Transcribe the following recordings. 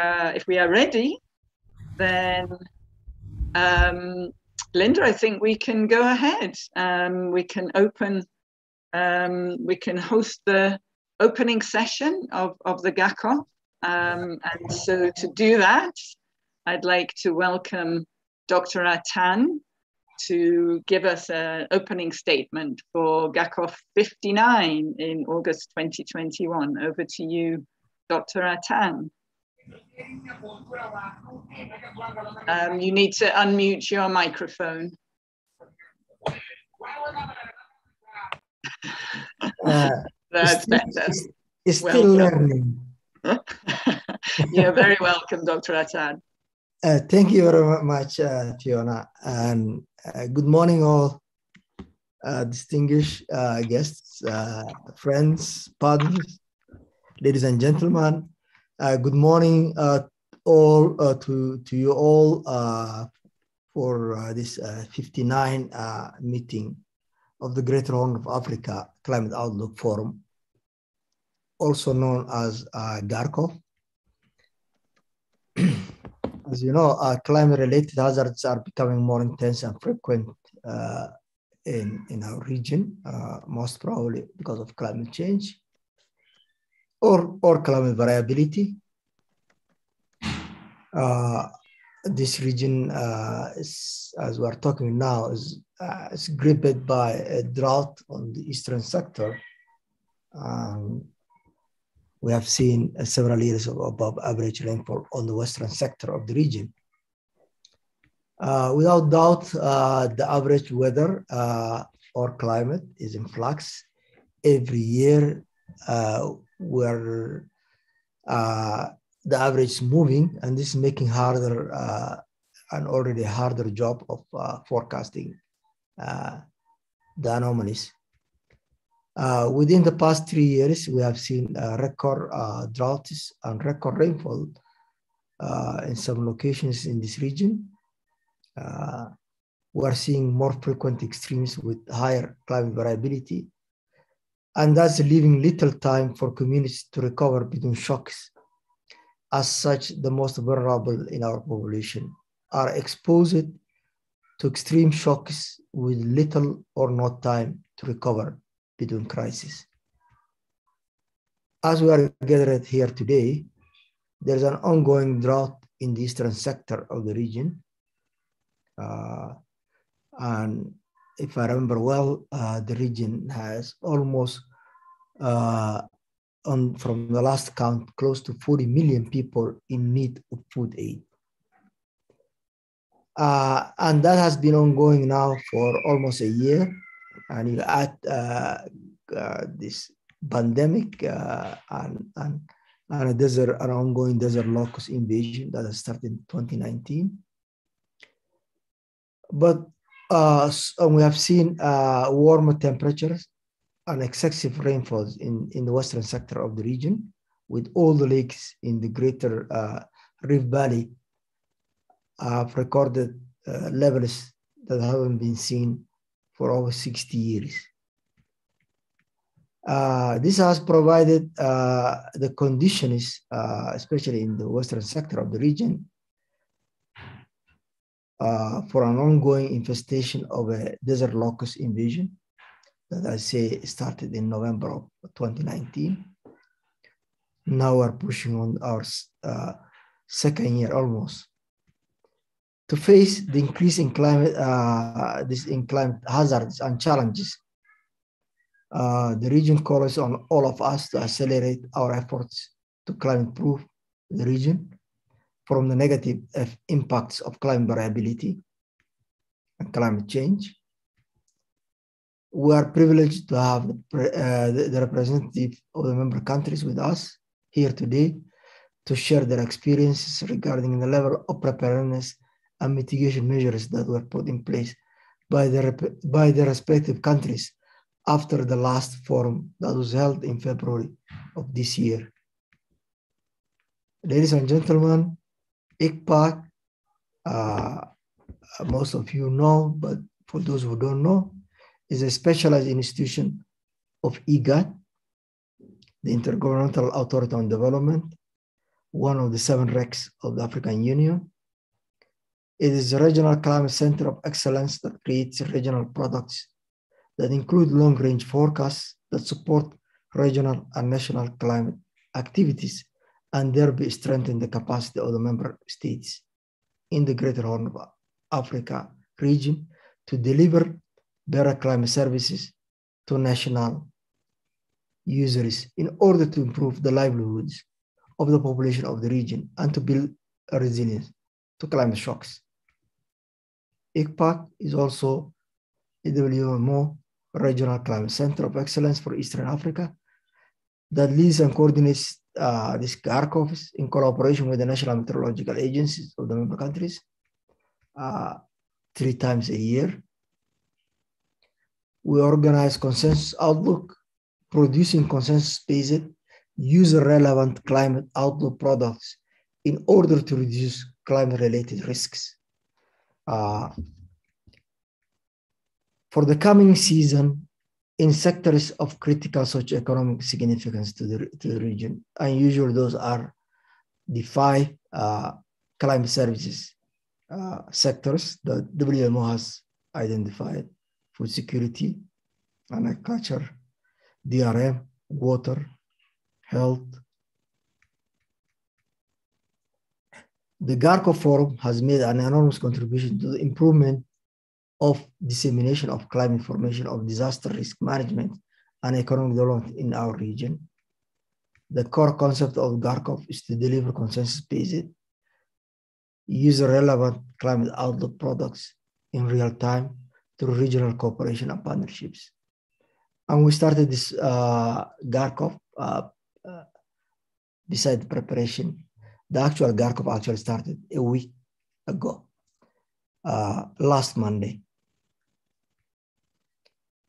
uh, if we are ready, then um, Linda, I think we can go ahead. Um, we can open, um, we can host the opening session of, of the GHACOF. Um, and so to do that, I'd like to welcome Dr. Artan to give us an opening statement for GHACOF 59 in August 2021. Over to you, Dr. Artan. Um, you need to unmute your microphone. Uh, That's still, better. It's still learning. You're very welcome, Dr. Artan. Uh, thank you very much, uh, Fiona. And uh, good morning, all uh, distinguished uh, guests, uh, friends, partners, ladies and gentlemen. Uh, good morning, uh, all uh, to, to you all for this 59 meeting of the Greater Horn of Africa Climate Outlook Forum, also known as GHACOF. As you know, uh, climate-related hazards are becoming more intense and frequent uh, in, in our region, uh, most probably because of climate change or, or climate variability. Uh, this region, uh, is, as we're talking now, is, uh, is gripped by a drought on the eastern sector. Um, we have seen uh, several years of above average rainfall on the western sector of the region. Uh, without doubt, uh, the average weather or climate is in flux. Every year, where uh, the average is moving, and this is making harder an already harder job of forecasting the anomalies. Uh, within the past three years, we have seen uh, record uh, droughts and record rainfall uh, in some locations in this region. Uh, we are seeing more frequent extremes with higher climate variability, and thus leaving little time for communities to recover between shocks. As such, the most vulnerable in our population are exposed to extreme shocks with little or no time to recover between crises. As we are gathered here today, there's an ongoing drought in the eastern sector of the region. Uh, and if I remember well, uh, the region has almost, uh, on, from the last count, close to 40 million people in need of food aid. Uh, and that has been ongoing now for almost a year and you add uh, uh, this pandemic uh, and, and, and a desert, an ongoing desert locust invasion that has started in 2019. But uh, we have seen uh, warmer temperatures and excessive rainfalls in, in the western sector of the region, with all the lakes in the greater uh, Rift Valley have recorded levels that haven't been seen for over 60 years. Uh, this has provided uh, the conditions, uh, especially in the western sector of the region, uh, for an ongoing infestation of a desert locust invasion that I say started in November of 2019. Now we're pushing on our uh, second year almost to face the increase in climate, uh, this in climate hazards and challenges. Uh, the region calls on all of us to accelerate our efforts to climate-proof the region from the negative impacts of climate variability and climate change. We are privileged to have the, uh, the representative of the member countries with us here today to share their experiences regarding the level of preparedness and mitigation measures that were put in place by the, by the respective countries after the last forum that was held in February of this year. Ladies and gentlemen, ICPAC, uh, most of you know, but for those who don't know, is a specialized institution of IGAD, the Intergovernmental Authority on Development, one of the seven RECs of the African Union. It is a regional climate center of excellence that creates regional products that include long-range forecasts that support regional and national climate activities and thereby strengthen the capacity of the member states in the Greater Horn of Africa region to deliver better climate services to national users in order to improve the livelihoods of the population of the region and to build resilience to climate shocks. ICPAC is also a Regional Climate Center of Excellence for Eastern Africa that leads and coordinates uh, this office in collaboration with the national meteorological agencies of the member countries uh, three times a year. We organize consensus outlook, producing consensus-based, user-relevant climate outlook products in order to reduce climate-related risks. Uh, for the coming season, in sectors of critical socioeconomic significance to the, to the region. And usually those are the five uh, climate services uh, sectors that WMO has identified, food security, agriculture, DRM, water, health. The GHACOF Forum has made an enormous contribution to the improvement of dissemination of climate information of disaster risk management and economic development in our region. The core concept of GHACOF is to deliver consensus-based, user-relevant climate outlook products in real time through regional cooperation and partnerships. And we started this uh, GHACOF uh, uh, beside preparation. The actual GHACOF actually started a week ago, uh, last Monday.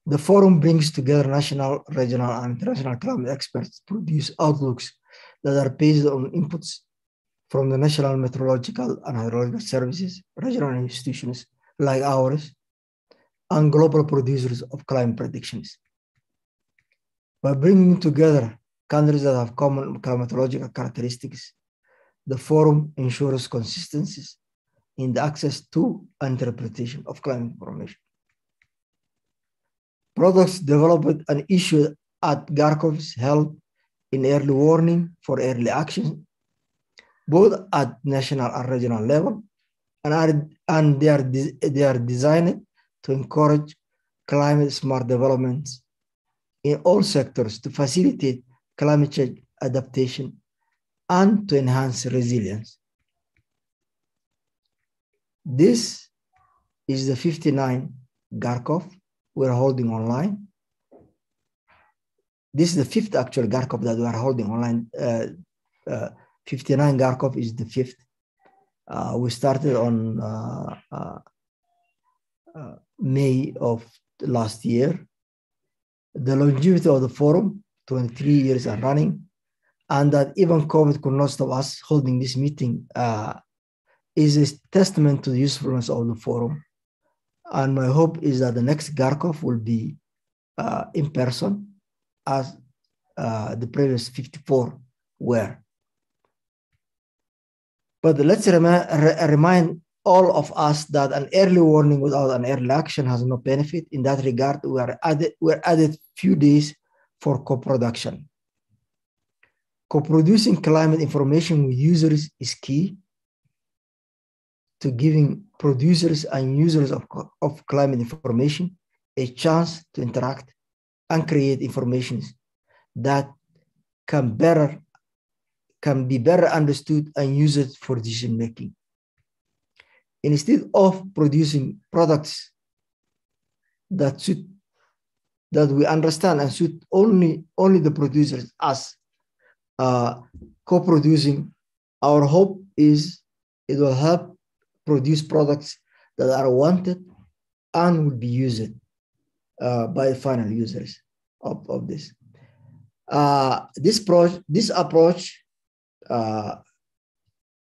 The forum brings together national, regional, and international climate experts to produce outlooks that are based on inputs from the national meteorological and hydrological services, regional institutions like ours, and global producers of climate predictions. By bringing together countries that have common climatological characteristics, the forum ensures consistencies in the access to interpretation of climate information. Products developed and issued at GHACOF's help in early warning for early action, both at national and regional level, and, are, and they, are they are designed to encourage climate smart developments in all sectors to facilitate climate change adaptation and to enhance resilience. This is the 59 GHACOF we're holding online. This is the fifth actual GHACOF that we are holding online. Uh, uh, 59 GHACOF is the fifth. Uh, we started on uh, uh, uh, May of last year. The longevity of the forum, 23 years are running, and that even COVID could not stop us holding this meeting is a testament to the usefulness of the forum and my hope is that the next GHACOF will be uh, in person as uh, the previous 54 were. But let's remi- re- remind all of us that an early warning without an early action has no benefit. In that regard, we are added, we're added few days for co-production. Co-producing climate information with users is key to giving producers and users of, of climate information a chance to interact and create information that can better can be better understood and used for decision making. Instead of producing products that suit that we understand and suit only only the producers us uh, co-producing, our hope is it will help produce products that are wanted and will be used uh, by the final users of, of this. Uh, this, pro- this approach uh,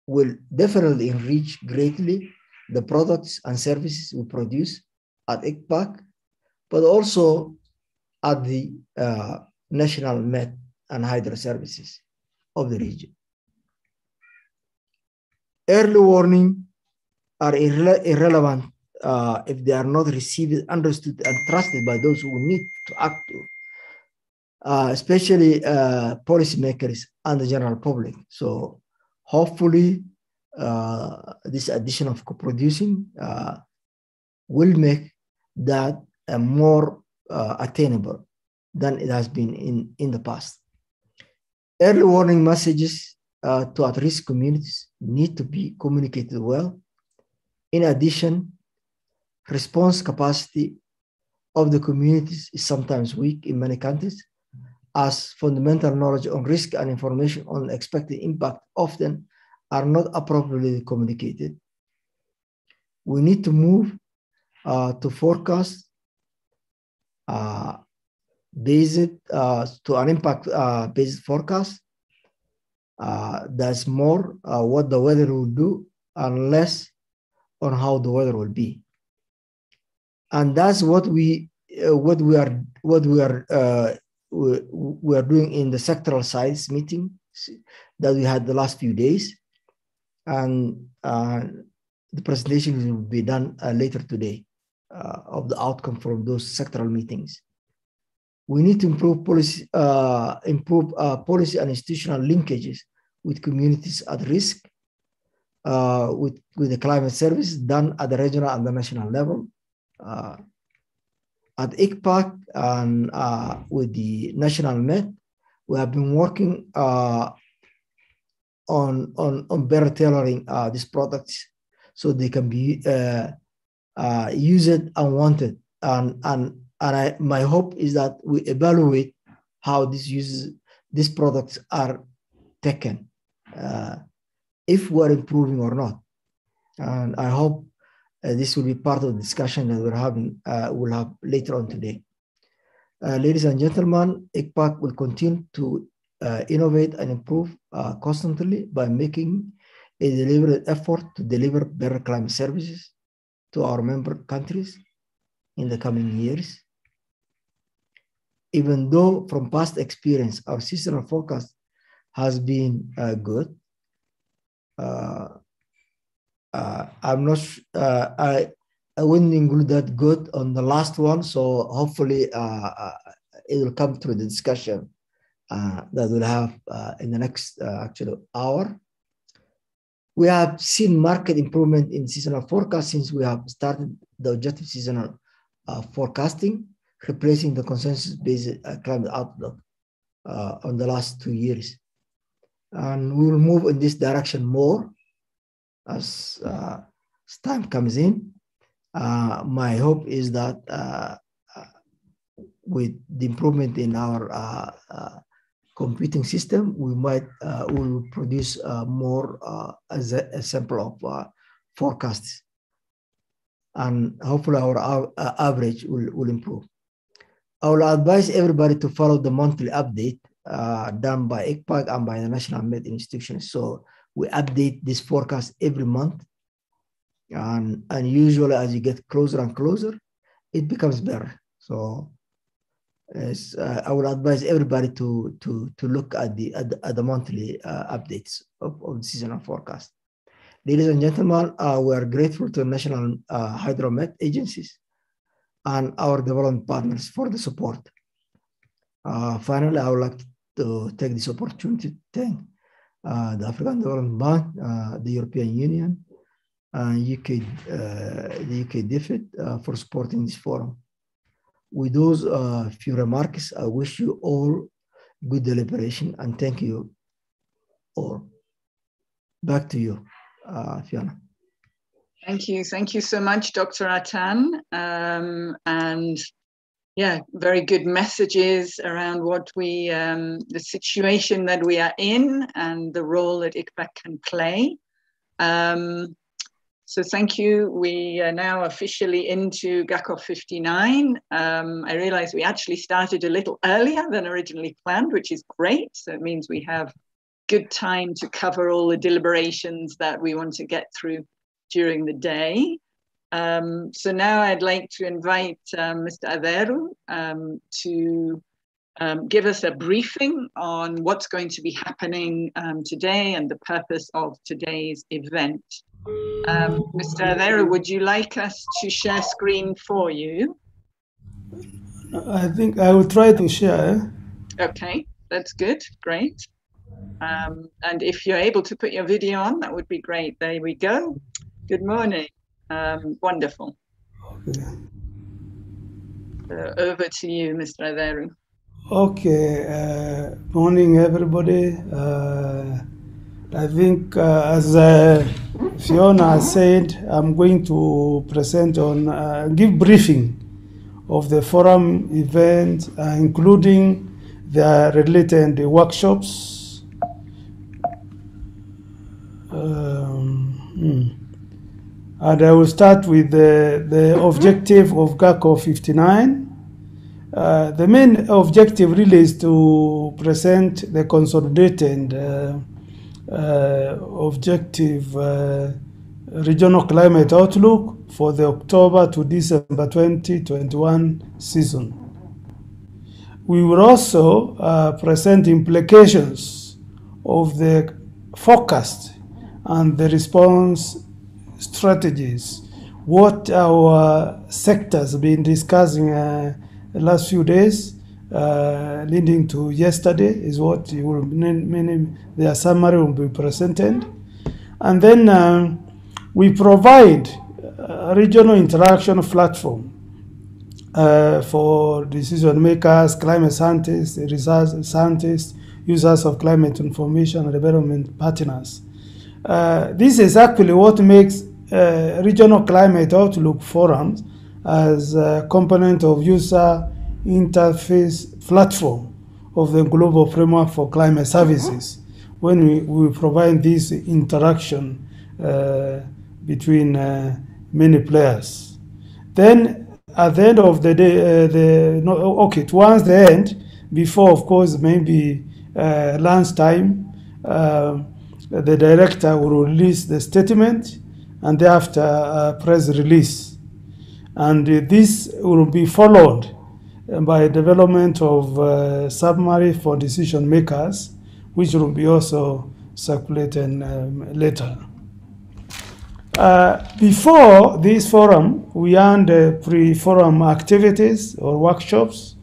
will definitely enrich greatly the products and services we produce at ICPAC, but also at the uh, national Met and Hydro services of the region. Early warning are irre- irrelevant uh, if they are not received, understood, and trusted by those who need to act, uh, especially uh, policymakers and the general public. So hopefully, uh, this addition of co-producing uh, will make that more uh, attainable than it has been in, in the past. Early warning messages to at-risk communities need to be communicated well. In addition, response capacity of the communities is sometimes weak in many countries, as fundamental knowledge on risk and information on expected impact often are not appropriately communicated. We need to move uh, to forecast uh, based uh, to an impact uh, based forecast uh, that's more uh, what the weather will do and less on how the weather will be. And that's what we uh, what we are what we are uh, we, we, are doing in the sectoral size meeting that we had the last few days. And uh, the presentation will be done uh, later today uh, of the outcome from those sectoral meetings. We need to improve policy uh, improve policy and institutional linkages with communities at risk with, with the climate service done at the regional and the national level uh, at ICPAC and uh, with the National Met, we have been working uh, on, on, on better tailoring uh, these products so they can be uh, uh, used and wanted. And, and, and I, my hope is that we evaluate how these uses, these products are taken, if we're improving or not. And I hope uh, this will be part of the discussion that we're having, uh, we'll have later on today. Uh, ladies and gentlemen, ICPAC will continue to uh, innovate and improve uh, constantly by making a deliberate effort to deliver better climate services to our member countries in the coming years. Even though from past experience, our seasonal forecast has been uh, good, I'm not, uh, I, I wouldn't include that good on the last one. So hopefully uh, uh it will come through the discussion uh, that we'll have uh, in the next actual hour. We have seen market improvement in seasonal forecast since we have started the objective seasonal forecasting, replacing the consensus-based climate outlook on the last two years. And we will move in this direction more as, uh, as time comes in. Uh, my hope is that uh, with the improvement in our computing system, we might uh, will produce uh, more uh, as a, a, sample of forecasts. And hopefully our, our average will, will improve. I will advise everybody to follow the monthly update done by ICPAC and by the National Med Institutions. So we update this forecast every month. And, and usually as you get closer and closer, it becomes better. So uh, I would advise everybody to, to, to look at the, at the, at the monthly uh, updates of, of the seasonal forecast. Ladies and gentlemen, uh, we are grateful to national uh, hydromet agencies and our development partners for the support. Uh, finally, I would like to take this opportunity to thank uh, the African Development Bank, uh, the European Union, and UK, uh, the UK DFID for supporting this forum. With those few remarks, I wish you all good deliberation and thank you all. Back to you, Fiona. Thank you. Thank you so much, Dr. Artan. Um, and yeah, very good messages around what we, um, the situation that we are in and the role that ICPAC can play. Um, so thank you. We are now officially into GHACOF 59. Um, I realize we actually started a little earlier than originally planned, which is great. So it means we have good time to cover all the deliberations that we want to get through during the day. Um, so now I'd like to invite um, Mr. Atheru um, to um, give us a briefing on what's going to be happening um, today and the purpose of today's event. Um, Mr. Atheru, would you like us to share screen for you? I think I will try to share. Okay, that's good. Great. Um, and if you're able to put your video on, that would be great. There we go. Good morning. Um, wonderful. Okay. Uh, over to you, Mr. Atheru. Okay, uh, morning everybody. Uh, I think uh, as uh, Fiona said, I'm going to present on, uh, give briefing of the forum event, uh, including the related workshops. Um, hmm. And I will start with the, the objective of GHACOF 59. Uh, the main objective really is to present the consolidated uh, uh, objective uh, regional climate outlook for the October to December 2021 season. We will also uh, present implications of the forecast and the response strategies. What our sectors have been discussing uh, the last few days, uh, leading to yesterday, is what you will many their summary will be presented, and then um, we provide a regional interaction platform uh, for decision makers, climate scientists, research scientists, users of climate information, and development partners. Uh, this is actually what makes uh, regional climate outlook forums as a component of user interface platform of the global framework for climate services when we, we provide this interaction uh, between uh, many players. Then at the end of the day, uh, the no, okay, towards the end, before of course maybe uh, lunchtime, uh, the director will release the statement and thereafter uh, press release. And uh, this will be followed by development of uh, summary for decision makers, which will be also circulated um, later. Uh, before this forum, we had the pre-forum activities or workshops.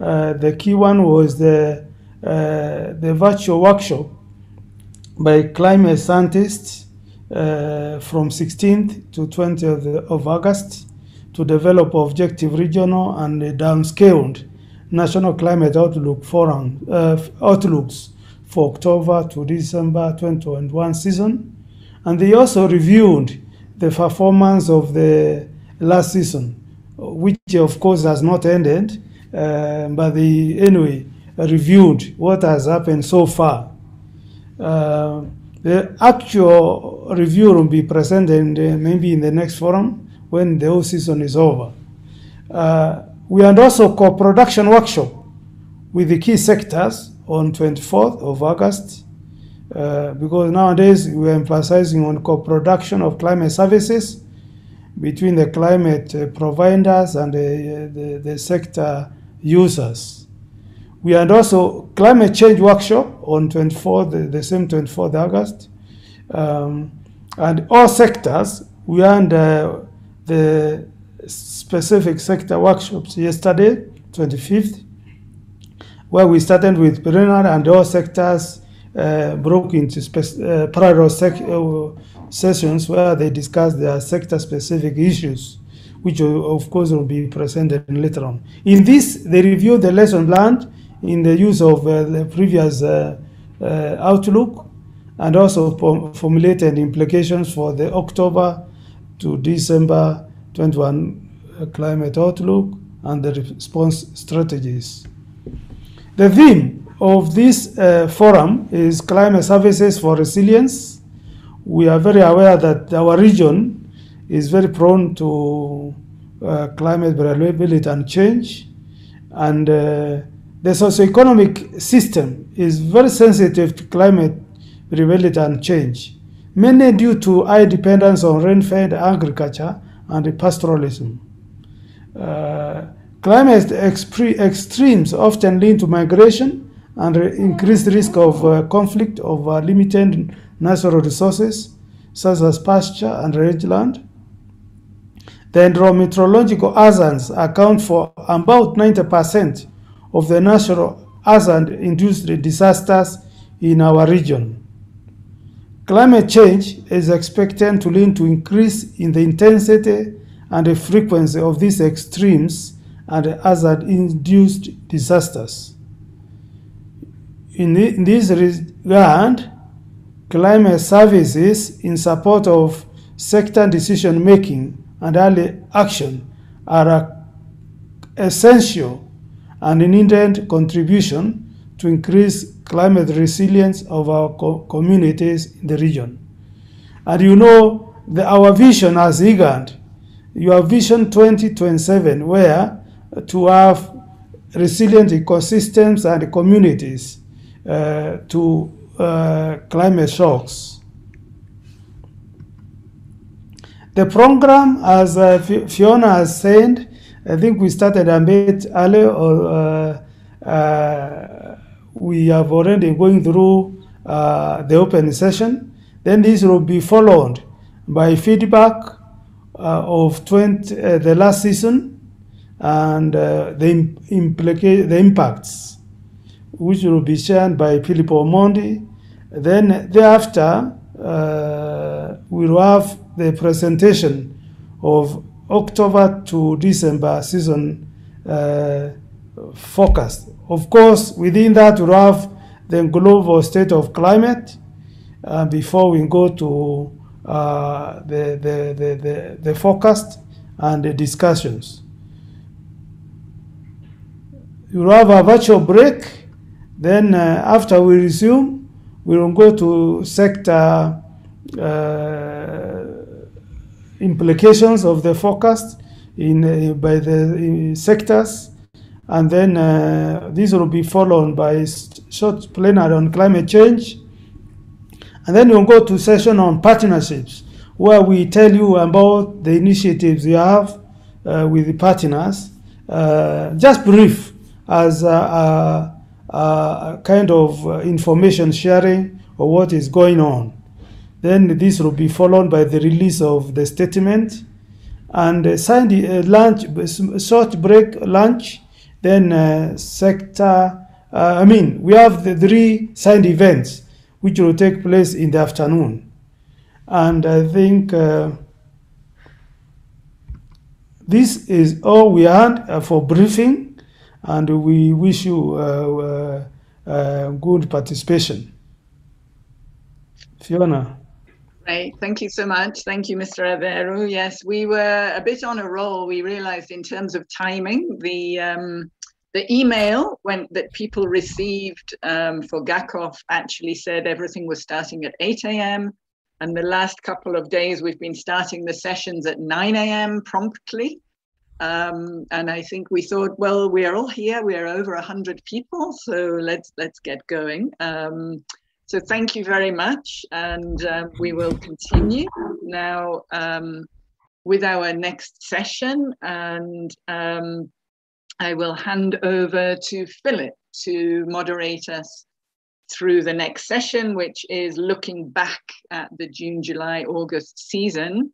Uh, the key one was the, uh, the virtual workshop by climate scientists uh, from 16th to 20th of August to develop objective regional and downscaled national climate outlook forum uh, outlooks for October to December 2021 season. And they also reviewed the performance of the last season, which of course has not ended, uh, but they anyway reviewed what has happened so far. Uh, the actual review will be presented uh, maybe in the next forum when the whole season is over. Uh, we had also co-production workshop with the key sectors on 24th of August uh, because nowadays we're emphasizing on co-production of climate services between the climate uh, providers and the, the, the, sector users. We had also climate change workshop on 24th, the, the same 24th August. Um, and all sectors, we had uh, the specific sector workshops yesterday, 25th, where we started with preliminary and all sectors uh, broke into uh, parallel sec uh, sessions where they discussed their sector-specific issues, which of course will be presented later on. In this, they review the lesson learned in the use of uh, the previous uh, uh, outlook and also formulated implications for the October to December 21 climate outlook and the response strategies. The theme of this uh, forum is climate services for resilience. We are very aware that our region is very prone to uh, climate variability and change, and uh, the socioeconomic system is very sensitive to climate variability and change, mainly due to high dependence on rain-fed agriculture and pastoralism. Uh, Climate extremes often lead to migration and increased risk of uh, conflict over limited natural resources, such as pasture and rangeland. The hydrometeorological hazards account for about 90% of the natural hazard-induced disasters in our region. Climate change is expected to lead to increase in the intensity and the frequency of these extremes and hazard-induced disasters. In, in this regard, climate services in support of sector decision making and early action are essential and an needed contribution to increase climate resilience of our co- communities in the region. And you know, the, our vision as IGAD, your vision 2027, where to have resilient ecosystems and communities uh, to uh, climate shocks. The program, as uh, Fiona has said, I think we started a bit early or uh, uh, we have already going through uh, the open session. Then this will be followed by feedback of 20, uh, the last season and uh, the, im- implica- the impacts, which will be shared by Philip Omondi. Then thereafter, uh, we'll have the presentation of October to December season uh, forecast. Of course, within that, we'll have the global state of climate uh, before we go to uh, the, the, the, the, the forecast and the discussions. We'll have a virtual break. Then, uh, after we resume, we will go to sector uh, implications of the forecast in uh, by the sectors, and then uh, this will be followed by short plenary on climate change, and then we'll go to session on partnerships, where we tell you about the initiatives we have uh, with the partners. Uh, just brief as a, a, a kind of uh, information sharing of what is going on. Then this will be followed by the release of the statement and uh, signed uh, lunch, short break lunch, then uh, sector. Uh, I mean, we have the three signed events which will take place in the afternoon, and I think uh, this is all we had uh, for briefing, and we wish you uh, good participation. Fiona. Thank you so much. Thank you, Mr. Atheru. Yes, we were a bit on a roll. We realized in terms of timing, the um, the email that people received um, for GHACOF actually said everything was starting at 8 a.m. And the last couple of days, we've been starting the sessions at 9 a.m. promptly. Um, and I think we thought, well, we are all here. We are over 100 people, so let's let's get going. Um, so thank you very much, and um, we will continue now um, with our next session, and um, I will hand over to Philip to moderate us through the next session, which is looking back at the June, July, August season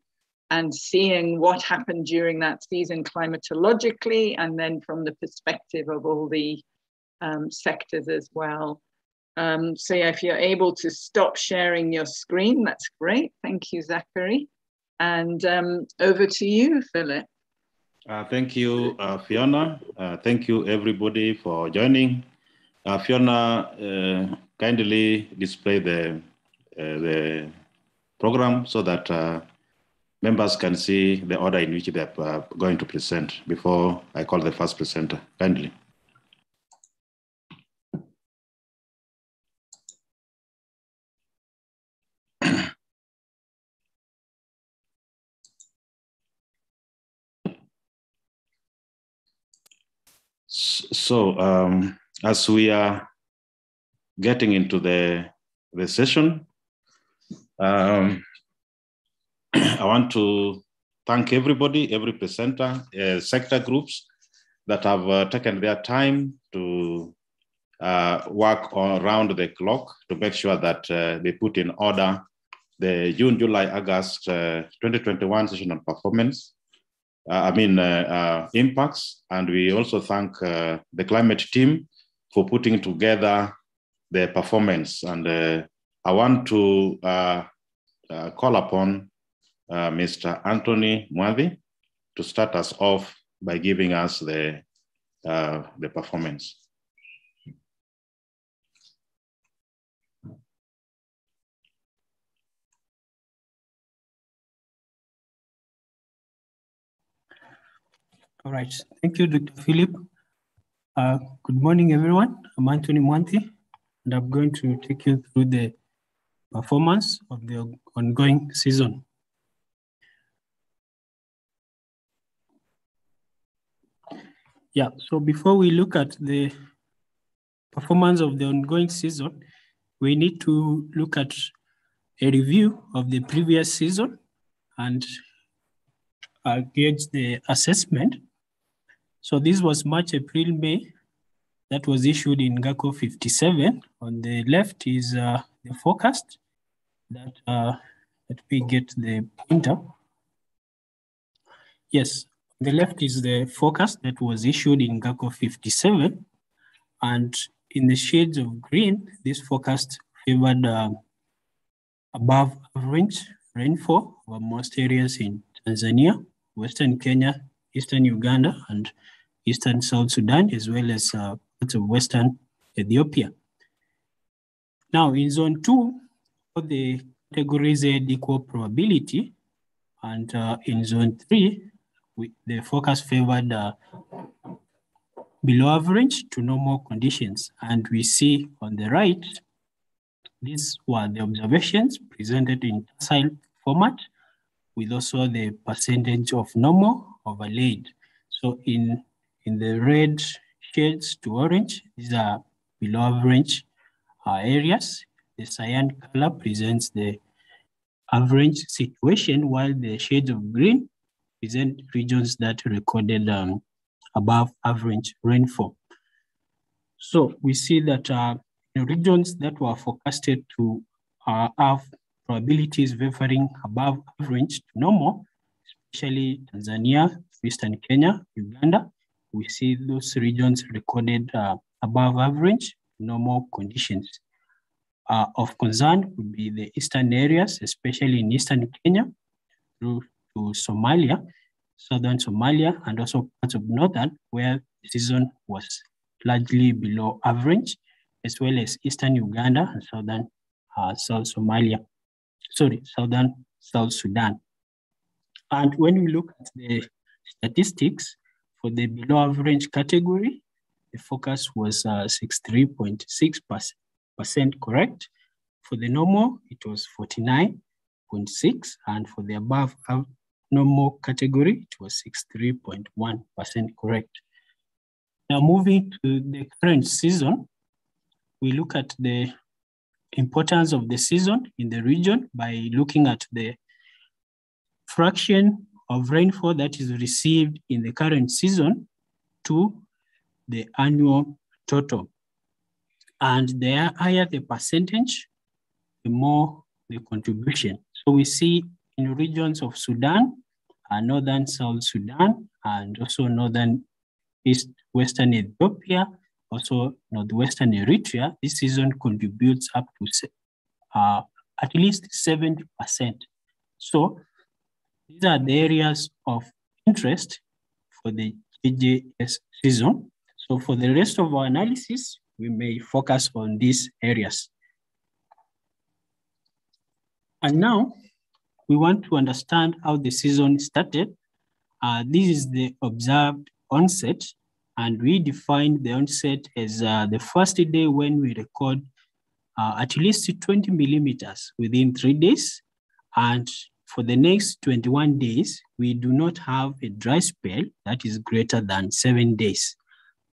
and seeing what happened during that season climatologically, and then from the perspective of all the um, sectors as well. Um, so yeah, if you're able to stop sharing your screen, that's great. Thank you, Zachary. And um, over to you, Philip. Uh, thank you, uh, Fiona. Uh, thank you, everybody, for joining. Uh, Fiona, uh, kindly display the, uh, the program so that members can see the order in which they are uh, going to present before I call the first presenter. Kindly. So, um, as we are getting into the, the session, um, I want to thank everybody, every presenter, uh, sector groups, that have uh, taken their time to uh, work around the clock to make sure that uh, they put in order the June, July, August 2021 session on performance. Uh, I mean, uh, uh, impacts. And we also thank the climate team for putting together the performance. And I want to call upon uh, Mr. Anthony Mwanthi to start us off by giving us the, uh, the performance. All right, thank you, Dr. Philip. Uh, good morning, everyone. I'm Anthony Mwanthi, and I'm going to take you through the performance of the ongoing season. Yeah, so before we look at the performance of the ongoing season, we need to look at a review of the previous season and uh, gauge the assessment. So this was March, April, May. That was issued in GHACOF 57. On the left is uh, the forecast that uh, let me get the pointer. Yes, the left is the forecast that was issued in GHACOF 57. And in the shades of green, this forecast favored uh, above average rainfall over most areas in Tanzania, Western Kenya, Eastern Uganda, and Eastern South Sudan, as well as uh, parts of Western Ethiopia. Now, in zone two, the categories had equal probability, and uh, in zone three, we, the focus favored uh, below average to normal conditions. And we see on the right, these were the observations presented in tercile format with also the percentage of normal overlaid. So in, in the red shades to orange, these are below average uh, areas. The cyan color presents the average situation, while the shades of green present regions that recorded um, above average rainfall. So we see that uh, the regions that were forecasted to uh, have probabilities varying above average to normal, especially Tanzania, Eastern Kenya, Uganda, we see those regions recorded uh, above average normal conditions. Uh, of concern would be the eastern areas, especially in eastern Kenya, through to Somalia, southern Somalia, and also parts of northern, where the season was largely below average, as well as eastern Uganda and southern uh, South Somalia, sorry, southern South Sudan. And when we look at the statistics for the below average category, the focus was 63.6% uh, correct. For the normal, it was 49.6, and for the above normal category, it was 63.1% correct. Now moving to the current season, we look at the importance of the season in the region by looking at the fraction of rainfall that is received in the current season to the annual total. And the higher the percentage, the more the contribution. So we see in regions of Sudan, uh, northern South Sudan, and also northern East Western Ethiopia, also northwestern Eritrea, this season contributes up to uh, at least 70%. So these are the areas of interest for the JJS season. So for the rest of our analysis, we may focus on these areas. And now we want to understand how the season started. Uh, this is the observed onset, and we define the onset as uh, the first day when we record uh, at least 20 millimeters within three days. And for the next 21 days, we do not have a dry spell that is greater than seven days.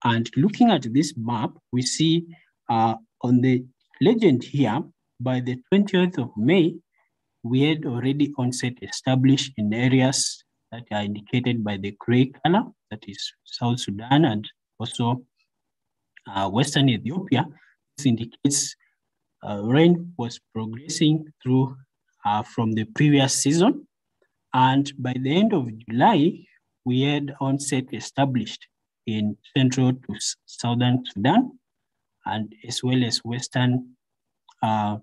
And looking at this map, we see uh, on the legend here, by the 20th of May, we had already onset established in areas that are indicated by the gray color, that is South Sudan and also uh, Western Ethiopia. This indicates uh, rain was progressing through uh, from the previous season. And by the end of July, we had onset established in central to southern Sudan and as well as western uh,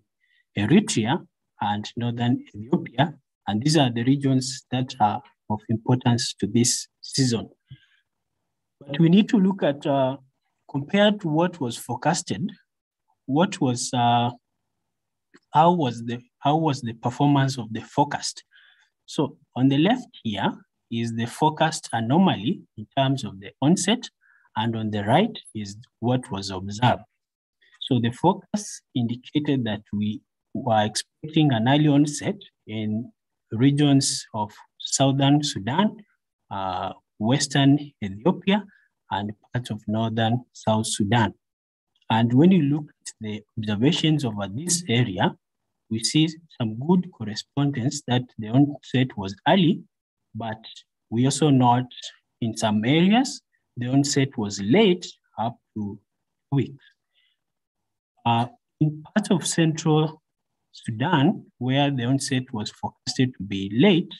Eritrea and northern Ethiopia. And these are the regions that are of importance to this season. But we need to look at, uh, compared to what was forecasted, what was, uh, how was the, how was the performance of the forecast? So on the left here is the forecast anomaly in terms of the onset, and on the right is what was observed. So the forecast indicated that we were expecting an early onset in regions of southern Sudan, uh, western Ethiopia, and parts of northern South Sudan. And when you look at the observations over this area, we see some good correspondence that the onset was early, but we also note in some areas, the onset was late up to weeks. Uh, in parts of central Sudan, where the onset was forecasted to be late,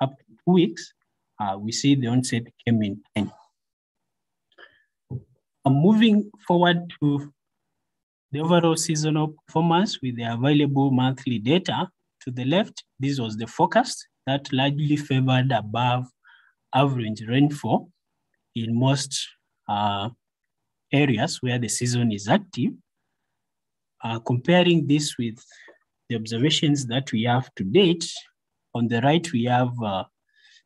up to two weeks, uh, we see the onset came in time. I'm moving forward to the overall seasonal performance with the available monthly data. To the left, this was the forecast that largely favored above average rainfall in most uh, areas where the season is active. Uh, comparing this with the observations that we have to date, on the right, we have uh,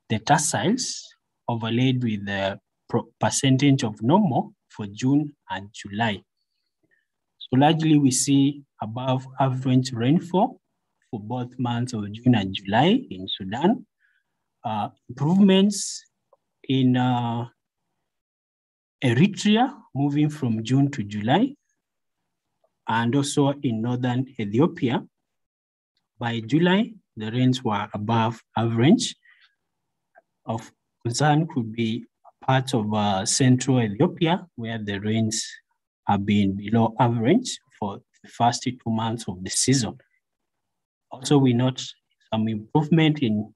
the terciles overlaid with the percentage of normal for June and July. So largely we see above average rainfall for both months of June and July in Sudan. Uh, improvements in uh, Eritrea moving from June to July and also in northern Ethiopia. By July, the rains were above average. Of concern could be parts of uh, central Ethiopia where the rains have been below average for the first two months of the season. Also, we note some improvement in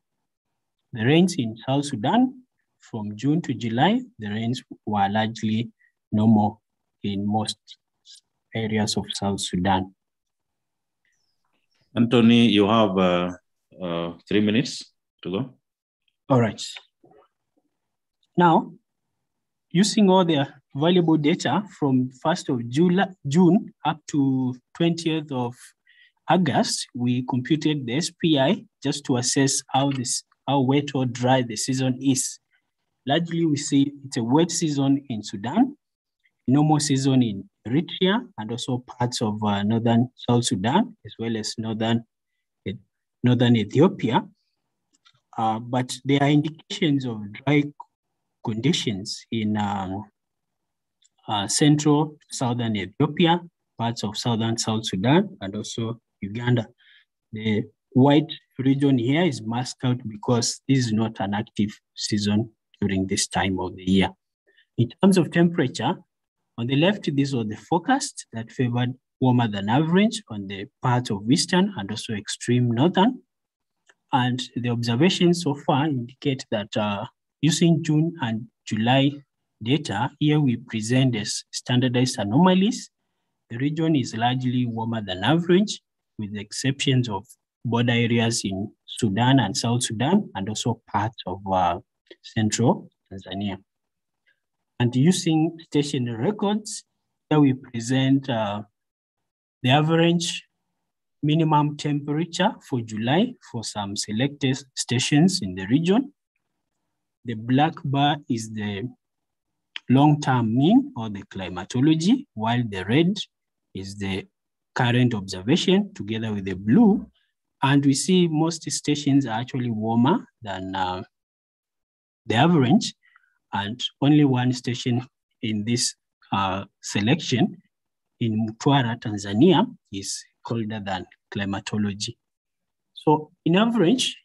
the rains in South Sudan. From June to July, the rains were largely normal in most areas of South Sudan. Anthony, you have uh, uh, three minutes to go. All right. Now, using all the valuable data from 1st of July, June up to 20th of August, we computed the SPI just to assess how this how wet or dry the season is. Largely, we see it's a wet season in Sudan, normal season in Eritrea, and also parts of uh, northern South Sudan, as well as northern, northern Ethiopia. Uh, but there are indications of dry conditions in um, uh, central southern Ethiopia, parts of southern South Sudan, and also Uganda. The white region here is masked out because this is not an active season during this time of the year. In terms of temperature, on the left, this was the forecast that favored warmer than average on the part of western and also extreme northern. And the observations so far indicate that uh, using June and July data, here we present as standardized anomalies. The region is largely warmer than average, with the exceptions of border areas in Sudan and South Sudan, and also parts of uh, central Tanzania. And using stationary records, here we present uh, the average minimum temperature for July for some selected stations in the region. The black bar is the long-term mean or the climatology, while the red is the current observation together with the blue. And we see most stations are actually warmer than uh, the average, and only one station in this uh, selection in Mtwara, Tanzania is colder than climatology. So in average,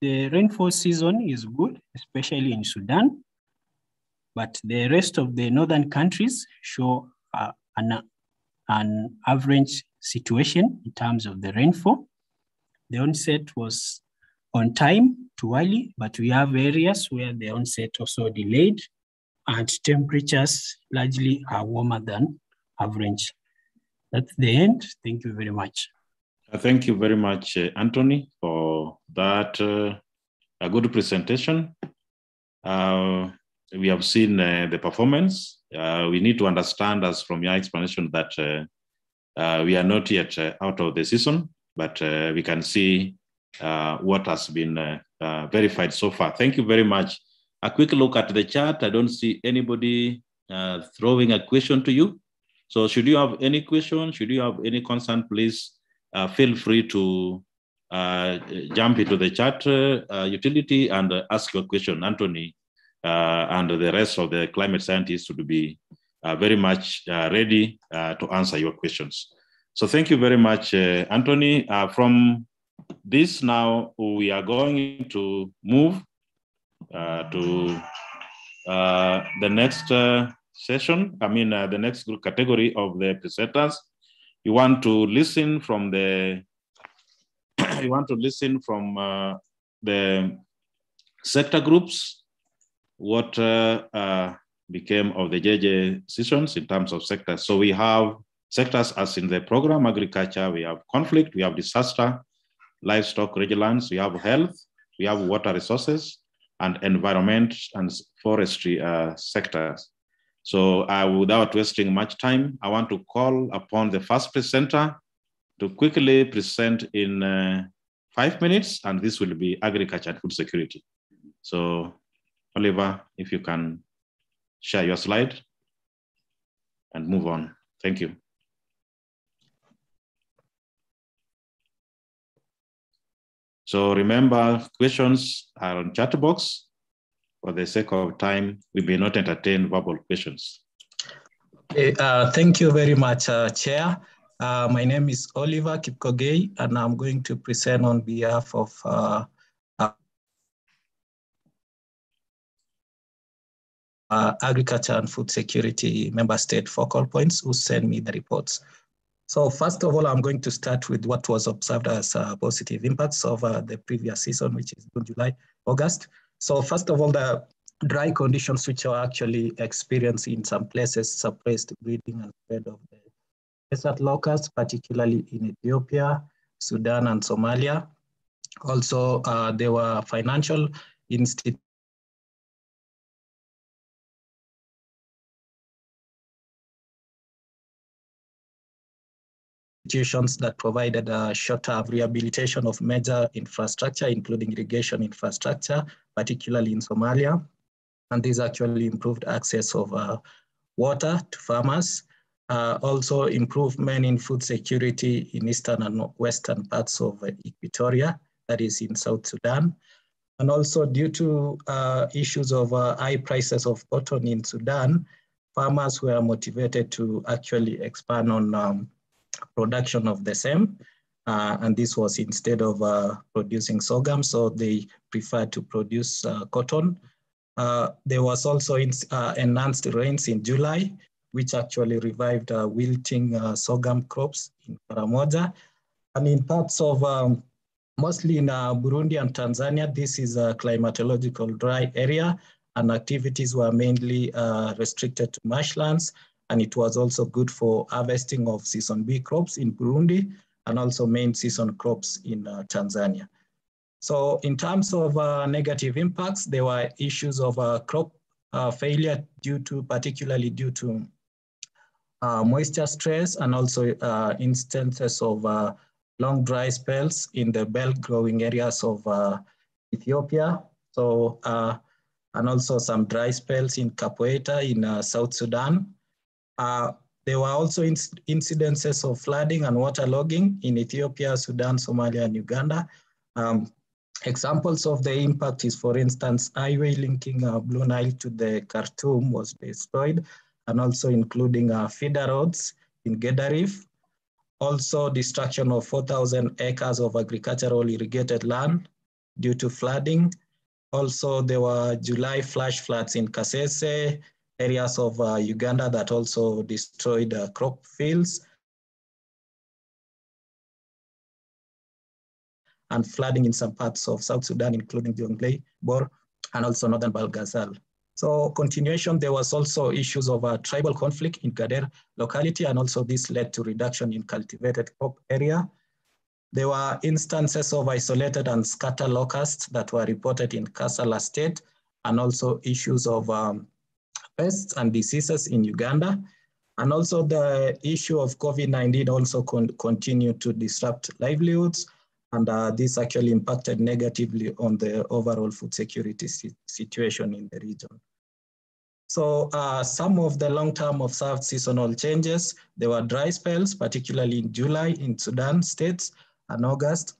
the rainfall season is good especially in Sudan. But the rest of the northern countries show uh, an, an average situation in terms of the rainfall. The onset was on time to early, but we have areas where the onset also delayed and temperatures largely are warmer than average. That's the end. Thank you very much. Uh, thank you very much, uh, Anthony, for that uh, a good presentation. Uh, we have seen uh, the performance. Uh, we need to understand, as from your explanation, that we are not yet out of the season, but we can see what has been verified so far. Thank you very much. A quick look at the chat. I don't see anybody throwing a question to you. So should you have any question, should you have any concern, please uh, feel free to uh, jump into the chat uh, utility and ask your question. Anthony Uh, and the rest of the climate scientists would be uh, very much uh, ready to answer your questions. So thank you very much, Anthony. from this now, we are going to move to the next session, I mean, uh, the next group category of the presenters, you want to listen from the, you want to listen from uh, the sector groups, what uh, became of the JJ sessions in terms of sectors. So we have sectors as in the program, agriculture, we have conflict, we have disaster, livestock resilience, we have health, we have water resources, and environment and forestry uh, sectors. So uh, without wasting much time, I want to call upon the first presenter to quickly present in uh, five minutes, and this will be agriculture and food security. So Oliver, if you can share your slide and move on. Thank you. So remember, questions are on chat box for the sake of time, we may not entertain verbal questions. Okay, uh, thank you very much, uh, Chair. Uh, my name is Oliver Kipkogei, and I'm going to present on behalf of uh, uh, uh, Agriculture and Food Security Member State focal points who send me the reports. So first of all, I'm going to start with what was observed as positive impacts of the previous season, which is June, July, August. So first of all, the dry conditions which are actually experienced in some places suppressed breeding and spread of the desert locusts, particularly in Ethiopia, Sudan, and Somalia. Also, uh, there were financial institutions institutions that provided a short-term rehabilitation of major infrastructure, including irrigation infrastructure, particularly in Somalia. And this actually improved access of uh, water to farmers. Uh, also improvement in food security in eastern and western parts of uh, Equatoria, that is in South Sudan. And also due to uh, issues of uh, high prices of cotton in Sudan, farmers were motivated to actually expand on um, production of the same. Uh, and this was instead of uh, producing sorghum, so they preferred to produce uh, cotton. Uh, there was also in, uh, enhanced rains in July, which actually revived uh, wilting sorghum crops in Karamoja. And in parts of, um, mostly in Burundi and Tanzania, this is a climatological dry area, and activities were mainly restricted to marshlands and it was also good for harvesting of season B crops in Burundi and also main season crops in uh, Tanzania. So in terms of uh, negative impacts, there were issues of uh, crop uh, failure due to, particularly due to uh, moisture stress and also uh, instances of long dry spells in the belg growing areas of Ethiopia. So, and also some dry spells in Kapoeta in South Sudan uh, there were also inc incidences of flooding and waterlogging in Ethiopia, Sudan, Somalia, and Uganda. Um, examples of the impact is, for instance, highway linking uh, Blue Nile to the Khartoum was destroyed, and also including uh, feeder roads in Gedarif. Also, destruction of 4,000 acres of agricultural irrigated land due to flooding, Also, there were July flash floods in Kasese, areas of uh, Uganda that also destroyed uh, crop fields. And flooding in some parts of South Sudan, including Jonglei, Bor, and also northern Bahr So continuation, there was also issues of uh, tribal conflict in Gader locality, and also this led to reduction in cultivated crop area. There were instances of isolated and scattered locusts that were reported in Kassala state, and also issues of um, pests and diseases in Uganda. And also the issue of COVID-19 also con continued to disrupt livelihoods. And uh, this actually impacted negatively on the overall food security si situation in the region. So uh, some of the long-term observed seasonal changes, there were dry spells, particularly in July in Sudan states, and August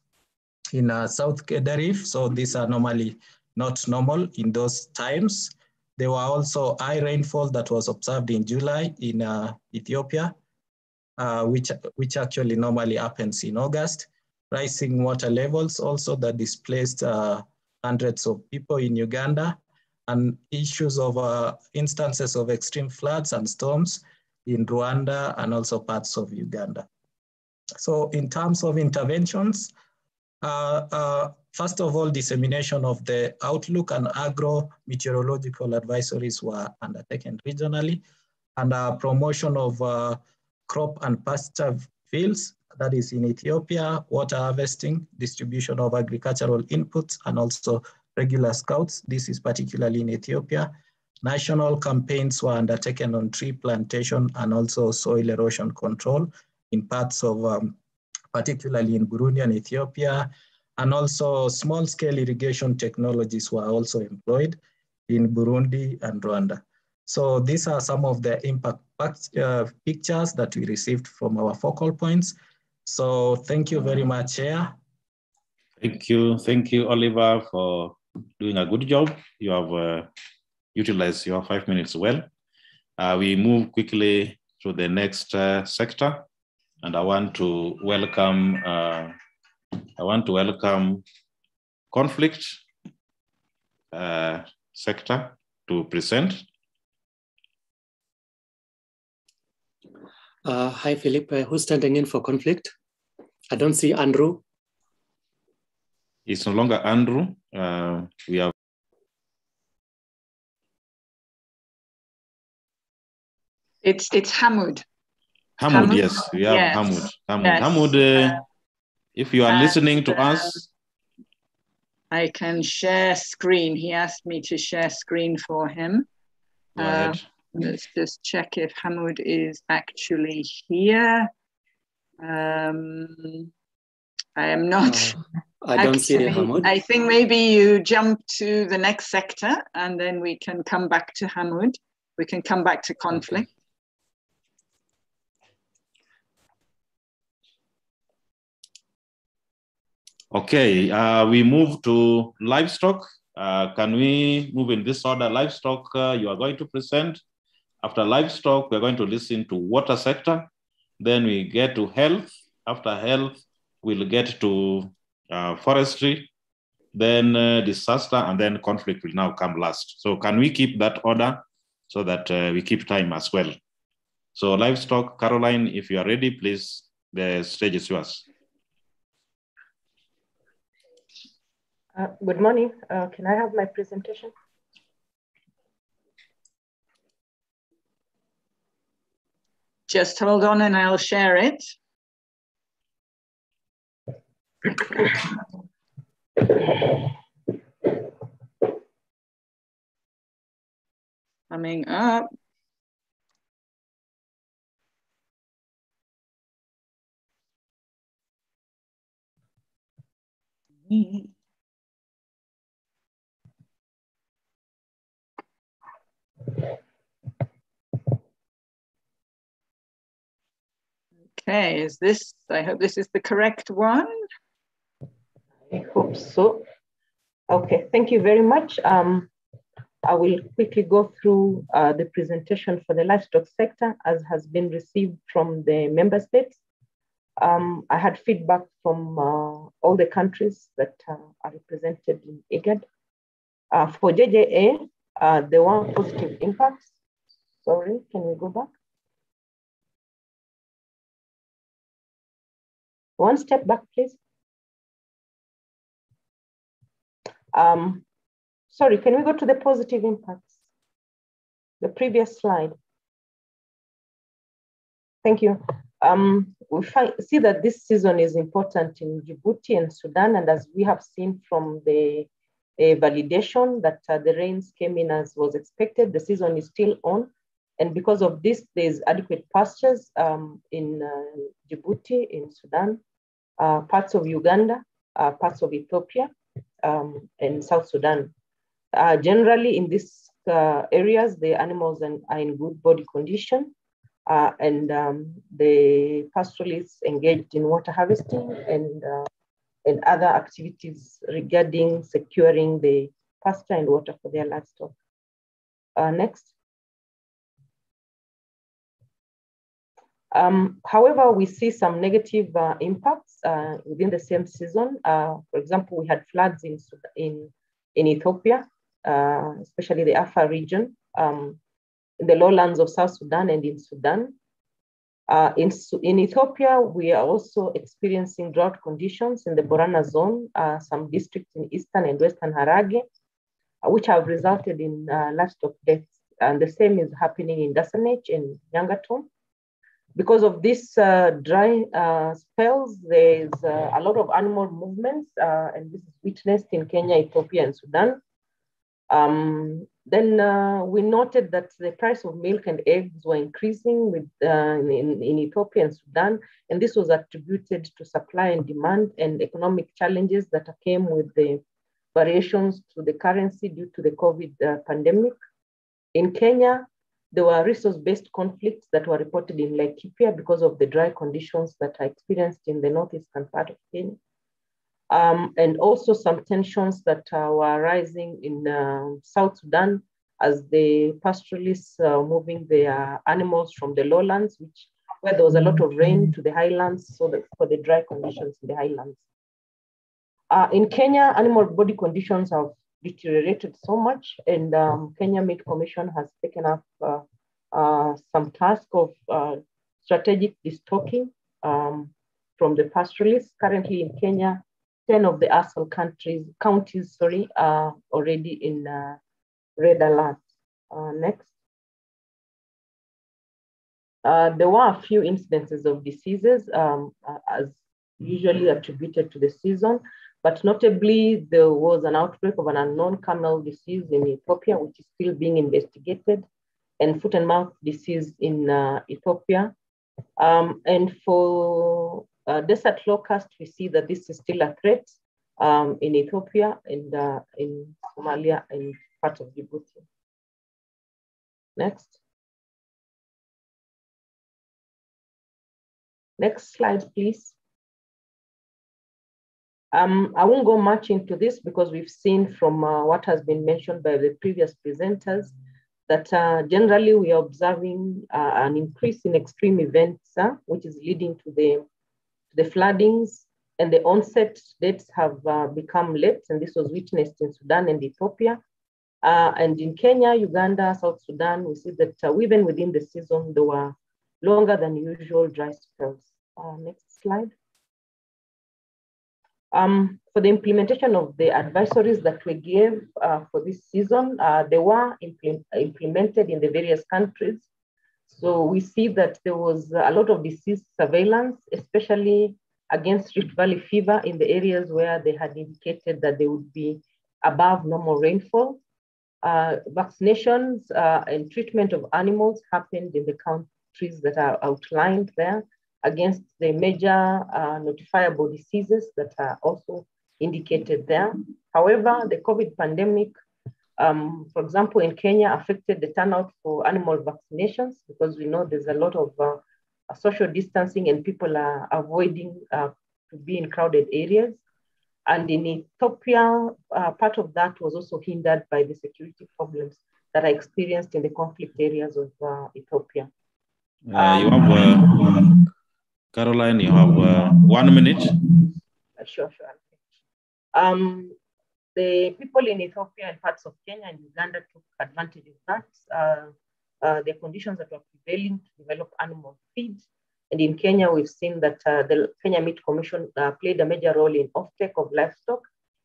in uh, South Gedaref. So these are normally not normal in those times. There were also high rainfall that was observed in July in uh, Ethiopia, uh, which, which actually normally happens in August. Rising water levels also that displaced uh, hundreds of people in Uganda and issues of uh, instances of extreme floods and storms in Rwanda and also parts of Uganda. So in terms of interventions, uh, uh, first of all, dissemination of the outlook and agro-meteorological advisories were undertaken regionally, and uh, promotion of uh, crop and pasture fields, that is in Ethiopia, water harvesting, distribution of agricultural inputs, and also regular scouts. This is particularly in Ethiopia. National campaigns were undertaken on tree plantation and also soil erosion control in parts of, um, particularly in Burundi and Ethiopia. And also small scale irrigation technologies were also employed in Burundi and Rwanda. So these are some of the impact uh, pictures that we received from our focal points. So thank you very much, Chair. Thank you. Thank you, Oliver, for doing a good job. You have uh, utilized your five minutes well. Uh, we move quickly to the next uh, sector and I want to welcome uh, I want to welcome conflict uh, sector to present. Uh, hi, Philip. Uh, who's standing in for conflict? I don't see Andrew. It's no longer Andrew. Uh, we have It's it's Hamud. Hamud, yes, we have yes. Hamud. Hamud, yes. Hamud uh, uh, if you are and, listening to uh, us. I can share screen. He asked me to share screen for him. Uh, let's just check if Hamud is actually here. Um, I am not. I don't see Hamud. I think maybe you jump to the next sector and then we can come back to Hamud. We can come back to conflict. Okay, uh, we move to livestock. Uh, can we move in this order? Livestock, uh, you are going to present. After livestock, we're going to listen to water sector. Then we get to health. After health, we'll get to uh, forestry, then uh, disaster, and then conflict will now come last. So can we keep that order so that uh, we keep time as well? So livestock, Caroline, if you are ready, please, the stage is yours. Uh, good morning. Uh, can I have my presentation? Just hold on and I'll share it. Coming up. Okay, is this, I hope this is the correct one. I hope so. Okay, thank you very much. Um, I will quickly go through uh, the presentation for the livestock sector as has been received from the member states. Um, I had feedback from uh, all the countries that uh, are represented in IGAD. Uh, for JJA, uh, there were positive impacts. Sorry, can we go back? One step back, please. Um, sorry, can we go to the positive impacts? The previous slide. Thank you. Um, we find, see that this season is important in Djibouti and Sudan, and as we have seen from the validation that uh, the rains came in as was expected, the season is still on. And because of this, there's adequate pastures um, in uh, Djibouti, in Sudan, uh, parts of Uganda, uh, parts of Ethiopia, um, and South Sudan. Uh, generally, in these uh, areas, the animals are in good body condition, uh, and um, the pastoralists engaged in water harvesting and, and other activities regarding securing the pasture and water for their livestock. next. Um, however, we see some negative uh, impacts uh, within the same season. Uh, for example, we had floods in, in, in Ethiopia, especially the Afar region, um, in the lowlands of South Sudan and in Sudan. in, in Ethiopia, we are also experiencing drought conditions in the Borana zone, some districts in eastern and western Hararghe, which have resulted in livestock deaths. And the same is happening in Dasanech and Nyangatom because of these uh, dry uh, spells, there's uh, a lot of animal movements, uh, and this is witnessed in Kenya, Ethiopia, and Sudan. Um, then uh, we noted that the price of milk and eggs were increasing with, uh, in, in Ethiopia and Sudan, and this was attributed to supply and demand and economic challenges that came with the variations to the currency due to the COVID pandemic. In Kenya, there were resource-based conflicts that were reported in Lake Laikipia because of the dry conditions that are experienced in the northeastern part of Kenya. Um, and also some tensions that uh, were rising in uh, South Sudan as the pastoralists uh, moving their animals from the lowlands, which where there was a lot of rain to the highlands, so that for the dry conditions in the highlands. Uh, in Kenya, animal body conditions have deteriorated so much, and um, Kenya Meat Commission has taken up uh, uh, some task of uh, strategic destocking um, from the pastoralists. Currently in Kenya, 10 of the ASAL countries, counties sorry, are already in uh, red alert. Uh, next. Uh, there were a few incidences of diseases um, as usually attributed to the season. But notably, there was an outbreak of an unknown camel disease in Ethiopia, which is still being investigated, and foot and mouth disease in uh, Ethiopia. Um, and for uh, desert locust, we see that this is still a threat um, in Ethiopia and uh, in Somalia and part of Djibouti. Next. Next slide, please. Um, I won't go much into this because we've seen from uh, what has been mentioned by the previous presenters that uh, generally we are observing uh, an increase in extreme events, uh, which is leading to the, the floodings and the onset dates have uh, become late. And this was witnessed in Sudan and Ethiopia. Uh, and in Kenya, Uganda, South Sudan, we see that even within the season, there were longer than usual dry spells. next slide. Um, for the implementation of the advisories that we gave uh, for this season, uh, they were impl implemented in the various countries. So we see that there was a lot of disease surveillance, especially against Rift Valley fever in the areas where they had indicated that they would be above normal rainfall. Uh, vaccinations uh, and treatment of animals happened in the countries that are outlined there against the major uh, notifiable diseases that are also indicated there. However, the COVID pandemic, um, for example, in Kenya affected the turnout for animal vaccinations because we know there's a lot of uh, social distancing and people are avoiding uh, to be in crowded areas. And in Ethiopia, uh, part of that was also hindered by the security problems that are experienced in the conflict areas of uh, Ethiopia. Um, Caroline, you have uh, one minute. Sure, sure. Um, the people in Ethiopia and parts of Kenya and Uganda took advantage of that. Uh, uh, the conditions that were prevailing to develop animal feed. And in Kenya, we've seen that uh, the Kenya Meat Commission uh, played a major role in offtake of livestock,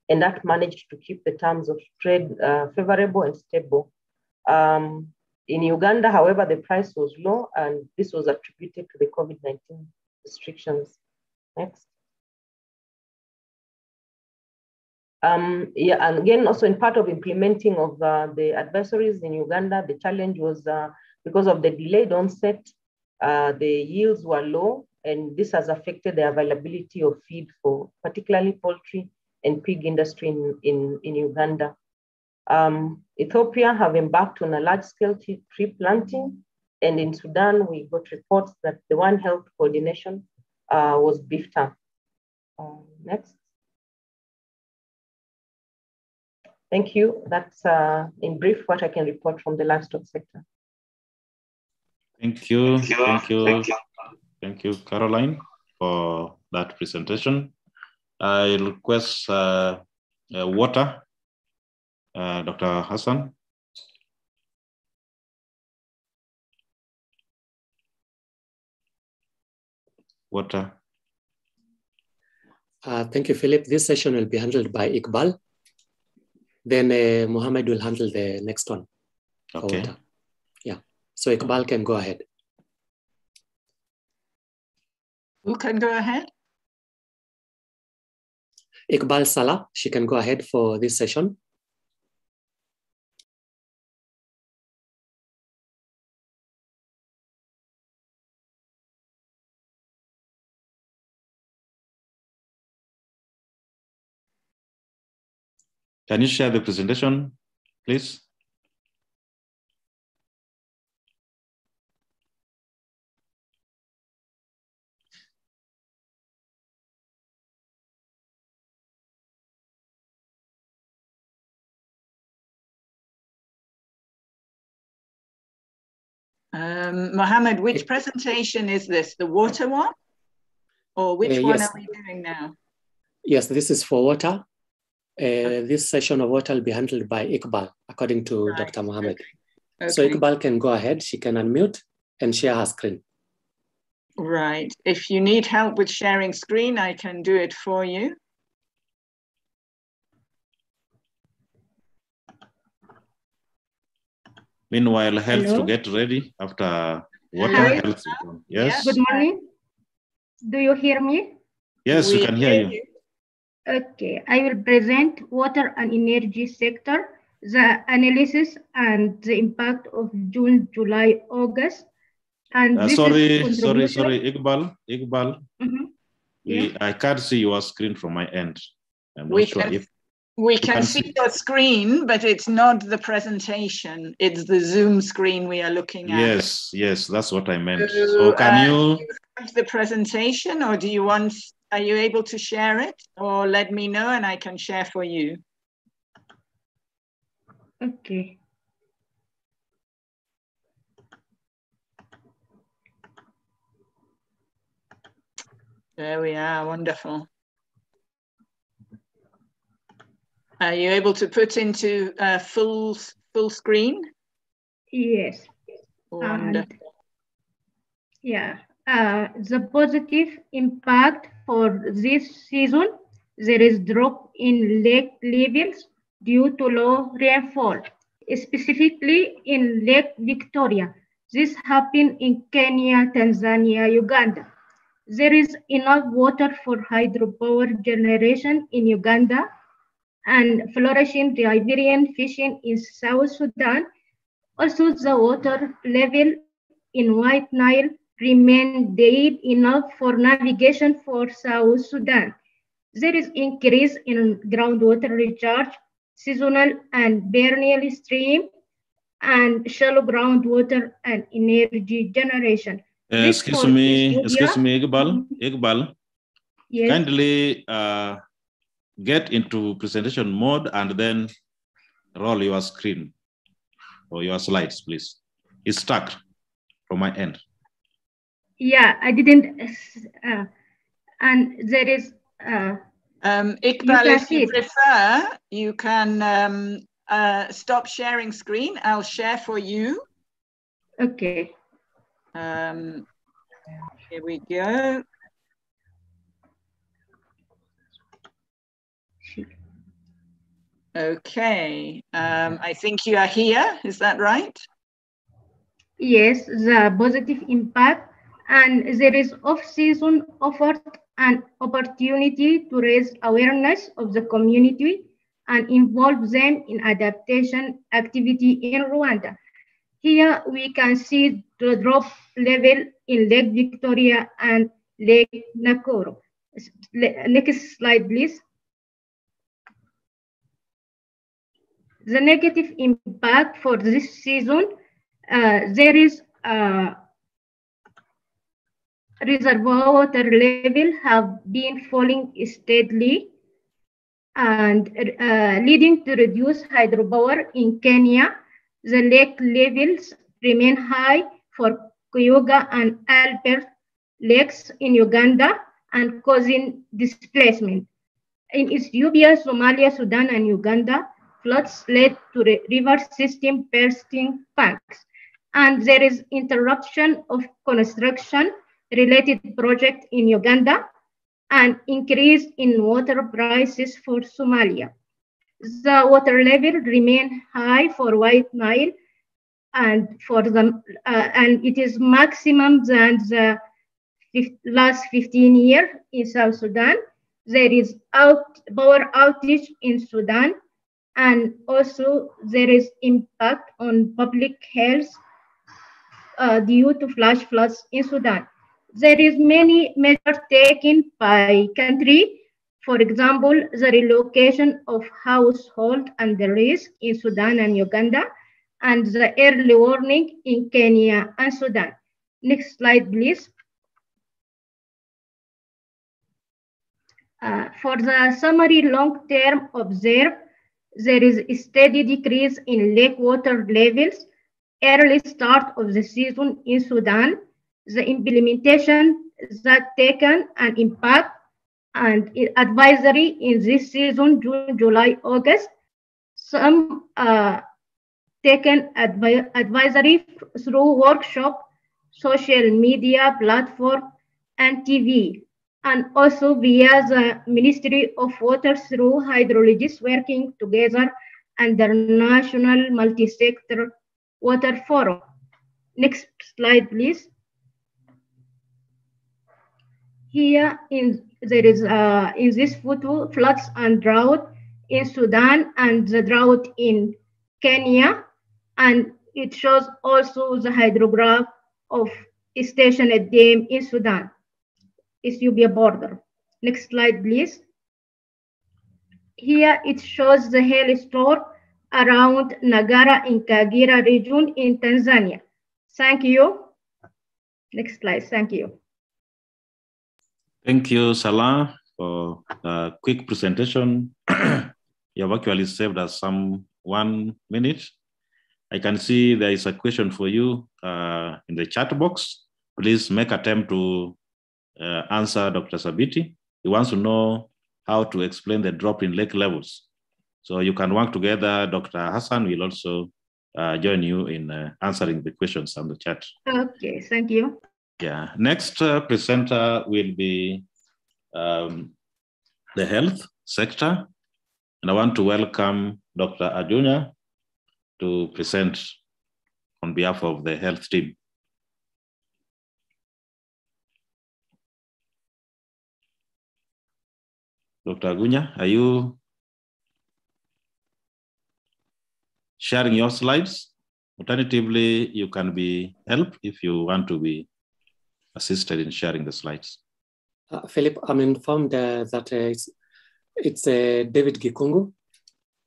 and that managed to keep the terms of trade uh, favorable and stable. Um, in Uganda, however, the price was low, and this was attributed to the COVID 19 restrictions. Next. Um, yeah, and again, also in part of implementing of uh, the advisories in Uganda, the challenge was uh, because of the delayed onset, uh, the yields were low, and this has affected the availability of feed for particularly poultry and pig industry in, in, in Uganda. Um, Ethiopia have embarked on a large-scale tree planting, and in Sudan, we got reports that the One Health coordination uh, was beefed up. Uh, next. Thank you. That's uh, in brief what I can report from the livestock sector. Thank you. Thank you. Thank you, Thank you. Thank you Caroline, for that presentation. I request uh, uh, water, uh, Dr. Hassan. Water. Uh, thank you, Philip. This session will be handled by Iqbal. Then uh, Mohammed will handle the next one. Okay. Yeah. So Iqbal can go ahead. Who can go ahead? Iqbal Salah, she can go ahead for this session. Can you share the presentation, please? Um, Mohammed, which presentation is this? The water one? Or which uh, one are we doing now? Yes, this is for water. Uh, this session of water will be handled by Iqbal, according to right. Dr. Mohammed. Okay. So Iqbal can go ahead, she can unmute and share her screen. Right. If you need help with sharing screen, I can do it for you. Meanwhile, health Hello? to get ready after water Hi. health. Yes. Good morning. Do you hear me? Yes, we, we can hear you. you. Okay, I will present water and energy sector, the analysis and the impact of June, July, August. And uh, sorry, sorry, sorry, Iqbal, Iqbal. Mm -hmm. we, yeah. I can't see your screen from my end. I'm not we sure can, if we can, can see, see your screen, but it's not the presentation. It's the Zoom screen we are looking at. Yes, yes, that's what I meant. So, so can uh, you the presentation, or do you want are you able to share it or let me know and I can share for you? Okay. There we are, wonderful. Are you able to put into uh, full full screen? Yes. Wonderful. And, yeah, uh, the positive impact for this season, there is drop in lake levels due to low rainfall, specifically in Lake Victoria. This happened in Kenya, Tanzania, Uganda. There is enough water for hydropower generation in Uganda and flourishing riparian fishing in South Sudan. Also, the water level in White Nile remain deep enough for navigation for South Sudan. There is increase in groundwater recharge, seasonal and perennial stream, and shallow groundwater and energy generation. Uh, excuse me, excuse me, Iqbal, Iqbal. Yes. Kindly uh, get into presentation mode and then roll your screen or your slides, please. It's stuck from my end yeah i didn't uh, and there is uh, Um, Iqbal, you if you prefer, you can um, uh, stop sharing screen. I'll share for you. Okay. Um, here we go. Okay, um, I think you are here, is that right? Yes, the positive impact and there is off-season offered an opportunity to raise awareness of the community and involve them in adaptation activity in Rwanda. Here we can see the drop level in Lake Victoria and Lake Nakuru. Next slide, please. the negative impact for this season, uh, there is uh, reservoir water level have been falling steadily and uh, leading to reduced hydropower in Kenya. The lake levels remain high for Kyoga and Albert lakes in Uganda and causing displacement. In Ethiopia, Somalia, Sudan, and Uganda, floods led to river system bursting banks. And there is interruption of construction related project in Uganda and increase in water prices for Somalia. The water level remain high for White Nile and for the uh, and it is maximum than the last 15 years in South Sudan. There is out power outage in Sudan and also there is impact on public health uh, due to flash floods in Sudan. There is many measures taken by country. For example, the relocation of household under risk in Sudan and Uganda, and the early warning in Kenya and Sudan. Next slide, please. Uh, for the summary long-term observed, there is a steady decrease in lake water levels early start of the season in Sudan. The implementation that taken an impact and advisory in this season, June, July, August. Some uh, taken advi advisory through workshop, social media platform, and TV and also via the Ministry of Water through hydrologists working together under National Multi-Sector Water Forum. Next slide, please. Here in there is uh, in this photo floods and drought in Sudan and the drought in Kenya, and it shows also the hydrograph of station at dam in Sudan. Ethiopia border. Next slide, please. Here it shows the hailstorm around Ngara in Kagera region in Tanzania. Thank you. Next slide, thank you. Thank you, Salah, for a quick presentation. you have actually saved us some one minute. I can see there is a question for you uh, in the chat box. Please make attempt to uh, answer Dr. Sabiti. He wants to know how to explain the drop in lake levels. So you can work together. Dr. Hassan will also uh, join you in uh, answering the questions on the chat. Okay, thank you. Yeah, next uh, presenter will be um, the health sector. And I want to welcome Dr. Adugna to present on behalf of the health team. Dr. Agunya, are you sharing your slides? Alternatively, you can be helped if you want to be assisted in sharing the slides. Uh, Philip, I'm informed uh, that uh, it's, it's uh, David Gikungu,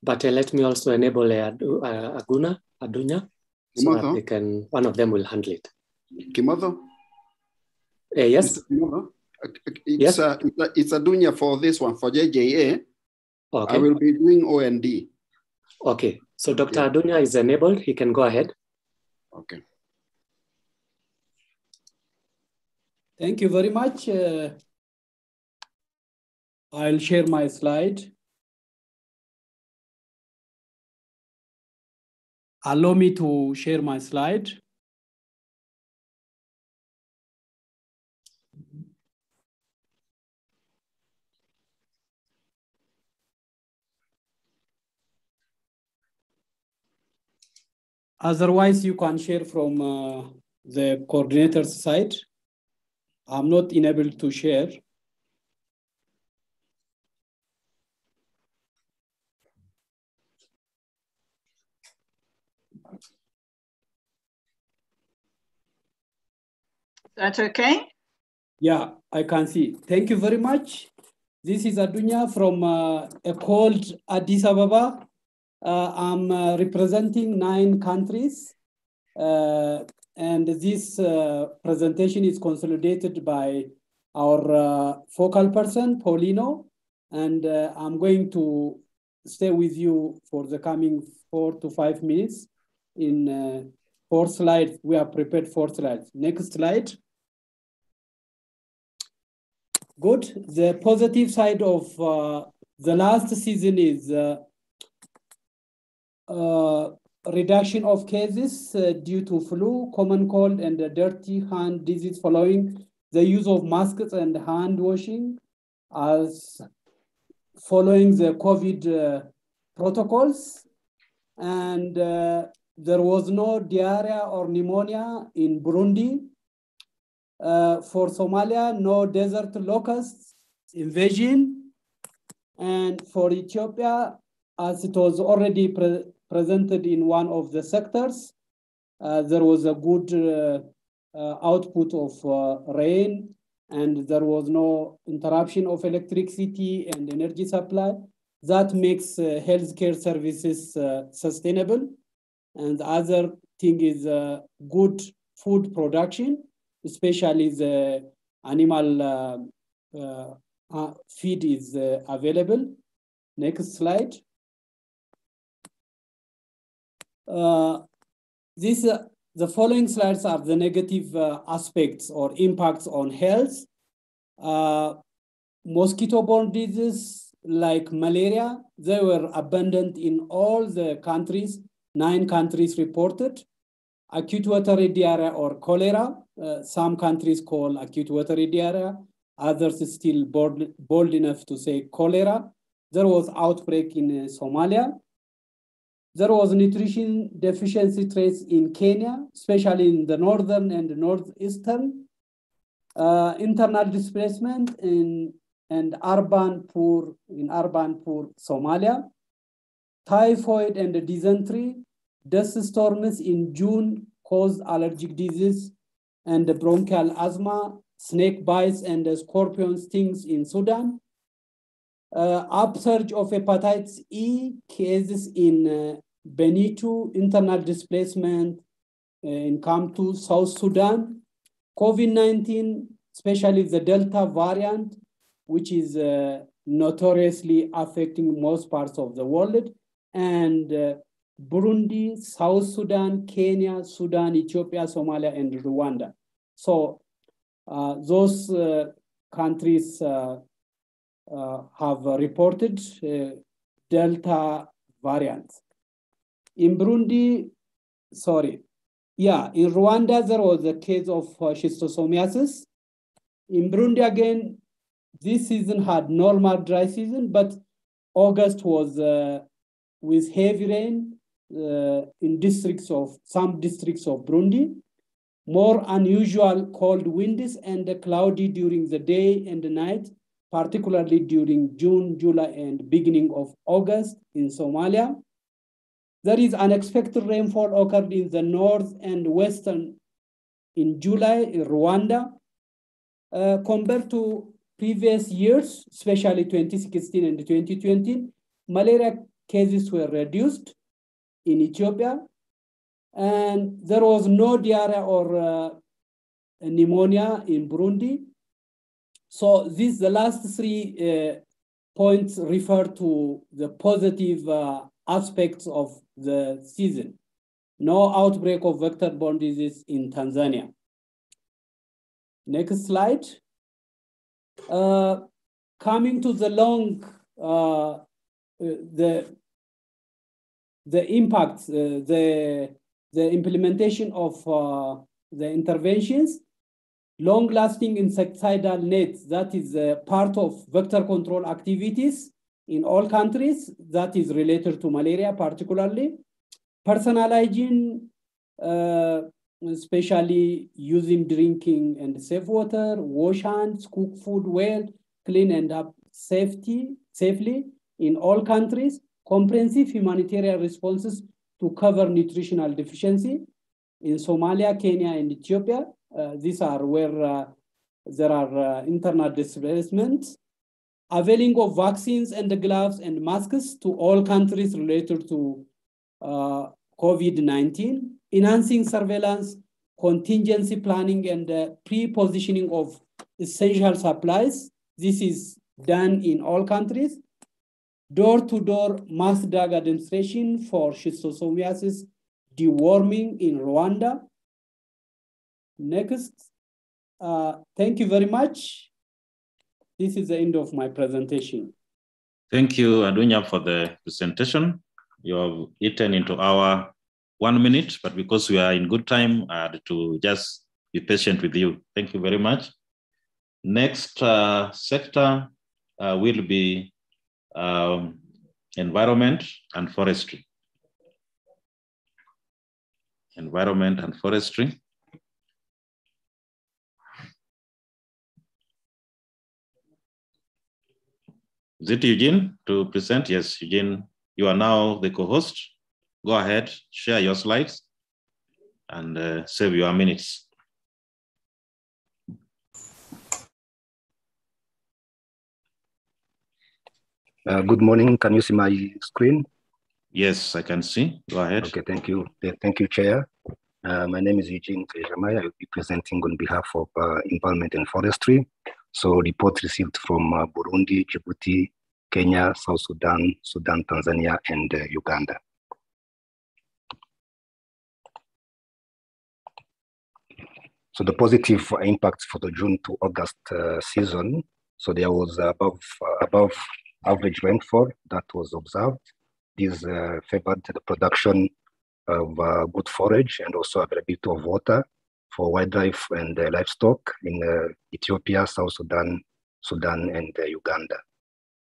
but uh, let me also enable uh, Aguna, Adugna, so that they can, one of them will handle it. Kimotho? yes? It's, yes? a, it's a Dunya for this one, for JJA. Okay. I will be doing OND. Okay, so Dr. Yeah. Adugna is enabled. He can go ahead. Okay. Thank you very much. Uh, I'll share my slide. Allow me to share my slide. Otherwise, you can share from uh, the coordinator's side. I'm not enabled to share. That's okay? Yeah, I can see. Thank you very much. This is Adugna from uh, a cold Addis Ababa. Uh, I'm uh, representing nine countries. Uh, and this uh, presentation is consolidated by our uh, focal person, Paulino. And I'm going to stay with you for the coming four to five minutes in four slides. We are prepared four slides. Next slide. Good. The positive side of uh, the last season is uh, uh, reduction of cases uh, due to flu, common cold, and dirty hand disease following the use of masks and hand washing as following the COVID uh, protocols. And uh, there was no diarrhea or pneumonia in Burundi uh, for Somalia, no desert locust invasion. And for Ethiopia, as it was already presented in one of the sectors, uh, there was a good uh, uh output of uh, rain and there was no interruption of electricity and energy supply. That makes uh, healthcare services sustainable. And the other thing is good food production especially the animal uh, uh, uh, feed is available. Next slide. This, the following slides are the negative aspects or impacts on health. mosquito-borne diseases like malaria, they were abundant in all the countries, nine countries reported acute watery diarrhea or cholera. Uh, some countries call acute watery diarrhea, others still bold, bold enough to say cholera. There was outbreak in uh, Somalia. There was nutrition deficiency traits in Kenya, especially in the northern and northeastern. Uh, internal displacement in and urban poor in urban poor Somalia. Typhoid and dysentery Dust storms in June caused allergic disease and bronchial asthma, snake bites and scorpion stings in Sudan. Uh, upsurge of hepatitis E cases in uh, Bentiu, internal displacement uh, in Kamtu, South Sudan. COVID-19, especially the Delta variant, which is uh, notoriously affecting most parts of the world, and uh, Burundi, South Sudan, Kenya, Sudan, Ethiopia, Somalia, and Rwanda. So uh, those uh, countries uh, have reported Delta variants. In Burundi, sorry, yeah, in Rwanda, there was a case of uh, schistosomiasis. In Burundi, again, this season had normal dry season, but August was with heavy rain uh, in districts of some districts of Burundi, more unusual cold winds and cloudy during the day and the night, particularly during June, July, and beginning of August in Somalia. There is unexpected rainfall occurred in the north and western in July in Rwanda. Uh, compared to previous years, especially 2016 and 2020, malaria cases were reduced in Ethiopia. And there was no diarrhea or uh, pneumonia in Burundi. So these, the last three uh, points refer to the positive uh, aspects of the season. No outbreak of vector-borne disease in Tanzania. Next slide. Uh, coming to the long, uh, the, the impact, uh, the, the implementation of uh, the interventions, long-lasting insecticidal nets, that is part of vector control activities in all countries, that is related to malaria particularly. Personal hygiene, uh, especially using drinking and safe water, wash hands, cook food well, clean and up safety, safely in all countries, comprehensive humanitarian responses to cover nutritional deficiency in Somalia, Kenya, and Ethiopia. Uh, these are where uh, there are uh, internal displacements. Availing of vaccines and gloves and masks to all countries related to uh, COVID-19, enhancing surveillance, contingency planning, and uh, pre-positioning of essential supplies. This is done in all countries. Door-to-door mass drug administration for schistosomiasis deworming in Rwanda. Next. Uh, thank you very much. This is the end of my presentation. Thank you, Adugna, for the presentation. You have eaten into our one minute, but because we are in good time, I had to just be patient with you. Thank you very much. Next uh, sector uh, will be um, environment and forestry. Environment and forestry. Is it Eugene to present? Yes, Eugene, you are now the co-host. Go ahead, share your slides and uh, save your minutes. Uh, good morning. Can you see my screen? Yes, I can see. Go ahead. Okay, thank you. Thank you, Chair. Uh, my name is Eugene Tejamaya. I will be presenting on behalf of uh, Environment and Forestry. So report received from uh, Burundi, Djibouti, Kenya, South Sudan, Sudan, Tanzania, and uh, Uganda. So the positive impacts for the June to August uh, season. So there was above uh, above average rainfall that was observed. This uh, favored the production of uh, good forage and also availability of water for wildlife and uh, livestock in uh, Ethiopia, South Sudan, Sudan, and Uganda.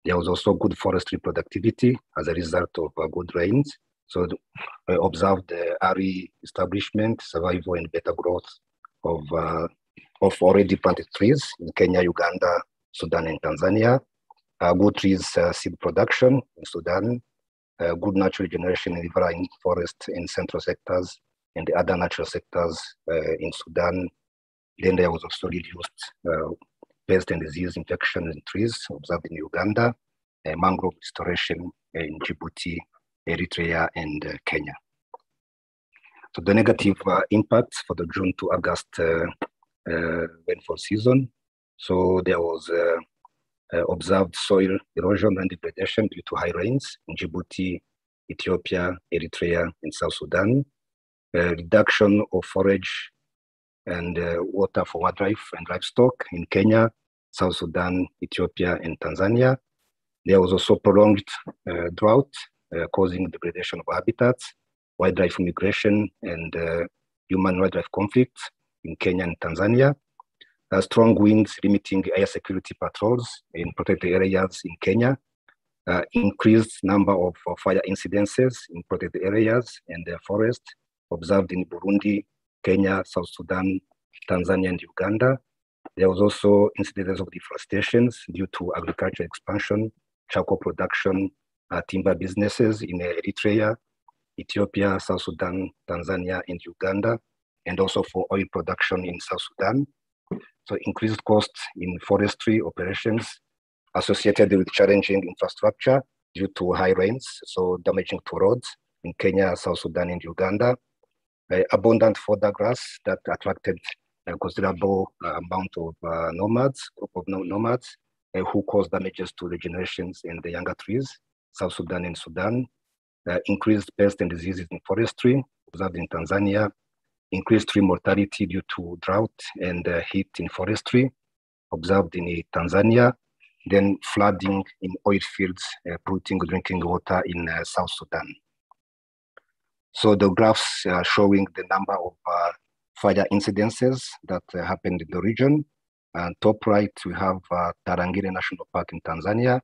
There was also good forestry productivity as a result of good rains. So I observed the RE establishment, survival, and better growth of, uh, of already planted trees in Kenya, Uganda, Sudan, and Tanzania. Uh, good trees uh, seed production in Sudan, good natural regeneration in riverine forest in central sectors and the other natural sectors in Sudan. Then there was also reduced pest and disease infection in trees observed in Uganda, mangrove restoration in Djibouti, Eritrea, and uh, Kenya. So the negative uh, impacts for the June to August uh, uh, rainfall season. So there was observed soil erosion and degradation due to high rains in Djibouti, Ethiopia, Eritrea, and South Sudan. Reduction of forage and water for wildlife and livestock in Kenya, South Sudan, Ethiopia, and Tanzania. There was also prolonged uh, drought uh, causing degradation of habitats wildlife migration and uh, human wildlife conflicts in Kenya and Tanzania. Uh, strong winds limiting air security patrols in protected areas in Kenya. Uh, increased number of, of, fire incidences in protected areas and the forest observed in Burundi, Kenya, South Sudan, Tanzania, and Uganda. There was also incidences of deforestation due to agriculture expansion, charcoal production, uh, timber businesses in Eritrea, Ethiopia, South Sudan, Tanzania, and Uganda, and also for oil production in South Sudan. So increased costs in forestry operations associated with challenging infrastructure due to high rains, so damaging to roads in Kenya, South Sudan, and Uganda. Abundant fodder grass that attracted a considerable uh, amount of uh, nomads, group of nomads, uh, who caused damages to regenerations in the younger trees, South Sudan and Sudan, increased pests and diseases in forestry observed in Tanzania, increased tree mortality due to drought and heat in forestry observed in Tanzania, then flooding in oil fields, polluting drinking water in South Sudan. So the graphs are showing the number of uh, fire incidences that uh, happened in the region. And top right, we have uh, Tarangire National Park in Tanzania.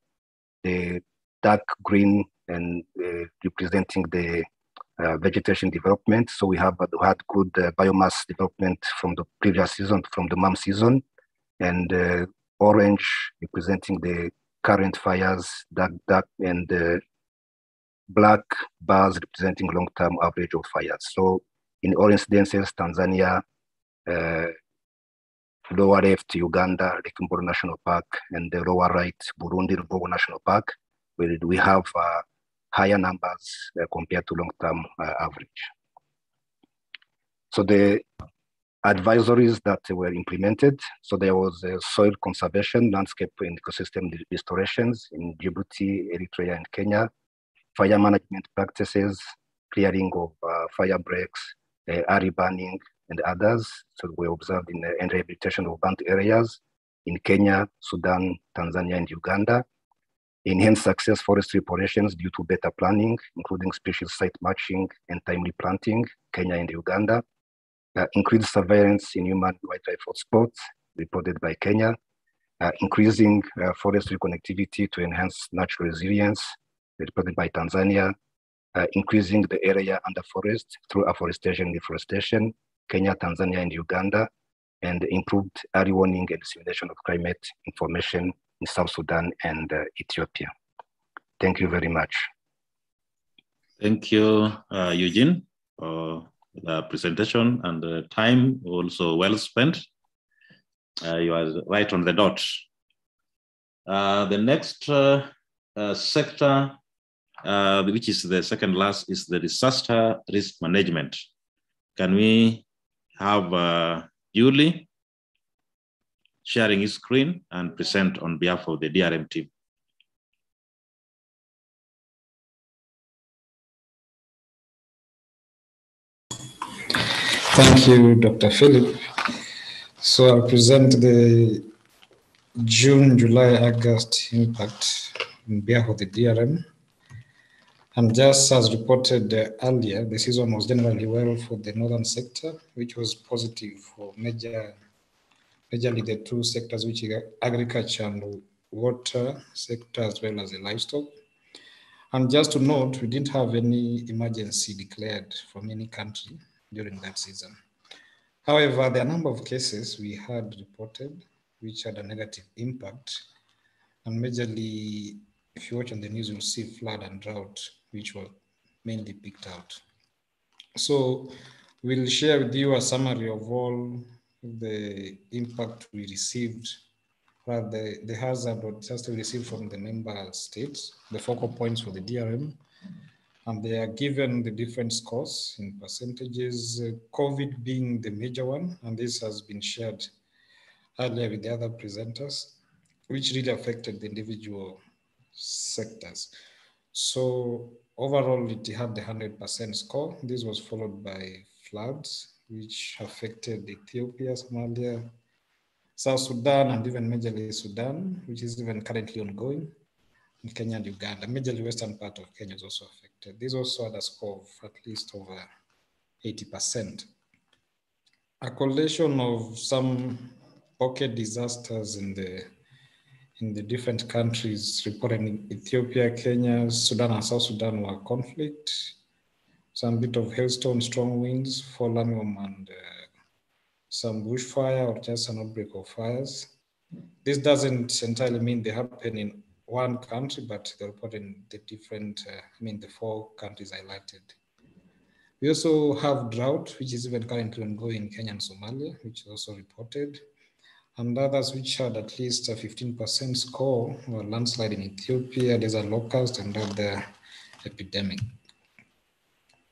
The dark green and uh, representing the uh, vegetation development. So we have uh, had good biomass development from the previous season, from the MAM season, and orange representing the current fires, dark, dark and black bars representing long-term average of fires. So in all incidences, Tanzania, uh, lower left, Uganda, Lake National Park, and the lower right, Burundi, Rubogo National Park, where we have uh, higher numbers uh, compared to long-term uh, average. So the advisories that were implemented. So there was soil conservation, landscape and ecosystem restorations in Djibouti, Eritrea, and Kenya, fire management practices, clearing of uh, fire breaks, uh, early burning, and others. So we observed in the uh, rehabilitation of burnt areas in Kenya, Sudan, Tanzania, and Uganda. Enhanced success forestry operations due to better planning, including species site matching and timely planting, Kenya and Uganda. Uh, increased surveillance in human wildlife hotspots, reported by Kenya. Uh, increasing uh, forestry connectivity to enhance natural resilience, reported by Tanzania, uh, increasing the area under forest through afforestation deforestation, Kenya, Tanzania, and Uganda, and improved early warning and dissemination of climate information in South Sudan and uh, Ethiopia. Thank you very much. Thank you, uh, Eugene, for the presentation and the time also well spent. Uh, you are right on the dot. Uh, the next uh, sector uh, which is the second last, is the disaster risk management. Can we have uh, Julie sharing his screen and present on behalf of the DRM team? Thank you, Dr. Philip. So I'll present the June, July, August impact on behalf of the DRM. And just as reported uh, earlier, the season was generally well for the northern sector, which was positive for major, majorly the two sectors, which are agriculture and water sector, as well as the livestock. And just to note, we didn't have any emergency declared from any country during that season. However, there are a number of cases we had reported which had a negative impact. And majorly, if you watch on the news, you'll see flood and drought which were mainly picked out. So we'll share with you a summary of all the impact we received, well, the, the hazard or disaster we received from the member states, the focal points for the DRM, and they are given the different scores in percentages, uh, COVID being the major one, and this has been shared earlier with the other presenters, which really affected the individual sectors. So overall, it had the 100% score. This was followed by floods, which affected Ethiopia, Somalia, South Sudan, and even majorly Sudan, which is even currently ongoing, in Kenya and Uganda. Majorly western part of Kenya is also affected. This also had a score of at least over 80%. A collation of some pocket disasters in the in the different countries reported in Ethiopia, Kenya, Sudan, and South Sudan were conflict, some bit of hailstone, strong winds, fallen and uh, some bushfire or just an outbreak of fires. This doesn't entirely mean they happen in one country, but they're reported in the different, uh, I mean, the four countries highlighted. We also have drought, which is even currently ongoing in Kenya and Somalia, which is also reported and others which had at least a 15% score were landslide in Ethiopia, desert locust, and other epidemic.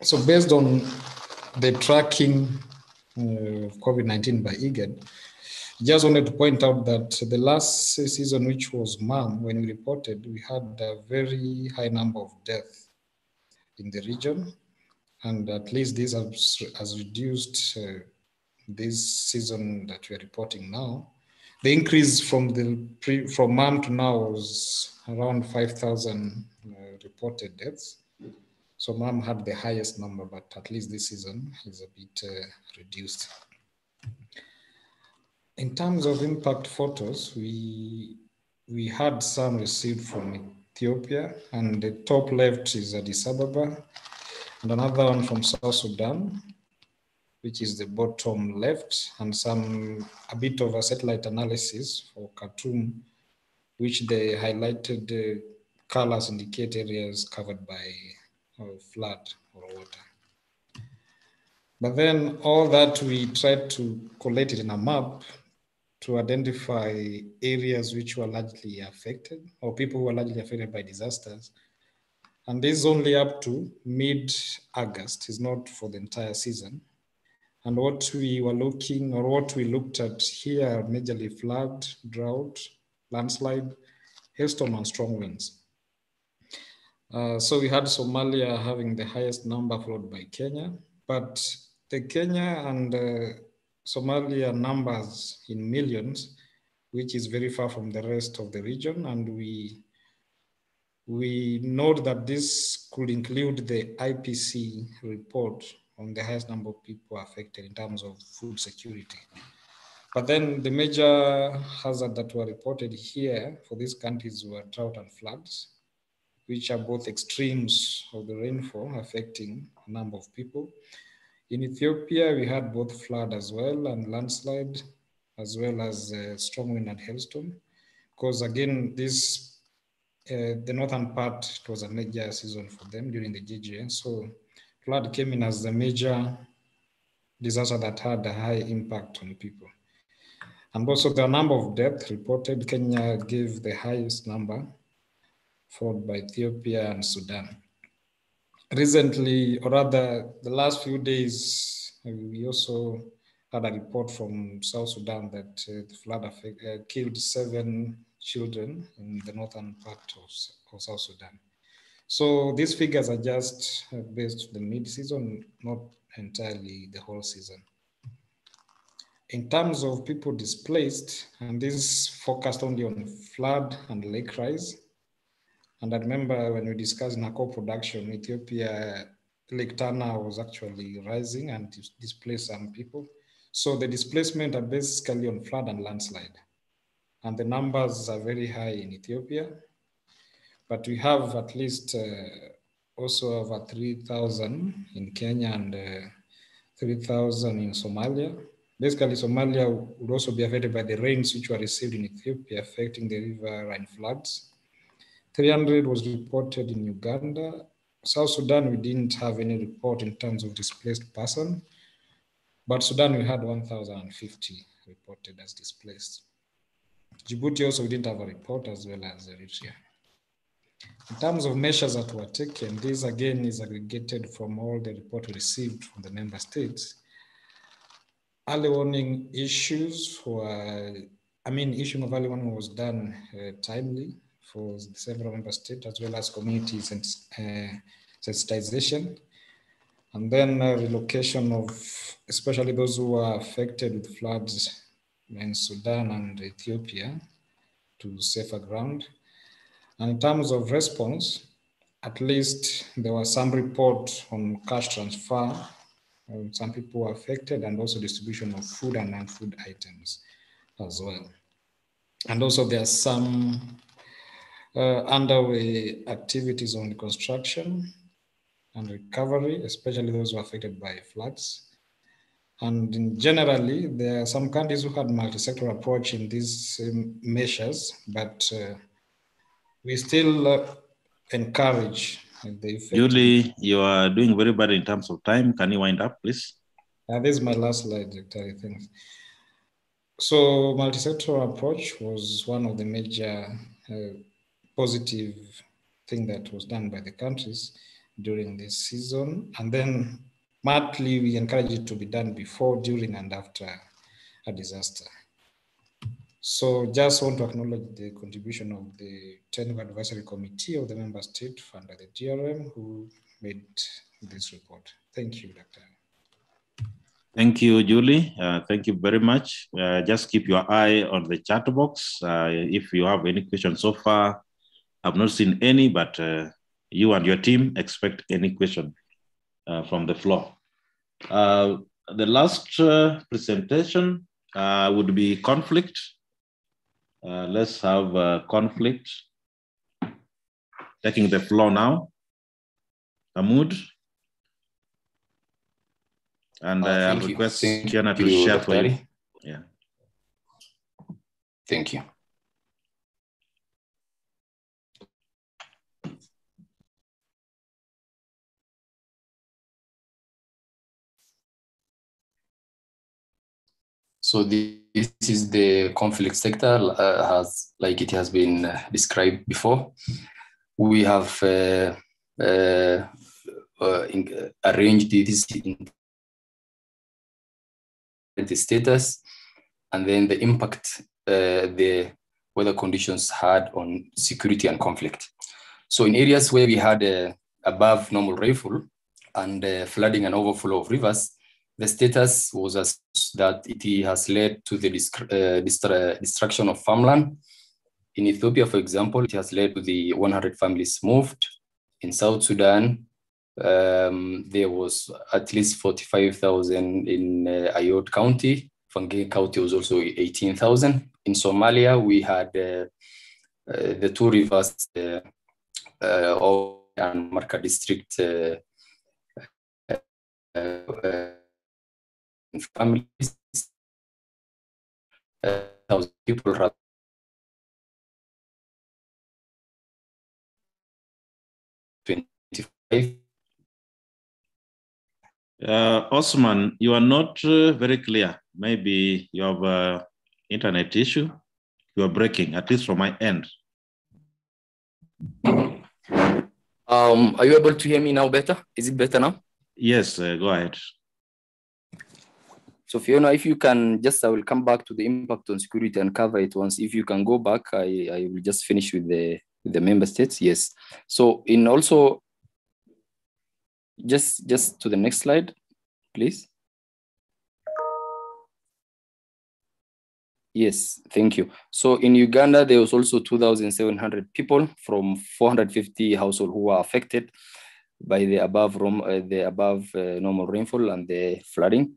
So based on the tracking uh, of COVID-19 by IGAD, just wanted to point out that the last season, which was MAM, when we reported, we had a very high number of deaths in the region. And at least this has, has reduced uh, this season that we're reporting now the increase from the pre, from MAM to now was around 5,000 uh, reported deaths. So MAM had the highest number, but at least this season is a bit uh, reduced. In terms of impact photos, we we had some received from Ethiopia, and the top left is Addis Ababa, and another one from South Sudan, which is the bottom left, and some a bit of a satellite analysis for Khartoum, which they highlighted the colors indicate areas covered by uh, flood or water. But then all that we tried to collate it in a map to identify areas which were largely affected or people who were largely affected by disasters. And this is only up to mid-August, it's not for the entire season. And what we were looking or what we looked at here, majorly flood, drought, landslide, hailstorm and strong winds. Uh, so we had Somalia having the highest number followed by Kenya, but the Kenya and uh, Somalia numbers in millions, which is very far from the rest of the region. And we, we note that this could include the IPC report on the highest number of people affected in terms of food security. But then the major hazard that were reported here for these countries were drought and floods, which are both extremes of the rainfall affecting a number of people. In Ethiopia, we had both flood as well and landslide, as well as uh, strong wind and hailstorm. Because again, this uh, the northern part it was a major season for them during the GGN. So flood came in as the major disaster that had a high impact on people. And also the number of deaths reported, Kenya gave the highest number, followed by Ethiopia and Sudan recently, or rather, the last few days, we also had a report from South Sudan that uh, the flood uh, killed seven children in the northern part of, of South Sudan. So these figures are just uh, based the mid-season, not entirely the whole season. In terms of people displaced, and this focused only on flood and lake rise, and I remember when we discussed Nako production, in Ethiopia, Lake Tana was actually rising and displaced some people. So the displacement are basically on flood and landslide. And the numbers are very high in Ethiopia. But we have at least uh, also over 3,000 in Kenya and uh, 3,000 in Somalia. Basically, Somalia would also be affected by the rains which were received in Ethiopia, affecting the river and floods. 300 was reported in Uganda. South Sudan, we didn't have any report in terms of displaced person, but Sudan, we had 1,050 reported as displaced. Djibouti also, we didn't have a report as well as Eritrea. In terms of measures that were taken, this again is aggregated from all the report we received from the member states. Early warning issues were, I mean, issuing of early warning was done uh, timely for several member states as well as community uh, sensitization. And then uh, relocation of especially those who are affected with floods in Sudan and Ethiopia to safer ground. And in terms of response, at least there was some report on cash transfer. Some people were affected and also distribution of food and non-food items as well. And also there are some uh, underway activities on construction and recovery, especially those who are affected by floods. And generally, there are some countries who had multi-sector approach in these um, measures, but uh, we still uh, encourage. Julie, you are doing very bad in terms of time. Can you wind up, please? Uh, this is my last slide, Dr. Thanks. So multi-sector approach was one of the major uh, positive thing that was done by the countries during this season. And then partly we encourage it to be done before, during, and after a disaster. So just want to acknowledge the contribution of the Technical Advisory Committee of the Member State under the DRM who made this report. Thank you, Dr. Thank you, Julie. Uh, thank you very much. Uh, just keep your eye on the chat box. Uh, if you have any questions so far, I've not seen any, but uh, you and your team expect any question uh, from the floor. Uh, the last presentation would be conflict. Let's have a conflict. Taking the floor now. Ahmad. And uh, I'll request Fiona to share for you. Yeah. Thank you. So this is the conflict sector, uh, has like it has been uh, described before. We have uh, uh, uh in, arranged this in the status, and then the impact uh, the weather conditions had on security and conflict. So in areas where we had uh, above normal rainfall and uh, flooding and overflow of rivers, the status was as that it has led to the uh, uh, destruction of farmland. In Ethiopia, for example, it has led to the 100 families moved. In South Sudan, um, there was at least 45,000 in uh, Ayod County. Fangak County was also 18,000. In Somalia, we had uh, uh, the two rivers, uh, uh, and Marka district uh, uh, families, people Twenty-five uh, Osman, you are not uh, very clear. Maybe you have an internet issue. You are breaking, at least from my end. Um, are you able to hear me now better? Is it better now? Yes, uh, go ahead. So Fiona, if you can just, I will come back to the impact on security and cover it once. If you can go back, I, I will just finish with the, with the member states. Yes. So in also just just to the next slide, please. Yes, thank you. So in Uganda, there was also 2,700 people from 450 households who were affected by the above, uh, the above uh, normal rainfall and the flooding.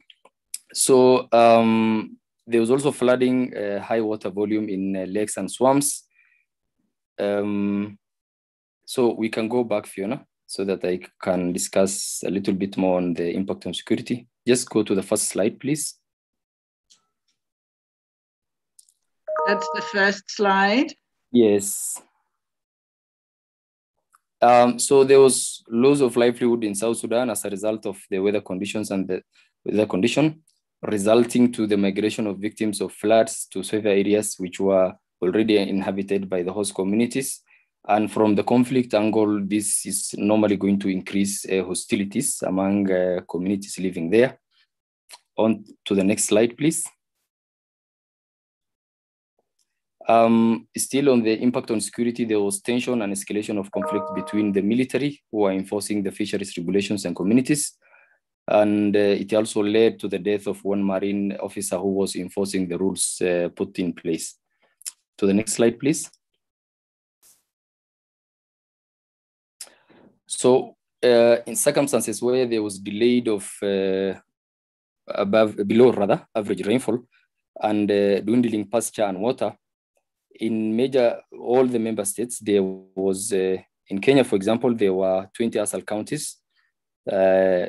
So um, there was also flooding, uh, high water volume in uh, lakes and swamps. Um, so we can go back, Fiona so that I can discuss a little bit more on the impact on security. Just go to the first slide, please. That's the first slide. Yes. Um, so there was loss of livelihood in South Sudan as a result of the weather conditions and the weather condition, resulting to the migration of victims of floods to safer areas which were already inhabited by the host communities and from the conflict angle, this is normally going to increase uh, hostilities among uh, communities living there. On to the next slide, please. Um, still on the impact on security, there was tension and escalation of conflict between the military who are enforcing the fisheries regulations and communities. And uh, it also led to the death of one Marine officer who was enforcing the rules uh, put in place. To the next slide, please. So uh, in circumstances where there was delayed of uh, above below rather average rainfall and uh, dwindling pasture and water, in major all the member states there was uh, in Kenya, for example, there were 20 ASAL counties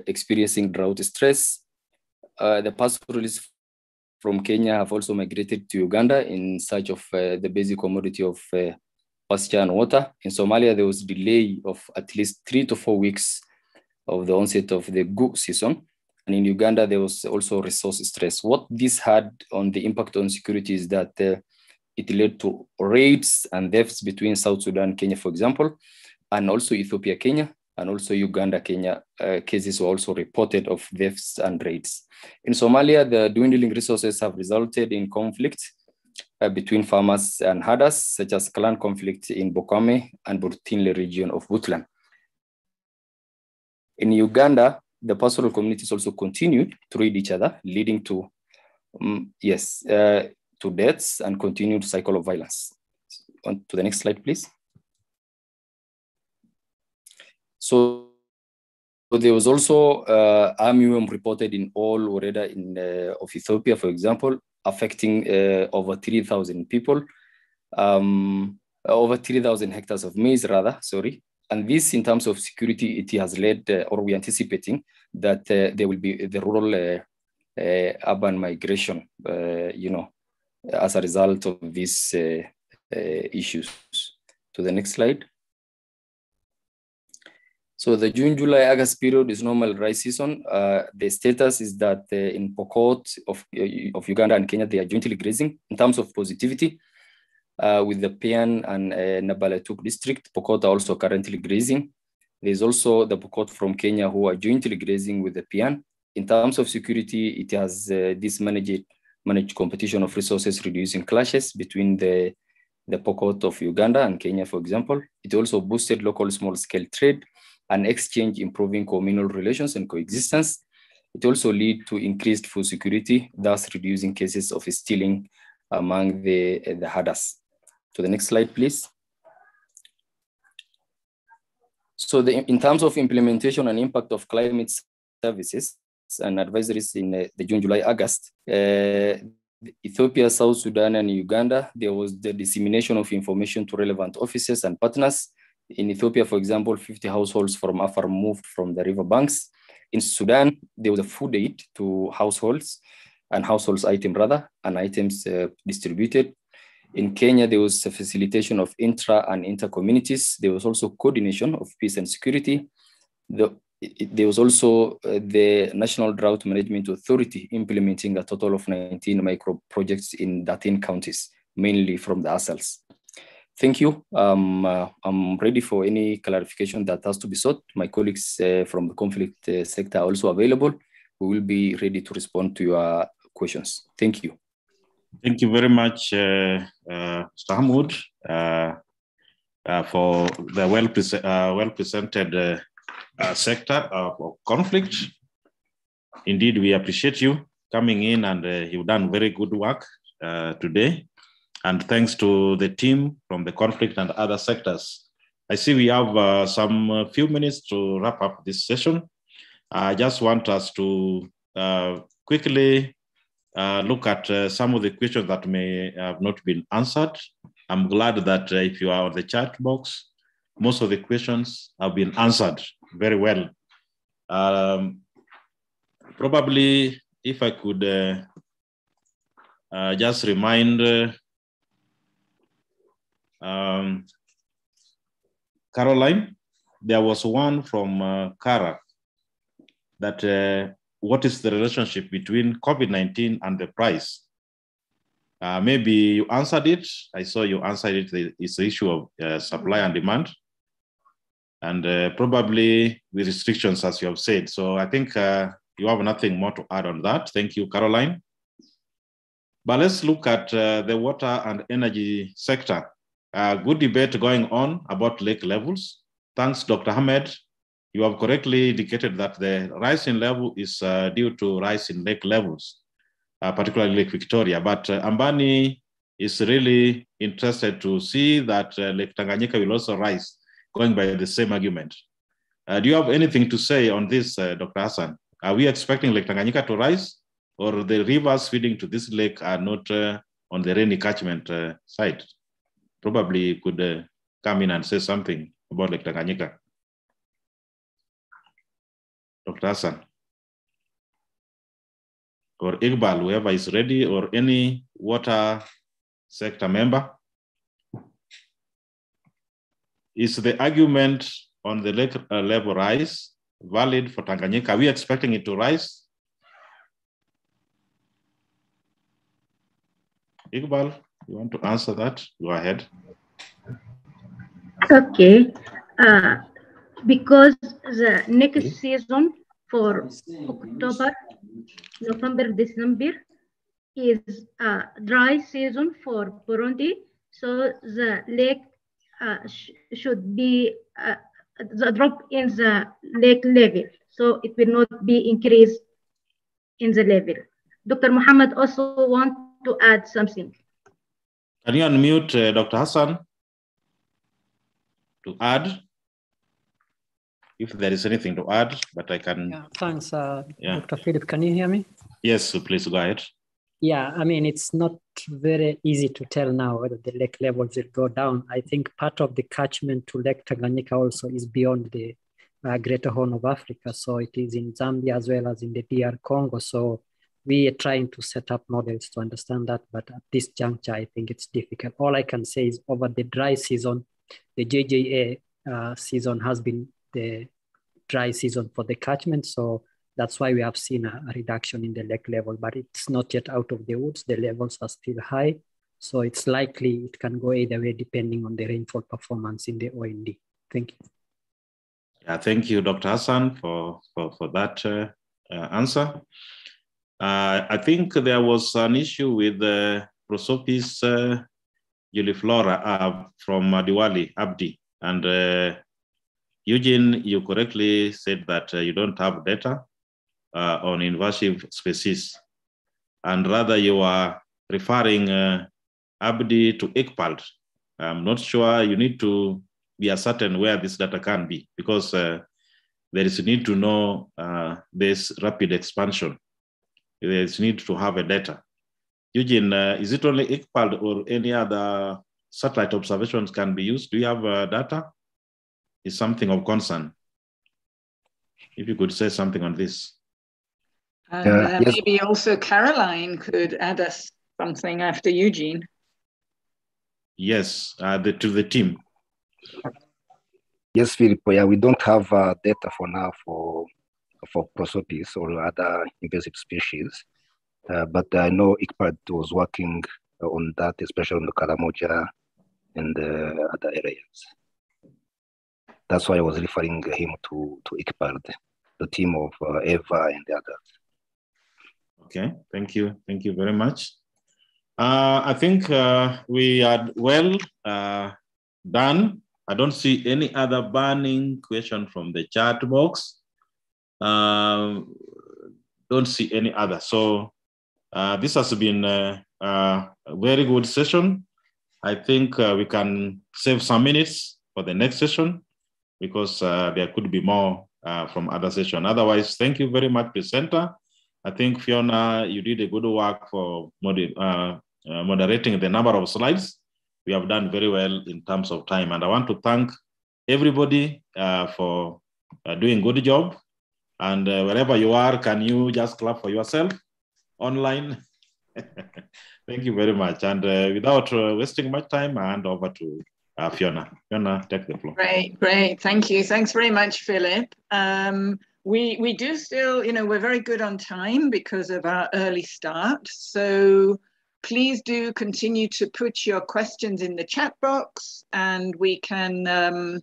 experiencing drought stress. Uh, the pastoralists from Kenya have also migrated to Uganda in search of the basic commodity of pasture and water. In Somalia, there was delay of at least three to four weeks of the onset of the gu season. And in Uganda, there was also resource stress. What this had on the impact on security is that uh, it led to raids and deaths between South Sudan, and Kenya, for example, and also Ethiopia, Kenya, and also Uganda, Kenya. Uh, cases were also reported of deaths and raids. In Somalia, the dwindling resources have resulted in conflict uh, between farmers and herders, such as clan conflict in Bokame and Burtinle region of Puntland. In Uganda, the pastoral communities also continued to read each other, leading to, um, yes, uh, to deaths and continued cycle of violence. On to the next slide, please. So there was also uh, reported in all Woreda in uh, of Ethiopia, for example, affecting uh, over 3,000 people, um, over 3,000 hectares of maize, rather, sorry. And this, in terms of security, it has led, uh, or we're anticipating that uh, there will be the rural uh, urban migration, you know, as a result of these issues. To the next slide. So the June, July, August period is normal dry season. Uh, the status is that uh, in Pokot of, uh, of Uganda and Kenya, they are jointly grazing. In terms of positivity, uh, with the Pian and uh, district, Pokot are also currently grazing. There's also the Pokot from Kenya who are jointly grazing with the Pian. In terms of security, it has uh, this managed, managed competition of resources, reducing clashes between the, the Pokot of Uganda and Kenya, for example. It also boosted local small-scale trade and exchange improving communal relations and coexistence. It also lead to increased food security, thus reducing cases of stealing among the, the herders. To the next slide, please. So the, in terms of implementation and impact of climate services and advisories in uh, the June, July, August, uh, Ethiopia, South Sudan, and Uganda, there was the dissemination of information to relevant offices and partners in Ethiopia, for example, 50 households from Afar moved from the river banks. In Sudan, there was a food aid to households and households item rather, and items uh, distributed. In Kenya, there was a facilitation of intra and inter communities. There was also coordination of peace and security. The, it, there was also uh, the National Drought Management Authority implementing a total of 19 micro projects in 13 counties, mainly from the ASALs. Thank you. Um, uh, I'm ready for any clarification that has to be sought. My colleagues uh, from the conflict uh, sector are also available. We will be ready to respond to your questions. Thank you. Thank you very much, uh, uh, Hamud, uh, uh, for the well, pre- well presented sector of conflict. Indeed, we appreciate you coming in and you've done very good work today. And thanks to the team from the conflict and other sectors. I see we have uh, some uh, few minutes to wrap up this session. I just want us to uh, quickly uh, look at uh, some of the questions that may have not been answered. I'm glad that uh, if you are on the chat box, most of the questions have been answered very well. Um, probably if I could just remind um, Caroline, there was one from uh, Kara that uh, what is the relationship between COVID-19 and the price? Uh, maybe you answered it. I saw you answered it. It's the issue of uh, supply and demand, and uh, probably with restrictions, as you have said. So I think uh, you have nothing more to add on that. Thank you, Caroline. But let's look at uh, the water and energy sector. A good debate going on about lake levels. Thanks, Dr. Ahmed. You have correctly indicated that the rise in level is uh, due to rise in lake levels, uh, particularly Lake Victoria. But uh, Ambani is really interested to see that uh, Lake Tanganyika will also rise, going by the same argument. Uh, do you have anything to say on this, uh, Dr. Hassan? Are we expecting Lake Tanganyika to rise, or the rivers feeding to this lake are not on the rainy catchment side? Probably could uh, come in and say something about Lake Tanganyika. Dr. Hassan. Or Iqbal, whoever is ready, or any water sector member. Is the argument on the lake uh, level rise valid for Tanganyika? Are we expecting it to rise? Iqbal? You want to answer that? Go ahead. Okay. Uh, because the next season for October, November, December is a dry season for Burundi. So the lake uh, sh should be uh, the drop in the lake level. so it will not be increased in the level. Dr. Muhammad also want to add something. Can you unmute uh, Dr. Hassan to add? If there is anything to add, but I can. Yeah, thanks, uh, Yeah. Dr. Philip. Can you hear me? Yes, please go ahead. Yeah, I mean, it's not very easy to tell now whether the lake levels will go down. I think part of the catchment to Lake Tanganyika also is beyond the uh, Greater Horn of Africa. So it is in Zambia as well as in the DR Congo. So we are trying to set up models to understand that. But at this juncture, I think it's difficult. All I can say is over the dry season, the JJA uh, season has been the dry season for the catchment. So that's why we have seen a, a reduction in the lake level, but it's not yet out of the woods. The levels are still high. So it's likely it can go either way depending on the rainfall performance in the OND. Thank you. Yeah, thank you, Dr. Hassan, for, for, for that uh, uh, answer. Uh, I think there was an issue with uh, Prosopis uh, juliflora uh, from uh, Diwali, Abdi. And Eugene, you correctly said that you don't have data on invasive species, and rather you are referring Abdi to ICPALD. I'm not sure you need to be certain where this data can be because uh, there is a need to know uh, this rapid expansion. There is need to have a data. Eugene, uh, is it only ICPALD or any other satellite observations can be used? Do you have uh, data? Is something of concern? If you could say something on this. And Uh, uh, yes. maybe also Caroline could add us something after Eugene. Yes, uh, the, to the team. Yes, Filippo. Yeah, we don't have uh, data for now for for prosopis or other invasive species, uh, but I know ICPALD was working on that, especially on the Karamoja and uh, other areas. That's why I was referring him to to ICPALD, the team of uh, Eva and the others. Okay, thank you. Thank you very much. Uh, I think uh, we are well uh, done. I don't see any other burning question from the chat box. Um, don't see any other. So uh, this has been a, a very good session. I think uh, we can save some minutes for the next session because uh, there could be more uh, from other session. Otherwise, thank you very much, presenter. I think Fiona, you did a good work for moder- uh, uh, moderating the number of slides. We have done very well in terms of time, and I want to thank everybody uh, for uh, doing good job. And uh, wherever you are, can you just clap for yourself online? thank you very much. And uh, without uh, wasting much time, I hand over to uh, Fiona. Fiona, take the floor. Great, great. Thank you. Thanks very much, Philip. Um, we we do still, you know, we're very good on time because of our early start. So please do continue to put your questions in the chat box, and we can, um,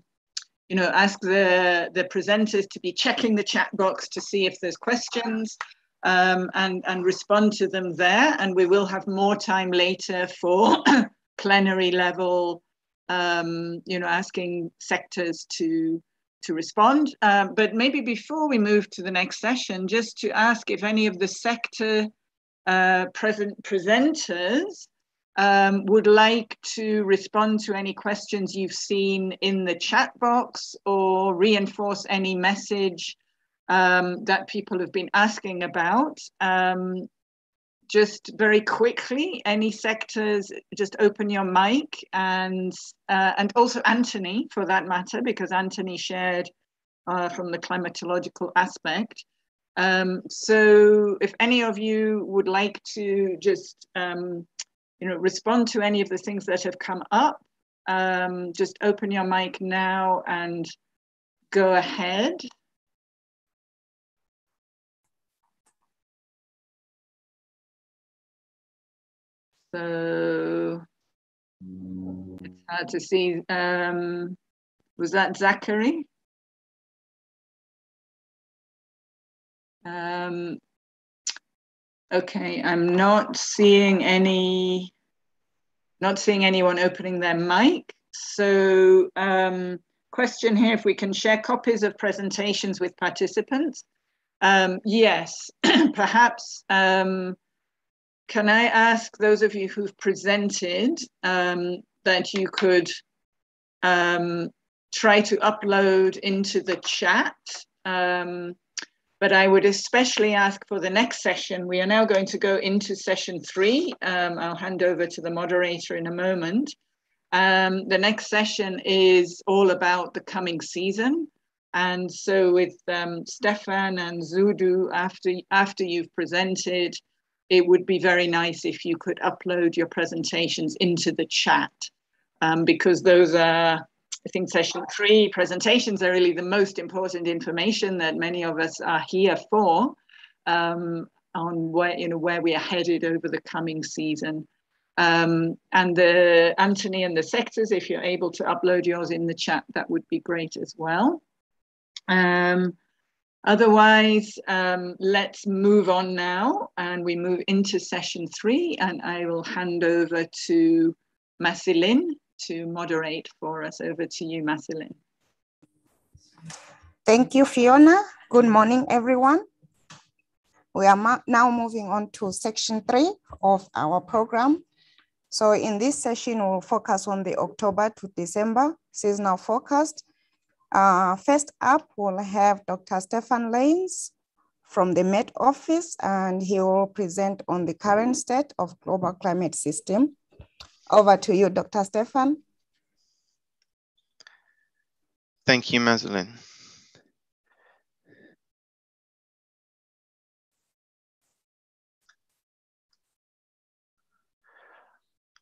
you know, ask the the presenters to be checking the chat box to see if there's questions. Um, and and respond to them there, and we will have more time later for plenary level um, you know, asking sectors to to respond. Um, but maybe before we move to the next session, just to ask if any of the sector uh, present presenters um, would like to respond to any questions you've seen in the chat box or reinforce any message um, that people have been asking about. Um, just very quickly, any sectors, just open your mic and uh, and also Anthony for that matter, because Anthony shared uh, from the climatological aspect. Um, so if any of you would like to just um, you know respond to any of the things that have come up, um, just open your mic now and go ahead. So it's hard to see. Um, was that Zachary? Um, okay, I'm not seeing any, not seeing anyone opening their mic. So um, question here if we can share copies of presentations with participants. Um, yes, perhaps um, can I ask those of you who've presented um, that you could um, try to upload into the chat. But I would especially ask for the next session. We are now going to go into session three. Um, I'll hand over to the moderator in a moment. Um, the next session is all about the coming season. And so with um, Stefan and Zewdu, after, after you've presented, it would be very nice if you could upload your presentations into the chat um, because those are, I think session three presentations are really the most important information that many of us are here for um, on where, you know, where we are headed over the coming season. Um, and the Anthony and the sectors, if you're able to upload yours in the chat, that would be great as well. Um, otherwise, um, let's move on now and we move into session three and I will hand over to Masilin to moderate for us. Over to you, Masilin. Thank you, Fiona. Good morning, everyone. We are now moving on to section three of our program. So in this session, we'll focus on the October to December seasonal forecast. Uh, first up, we'll have Dr. Stefan Lanes from the Met Office, and he will present on the current state of global climate system. Over to you, Dr. Stefan. Thank you, Maslin.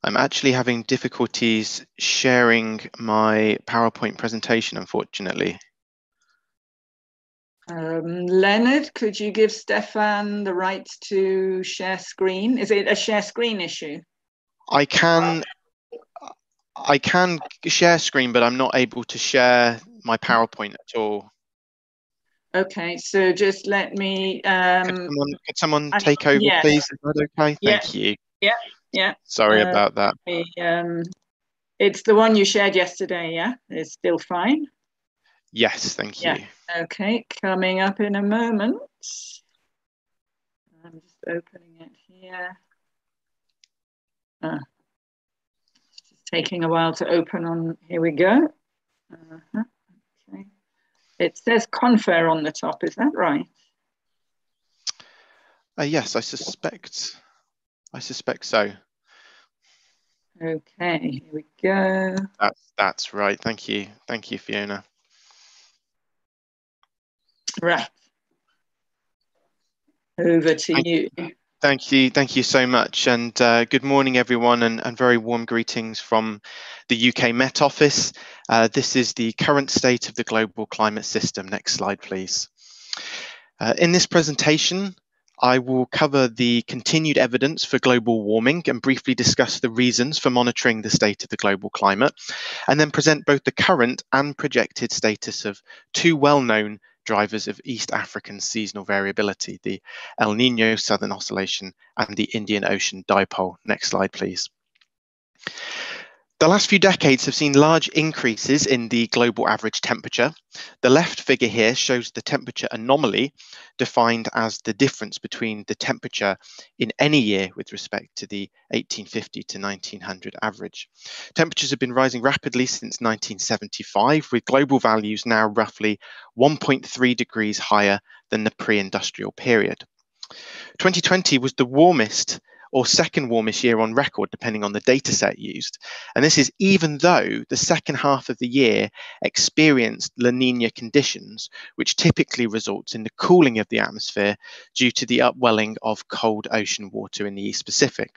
I'm actually having difficulties sharing my PowerPoint presentation, unfortunately. Um, Leonard, could you give Stefan the right to share screen? Is it a share screen issue? I can I can share screen, but I'm not able to share my PowerPoint at all. Okay, so just let me. Um, could someone, could someone take over, yeah. please? Is that okay? Yeah. Thank you. Yeah, yeah. Sorry uh, about that. Um, it's the one you shared yesterday, yeah? It's still fine? Yes, thank you. Yeah. Okay, coming up in a moment. I'm just opening it here. Uh, it's taking a while to open on, here we go. Uh -huh. Okay. It says confer on the top, is that right? Uh, yes, I suspect, I suspect so. Okay, here we go. That's, that's right, thank you. Thank you, Fiona. Right. Over to thank you. you. Thank you, thank you so much, and uh, good morning, everyone, and, and, very warm greetings from the UK Met Office. Uh, this is the current state of the global climate system. Next slide, please. Uh, in this presentation, I will cover the continued evidence for global warming and briefly discuss the reasons for monitoring the state of the global climate, and then present both the current and projected status of two well-known drivers of East African seasonal variability, the El Nino Southern Oscillation and the Indian Ocean Dipole. Next slide, please. The last few decades have seen large increases in the global average temperature. The left figure here shows the temperature anomaly, defined as the difference between the temperature in any year with respect to the 1850 to 1900 average. Temperatures have been rising rapidly since 1975, with global values now roughly 1.3 degrees higher than the pre industrial period. 2020 was the warmest or second warmest year on record, depending on the data set used. And this is even though the second half of the year experienced La Nina conditions, which typically results in the cooling of the atmosphere due to the upwelling of cold ocean water in the East Pacific.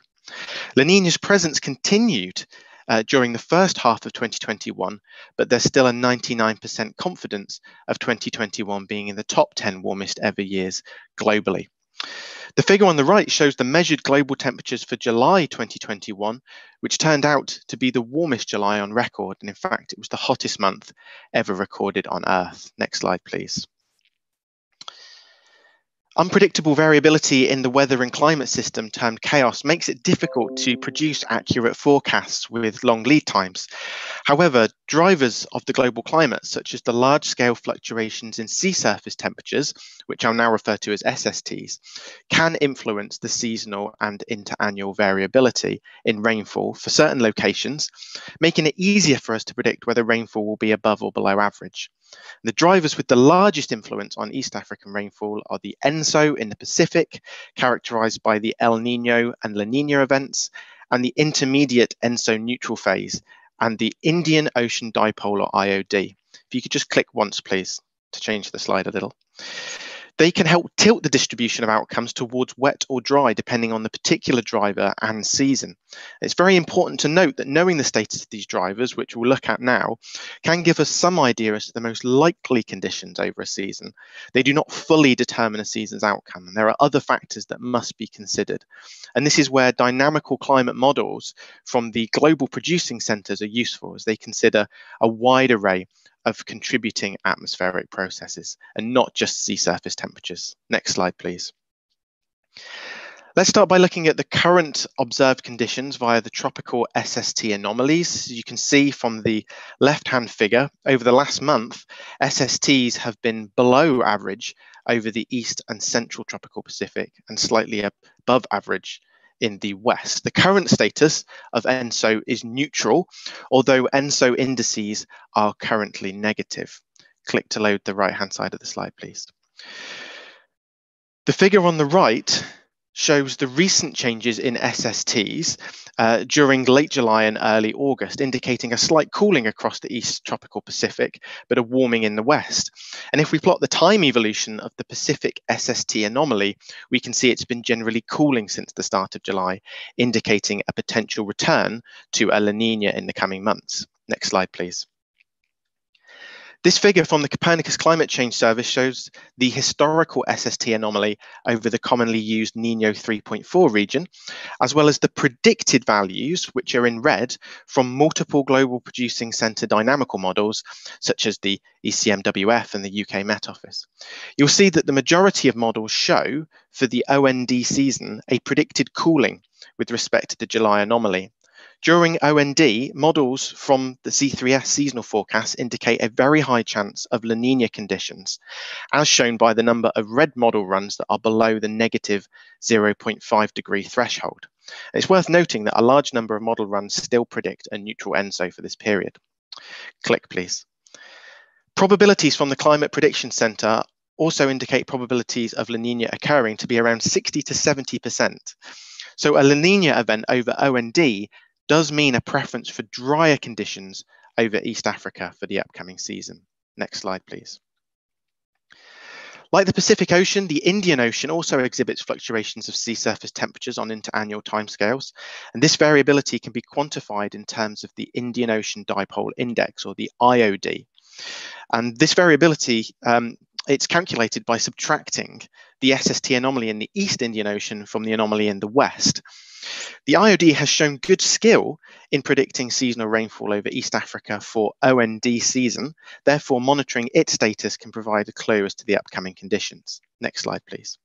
La Nina's presence continued uh, during the first half of 2021, but there's still a 99% confidence of 2021 being in the top 10 warmest ever years globally. The figure on the right shows the measured global temperatures for July 2021, which turned out to be the warmest July on record. And in fact, it was the hottest month ever recorded on Earth. Next slide, please. Unpredictable variability in the weather and climate system, termed chaos, makes it difficult to produce accurate forecasts with long lead times. However, drivers of the global climate, such as the large scale fluctuations in sea surface temperatures, which I'll now refer to as SSTs, can influence the seasonal and interannual variability in rainfall for certain locations, making it easier for us to predict whether rainfall will be above or below average. The drivers with the largest influence on East African rainfall are the ENSO in the Pacific, characterized by the El Nino and La Nina events, and the intermediate ENSO neutral phase, and the Indian Ocean Dipole or IOD. If you could just click once, please, to change the slide a little. They can help tilt the distribution of outcomes towards wet or dry, depending on the particular driver and season. It's very important to note that knowing the status of these drivers, which we'll look at now, can give us some idea as to the most likely conditions over a season. They do not fully determine a season's outcome, and there are other factors that must be considered. And this is where dynamical climate models from the global producing centres are useful as they consider a wide array of contributing atmospheric processes and not just sea surface temperatures. Next slide, please. Let's start by looking at the current observed conditions via the tropical SST anomalies. As you can see from the left-hand figure, over the last month, SSTs have been below average over the east and central tropical Pacific and slightly above average in the West. The current status of ENSO is neutral, although ENSO indices are currently negative. Click to load the right-hand side of the slide, please. The figure on the right shows the recent changes in SSTs uh, during late July and early August, indicating a slight cooling across the East Tropical Pacific, but a warming in the West. And if we plot the time evolution of the Pacific SST anomaly, we can see it's been generally cooling since the start of July, indicating a potential return to a La Nina in the coming months. Next slide, please. This figure from the Copernicus Climate Change Service shows the historical SST anomaly over the commonly used Nino 3.4 region, as well as the predicted values, which are in red, from multiple global producing centre dynamical models, such as the ECMWF and the UK Met Office. You'll see that the majority of models show, for the OND season, a predicted cooling with respect to the July anomaly, during OND, models from the C3S seasonal forecast indicate a very high chance of La Nina conditions, as shown by the number of red model runs that are below the negative 0.5 degree threshold. it's worth noting that a large number of model runs still predict a neutral ENSO for this period. Click, please. Probabilities from the Climate Prediction Center also indicate probabilities of La Nina occurring to be around 60 to 70%. So a La Nina event over OND does mean a preference for drier conditions over East Africa for the upcoming season. Next slide, please. Like the Pacific Ocean, the Indian Ocean also exhibits fluctuations of sea surface temperatures on interannual timescales, and this variability can be quantified in terms of the Indian Ocean Dipole Index, or the IOD. And this variability, um, it's calculated by subtracting the SST anomaly in the East Indian Ocean from the anomaly in the West. The IOD has shown good skill in predicting seasonal rainfall over East Africa for OND season. Therefore, monitoring its status can provide a clue as to the upcoming conditions. Next slide, please.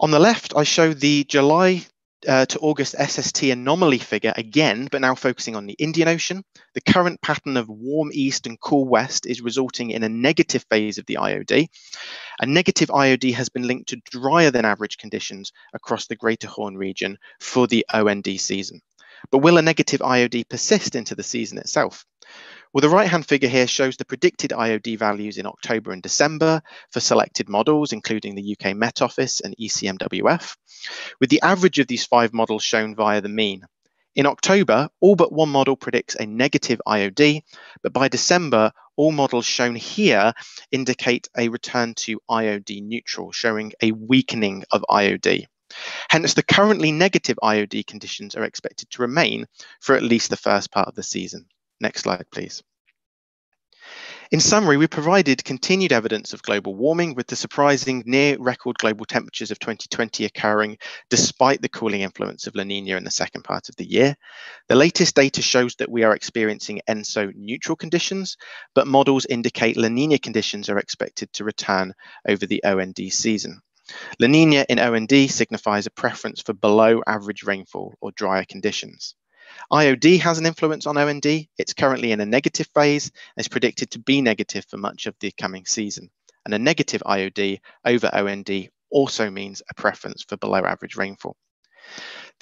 On the left, I show the July uh, to August SST anomaly figure again, but now focusing on the Indian Ocean. The current pattern of warm east and cool west is resulting in a negative phase of the IOD. A negative IOD has been linked to drier than average conditions across the Greater Horn region for the OND season. But will a negative IOD persist into the season itself? Well, the right-hand figure here shows the predicted IOD values in October and December for selected models, including the UK Met Office and ECMWF, with the average of these five models shown via the mean. In October, all but one model predicts a negative IOD, but by December, all models shown here indicate a return to IOD neutral, showing a weakening of IOD. Hence, the currently negative IOD conditions are expected to remain for at least the first part of the season. Next slide, please. In summary, we provided continued evidence of global warming with the surprising near record global temperatures of 2020 occurring despite the cooling influence of La Nina in the second part of the year. The latest data shows that we are experiencing ENSO neutral conditions, but models indicate La Nina conditions are expected to return over the OND season. La Nina in OND signifies a preference for below average rainfall or drier conditions. IOD has an influence on OND. It's currently in a negative phase and is predicted to be negative for much of the coming season. And a negative IOD over OND also means a preference for below average rainfall.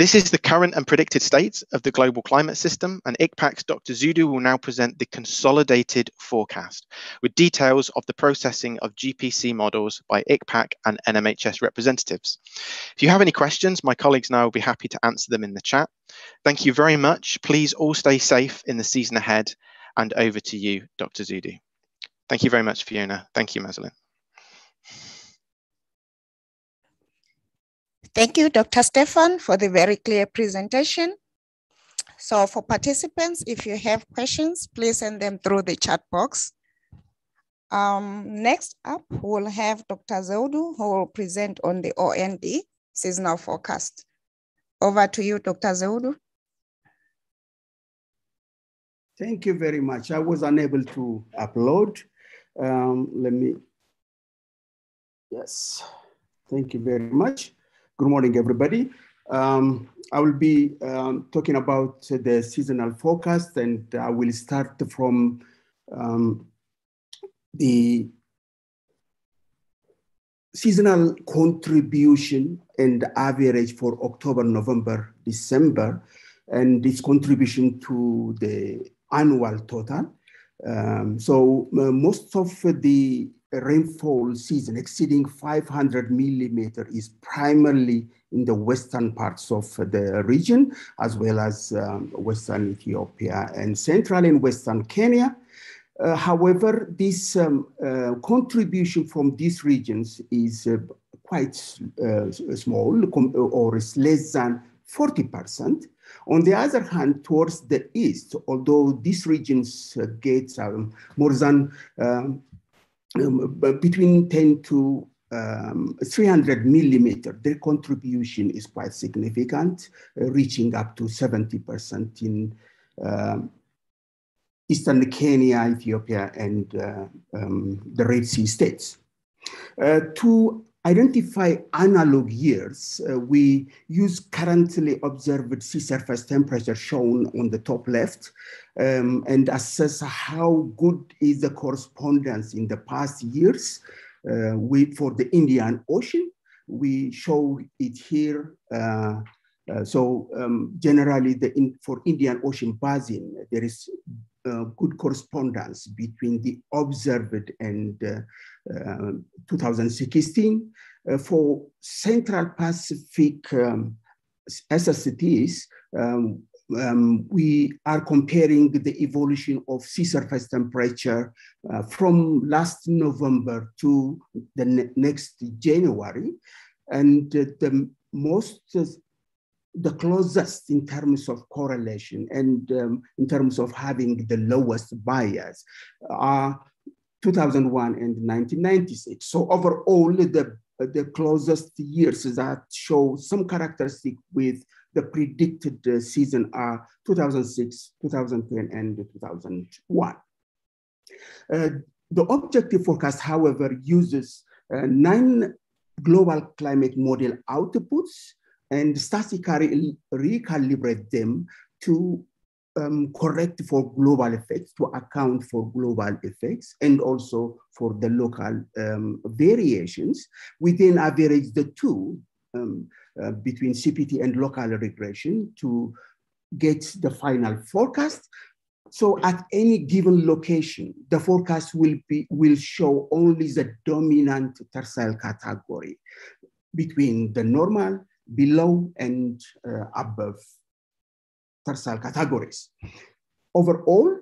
This is the current and predicted state of the global climate system, and ICPAC's Dr. Zewdu will now present the consolidated forecast with details of the processing of GPC models by ICPAC and NMHS representatives. If you have any questions, my colleagues now will be happy to answer them in the chat. Thank you very much. Please all stay safe in the season ahead, and over to you, Dr. Zewdu. Thank you very much, Fiona. Thank you, Maslin. Thank you, Dr. Stefan, for the very clear presentation. So for participants, if you have questions, please send them through the chat box. Um, next up, we'll have Dr. Zewdu, who will present on the OND seasonal forecast. Over to you, Dr. Zewdu. Thank you very much. I was unable to upload. Um, let me, yes, thank you very much. Good morning, everybody. Um, I will be um, talking about the seasonal forecast and I will start from um, the seasonal contribution and average for October, November, December, and its contribution to the annual total. Um, so uh, most of the rainfall season exceeding 500 millimeter is primarily in the western parts of the region, as well as um, western Ethiopia and central and western Kenya. Uh, however, this um, uh, contribution from these regions is uh, quite uh, small or is less than 40%. On the other hand, towards the east, although these regions uh, get um, more than um, um, between 10 to um, 300 millimeter, their contribution is quite significant, uh, reaching up to 70% in um, Eastern Kenya, Ethiopia, and uh, um, the Red Sea states. Uh, to identify analog years, uh, we use currently observed sea surface temperature shown on the top left um, and assess how good is the correspondence in the past years uh, for the Indian Ocean. We show it here. Uh, uh, so um, generally the in, for Indian Ocean Basin, there is uh, good correspondence between the observed and uh, uh, 2016. for Central Pacific um, SSTs, um, um, we are comparing the evolution of sea surface temperature uh, from last November to the ne next January. And uh, the most, uh, the closest in terms of correlation and um, in terms of having the lowest bias are 2001 and 1996. So overall, the, the closest years that show some characteristic with the predicted uh, season are 2006, 2010, and 2001. Uh, the objective forecast, however, uses uh, nine global climate model outputs and statistically recalibrate them to um, correct for global effects, to account for global effects, and also for the local um, variations. We then average the two um, uh, between CPT and local regression to get the final forecast. So at any given location, the forecast will be will show only the dominant tercile category between the normal, below, and uh, above tercile categories. Overall,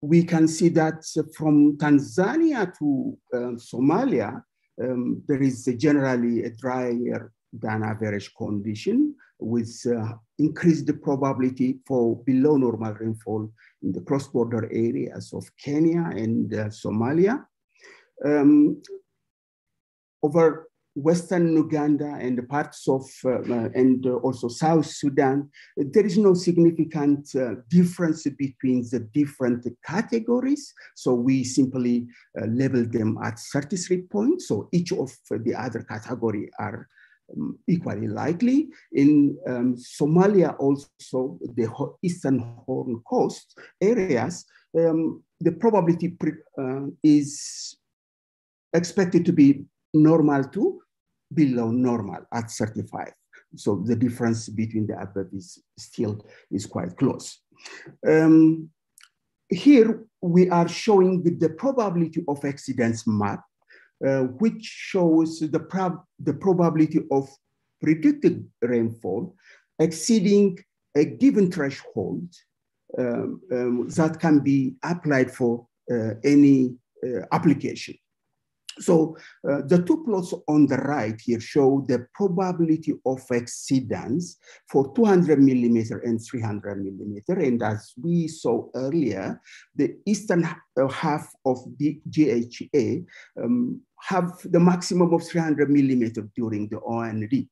we can see that from Tanzania to uh, Somalia, um, there is generally a drier than average condition. with uh, increased probability for below normal rainfall in the cross-border areas of Kenya and uh, Somalia. Um, over Western Uganda and parts of, uh, uh, and also South Sudan, there is no significant uh, difference between the different categories. So we simply uh, label them at 33 points. So each of the other category are um, equally likely. In um, Somalia also, the Eastern Horn Coast areas, um, the probability uh, is expected to be normal to below normal at 35. So the difference between the above is still is quite close. Um, here we are showing the probability of exceedance map, which shows the, prob the probability of predicted rainfall exceeding a given threshold um, um, that can be applied for uh, any uh, application. So uh, the two plots on the right here show the probability of exceedance for 200 millimeter and 300 millimeter. And as we saw earlier, the eastern uh, half of the GHA um, have the maximum of 300 millimeter during the OND.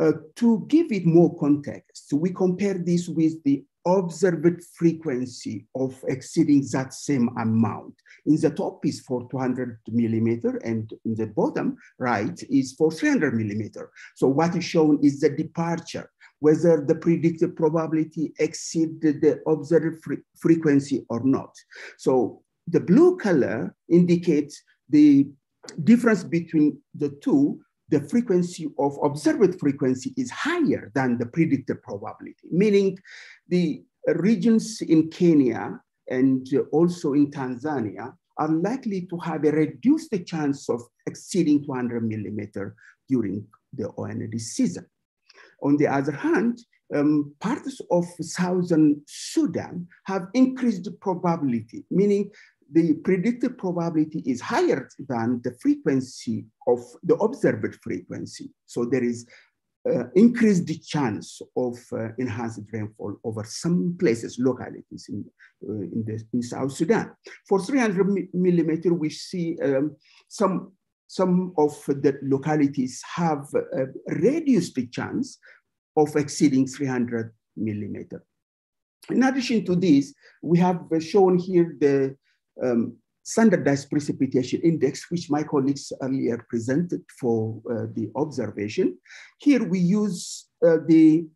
Uh, to give it more context, we compare this with the observed frequency of exceeding that same amount. In the top is for 200 millimeter and in the bottom right is for 300 millimeter. So what is shown is the departure, whether the predicted probability exceeded the observed fre frequency or not. So the blue color indicates the difference between the two the frequency of observed frequency is higher than the predicted probability, meaning the regions in Kenya and also in Tanzania are likely to have a reduced chance of exceeding 200 millimeter during the OND season. On the other hand, um, parts of southern Sudan have increased probability, meaning the predicted probability is higher than the frequency of the observed frequency. So there is uh, increased chance of uh, enhanced rainfall over some places, localities in, uh, in, the, in South Sudan. For 300 millimeter, we see um, some, some of the localities have reduced chance of exceeding 300 millimeter. In addition to this, we have shown here the um, standardized precipitation index, which my colleagues earlier presented for uh, the observation. Here we use uh, the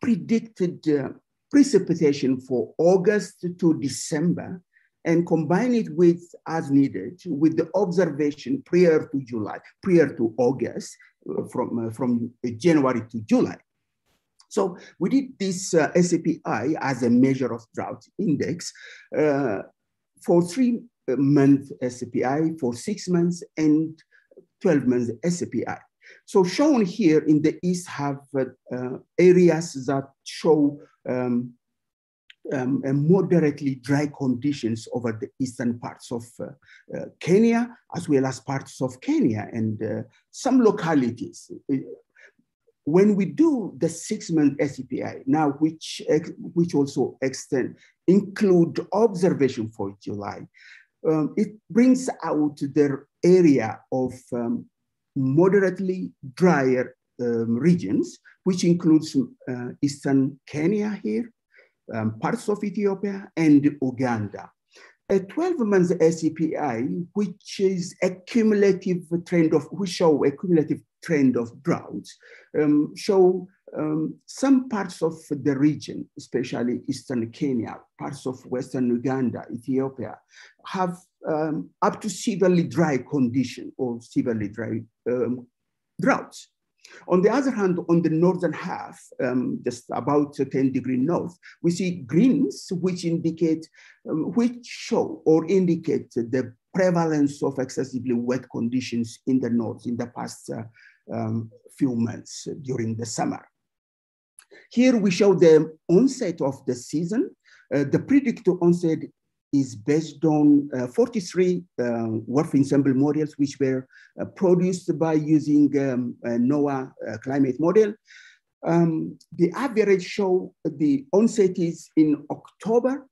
predicted uh, precipitation for August to December and combine it with as needed with the observation prior to July, prior to August, uh, from, uh, from January to July. So we did this uh, SAPI as a measure of drought index uh, for three uh, month SAPI, for six months and 12 months SAPI. So shown here in the east have uh, uh, areas that show um, um, moderately dry conditions over the eastern parts of uh, uh, Kenya, as well as parts of Kenya and uh, some localities when we do the six-month SAPI now, which which also extend include observation for July, um, it brings out the area of um, moderately drier um, regions, which includes uh, eastern Kenya here, um, parts of Ethiopia, and Uganda. A 12 month SAPI, which is a cumulative trend of, which show a cumulative trend of droughts, um, show um, some parts of the region, especially Eastern Kenya, parts of Western Uganda, Ethiopia, have um, up to severely dry condition or severely dry um, droughts. On the other hand, on the northern half, um, just about 10 degree north, we see greens, which indicate, um, which show or indicate the prevalence of excessively wet conditions in the north in the past uh, um, few months during the summer. Here we show the onset of the season. Uh, the predicted onset is based on uh, 43 uh, warp ensemble models, which were uh, produced by using um, NOAA uh, climate model. Um, the average show the onset is in October,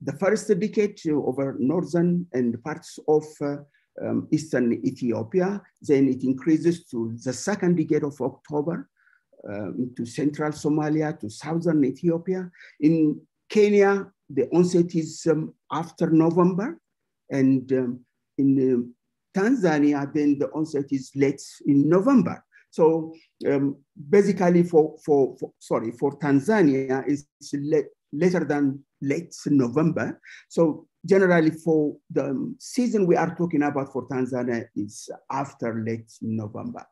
the first decade over northern and parts of uh, um, eastern Ethiopia. Then it increases to the second decade of October um, to central Somalia, to southern Ethiopia. In Kenya, the onset is um, after November. And um, in uh, Tanzania, then the onset is late in November. So um, basically for, for, for, sorry, for Tanzania, it's late, later than late November. So generally for the season we are talking about for Tanzania is after late November.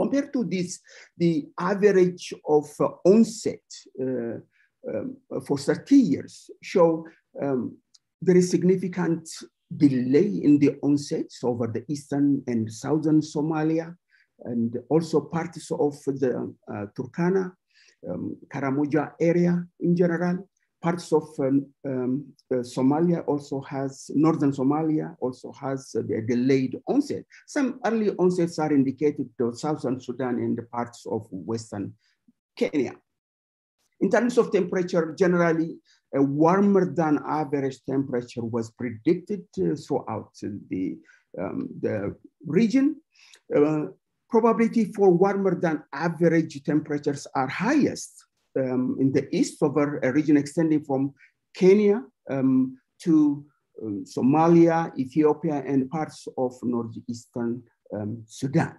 Compared to this, the average of uh, onset uh, um, for 30 years show um, is significant delay in the onset over the eastern and southern Somalia, and also parts of the uh, Turkana, um, Karamoja area in general. Parts of um, um, uh, Somalia also has, northern Somalia also has uh, the delayed onset. Some early onsets are indicated to southern Sudan and the parts of western Kenya. In terms of temperature, generally, a warmer than average temperature was predicted uh, throughout the, um, the region. Uh, probability for warmer than average temperatures are highest um, in the east over a region extending from Kenya um, to um, Somalia, Ethiopia, and parts of northeastern um, Sudan.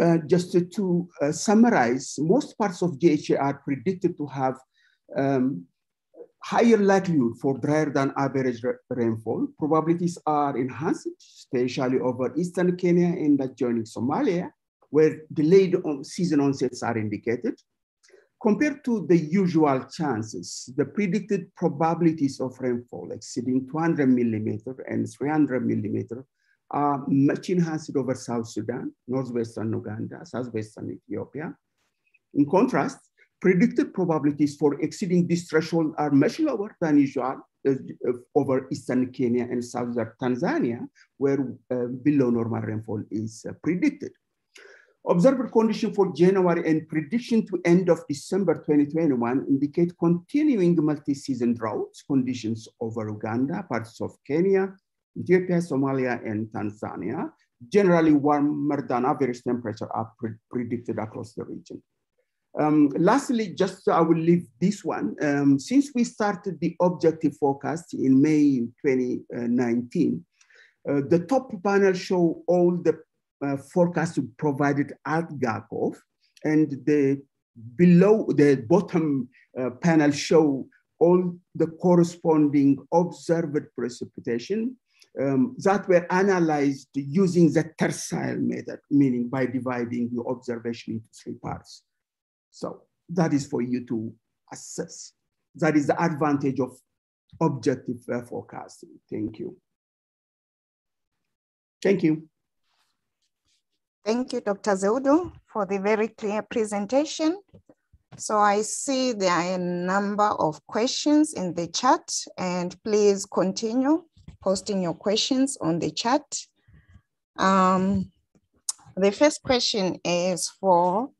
Uh, just to, to uh, summarize, most parts of GHA are predicted to have um, higher likelihood for drier than average rainfall. Probabilities are enhanced, especially over eastern Kenya and adjoining Somalia, where delayed on season onsets are indicated. Compared to the usual chances, the predicted probabilities of rainfall exceeding 200 millimeter and 300 millimeter are much enhanced over South Sudan, Northwestern Uganda, Southwestern Ethiopia. In contrast, predicted probabilities for exceeding this threshold are much lower than usual uh, over Eastern Kenya and Southern Tanzania, where uh, below normal rainfall is uh, predicted. Observed condition for January and prediction to end of December 2021 indicate continuing multi-season drought conditions over Uganda, parts of Kenya, Ethiopia, Somalia, and Tanzania. Generally warmer than average temperature are pre predicted across the region. Um, lastly, just I will leave this one. Um, since we started the objective forecast in May 2019, uh, the top panel show all the uh, forecasts provided at GHACOF, and the below the bottom uh, panel show all the corresponding observed precipitation um, that were analyzed using the tercile method, meaning by dividing the observation into three parts. So that is for you to assess. That is the advantage of objective uh, forecasting. Thank you. Thank you. Thank you, Dr. Zewdu, for the very clear presentation. So I see there are a number of questions in the chat and please continue posting your questions on the chat. Um, the first question is for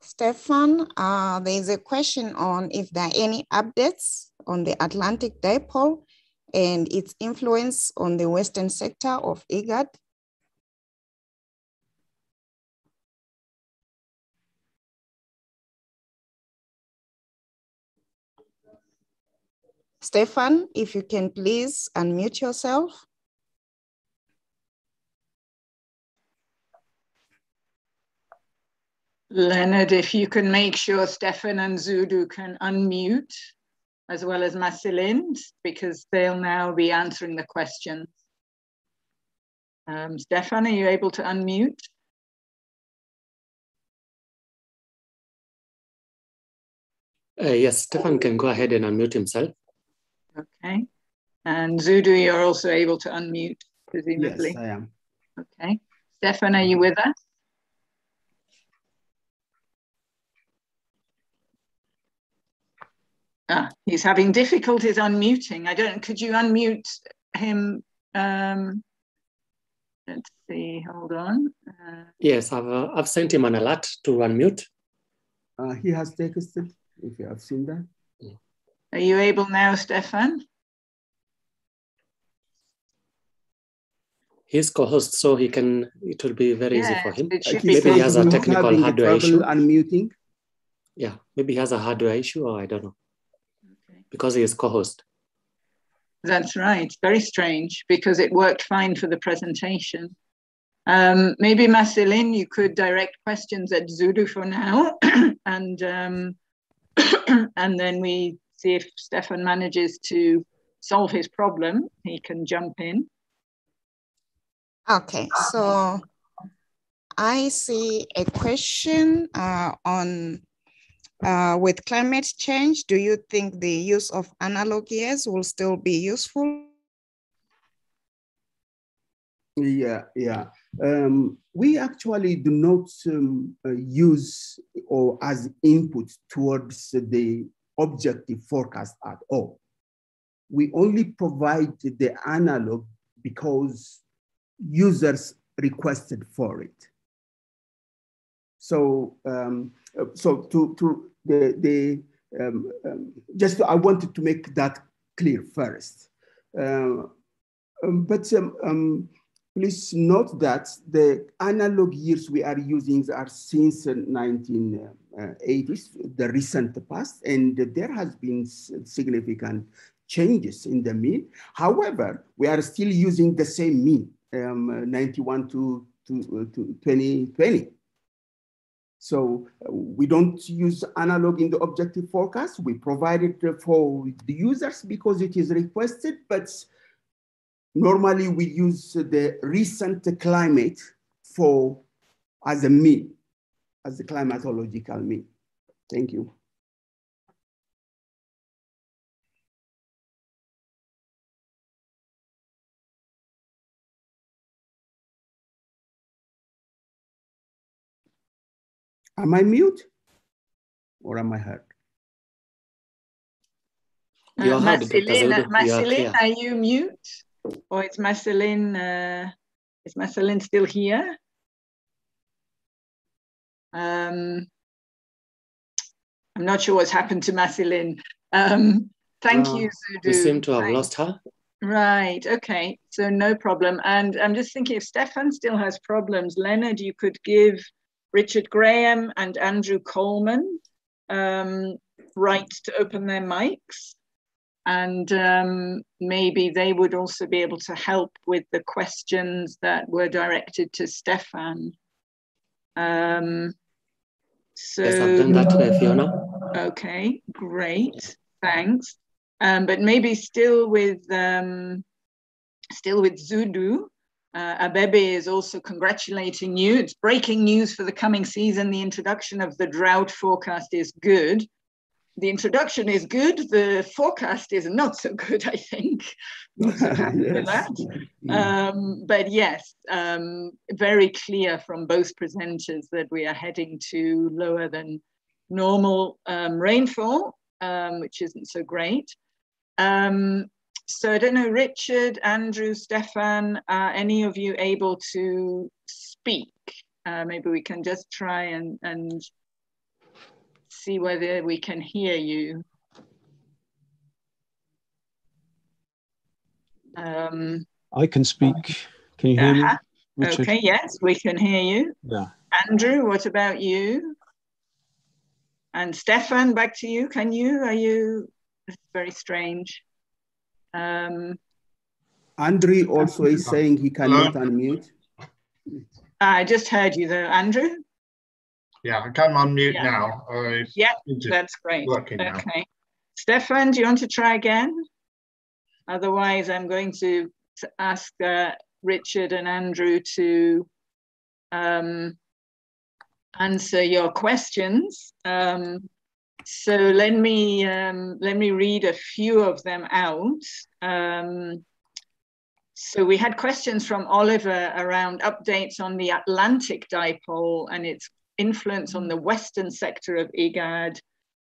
Stefan, uh, there is a question on if there are any updates on the Atlantic Dipole and its influence on the Western sector of IGAD. Stefan, if you can please unmute yourself. Leonard, if you can make sure Stefan and Zewdu can unmute, as well as Marcelind, because they'll now be answering the questions. Um, Stefan, are you able to unmute? Uh, yes, Stefan can go ahead and unmute himself. Okay. And Zewdu, you're also able to unmute, presumably. Yes, I am. Okay. Stefan, are you with us? Ah, he's having difficulties unmuting. I don't, could you unmute him? Um, let's see, hold on. Uh, yes, I've, uh, I've sent him an alert to unmute. Uh, he has texted, if you have seen that. Are you able now, Stefan? He's co-host, so he can. It will be very easy for him. Maybe he has a technical hardware issue. Unmuting. Yeah, maybe he has a hardware issue, or I don't know. Okay. Because he is co-host. That's right. Very strange because it worked fine for the presentation. Um, maybe Marceline, you could direct questions at Zewdu for now, and um, and then we see if Stefan manages to solve his problem. He can jump in. Okay, so I see a question uh, on uh, with climate change. Do you think the use of analog years will still be useful? Yeah, yeah. Um, we actually do not um, uh, use or as input towards the objective forecast at all. We only provide the analog because users requested for it. So, um, so to, to the, the um, um, just I wanted to make that clear first. Uh, um, but um, um, please note that the analog years we are using are since 1980s, uh, the recent past, and there has been significant changes in the mean. However, we are still using the same mean um, 91 to, to, uh, to 2020. So uh, we don't use analog in the objective forecast. We provide it for the users because it is requested, but normally we use the recent climate for as a mean, as a climatological mean. Thank you. Am I mute or am I heard? Uh, Marceline, Marceline, are you mute? Or is Marceline, uh, is Marceline still here? Um, I'm not sure what's happened to Marceline. Um, thank you, Zewdu. We seem to have Thanks. lost her. Right, okay, so no problem. And I'm just thinking if Stefan still has problems, Leonard, you could give Richard Graham and Andrew Coleman um, right to open their mics. And um, maybe they would also be able to help with the questions that were directed to Stefan. Um, so, yes, I've done that today, Fiona. Okay, great, thanks. Um, but maybe still with um, still with Zewdu, uh, Abebe is also congratulating you. It's breaking news for the coming season. The introduction of the drought forecast is good. The introduction is good. The forecast is not so good, I think. Not so happy yes. with that. Um, but yes, um, very clear from both presenters that we are heading to lower than normal um, rainfall, um, which isn't so great. Um, so I don't know, Richard, Andrew, Stefan, are any of you able to speak? Uh, maybe we can just try and, and see whether we can hear you. Um, I can speak. Can you hear uh -huh. me? Uh-huh. Richard? Okay, yes, we can hear you. Yeah. Andrew, what about you? And Stefan, back to you. Can you? Are you? It's very strange. Um, Andrew also is saying he cannot unmute. I just heard you though, Andrew. Yeah, I can unmute yeah. now. yeah, that's great. okay. Now. Stefan, do you want to try again? Otherwise, I'm going to, to ask uh, Richard and Andrew to um, answer your questions. Um, so let me um, let me read a few of them out. Um, so we had questions from Oliver around updates on the Atlantic dipole and its influence on the western sector of IGAD,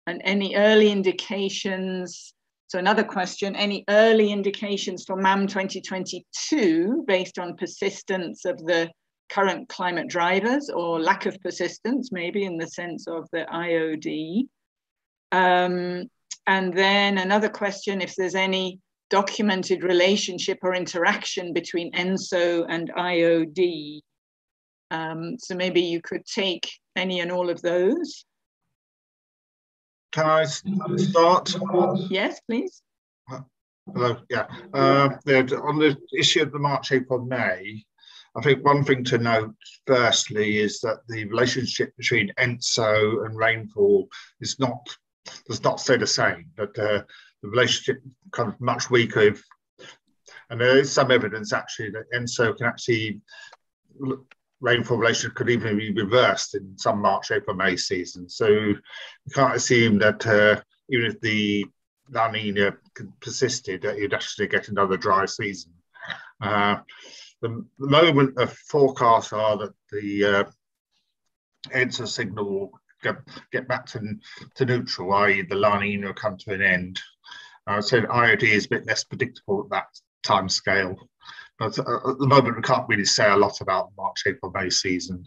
and any early indications. So another question: any early indications for MAM 2022 based on persistence of the current climate drivers or lack of persistence, maybe in the sense of the IOD. Um, and then another question, if there's any documented relationship or interaction between ENSO and IOD. Um, so maybe you could take any and all of those. Can I start? Yes, please. Hello, yeah. Uh, on the issue of the March, April, May, I think one thing to note firstly is that the relationship between ENSO and rainfall is not does not stay the same. That uh, the relationship kind of much weaker. If, and there is some evidence actually that ENSO can actually rainfall relationship could even be reversed in some March, April, May season. So you can't assume that uh, even if the La Nina persisted, that you'd actually get another dry season. Uh, the, the, moment of forecasts are that the uh, ENSO signal will get, get back to, to neutral, i.e. the La Nina will come to an end. Uh, so IOD is a bit less predictable at that time scale. But uh, at the moment, we can't really say a lot about March, April, May season.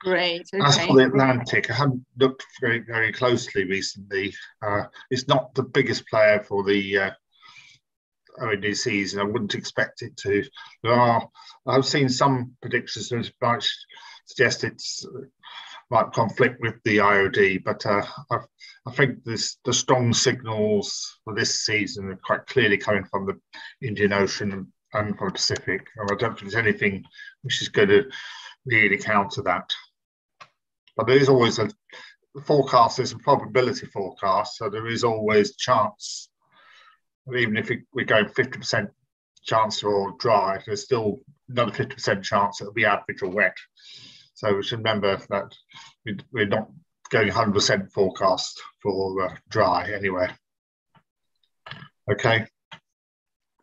Great. Okay. As for the Atlantic, I haven't looked very, very closely recently. Uh, it's not the biggest player for the uh, OND season. I wouldn't expect it to. There are, I've seen some predictions that might suggest it's might conflict with the IOD, but uh, I, I, think this, the strong signals for this season are quite clearly coming from the Indian Ocean and from the Pacific. And I don't think there's anything which is going to really counter that. But there is always a forecast, there's a probability forecast, so there is always chance. Even if we go 50% chance for dry, there's still another 50% chance it'll be average or wet. So we should remember that we're not going 100% forecast for uh, dry anyway. Okay.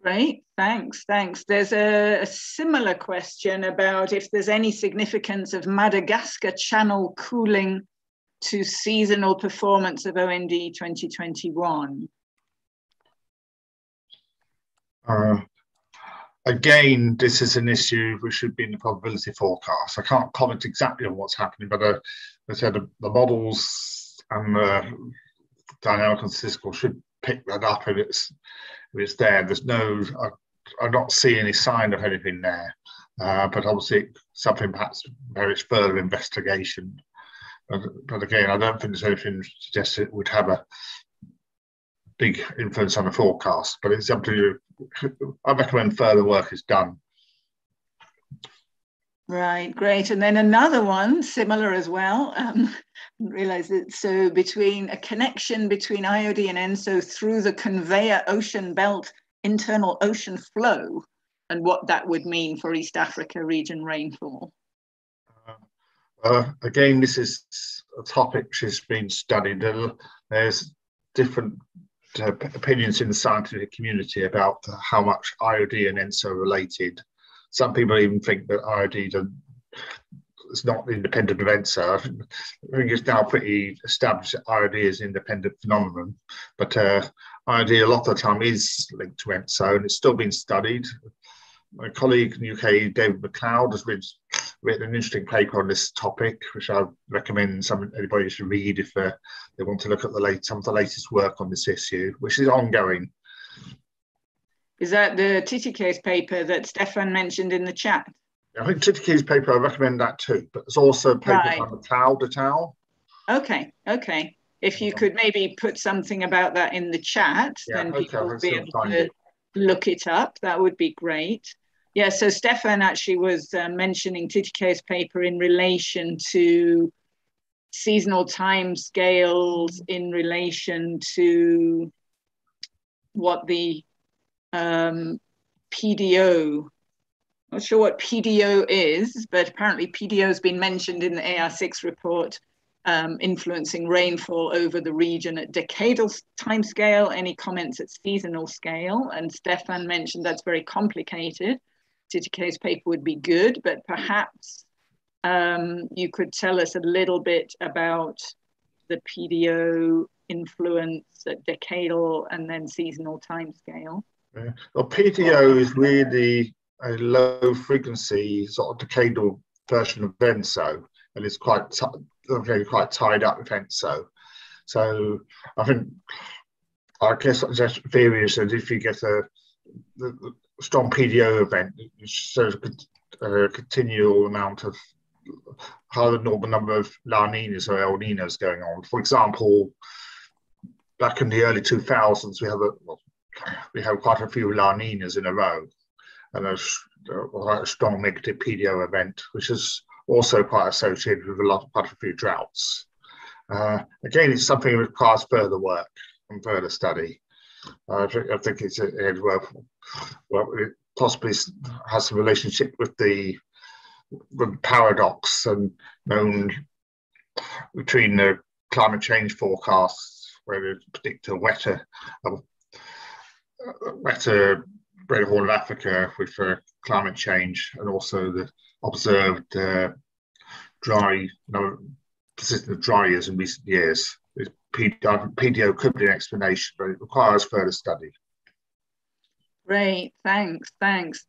Great, thanks, thanks. There's a, a, similar question about if there's any significance of Madagascar channel cooling to seasonal performance of OND 2021. Uh, again, this is an issue which should be in the probability forecast. I can't comment exactly on what's happening, but uh, I said the, the models and the dynamic and statistical should pick that up if it's if it's there. There's no, I, I don't see any sign of anything there, uh, but obviously something perhaps merits further investigation. But, but again, I don't think there's anything suggests it would have a big influence on the forecast. But it's up to you I recommend further work is done. Right, great. And then another one, similar as well. Um, realize it. So between a connection between IOD and ENSO through the conveyor ocean belt internal ocean flow and what that would mean for East Africa region rainfall. Uh, again, this is a topic which has been studied. There's different opinions in the scientific community about how much IOD and ENSO are related. Some people even think that IOD is not independent of ENSO. I think it's now pretty established that IOD is an independent phenomenon, but uh, IOD a lot of the time is linked to ENSO and it's still being studied. My colleague in the UK, David McLeod, has written, an interesting paper on this topic, which I recommend some anybody should read if uh, they want to look at the late some of the latest work on this issue, which is ongoing. Is that the Titike's paper that Stefan mentioned in the chat? I think Titike's paper, I recommend that too, but there's also a paper right. by McLeod et al. Okay, okay. If you could maybe put something about that in the chat, yeah, then people okay, will be able to it. look it up. That would be great. Yeah, so Stefan actually was uh, mentioning Titike's paper in relation to seasonal time scales in relation to what the um, PDO, not sure what PDO is, but apparently PDO has been mentioned in the AR6 report, um, influencing rainfall over the region at decadal time scale. Any comments at seasonal scale? And Stefan mentioned that's very complicated. Titike's paper would be good, but perhaps um, you could tell us a little bit about the PDO influence at decadal and then seasonal timescale. Yeah. Well, PDO is really a low frequency sort of decadal version of ENSO, and it's quite t- quite tied up with ENSO. So I think I guess that theory is that if you get a, a strong PDO event, So a continual amount of higher normal number of La Ninas or El Ninos going on. For example, back in the early 2000s, we have a well, we have quite a few La Ninas in a row, and a, a strong negative PDO event, which is also quite associated with a lot, quite a few droughts. Uh, again, it's something that requires further work and further study. I, think, I think it's it, well, well, it possibly has some relationship with the, the paradox and known between the climate change forecasts, where they predict a wetter, a, wetter Great Horn of Africa with uh, climate change, and also the observed uh, dry, no, persistent dry years in recent years. PDO could be an explanation, but it requires further study. Great, thanks, thanks.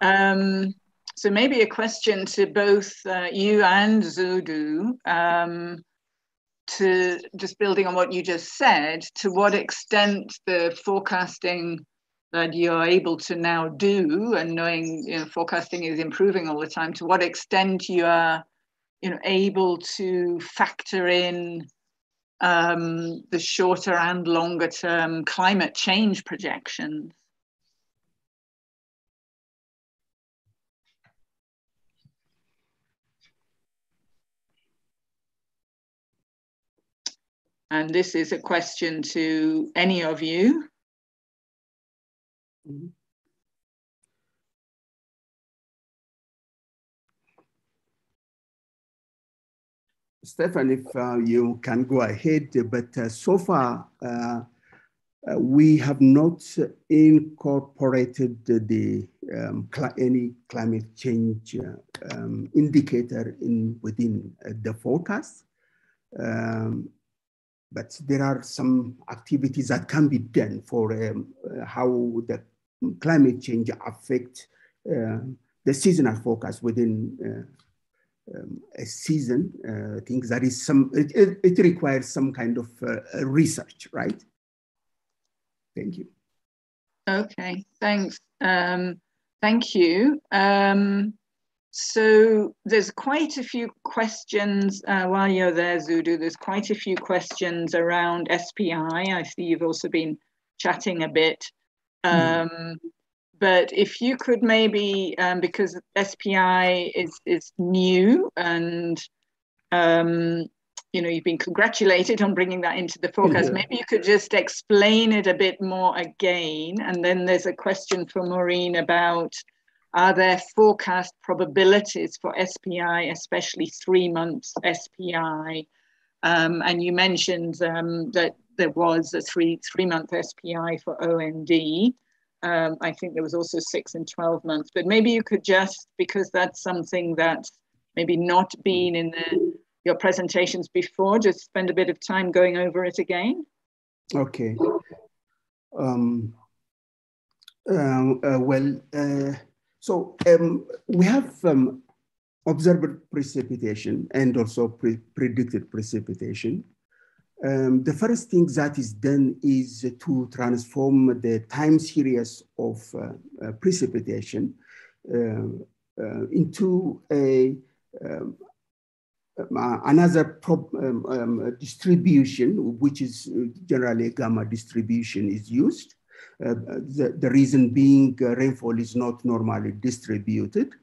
Um, so maybe a question to both uh, you and Zewdu, um, to just building on what you just said, to what extent the forecasting that you're able to now do and knowing you know, forecasting is improving all the time, to what extent you are you know, able to factor in um, the shorter and longer term climate change projections. And this is a question to any of you. Mm -hmm. Stefan, if uh, you can go ahead, but uh, so far uh, uh we have not incorporated the um, cl any climate change uh, um, indicator in within uh, the forecast. Um, but there are some activities that can be done for um, how the climate change affect the seasonal forecast within um, a season. Uh, I think that is some, it, it, it requires some kind of uh, research, right? Thank you. Okay, thanks. Um, thank you. Um, so there's quite a few questions uh, while you're there, Zewdu. There's quite a few questions around SPI. I see you've also been chatting a bit. Mm. But if you could maybe, um, because SPI is is new and um, you know you've been congratulated on bringing that into the forecast. Yeah. Maybe you could just explain it a bit more again. And then there's a question for Maureen about are there forecast probabilities for SPI, especially three months SPI? Um, and you mentioned um, that there was a three three month SPI for OND. Um, I think there was also six and 12 months, but maybe you could just, because that's something that's maybe not been in the, your presentations before, just spend a bit of time going over it again. Okay. Um, um uh, well, uh, so um, we have um, observed precipitation and also pre predicted precipitation. Um, the first thing that is done is to transform the time series of uh, uh, precipitation uh, uh into a um, uh, another um, um, distribution, which is generally a gamma distribution is used. Uh, the, the, reason being rainfall is not normally distributed.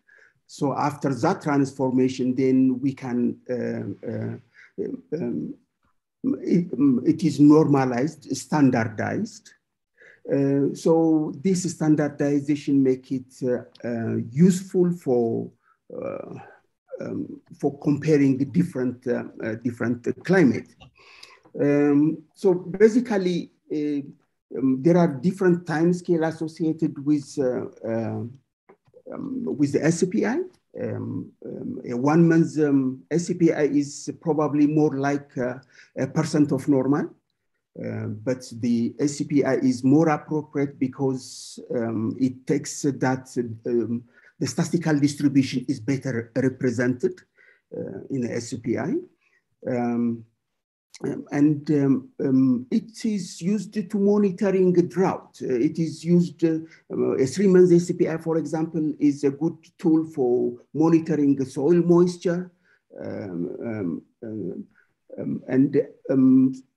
So after that transformation, then we can um, it, it is normalized, standardized. Uh, so this standardization make it uh, uh, useful for uh, um, for comparing the different uh, uh, different climate. Um, so basically, um, there are different time scale associated with um, with the SPI. Um, um, a one month um, SCPI is probably more like uh, a percent of normal. Uh, but the SCPI is more appropriate because um, it takes that um, the statistical distribution is better represented uh, in the SCPI. Um, um, and um, um, it is used to monitoring drought. Uh, it is used, uh, a three month SCPI, for example, is a good tool for monitoring soil moisture. Um, um, um, and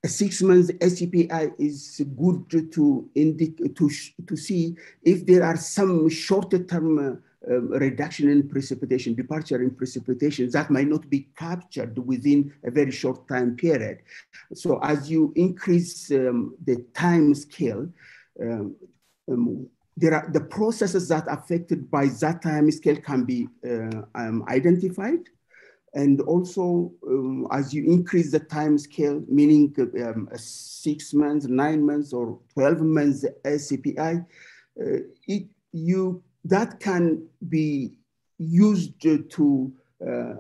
a six month SCPI is good to to, to see if there are some shorter term um, reduction in precipitation, departure in precipitation that might not be captured within a very short time period. So as you increase um, the time scale, um, um, there are the processes that are affected by that time scale can be uh, um, identified. And also, um, as you increase the time scale, meaning six months, nine months, or 12 months SCPI, uh, it, you that can be used to uh,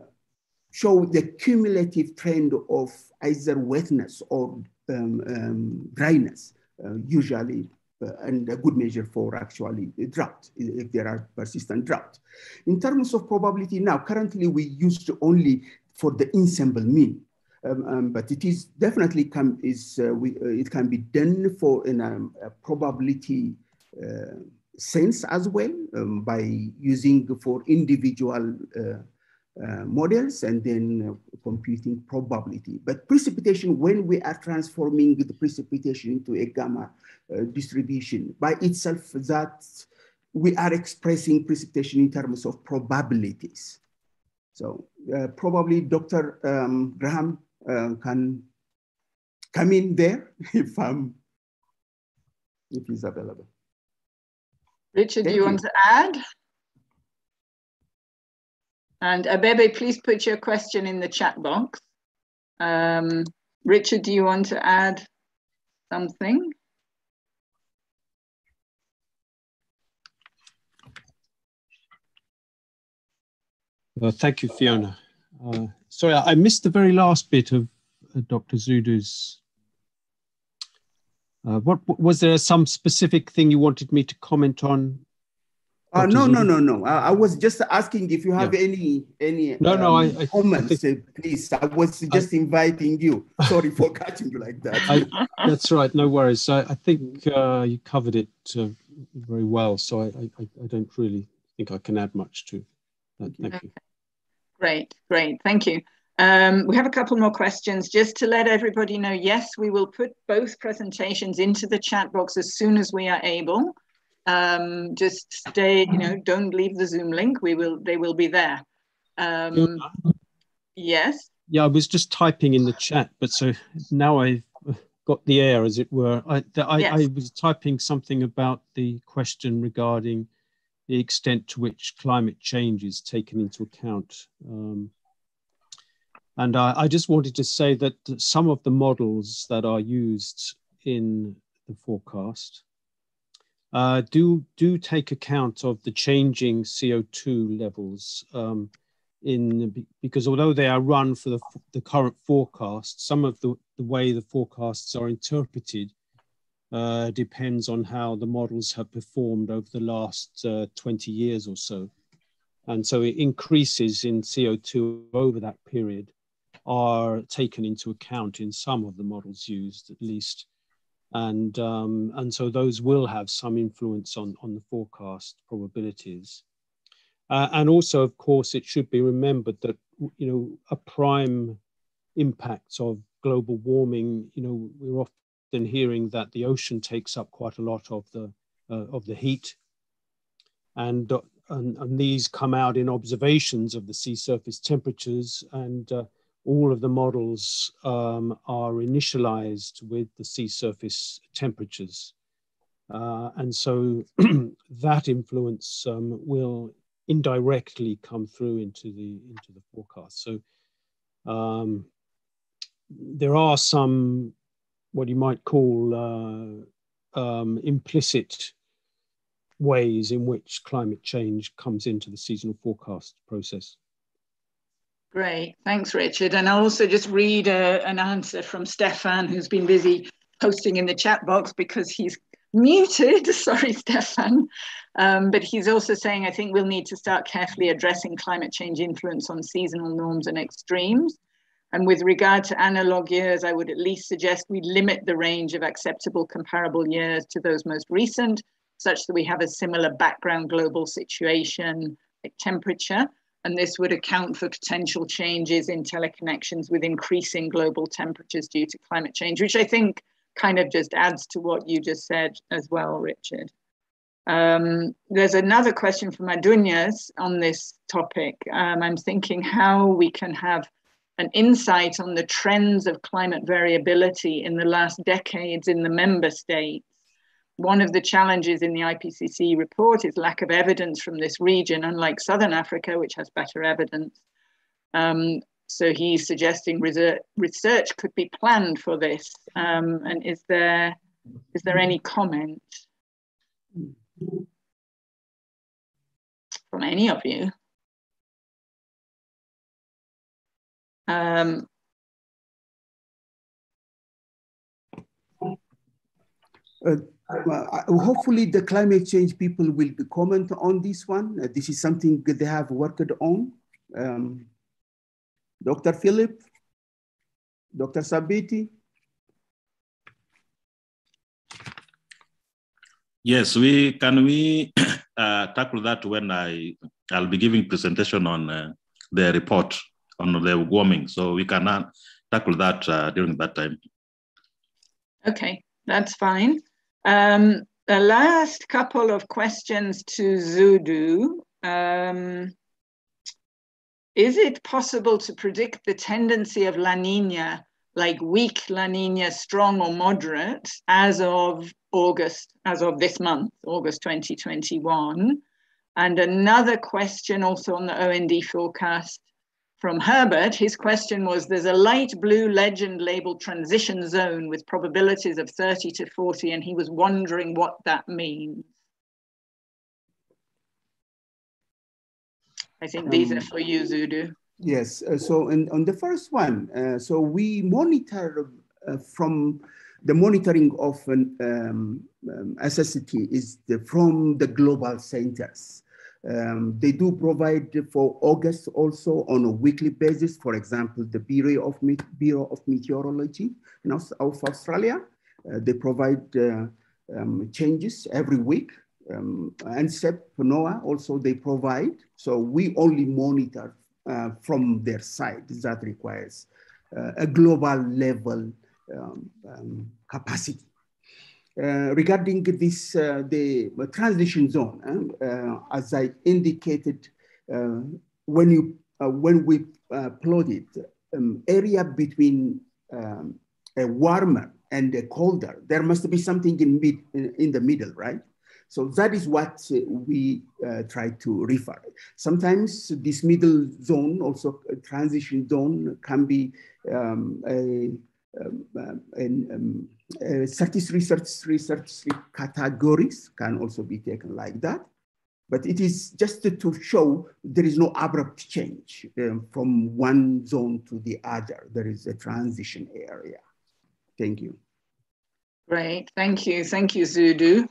show the cumulative trend of either wetness or um, um, dryness, uh, usually, uh, and a good measure for actually drought, if there are persistent drought. In terms of probability now, currently we used only for the ensemble mean, um, um, but it is definitely can, is, uh, we, uh, it can be done for in um, a probability uh, sense as well um, by using for individual uh, uh, models and then uh, computing probability. But precipitation, when we are transforming the precipitation into a gamma uh, distribution by itself, that we are expressing precipitation in terms of probabilities. So uh, probably Dr. Um, Graham uh, can come in there if, um, if he's available. Richard, Thank do you, you, want to add? And Abebe, please put your question in the chat box. Um, Richard, do you want to add something? Uh, thank you, Fiona. Uh, sorry, I missed the very last bit of uh, Dr. Zewdu's uh, what was there some specific thing you wanted me to comment on? Uh, no, no, no, no. I, I, was just asking if you have yeah. any any no, um, no, I, I comments, think, please. I was just I, inviting you. Sorry for catching you like that. I, that's right. No worries. I, I think uh, you covered it uh, very well. So I, I, I don't really think I can add much to that. Thank okay. you. Great, great. Thank you. Um, we have a couple more questions just to let everybody know. Yes, we will put both presentations into the chat box as soon as we are able. Um, just stay, you know, don't leave the Zoom link. We will, they will be there. Um, yes. Yeah, I was just typing in the chat, but so now I've got the air, as it were. I, I, yes. I was typing something about the question regarding the extent to which climate change is taken into account. Um, and I, I, just wanted to say that some of the models that are used in the forecast uh, do, do take account of the changing CO2 levels um, in, because although they are run for the, the current forecast, some of the, the way the forecasts are interpreted uh, depends on how the models have performed over the last uh, 20 years or so. And so it increases in CO2 over that period are taken into account in some of the models used at least. And, um, and so those will have some influence on, on the forecast probabilities. Uh, and also, of course, it should be remembered that, you know, a prime impact of global warming, you know, we're often hearing that the ocean takes up quite a lot of the, uh, of the heat. And, uh, and, and, these come out in observations of the sea surface temperatures and uh, all of the models um, are initialized with the sea surface temperatures. Uh, and so that influence um, will indirectly come through into the, into the forecast. So um, there are some, what you might call uh, um, implicit ways in which climate change comes into the seasonal forecast process. Great, thanks, Richard. And I'll also just read a, an answer from Stefan, who's been busy posting in the chat box because he's muted. Sorry, Stefan. Um, but he's also saying, I think we'll need to start carefully addressing climate change influence on seasonal norms and extremes. And with regard to analog years, I would at least suggest we limit the range of acceptable comparable years to those most recent, such that we have a similar background global situation like temperature. And this would account for potential changes in teleconnections with increasing global temperatures due to climate change, which I think kind of just adds to what you just said as well, Richard. Um, there's another question from Adunyas on this topic. Um, I'm thinking how we can have an insight on the trends of climate variability in the last decades in the member states. One of the challenges in the IPCC report is lack of evidence from this region, unlike Southern Africa, which has better evidence. Um, so he's suggesting research could be planned for this. Um, and is there is there any comment from any of you? Um, uh, well, hopefully the climate change people will comment on this one. Uh, this is something they have worked on. Um, Dr. Philip, Dr. Sabiti. Yes, we can we uh, tackle that when I I'll be giving presentation on uh, the report on the warming, so we can uh, tackle that uh, during that time. Okay, that's fine. Um, the last couple of questions to Zewdu. Um, is it possible to predict the tendency of La Nina, like weak La Nina, strong or moderate, as of August, as of this month, August 2021? And another question also on the OND forecast from Herbert. His question was There's a light blue legend labeled transition zone with probabilities of 30 to 40, and he was wondering what that means. I think these um, are for you, Zewdu. Yes. Uh, so, in, on the first one, uh, so we monitor uh, from the monitoring of an um, um, SST is the, from the global centers. Um, they do provide for August also on a weekly basis. For example, the Bureau of, Bureau of Meteorology in of Australia, uh, they provide uh, um, changes every week um, NCEP, NOAA also they provide. So we only monitor uh, from their side. That requires uh, a global level um, um, capacity. Uh, regarding this, uh, the transition zone, uh, as I indicated, when you when we plotted um, area between um, a warmer and a colder, there must be something in mid in the middle, right? So that is what we uh, try to refer. Sometimes this middle zone, also transition zone, can be um, a, um, um, uh, 33, 33, 33 categories can also be taken like that. But it is just to show there is no abrupt change um, from one zone to the other. There is a transition area. Thank you. Great, thank you. Thank you, Zewdu.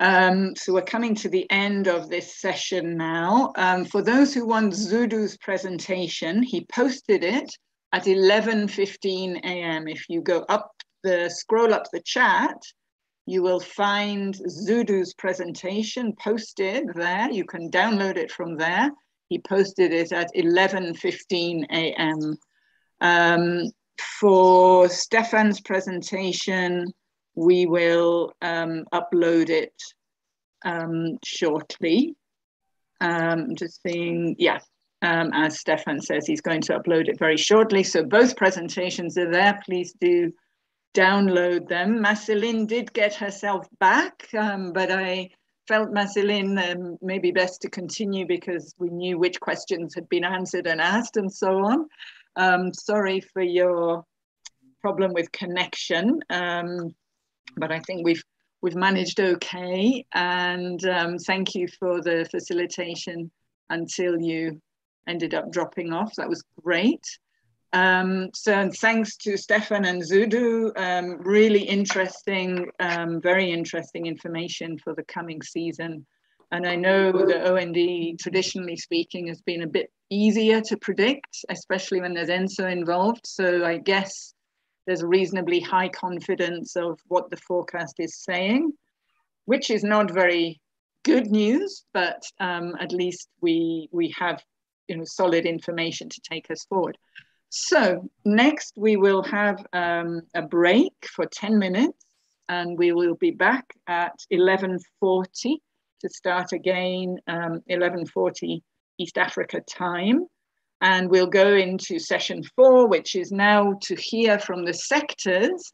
Um, so we're coming to the end of this session now. Um, for those who want Zewdu's presentation, he posted it at 11.15 a.m. If you go up the, scroll up the chat, you will find Zewdu's presentation posted there. You can download it from there. He posted it at 11.15 a.m. Um, for Stefan's presentation, we will um, upload it um, shortly. Um, just seeing, yeah, um, as Stefan says, he's going to upload it very shortly. So both presentations are there. Please do download them. Marceline did get herself back, um, but I felt Marceline um, maybe best to continue because we knew which questions had been answered and asked and so on. Um, sorry for your problem with connection. Um, but I think we've we've managed okay. And um, thank you for the facilitation until you ended up dropping off. That was great. Um, so thanks to Stefan and Zewdu, um, really interesting, um, very interesting information for the coming season. And I know the OND, traditionally speaking, has been a bit easier to predict, especially when there's ENSO involved. So I guess there's a reasonably high confidence of what the forecast is saying, which is not very good news, but um, at least we, we have you know, solid information to take us forward. So next we will have um, a break for 10 minutes and we will be back at 11.40 to start again, um, 11.40 East Africa time. And we'll go into session four, which is now to hear from the sectors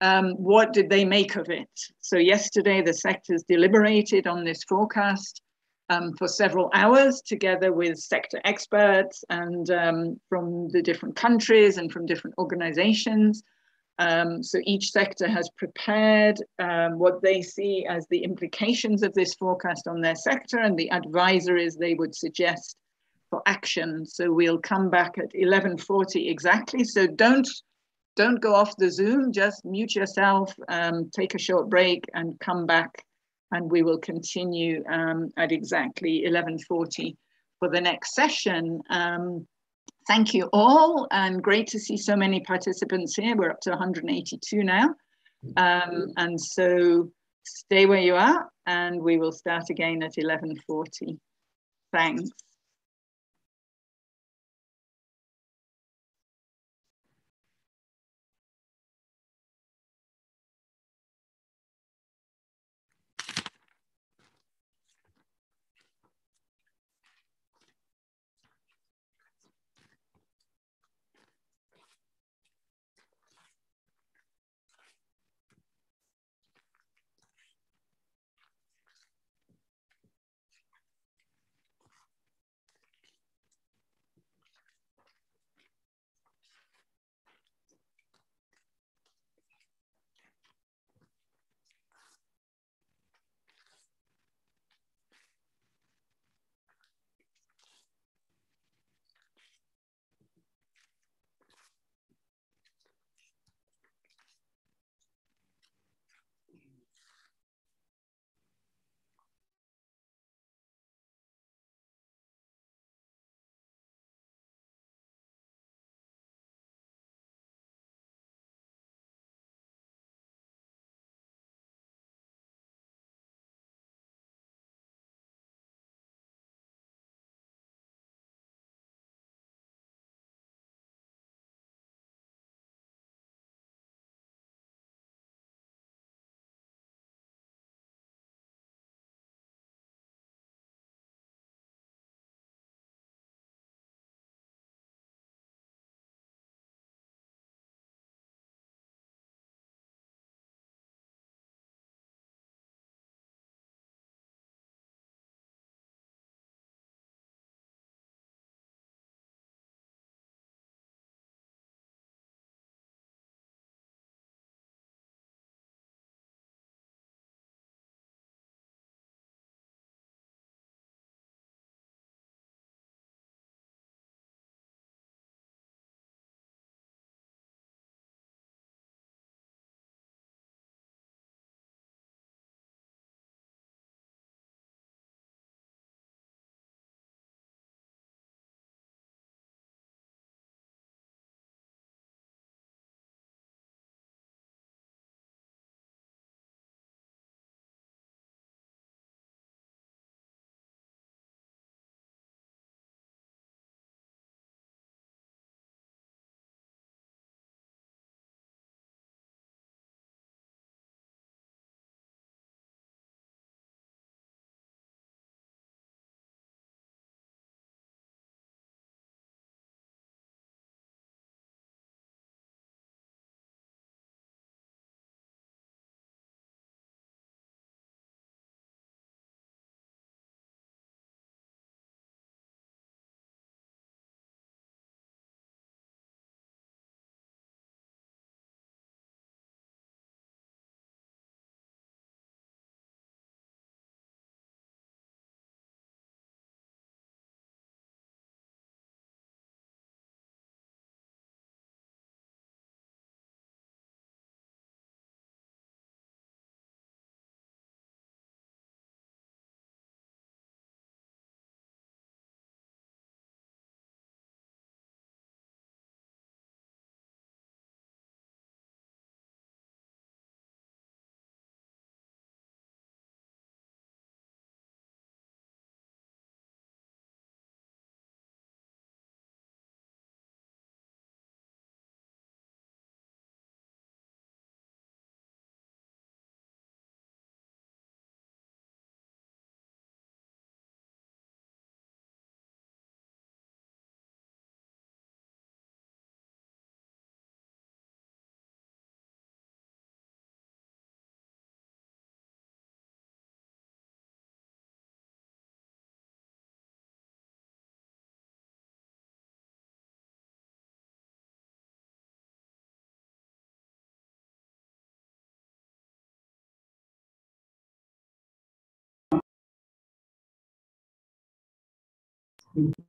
um, what did they make of it? So yesterday the sectors deliberated on this forecast um, for several hours together with sector experts and um, from the different countries and from different organizations. Um, so each sector has prepared um, what they see as the implications of this forecast on their sector and the advisories they would suggest for action. So we'll come back at 11.40 exactly. So don't, don't go off the Zoom, just mute yourself, um, take a short break and come back and we will continue um, at exactly 11.40 for the next session. Um, thank you all and great to see so many participants here. We're up to 182 now. Um, and so stay where you are and we will start again at 11.40. Thanks. Mm-hmm.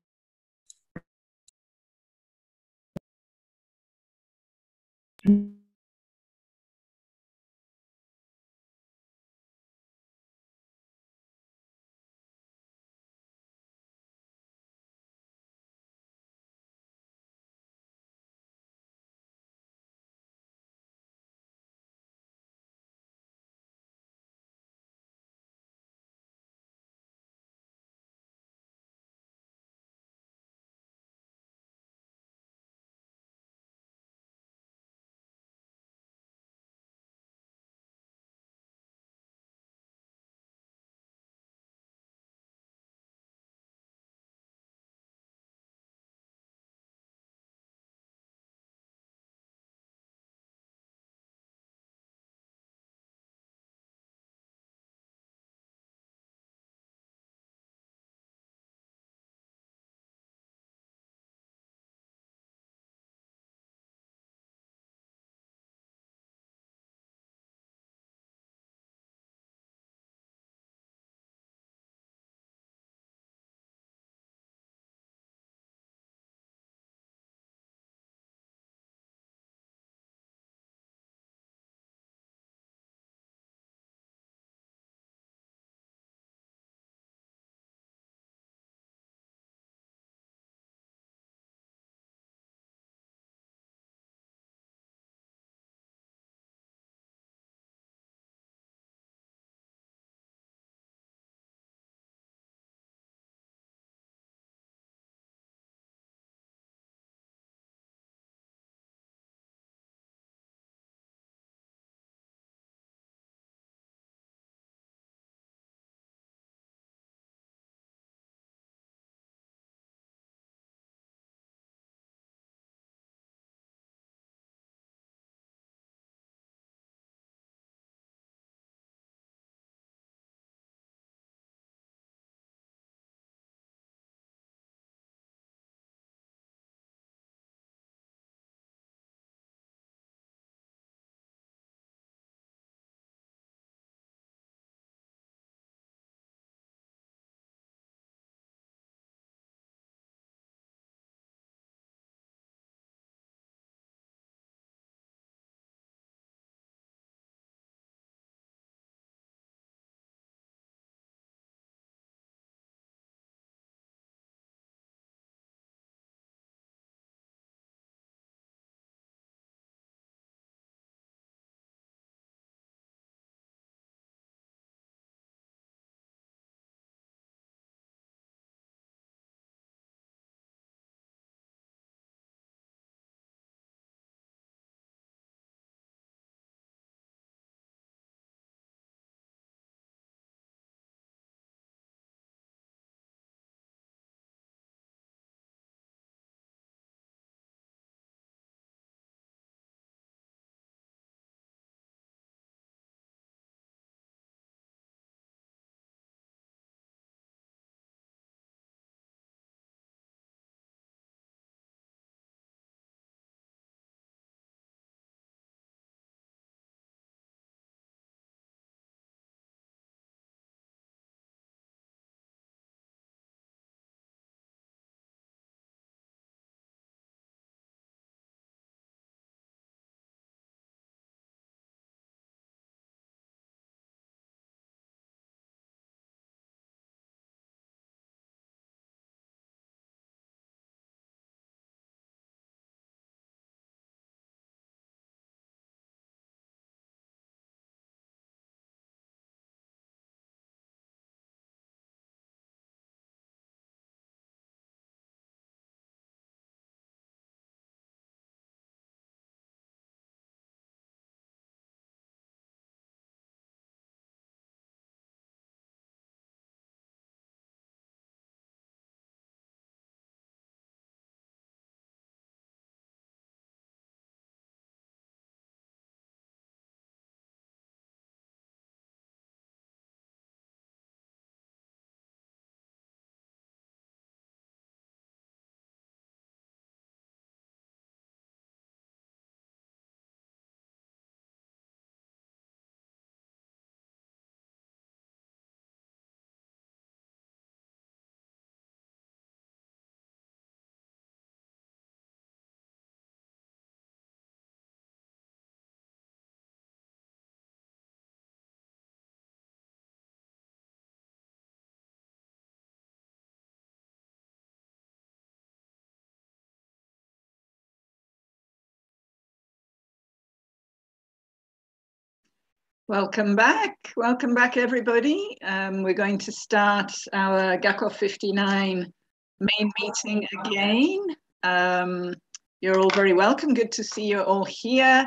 Welcome back. Welcome back, everybody. Um, we're going to start our GHACOF 59 main meeting again. Um, you're all very welcome. Good to see you all here.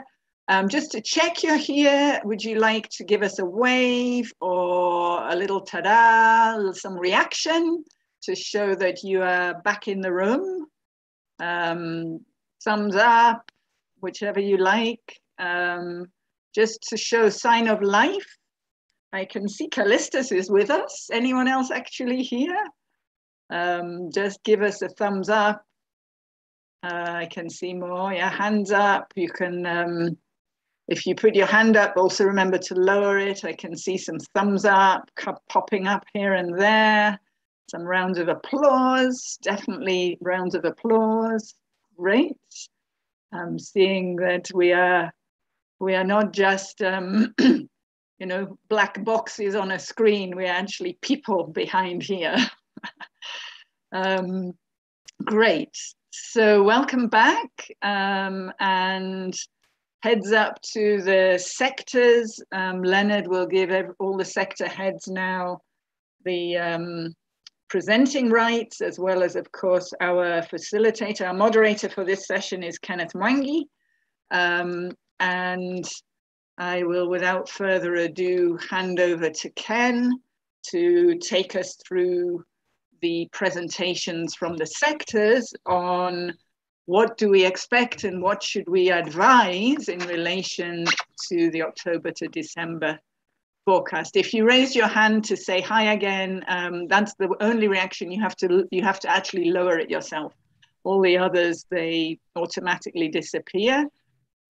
Um, just to check you're here, would you like to give us a wave or a little ta-da, some reaction to show that you are back in the room? Um, thumbs up, whichever you like. Just to show sign of life. I can see Callistus is with us. Anyone else actually here? Um, just give us a thumbs up. Uh, I can see more. Yeah, hands up. You can, um, if you put your hand up, also remember to lower it. I can see some thumbs up popping up here and there. Some rounds of applause. Definitely rounds of applause. Great. I'm seeing that we are we are not just um, you know black boxes on a screen. We're actually people behind here. Um, great. So welcome back um, and heads up to the sectors. Um, leonard will give all the sector heads now the um, presenting rights as well as of course our facilitator our moderator for this session is kenneth mwangi. Um, and I will, without further ado, hand over to Ken to take us through the presentations from the sectors on what do we expect and what should we advise in relation to the October to December forecast. If you raise your hand to say hi again, um, that's the only reaction you have to you have to actually lower it yourself. All the others they automatically disappear.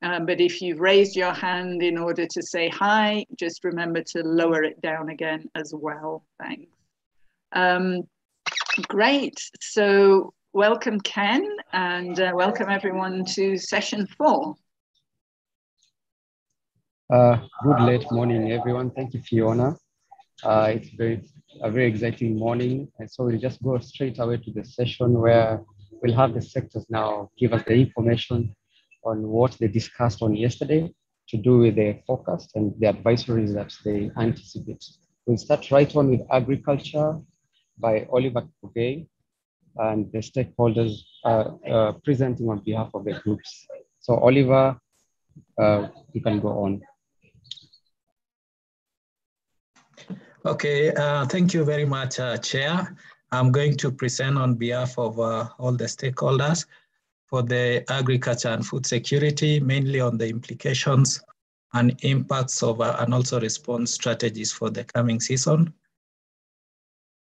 Um, but if you've raised your hand in order to say hi, just remember to lower it down again as well. Thanks. Um, great. So welcome, Ken, and uh, welcome everyone to session four. Uh, good late morning, everyone. Thank you, Fiona. Uh, it's very, a very exciting morning. And so we'll just go straight away to the session where we'll have the sectors now give us the information on what they discussed on yesterday to do with the forecast and the advisories that they anticipate. We'll start right on with agriculture by Oliver Kogay and the stakeholders uh, uh, presenting on behalf of the groups. So Oliver, uh, you can go on. Okay, uh, thank you very much, uh, Chair. I'm going to present on behalf of uh, all the stakeholders for the agriculture and food security, mainly on the implications and impacts of uh, and also response strategies for the coming season.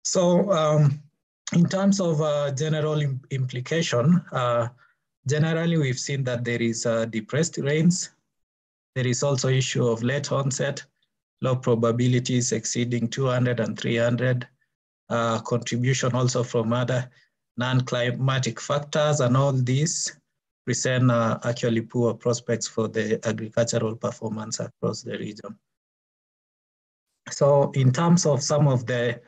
So um, in terms of uh, general Im implication, uh, generally we've seen that there is uh, depressed rains. There is also issue of late onset, low probabilities exceeding 200 and 300, uh, contribution also from other non-climatic factors and all these present uh, actually poor prospects for the agricultural performance across the region. So in terms of some of the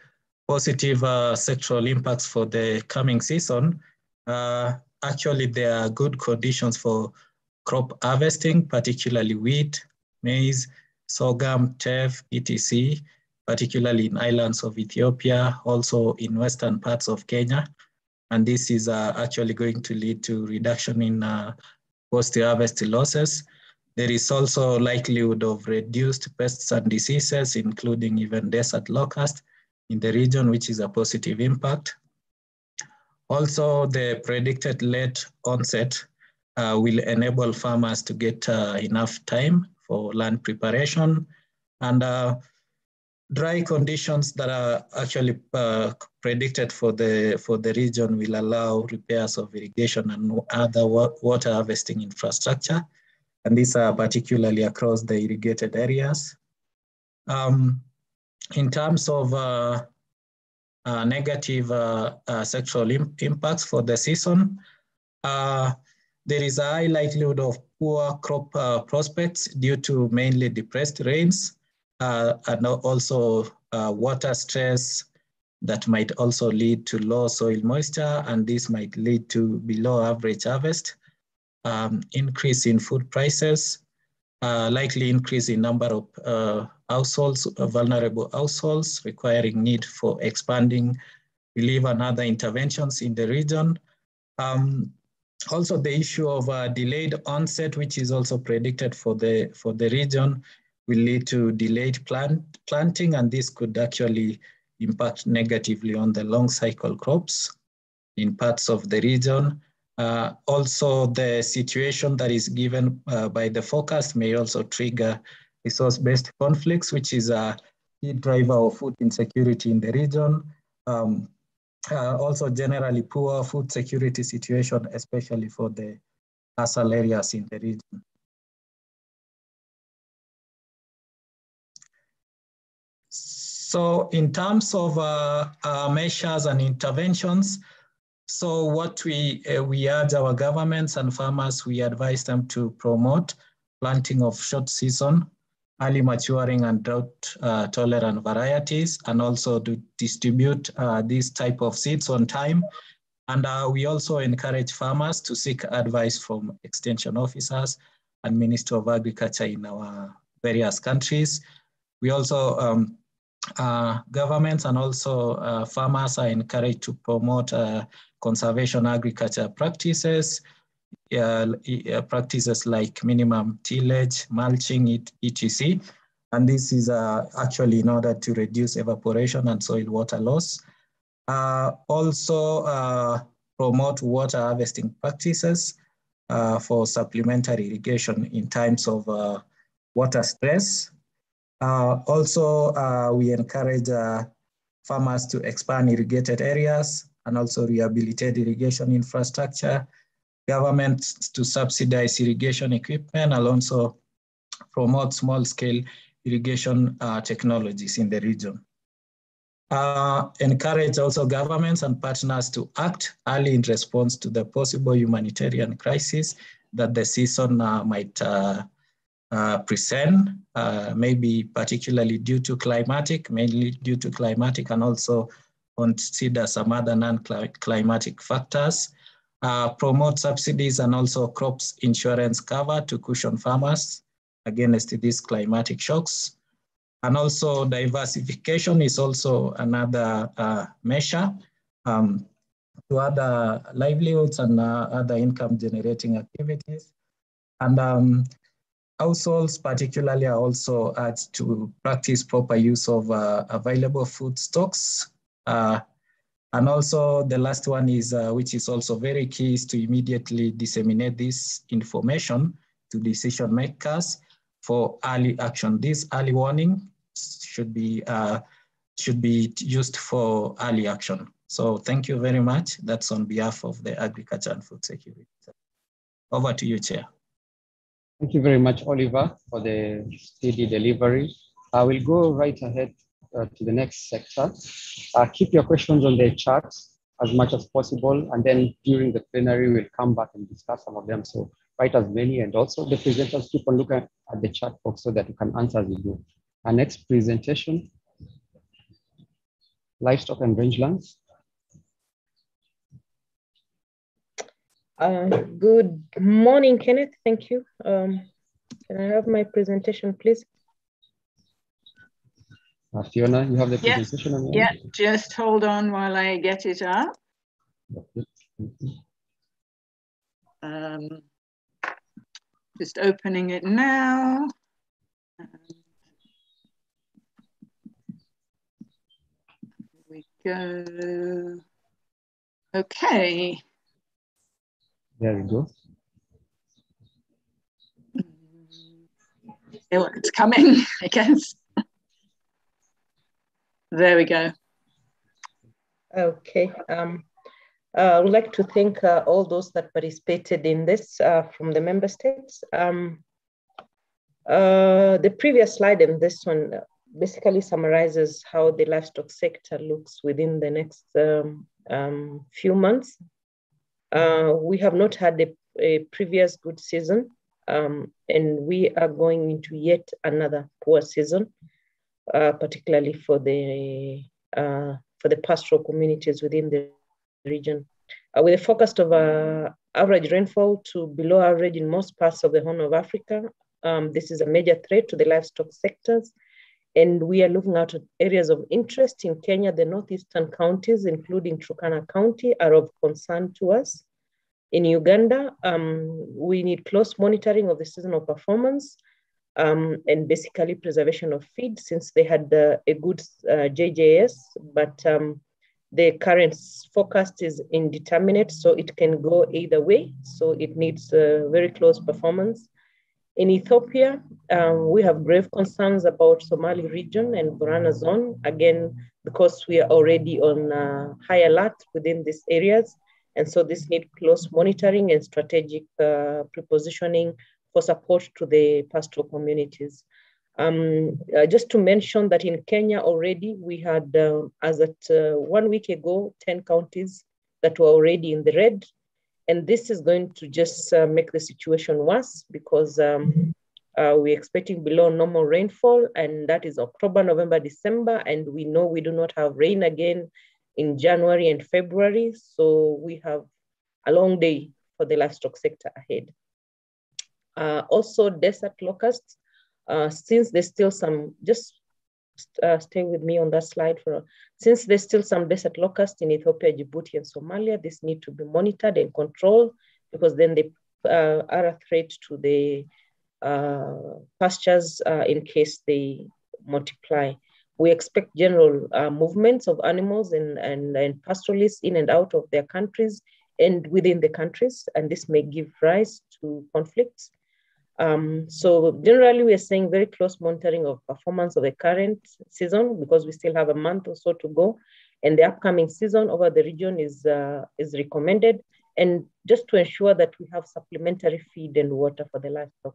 positive uh, sectoral impacts for the coming season, uh, actually there are good conditions for crop harvesting, particularly wheat, maize, sorghum, teff, etc., particularly in islands of Ethiopia, also in western parts of Kenya, and this is uh, actually going to lead to reduction in uh, post-harvest losses. There is also likelihood of reduced pests and diseases, including even desert locust in the region, which is a positive impact. Also, the predicted late onset uh, will enable farmers to get uh, enough time for land preparation and uh, dry conditions that are actually uh, predicted for the for the region will allow repairs of irrigation and other wa water harvesting infrastructure, and these are particularly across the irrigated areas. Um, in terms of uh, uh, negative uh, uh, sectoral impacts for the season, uh, there is a high likelihood of poor crop prospects due to mainly depressed rains, uh, and also uh, water stress that might also lead to low soil moisture, and this might lead to below average harvest, um, increase in food prices, uh, likely increase in number of uh, households, uh, vulnerable households requiring need for expanding relief and other interventions in the region. Um, also the issue of uh, delayed onset, which is also predicted for the, for the region, will lead to delayed plant, planting, and this could actually impact negatively on the long cycle crops in parts of the region. Uh, also, the situation that is given uh, by the forecast may also trigger resource-based conflicts, which is a key driver of food insecurity in the region. Um, uh, also, generally poor food security situation, especially for the ASAL areas in the region. So in terms of uh, uh, measures and interventions, so what we, uh, we urge our governments and farmers, we advise them to promote planting of short season, early maturing and drought uh, tolerant varieties, and also to distribute uh, these type of seeds on time. And uh, we also encourage farmers to seek advice from extension officers and Minister of Agriculture in our various countries. We also um, uh, governments and also uh, farmers are encouraged to promote uh, conservation agriculture practices, uh, practices like minimum tillage, mulching, etc. And this is uh, actually in order to reduce evaporation and soil water loss. Uh, also uh, promote water harvesting practices uh, for supplementary irrigation in times of water stress. Also, we encourage farmers to expand irrigated areas and also rehabilitate irrigation infrastructure, governments to subsidize irrigation equipment and also promote small scale irrigation uh, technologies in the region. Uh, encourage also governments and partners to act early in response to the possible humanitarian crisis that the season uh, might uh, present, uh, maybe particularly due to climatic, mainly due to climatic and also consider some other non-climatic factors, uh, promote subsidies and also crops insurance cover to cushion farmers against these climatic shocks. And also diversification is also another uh, measure um, to other livelihoods and uh, other income generating activities. And um, households particularly are also urged to practice proper use of uh, available food stocks uh, and also the last one is, uh, which is also very key, is to immediately disseminate this information to decision makers for early action. This early warning should be uh, should be used for early action. So thank you very much. That's on behalf of the Agriculture and Food Security. Over to you, Chair. Thank you very much, Oliver, for the steady delivery. I will go right ahead uh, to the next sector. Uh, keep your questions on the chat as much as possible. And then during the plenary, we'll come back and discuss some of them. So write as many. And also the presenters keep on looking at the chat box so that you can answer as you go. Our next presentation, livestock and rangelands. Uh, good morning, Kenneth. Thank you. Um, can I have my presentation, please? Uh, Fiona, you have the yeah. presentation on Yeah, just hold on while I get it up. Um, just opening it now. Here we go. Okay. There we go. It's coming, I guess. There we go. Okay. Um, uh, I would like to thank uh, all those that participated in this uh, from the member states. Um, uh, the previous slide and this one basically summarizes how the livestock sector looks within the next um, um few months. Uh, we have not had a, a previous good season, um, and we are going into yet another poor season. Uh, particularly for the uh, for the pastoral communities within the region. Uh, with a focus of uh, average rainfall to below average in most parts of the Horn of Africa, Um, this is a major threat to the livestock sectors. And we are looking at areas of interest in Kenya. The northeastern counties, including Turkana County, are of concern to us. In Uganda, um, we need close monitoring of the seasonal performance um, and basically preservation of feed since they had uh, a good uh, JJS, but um, the current forecast is indeterminate, so it can go either way. So it needs uh, very close performance. In Ethiopia, um, we have grave concerns about Somali region and Borana zone, again, because we are already on uh, high alert within these areas. And so this need close monitoring and strategic uh, prepositioning for support to the pastoral communities. Um, uh, just to mention that in Kenya already, we had, uh, as at uh, one week ago, 10 counties that were already in the red. And this is going to just uh, make the situation worse because um, uh, we're expecting below normal rainfall, and that is October, November, December. And we know we do not have rain again in January and February. So we have a long day for the livestock sector ahead. Uh, also, desert locusts uh, since there's still some, just uh, stay with me on that slide for, since there's still some desert locusts in Ethiopia, Djibouti, and Somalia, this need to be monitored and controlled because then they uh, are a threat to the uh, pastures uh, in case they multiply. We expect general uh, movements of animals and, and, and pastoralists in and out of their countries and within the countries, and this may give rise to conflicts. Um, so generally, we are saying very close monitoring of performance of the current season because we still have a month or so to go, and the upcoming season over the region is uh, is recommended, and just to ensure that we have supplementary feed and water for the livestock.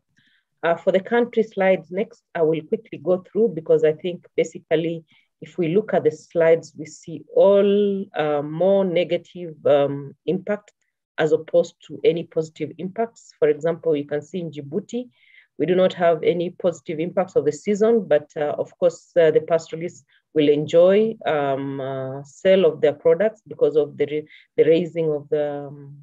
Uh, for the country slides next, I will quickly go through because I think basically, if we look at the slides, we see all uh, more negative um, impact as opposed to any positive impacts. For example, you can see in Djibouti, we do not have any positive impacts of the season, but uh, of course, uh, the pastoralists will enjoy um, uh, sale of their products because of the, the raising of the, um,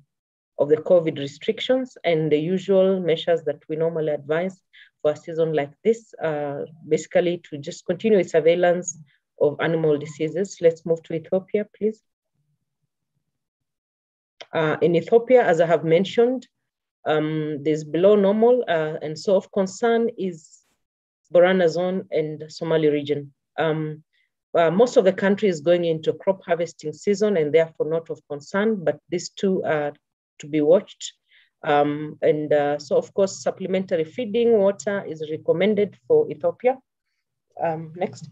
of the COVID restrictions and the usual measures that we normally advise for a season like this, uh, basically to just continue surveillance of animal diseases. Let's move to Ethiopia, please. Uh, in Ethiopia, as I have mentioned, um, there's below normal, uh, and so of concern is Borana zone and Somali region. Um, uh, most of the country is going into crop harvesting season and therefore not of concern, but these two are to be watched. Um, and uh, so, of course, supplementary feeding water is recommended for Ethiopia. Um, next.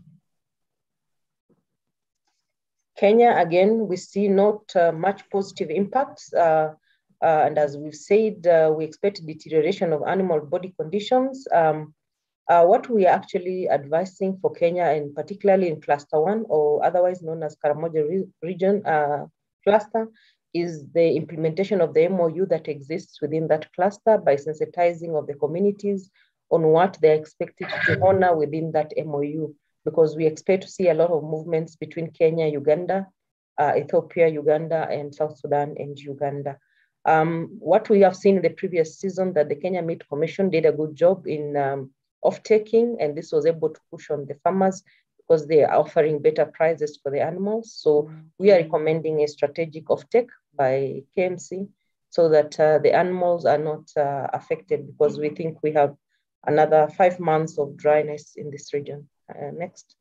Kenya, again, we see not uh, much positive impacts. Uh, uh, and as we've said, uh, we expect deterioration of animal body conditions. Um, uh, what we are actually advising for Kenya, and particularly in cluster one, or otherwise known as Karamoja re region uh, cluster, is the implementation of the MOU that exists within that cluster by sensitizing of the communities on what they're expected to honor within that MOU because we expect to see a lot of movements between Kenya, Uganda, uh, Ethiopia, Uganda, and South Sudan and Uganda. Um, what we have seen in the previous season that the Kenya Meat Commission did a good job in um, off-taking, and this was able to push on the farmers because they are offering better prices for the animals. So we are recommending a strategic off-take by KMC so that uh, the animals are not uh, affected because we think we have another five months of dryness in this region. Uh, next.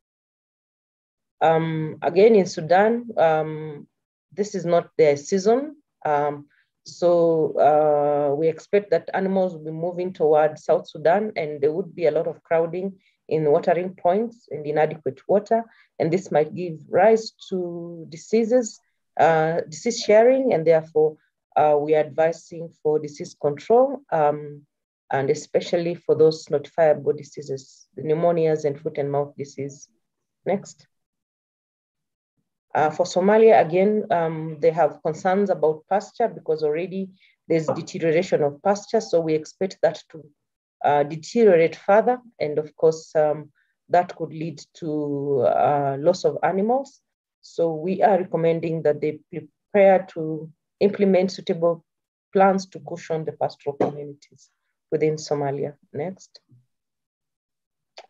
Um, again, in Sudan, um, this is not their season. Um, so uh, we expect that animals will be moving towards South Sudan and there would be a lot of crowding in watering points and inadequate water. And this might give rise to diseases, uh, disease sharing, and therefore uh, we are advising for disease control. Um, and especially for those notifiable diseases, pneumonias and foot and mouth disease. Next. Uh, for Somalia, again, um, they have concerns about pasture because already there's deterioration of pasture. So we expect that to uh, deteriorate further. And of course, um, that could lead to uh, loss of animals. So we are recommending that they prepare to implement suitable plans to cushion the pastoral communities. Within Somalia. Next.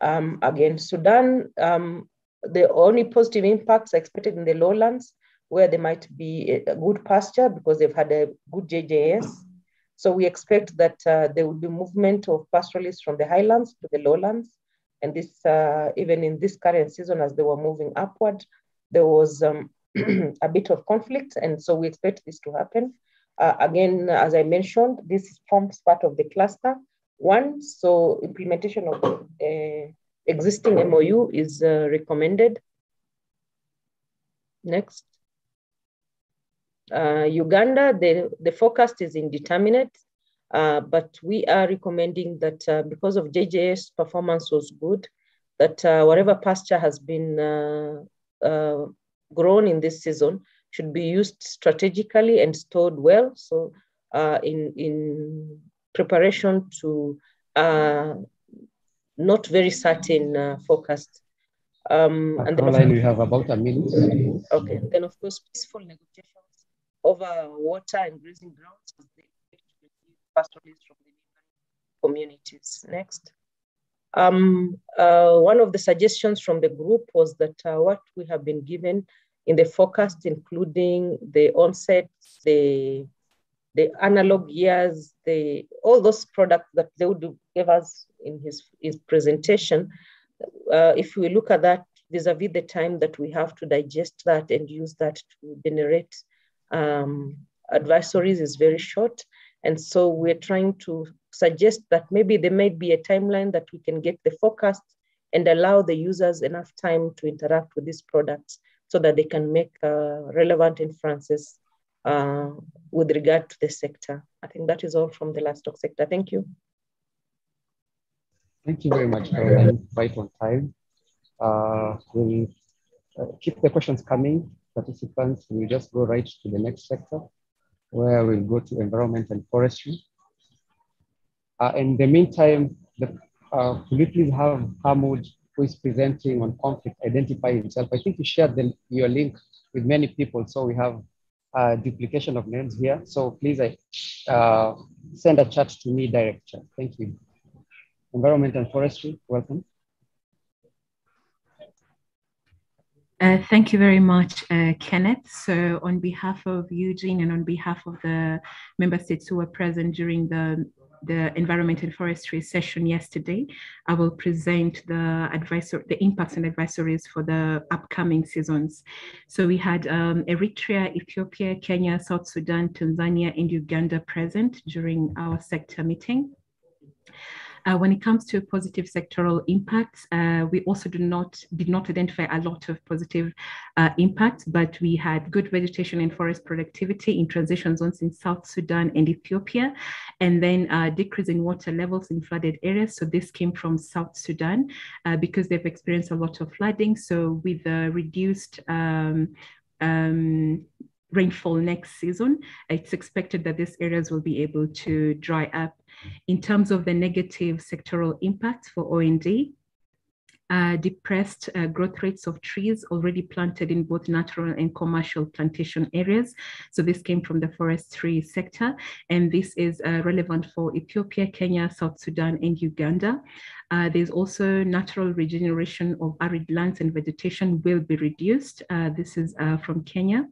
Um, again, Sudan, um, the only positive impacts are expected in the lowlands where there might be a good pasture because they've had a good JJS. So we expect that uh, there will be movement of pastoralists from the highlands to the lowlands. And this, uh, even in this current season, as they were moving upward, there was um, a bit of conflict. And so we expect this to happen. Uh, again, as I mentioned, this forms part of the cluster one. So implementation of uh, existing MOU is uh, recommended. Next. Uh, Uganda, the, the forecast is indeterminate, uh, but we are recommending that uh, because of JJS performance was good, that whatever pasture has been grown in this season should be used strategically and stored well. So in, in preparation to not very certain forecast. Um, and Caroline, we have about a minute. Okay, then of course, peaceful negotiations over water and grazing grounds as they pastoralists from the communities. Next. Um, uh, one of the suggestions from the group was that uh, what we have been given in the forecast, including the onset, the the analog years, the all those products that they would give us in his, his presentation, uh, if we look at that vis-a-vis -vis the time that we have to digest that and use that to generate um, advisories is very short. And so we're trying to suggest that maybe there might be a timeline that we can get the forecast and allow the users enough time to interact with these products so that they can make uh, relevant inferences uh, with regard to the sector. I think that is all from the livestock sector. Thank you. Thank you very much, Caroline. Right on time. Uh, we'll uh, keep the questions coming participants, we just go right to the next sector where we'll go to environment and forestry. Uh, in the meantime, the, uh, could you please have Hamoud, who is presenting on conflict, identify himself? I think you shared the, your link with many people, so we have duplication of names here. So please uh, send a chat to me direct chat. Thank you. Environment and forestry, welcome. Uh, thank you very much, uh, Kenneth. So on behalf of Eugene and on behalf of the member states who were present during the, the environment and forestry session yesterday, I will present the advisor, the impacts and advisories for the upcoming seasons. So we had um, Eritrea, Ethiopia, Kenya, South Sudan, Tanzania, and Uganda present during our sector meeting. Uh, when it comes to positive sectoral impacts, uh, we also do not did not identify a lot of positive uh, impacts, but we had good vegetation and forest productivity in transition zones in South Sudan and Ethiopia, and then uh, decrease in water levels in flooded areas. So this came from South Sudan uh, because they've experienced a lot of flooding. So with the reduced um, um, rainfall next season, it's expected that these areas will be able to dry up in terms of the negative sectoral impact for OND, uh, depressed uh, growth rates of trees already planted in both natural and commercial plantation areas. So this came from the forestry sector, and this is uh, relevant for Ethiopia, Kenya, South Sudan, and Uganda. Uh, there's also natural regeneration of arid lands and vegetation will be reduced. Uh, this is uh, from Kenya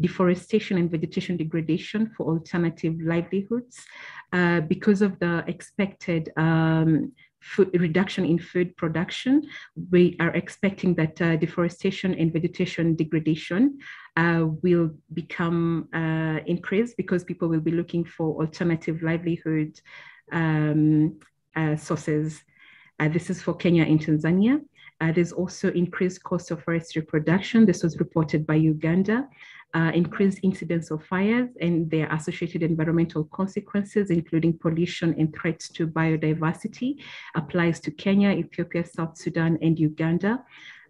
deforestation and vegetation degradation for alternative livelihoods uh, because of the expected um, food reduction in food production, we are expecting that uh, deforestation and vegetation degradation uh, will become uh, increased because people will be looking for alternative livelihood um, uh, sources. Uh, this is for Kenya and Tanzania. Uh, there's also increased cost of forestry production. This was reported by Uganda uh, increased incidence of fires and their associated environmental consequences, including pollution and threats to biodiversity, applies to Kenya, Ethiopia, South Sudan, and Uganda.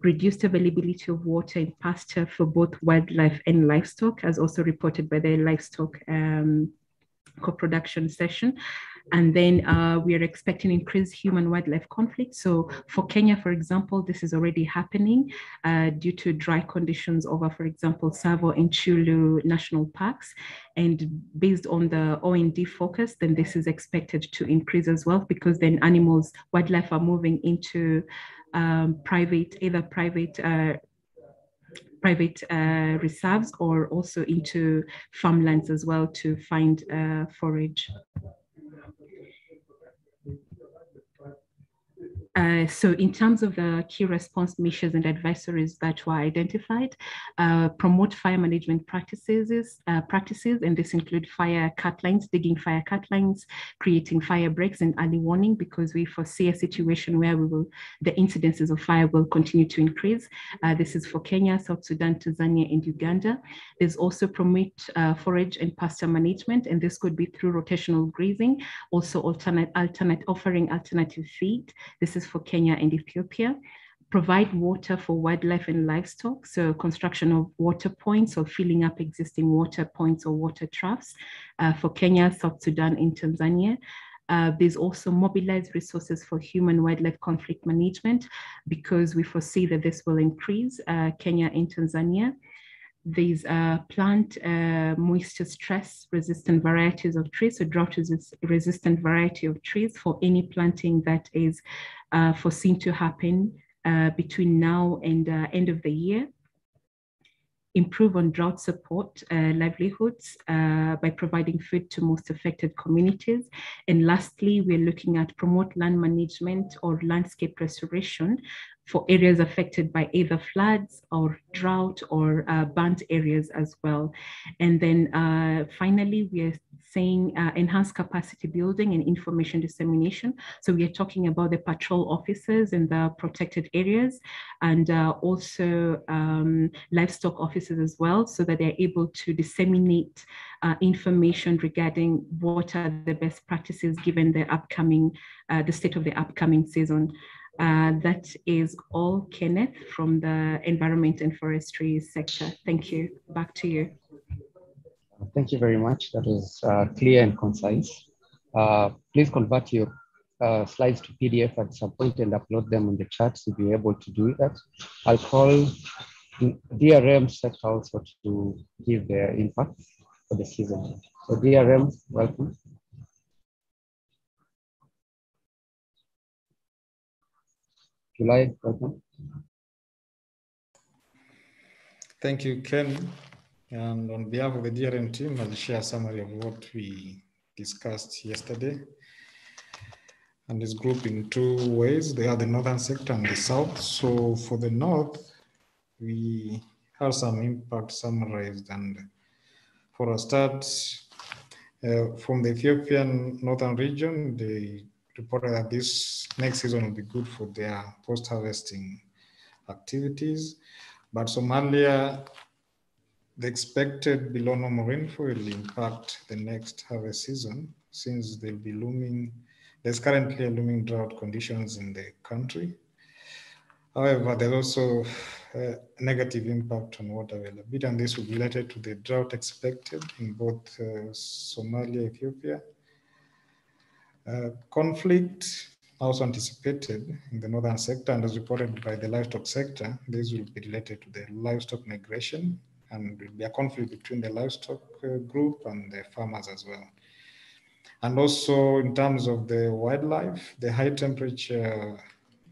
Reduced availability of water and pasture for both wildlife and livestock, as also reported by the livestock um, co-production session. And then uh, we are expecting increased human wildlife conflict. So for Kenya, for example, this is already happening uh, due to dry conditions over, for example, Tsavo and Chyulu national parks. And based on the OND focus, then this is expected to increase as well because then animals, wildlife are moving into um, private, either private uh, private uh, reserves or also into farmlands as well to find uh, forage. Uh, so in terms of the key response measures and advisories that were identified, uh, promote fire management practices, uh, practices, and this include fire cut lines, digging fire cut lines, creating fire breaks and early warning because we foresee a situation where we will, the incidences of fire will continue to increase. Uh, this is for Kenya, South Sudan, Tanzania, and Uganda. There's also promote uh, forage and pasture management, and this could be through rotational grazing, also alternate, alternate offering alternative feed. This is for Kenya and Ethiopia. Provide water for wildlife and livestock, so construction of water points or filling up existing water points or water troughs uh, for Kenya, South Sudan, and Tanzania. Uh, there's also mobilized resources for human wildlife conflict management because we foresee that this will increase uh, Kenya and Tanzania. There's uh, plant uh, moisture stress resistant varieties of trees, so drought resistant variety of trees for any planting that is uh, foreseen to happen uh, between now and uh, end of the year. Improve on drought support uh, livelihoods by providing food to most affected communities. And lastly, we're looking at promote land management or landscape restoration for areas affected by either floods or drought or uh, burnt areas as well. And then uh, finally, we are saying uh, enhanced capacity building and information dissemination. So we are talking about the patrol officers in the protected areas and uh, also um, livestock officers as well, so that they're able to disseminate uh, information regarding what are the best practices given the upcoming, uh, the state of the upcoming season. Uh, that is all, Kenneth, from the environment and forestry sector. Thank you. Back to you. Thank you very much. That was uh, clear and concise. Uh, please convert your uh, slides to PDF at some point and upload them in the chat if you're able to do that. I'll call DRM sector also to give their impact for the season. So DRM, welcome. July, welcome. Thank you, Ken. And on behalf of the DRM team, I'll share a summary of what we discussed yesterday. And it's grouped in two ways. They are the northern sector and the south. So for the north, we have some impact summarized. And for a start, uh, from the Ethiopian northern region, they reported that this next season will be good for their post-harvesting activities. But Somalia, the expected below normal rainfall will impact the next harvest season since there'll be looming, there's currently a looming drought conditions in the country. However, there's also a negative impact on water availability, and this will be related to the drought expected in both uh, Somalia, Ethiopia, uh, conflict also anticipated in the northern sector and as reported by the livestock sector, this will be related to the livestock migration and will be a conflict between the livestock uh, group and the farmers as well. And also in terms of the wildlife, the high temperature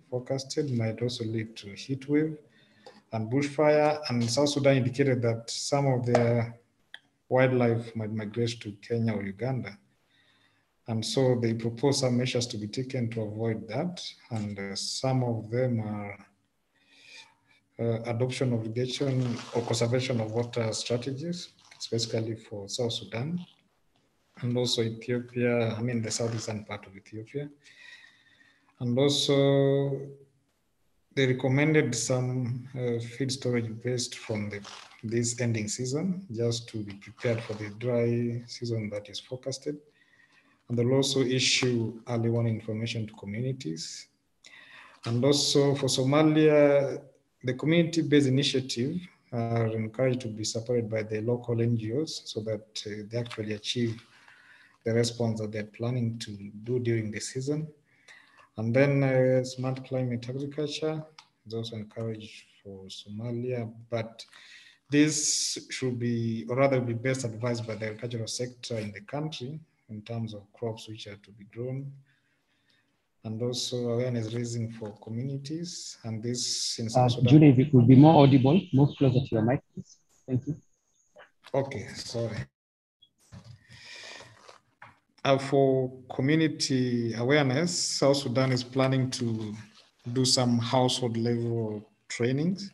forecasted might also lead to heat wave and bushfire. And South Sudan indicated that some of their wildlife might migrate to Kenya or Uganda. And so they propose some measures to be taken to avoid that. And uh, some of them are uh, adoption of irrigation or conservation of water strategies, especially for South Sudan and also Ethiopia, I mean the southeastern part of Ethiopia. And also they recommended some uh, feed storage based from the, this ending season, just to be prepared for the dry season that is forecasted. And they'll also issue early warning information to communities. And also for Somalia, the community-based initiative are encouraged to be supported by the local NGOs so that uh, they actually achieve the response that they're planning to do during the season. And then uh, smart climate agriculture is also encouraged for Somalia, but this should be, or rather be best advised by the agricultural sector in the country in terms of crops which are to be grown, and also awareness raising for communities. And this in uh, Julie, if it would be more audible, move closer to your mic, please. Thank you. Okay, sorry. Uh, for community awareness, South Sudan is planning to do some household level trainings.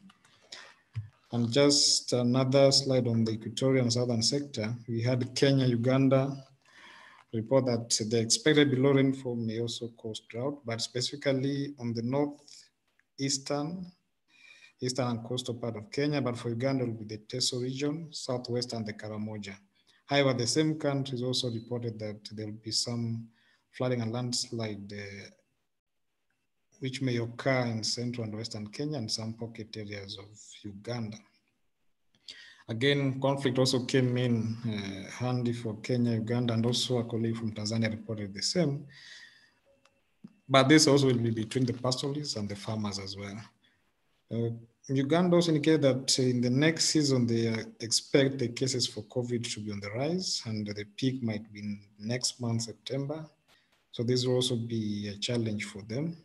And just another slide on the equatorial southern sector, we had Kenya, Uganda report that the expected below rainfall may also cause drought, but specifically on the northeastern, eastern and coastal part of Kenya, but for Uganda will be the Teso region, southwest and the Karamoja. However, the same countries also reported that there will be some flooding and landslide uh, which may occur in central and western Kenya and some pocket areas of Uganda. Again, conflict also came in uh, handy for Kenya, Uganda, and also a colleague from Tanzania reported the same. But this also will be between the pastoralists and the farmers as well. Uh, Uganda also indicated that in the next season, they expect the cases for COVID to be on the rise, and the peak might be next month, September. So this will also be a challenge for them.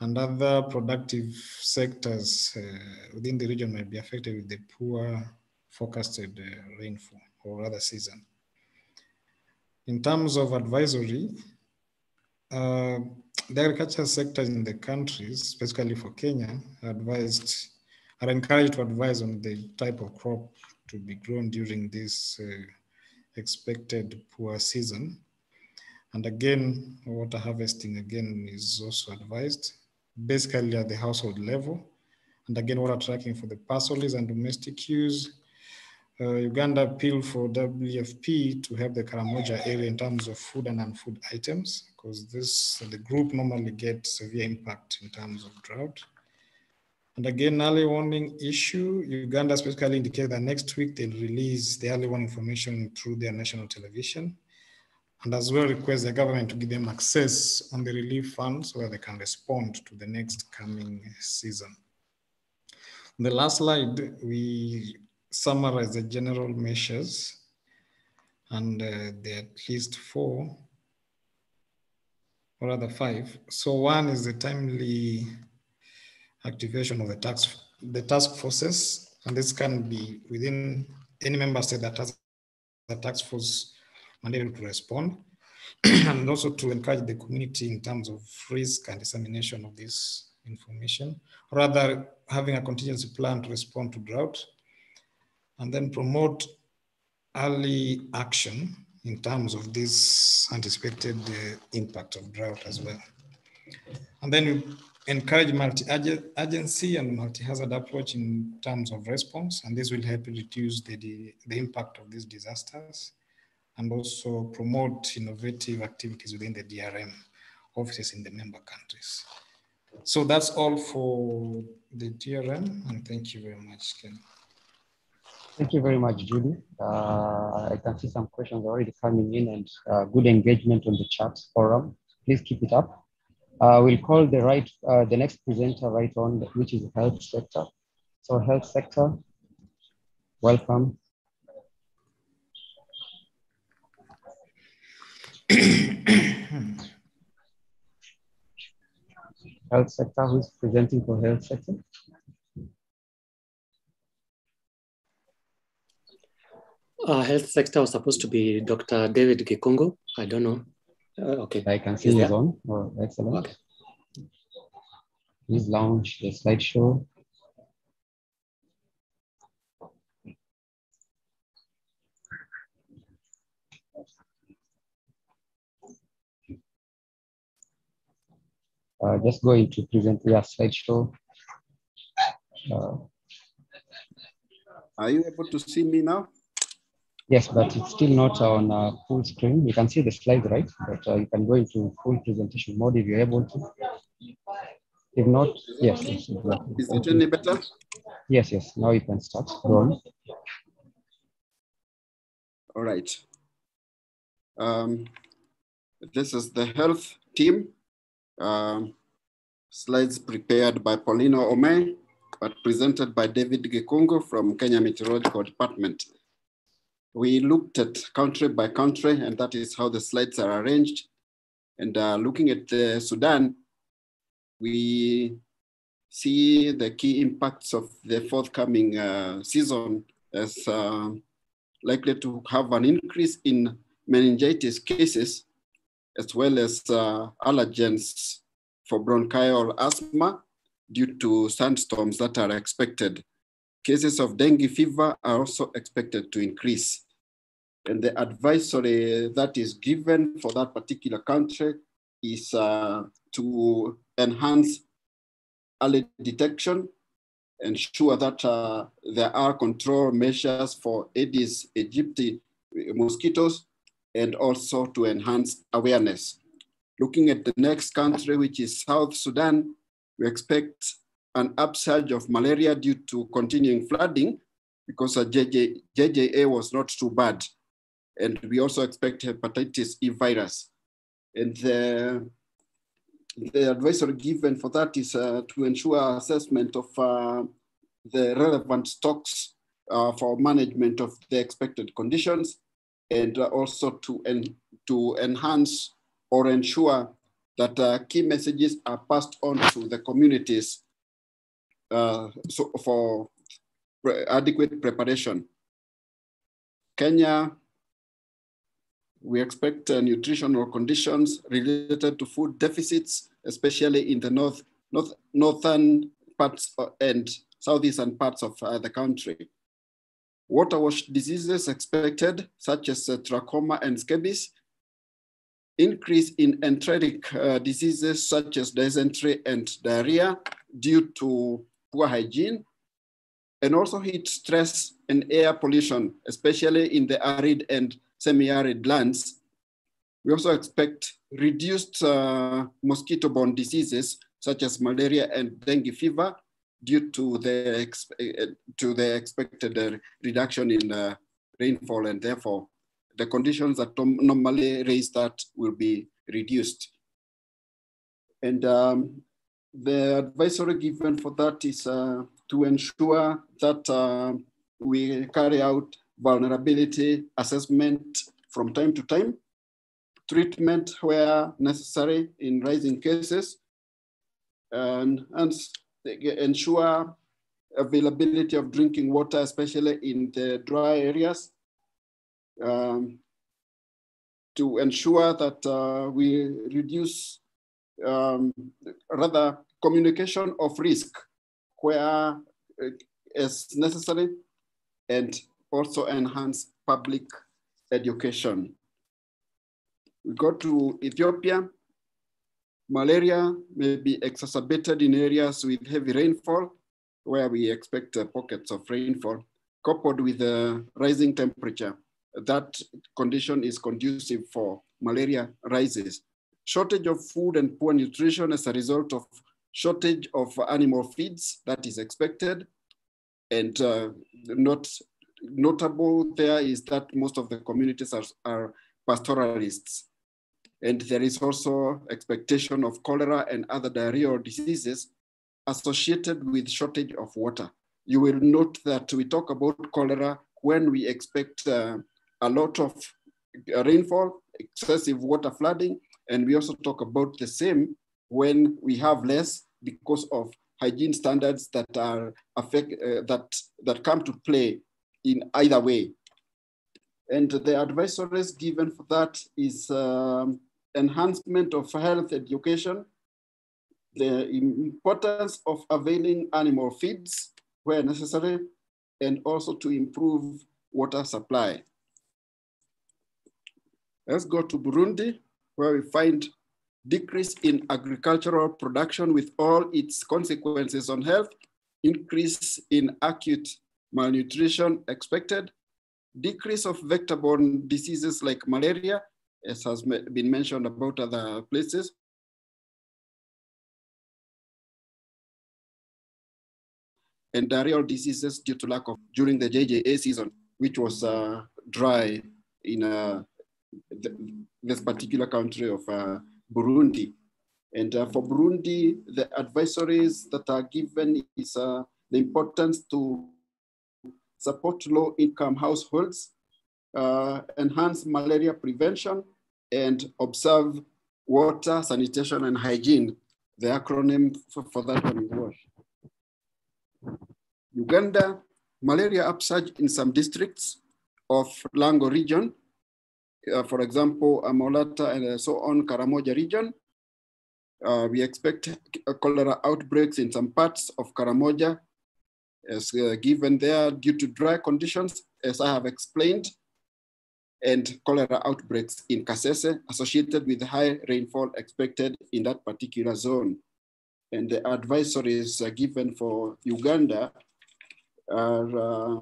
And other productive sectors uh, within the region might be affected with the poor forecasted uh, rainfall or rather season. In terms of advisory, uh, the agriculture sector in the countries, specifically for Kenya, advised are encouraged to advise on the type of crop to be grown during this uh, expected poor season. And again, water harvesting again is also advised, basically at the household level. And again, water tracking for the pastoralists and domestic use. Uh, Uganda appealed for WFP to help the Karamoja area in terms of food and non-food items, because this the group normally gets severe impact in terms of drought. And again, early warning issue, Uganda specifically indicated that next week they'll release the early warning information through their national television and as well request the government to give them access on the relief fund so that they can respond to the next coming season. On the last slide, we summarize the general measures and uh, there are at least four or rather five. So one is the timely activation of the task, the task forces, and this can be within any member state that has a task force mandated to respond, and also to encourage the community in terms of risk and dissemination of this information, rather having a contingency plan to respond to drought, and then promote early action in terms of this anticipated uh, impact of drought as well. And then we encourage multi-agency and multi-hazard approach in terms of response, and this will help reduce the, the, impact of these disasters and also promote innovative activities within the DRM offices in the member countries. So that's all for the DRM, and thank you very much, Ken. Thank you very much, Julie. Uh, I can see some questions already coming in and uh, good engagement on the chat forum. Please keep it up. Uh, we'll call the right, uh, the next presenter right on, which is health sector. So health sector, welcome. health sector, who's presenting for health sector? Uh, health sector was supposed to be Dr. David Gikungu. I don't know. Uh, okay. I can see his on. Oh, excellent. Okay. Please launch the slideshow. Uh, just going to present your slideshow. Uh, Are you able to see me now? Yes, but it's still not on uh, full screen. You can see the slides, right? But uh, you can go into full presentation mode if you're able to. If not, yes. yes exactly. Is it any better? Yes, yes. Now you can start. Go on. All right. Um, this is the health team. Um, slides prepared by Paulina Ome, but presented by David Gikungu from Kenya Meteorological Department. We looked at country by country, and that is how the slides are arranged. And uh, looking at uh, Sudan, we see the key impacts of the forthcoming uh, season as uh, likely to have an increase in meningitis cases, as well as uh, allergens for bronchial asthma due to sandstorms that are expected. Cases of dengue fever are also expected to increase. And the advisory that is given for that particular country is uh, to enhance early detection, ensure that uh, there are control measures for Aedes aegypti mosquitoes, and also to enhance awareness. Looking at the next country, which is South Sudan, we expect an upsurge of malaria due to continuing flooding because JJ, JJA was not too bad. And we also expect hepatitis E virus. And the, the advisory given for that is uh, to ensure assessment of uh, the relevant stocks uh, for management of the expected conditions and also to, en to enhance or ensure that uh, key messages are passed on to the communities uh, so for pre adequate preparation. Kenya, we expect uh, nutritional conditions related to food deficits, especially in the north, north northern parts and southeastern parts of uh, the country. Waterwash diseases expected, such as uh, trachoma and scabies, increase in enteric uh, diseases such as dysentery and diarrhea due to poor hygiene, and also heat stress and air pollution, especially in the arid and semi-arid lands. We also expect reduced uh, mosquito-borne diseases such as malaria and dengue fever due to the, uh, to the expected uh, reduction in uh, rainfall and therefore the conditions that normally raise that will be reduced. And um, the advisory given for that is uh, to ensure that uh, we carry out vulnerability assessment from time to time, treatment where necessary in rising cases, and, and ensure availability of drinking water, especially in the dry areas, um, to ensure that uh, we reduce um, rather communication of risk where is necessary and also enhance public education. We go to Ethiopia. Malaria may be exacerbated in areas with heavy rainfall, where we expect uh, pockets of rainfall, coupled with a rising temperature that condition is conducive for malaria rises. Shortage of food and poor nutrition as a result of shortage of animal feeds that is expected. And uh, not notable there is that most of the communities are, are pastoralists. And there is also expectation of cholera and other diarrheal diseases associated with shortage of water. You will note that we talk about cholera when we expect uh, a lot of rainfall, excessive water flooding, and we also talk about the same when we have less because of hygiene standards that are affect uh, that that come to play in either way. And the advisories given for that is um, enhancement of health education, the importance of availing animal feeds where necessary, and also to improve water supply. Let's go to Burundi, where we find decrease in agricultural production with all its consequences on health, increase in acute malnutrition expected, decrease of vector-borne diseases like malaria, as has been mentioned about other places, and diarrheal diseases due to lack of during the JJA season, which was uh, dry in uh, this particular country of uh, Burundi. And uh, for Burundi, the advisories that are given is uh, the importance to support low income households, enhance malaria prevention, and observe water, sanitation, and hygiene. The acronym for, for that one is WASH. Uganda, malaria upsurge in some districts of Lango region, uh, for example, Amolatar and so on, Karamoja region. Uh, we expect cholera outbreaks in some parts of Karamoja as uh, given there due to dry conditions, as I have explained, and cholera outbreaks in Kasese associated with high rainfall expected in that particular zone. And the advisories uh, given for Uganda are uh,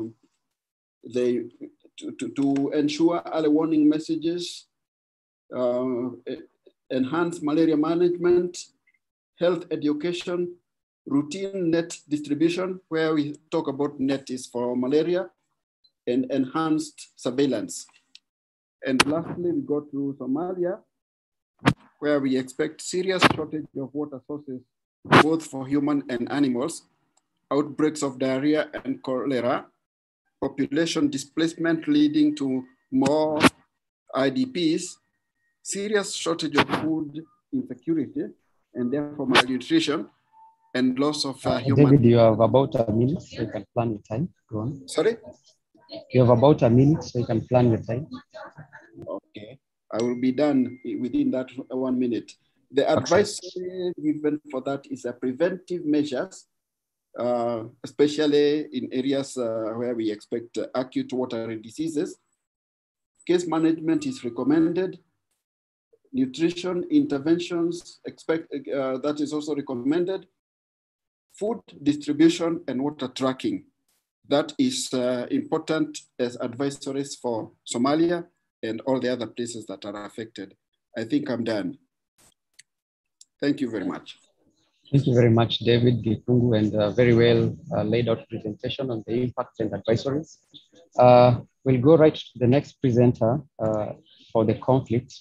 they to, to, ensure early warning messages, uh, enhance malaria management, health education, routine net distribution, where we talk about net is for malaria, and enhanced surveillance. And lastly, we go to Somalia, where we expect serious shortage of water sources, both for human and animals, outbreaks of diarrhea and cholera, population displacement leading to more IDPs, serious shortage of food insecurity, and therefore malnutrition, and loss of uh, human. David, you have about a minute, so you can plan your time. Go on. Sorry? You have about a minute, so you can plan your time. Okay. I will be done within that one minute. The advice given for that is a preventive measures, uh, especially in areas uh, where we expect uh, acute water diseases. Case management is recommended. Nutrition interventions expect uh, that is also recommended. Food distribution and water tracking. That is uh, important as advisories for Somalia and all the other places that are affected. I think I'm done. Thank you very much. Thank you very much, David Gikungu, and uh, very well uh, laid out presentation on the impacts and advisories. Uh, we'll go right to the next presenter uh, for the conflict.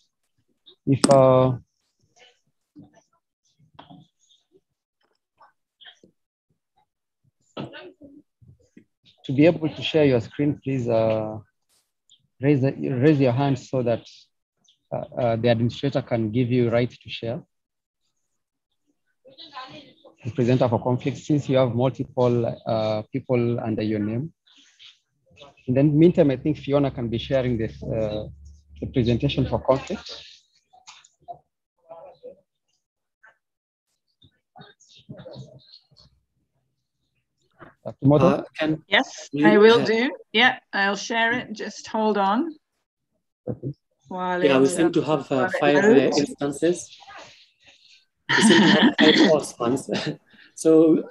If uh, to be able to share your screen, please uh, raise, raise your hand so that the administrator can give you right to share. The presenter for conflict, since you have multiple uh, people under your name. In the meantime, I think Fiona can be sharing this uh, the presentation for conflict. Uh, yes, I will do. Yeah, I'll share it. Just hold on. While yeah, we seem to have uh, five uh, instances. We seem to have five Osmans. so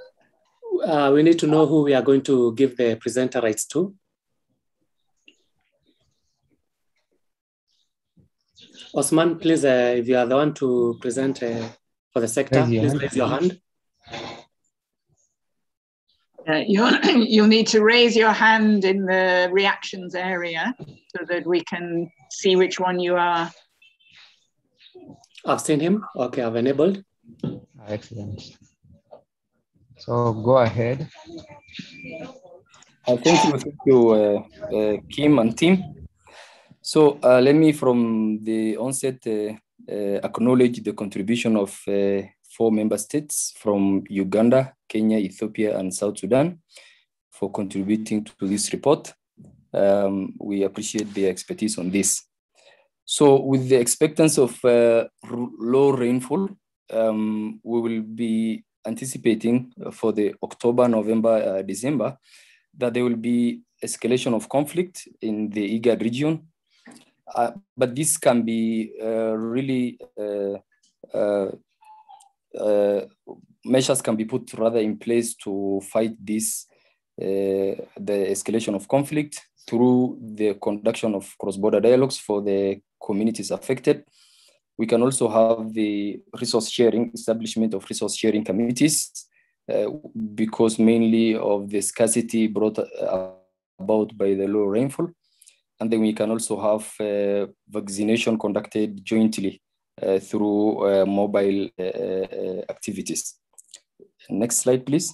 uh, we need to know who we are going to give the presenter rights to. Osman, please, uh, if you are the one to present uh, for the sector, please raise your hand. Uh, you you'll need to raise your hand in the reactions area so that we can see which one you are. I've seen him. Okay, I've enabled. Excellent. So go ahead. Uh, thank you, thank you, uh, uh, Kim and team. So uh, let me, from the onset, uh, uh, acknowledge the contribution of four member states from Uganda, Kenya, Ethiopia, and South Sudan for contributing to this report. Um, we appreciate their expertise on this. So with the expectancy of uh, low rainfall, um, we will be anticipating for the October, November, uh, December, that there will be escalation of conflict in the IGAD region. Uh, but this can be uh, really uh, uh, uh, measures can be put rather in place to fight this, the escalation of conflict through the conduction of cross-border dialogues for the communities affected. We can also have the resource sharing, establishment of resource sharing committees, uh, because mainly of the scarcity brought uh, about by the low rainfall. and then we can also have uh, vaccination conducted jointly uh, through uh, mobile activities. Next slide, please.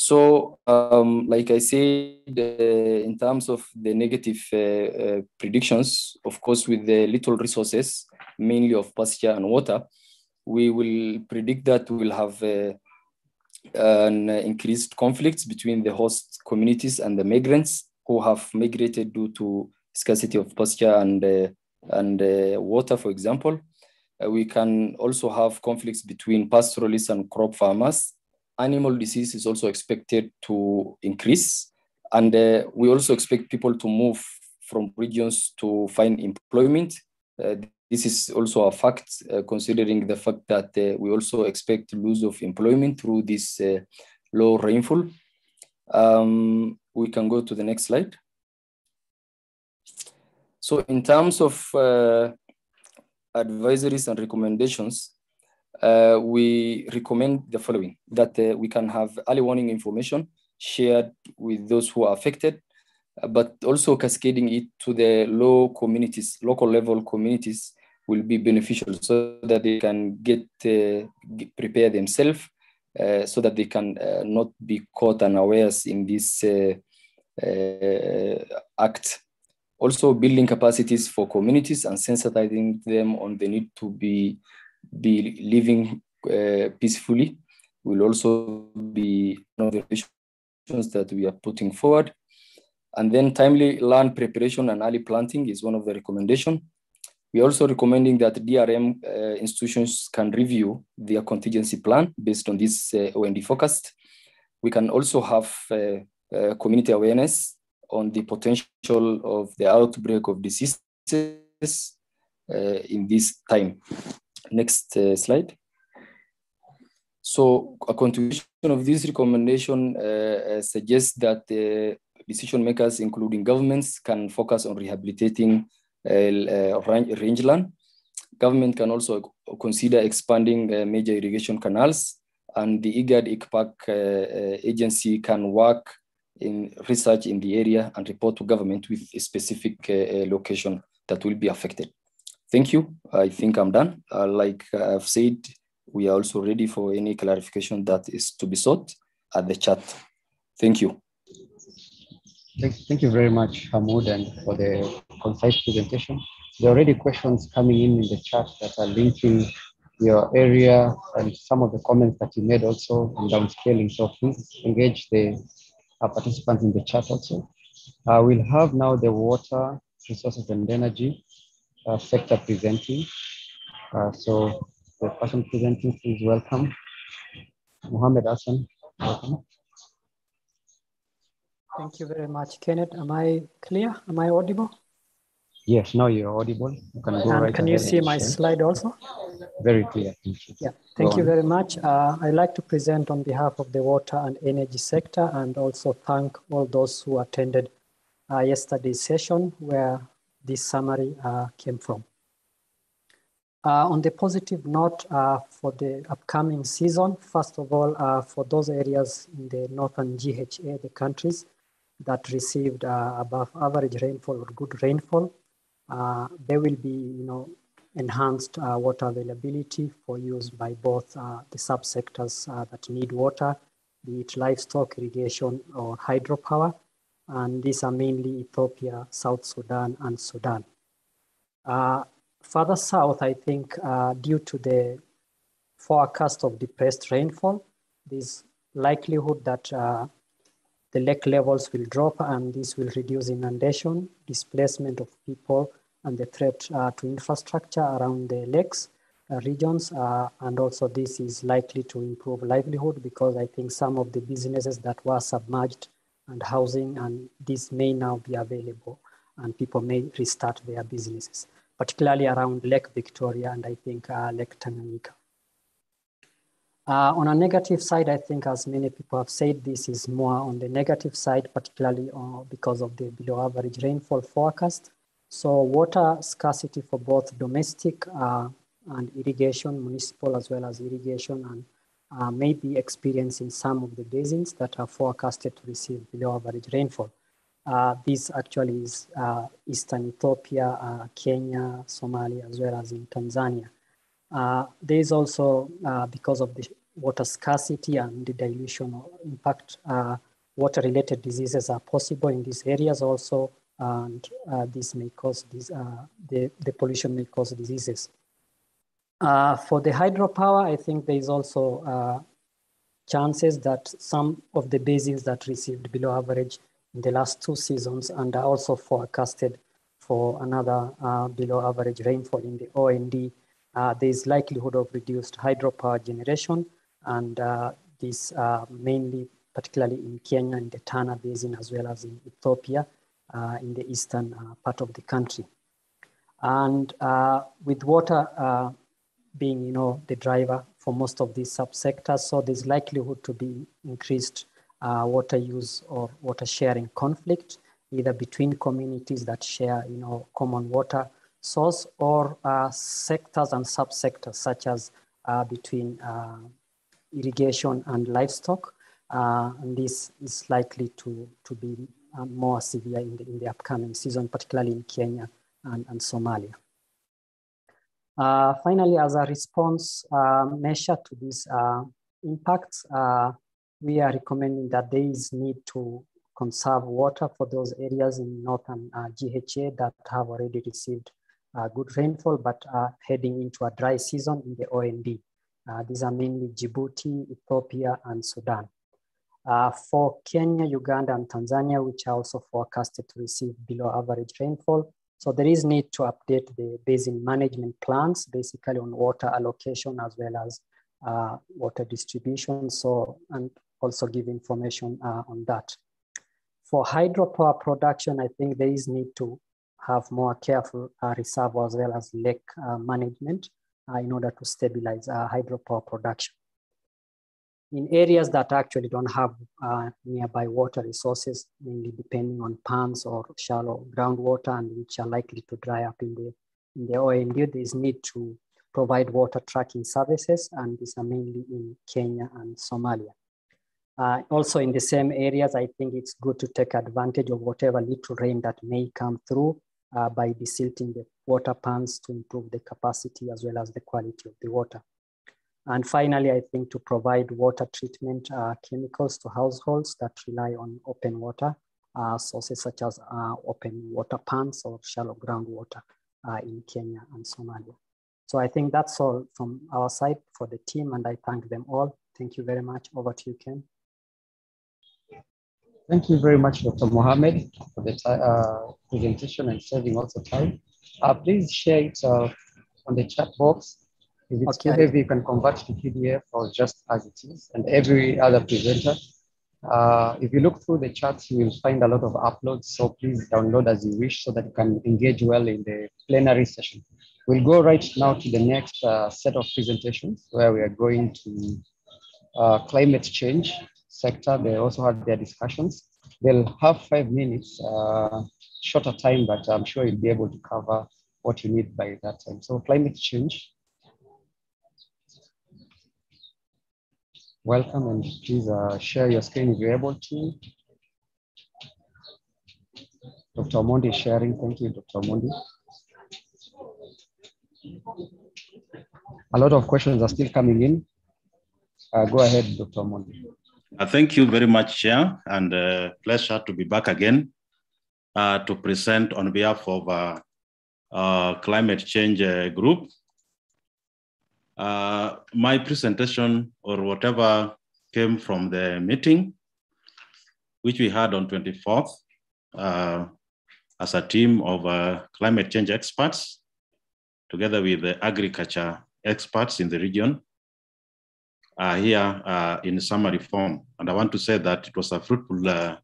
So, um, like I said, uh, in terms of the negative uh, uh, predictions, of course, with the little resources, mainly of pasture and water, we will predict that we will have an increased conflicts between the host communities and the migrants who have migrated due to scarcity of pasture and, uh, and uh, water, for example. Uh, we can also have conflicts between pastoralists and crop farmers. Animal disease is also expected to increase. And uh, we also expect people to move from regions to find employment. Uh, this is also a fact, uh, considering the fact that uh, we also expect loss of employment through this uh, low rainfall. Um, we can go to the next slide. So in terms of uh, advisories and recommendations, uh, we recommend the following, that uh, we can have early warning information shared with those who are affected, but also cascading it to the low communities, local level communities will be beneficial so that they can get, uh, get prepare themselves uh, so that they can uh, not be caught unawares in this uh, uh, act. Also building capacities for communities and sensitizing them on the need to be, be living uh, peacefully will also be one of the issues that we are putting forward. And then timely land preparation and early planting is one of the recommendations. We're also recommending that DRM uh, institutions can review their contingency plan based on this uh, OND forecast. We can also have uh, uh, community awareness on the potential of the outbreak of diseases uh, in this time. Next uh, slide. So a continuation of this recommendation suggests that decision makers, including governments, can focus on rehabilitating uh, rangeland. Government can also consider expanding uh, major irrigation canals and the IGAD ICPAC uh, agency can work in research in the area and report to government with a specific location that will be affected. Thank you. I think I'm done. like I've said, we are also ready for any clarification that is to be sought at the chat. Thank you. Thank, thank you very much, Hamoud, and for the concise presentation. There are already questions coming in in the chat that are linking your area and some of the comments that you made also on downscaling. So please engage the uh, participants in the chat also. Uh, we'll have now the water, resources and energy uh, sector presenting. Uh, so the person presenting, please welcome. Mohammed Hassan, welcome. Thank you very much, Kenneth. Am I clear? Am I audible? Yes, now you're audible. You can go and right Can you see my share. slide also? Very clear. Thank you. Yeah, thank go you on. very much. Uh, I'd like to present on behalf of the water and energy sector and also thank all those who attended uh, yesterday's session where this summary uh, came from. Uh, on the positive note uh, for the upcoming season, first of all, uh, for those areas in the northern GHA, the countries, that received uh, above average rainfall or good rainfall, uh, there will be, you know, enhanced uh, water availability for use by both the subsectors that need water, be it livestock, irrigation, or hydropower. And these are mainly Ethiopia, South Sudan, and Sudan. Uh, further south, I think, uh, due to the forecast of depressed rainfall, there's likelihood that uh, the lake levels will drop and this will reduce inundation, displacement of people, and the threat uh, to infrastructure around the lakes uh, regions. Uh, and also this is likely to improve livelihood because I think some of the businesses that were submerged and housing and this may now be available and people may restart their businesses, particularly around Lake Victoria and I think uh, Lake Tanganyika. Uh, on a negative side, I think as many people have said, this is more on the negative side, particularly uh, because of the below average rainfall forecast. So water scarcity for both domestic uh, and irrigation, municipal as well as irrigation and uh, may be experiencing some of the basins that are forecasted to receive below average rainfall. Uh, this actually is uh, Eastern Ethiopia, uh, Kenya, Somalia, as well as in Tanzania. Uh, there is also, uh, because of the water scarcity and the dilution impact, water-related diseases are possible in these areas also, and this may cause this, the, the pollution may cause diseases. Uh, for the hydropower, I think there is also uh, chances that some of the basins that received below average in the last two seasons and are also forecasted for another uh, below average rainfall in the OND, uh, there is likelihood of reduced hydropower generation and uh, this uh, mainly particularly in Kenya in the Tana Basin as well as in Ethiopia in the eastern part of the country. And with water being, you know, the driver for most of these subsectors. So there's likelihood to be increased uh, water use or water sharing conflict, either between communities that share, you know, common water source or uh, sectors and subsectors such as uh, between uh, irrigation and livestock. Uh, and this is likely to, to be uh, more severe in the, in the upcoming season, particularly in Kenya and, and Somalia. Uh, finally, as a response uh, measure to these uh, impacts, uh, we are recommending that there is need to conserve water for those areas in northern uh, GHA that have already received uh, good rainfall, but are heading into a dry season in the OND. these are mainly Djibouti, Ethiopia, and Sudan. for Kenya, Uganda, and Tanzania, which are also forecasted to receive below average rainfall, so there is need to update the basin management plans, basically on water allocation as well as uh, water distribution. So, and also give information uh, on that. For hydropower production, I think there is need to have more careful uh, reservoir as well as lake uh, management uh, in order to stabilize uh, hydropower production in areas that actually don't have uh, nearby water resources, mainly depending on ponds or shallow groundwater and which are likely to dry up in the, in the OND, there is need to provide water tracking services and these are mainly in Kenya and Somalia. Uh, also in the same areas, I think it's good to take advantage of whatever little rain that may come through uh, by desilting the water ponds to improve the capacity as well as the quality of the water. And finally, I think to provide water treatment uh, chemicals to households that rely on open water uh, sources such as uh, open water ponds or shallow groundwater uh, in Kenya and Somalia. So I think that's all from our side for the team and I thank them all. Thank you very much. Over to you, Ken. Thank you very much, Dr. Mohammed, for the uh, presentation and saving also time. Uh, please share it on the chat box if it's okay. PDF, you can convert to PDF or just as it is. And every other presenter, uh, if you look through the charts, you will find a lot of uploads. So please download as you wish so that you can engage well in the plenary session. We'll go right now to the next uh, set of presentations where we are going to uh, climate change sector. They also had their discussions. They'll have five minutes, uh, shorter time, but I'm sure you'll be able to cover what you need by that time. So climate change, welcome and please uh, share your screen if you're able to. Dr. Omondi sharing. Thank you, Dr. Omondi. A lot of questions are still coming in. Uh, go ahead, Dr. Omondi. Uh, thank you very much, Chair, and uh, pleasure to be back again uh, to present on behalf of uh, uh, climate change uh, group uh, my presentation or whatever came from the meeting, which we had on 24th uh, as a team of uh, climate change experts, together with the agriculture experts in the region, uh, here uh, in summary form. And I want to say that it was a fruitful uh,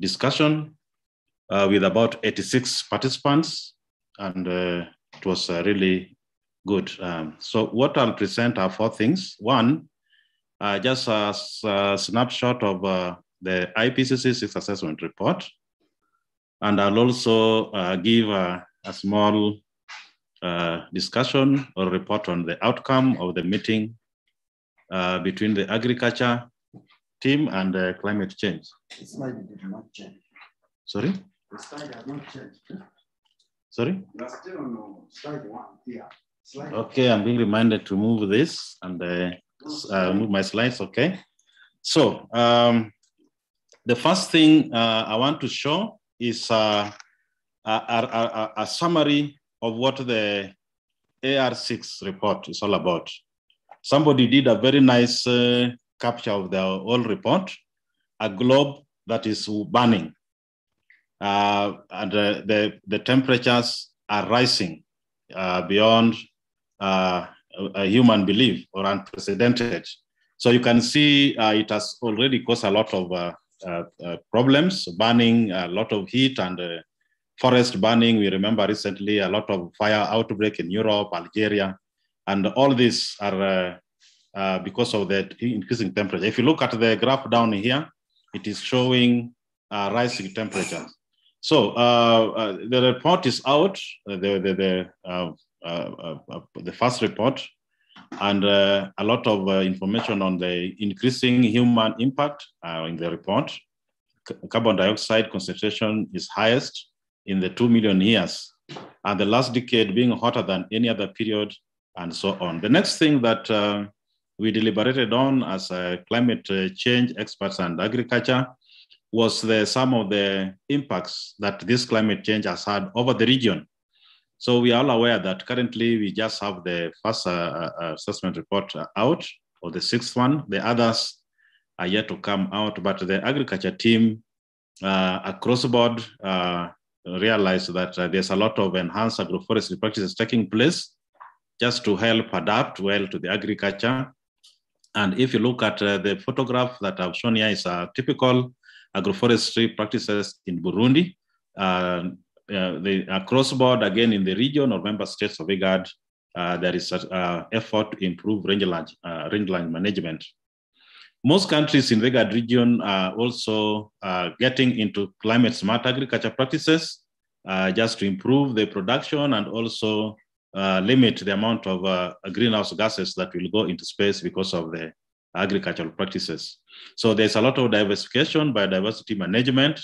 discussion with about 86 participants, and it was really Good. Um, so what I'll present are four things. One, uh, just a, a, snapshot of uh, the IPCC sixth assessment report. And I'll also uh, give a, a small uh, discussion or report on the outcome of the meeting uh, between the agriculture team and uh, climate change. The slide did not change. Sorry? The slide has not changed. Sorry? You're still on slide one here. Okay, I'm being reminded to move this and uh, uh, move my slides, okay? So um, the first thing uh, I want to show is uh, a, a, a, summary of what the AR6 report is all about. Somebody did a very nice uh, capture of the whole report, a globe that is burning. Uh, and the, the temperatures are rising uh, beyond uh, a human belief or unprecedented. So you can see uh, it has already caused a lot of uh, problems, burning, a lot of heat and forest burning. We remember recently a lot of fire outbreak in Europe, Algeria, and all these are uh, because of the increasing temperature. If you look at the graph down here, it is showing uh, rising temperatures. So uh, the report is out, the, the, the, Uh, uh, uh, the first report, and a lot of information on the increasing human impact in the report. C carbon dioxide concentration is highest in the 2 million years, and the last decade being hotter than any other period, and so on. The next thing that uh, we deliberated on as uh, climate change experts and agriculture was the, some of the impacts that this climate change has had over the region. So we are all aware that currently we just have the first uh, uh, assessment report out, or the sixth one. The others are yet to come out, but the agriculture team uh, across the board uh, realized that uh, there's a lot of enhanced agroforestry practices taking place just to help adapt well to the agriculture. And if you look at uh, the photograph that I've shown here is a typical agroforestry practices in Burundi. Uh, uh, the across board again in the region or member states of IGAD, uh, there is an effort to improve rangeland, rangeland management. Most countries in the IGAD region are also getting into climate smart agriculture practices just to improve the production and also uh, limit the amount of uh, greenhouse gases that will go into space because of the agricultural practices. So there's a lot of diversification, biodiversity management,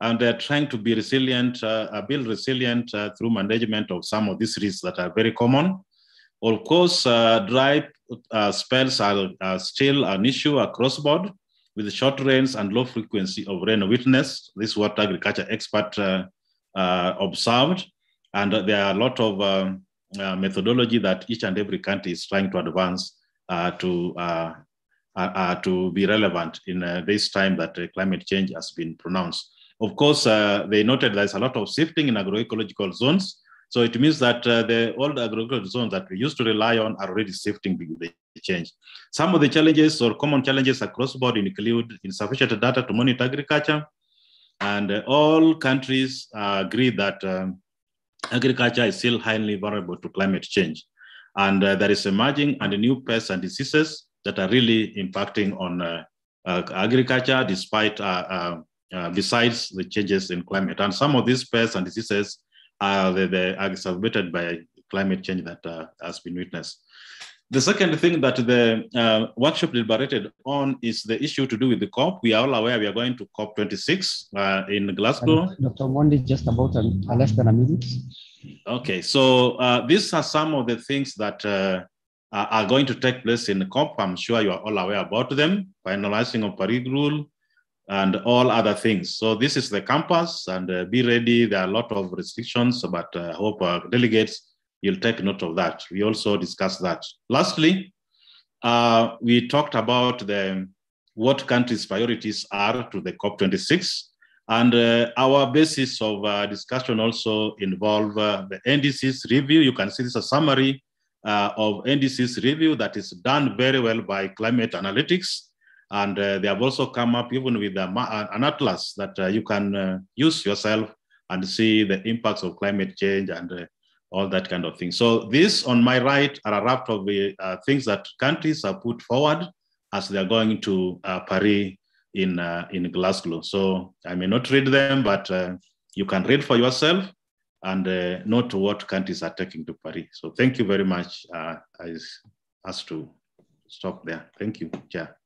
and they're trying to be resilient, uh, build resilient uh, through management of some of these risks that are very common. Of course, uh, dry uh, spells are, are, still an issue across board with short rains and low frequency of rain witnessed. This is what agriculture expert uh, uh, observed. And there are a lot of um, methodology that each and every country is trying to advance to uh, uh, to be relevant in uh, this time that climate change has been pronounced. Of course, they noted there's a lot of shifting in agroecological zones. So it means that the old agroecological zones that we used to rely on are already shifting with the change. Some of the challenges or common challenges across board include insufficient data to monitor agriculture. And all countries agree that um, agriculture is still highly vulnerable to climate change. And uh, there is emerging and new pests and diseases that are really impacting on uh, uh, agriculture despite uh, besides the changes in climate. And some of these pests and diseases are the, the exacerbated by climate change that has been witnessed. The second thing that the uh, workshop deliberated on is the issue to do with the COP. We are all aware we are going to COP26 uh, in Glasgow. Dr. Omondi, just about a, a less than a minute. Okay, so uh, these are some of the things that uh, are going to take place in the COP. I'm sure you are all aware about them, finalizing of Paris rule and all other things. So this is the campus and uh, be ready. There are a lot of restrictions, but I uh, hope uh, delegates, you'll take note of that. We also discussed that. Lastly, uh, we talked about the what countries' priorities are to the COP26. And uh, our basis of discussion also involve the NDC's review. You can see this is a summary uh, of NDC's review that is done very well by Climate Analytics. And uh, they have also come up even with a, an atlas that uh, you can uh, use yourself and see the impacts of climate change and uh, all that kind of thing. So this on my right are a raft of the uh, things that countries have put forward as they're going to Paris in, in Glasgow. So I may not read them, but you can read for yourself and uh, note what countries are taking to Paris. So thank you very much uh, as, as to stop there. Thank you, Chair.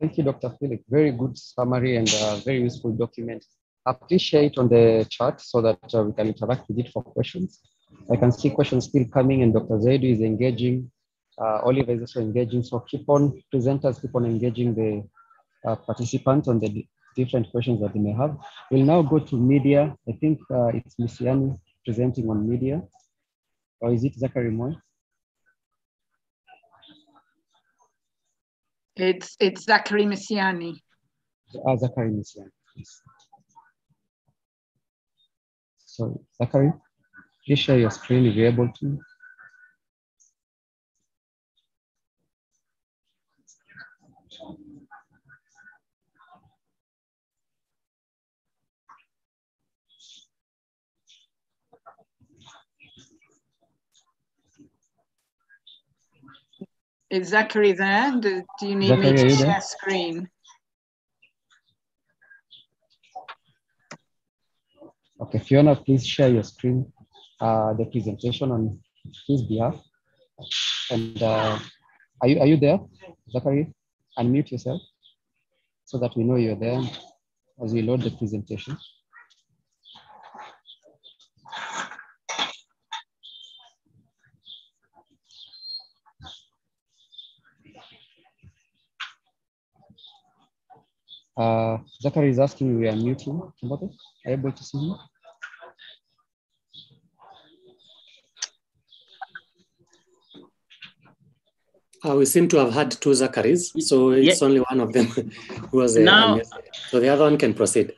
Thank you, Dr. Philip. Very good summary and uh, very useful document. Appreciate on the chat so that uh, we can interact with it for questions. I can see questions still coming and Dr. Zewdu is engaging. Uh, Oliver is also engaging. So keep on, presenters keep on engaging the uh, participants on the different questions that they may have. We'll now go to media. I think uh, it's Misiani presenting on media. Or is it Zachary Moy? It's it's Zachary Misiani. Ah, Zachary Misiani. Yes. So Zachary, please share your screen if you're able to. Is Zachary there? Do, do you need Zachary, me to share there? screen? Okay, Fiona, please share your screen, uh, the presentation on his behalf. And uh, are you are you there, Zachary? Unmute yourself so that we know you're there as we load the presentation. Uh, Zachary is asking we are muting. Kimbote, are you able to see him? Uh, we seem to have had two Zacharys, so it's only one of them who was Now- unmuted. So the other one can proceed.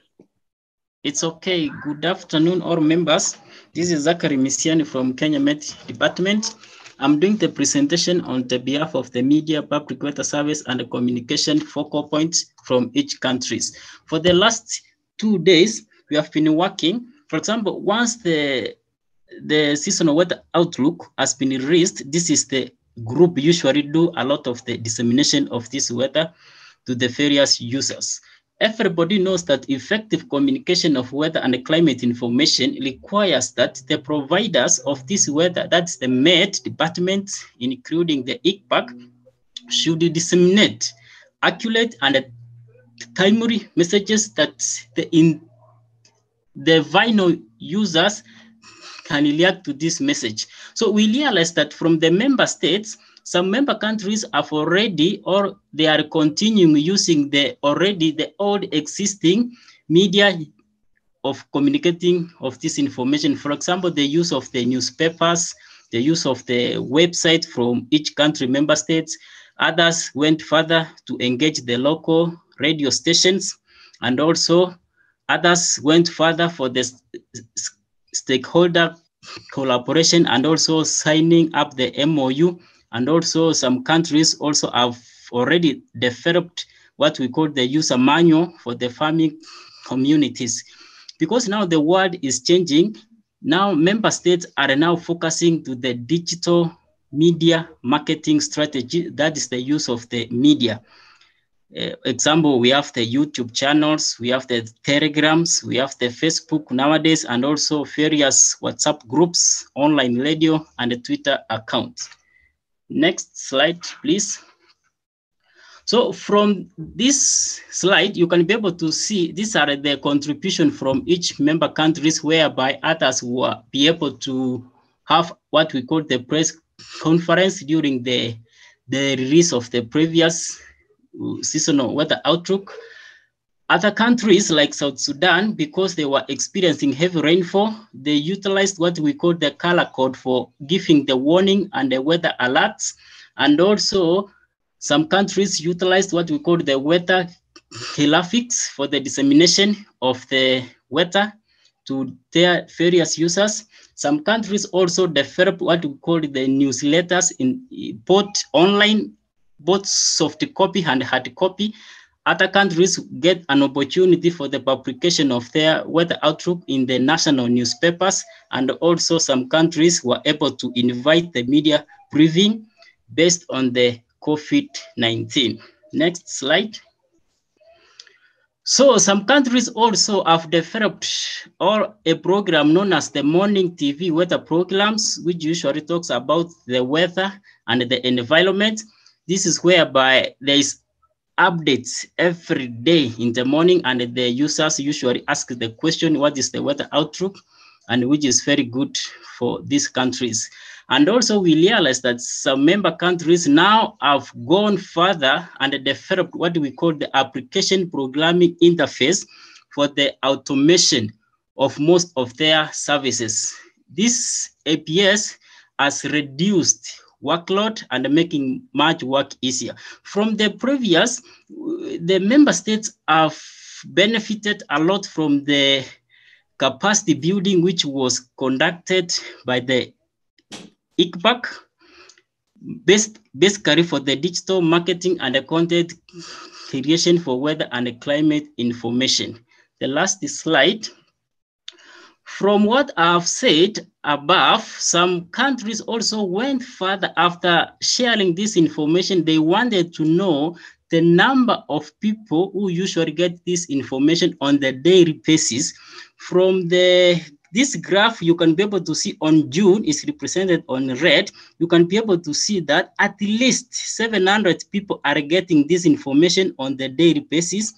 It's okay. Good afternoon, all members. This is Zachary Misiani from Kenya Met Department. I'm doing the presentation on the behalf of the media, public water service, and the communication focal points from each countries. For the last two days, we have been working. For example, once the the seasonal weather outlook has been released, this is the group usually do a lot of the dissemination of this weather to the various users. Everybody knows that effective communication of weather and climate information requires that the providers of this weather, that's the Met department, including the ICPAC, should disseminate accurate and timely messages that the in the vinyl users can react to this message. So we realize that from the member states, some member countries have already or they are continuing using the already the old existing media of communicating of this information. For example, the use of the newspapers, the use of the website from each country member states. Others went further to engage the local radio stations and also others went further for the stakeholder collaboration and also signing up the MOU. And also some countries also have already developed what we call the user manual for the farming communities. Because now the world is changing, now member states are now focusing to the digital media marketing strategy. That is the use of the media. Uh, example, we have the YouTube channels, we have the Telegrams, we have the Facebook nowadays, and also various WhatsApp groups, online radio, and the Twitter accounts. Next slide, please. So from this slide, you can be able to see these are the contribution from each member countries whereby others will be able to have what we call the press conference during the, the release of the previous seasonal weather outlook. Other countries like South Sudan, because they were experiencing heavy rainfall, they utilized what we call the color code for giving the warning and the weather alerts. And also some countries utilized what we call the weather graphics for the dissemination of the weather to their various users. Some countries also developed what we call the newsletters in both online, both soft copy and hard copy. Other countries get an opportunity for the publication of their weather outlook in the national newspapers, and also some countries were able to invite the media briefing based on the COVID-19. Next slide. So some countries also have developed or a program known as the morning TV weather programs, which usually talks about the weather and the environment. This is whereby there is updates every day in the morning and the users usually ask the question, what is the weather outlook? And which is very good for these countries. And also we realize that some member countries now have gone further and developed what we call the application programming interface for the automation of most of their services. This APS has reduced workload and making much work easier. From the previous, the member states have benefited a lot from the capacity building which was conducted by the ICPAC, best, basically for the digital marketing and the content creation for weather and climate information. The last slide. From what I've said above, some countries also went further after sharing this information. They wanted to know the number of people who usually get this information on the daily basis. From the this graph you can be able to see on June is represented on red. You can be able to see that at least 700 people are getting this information on the daily basis.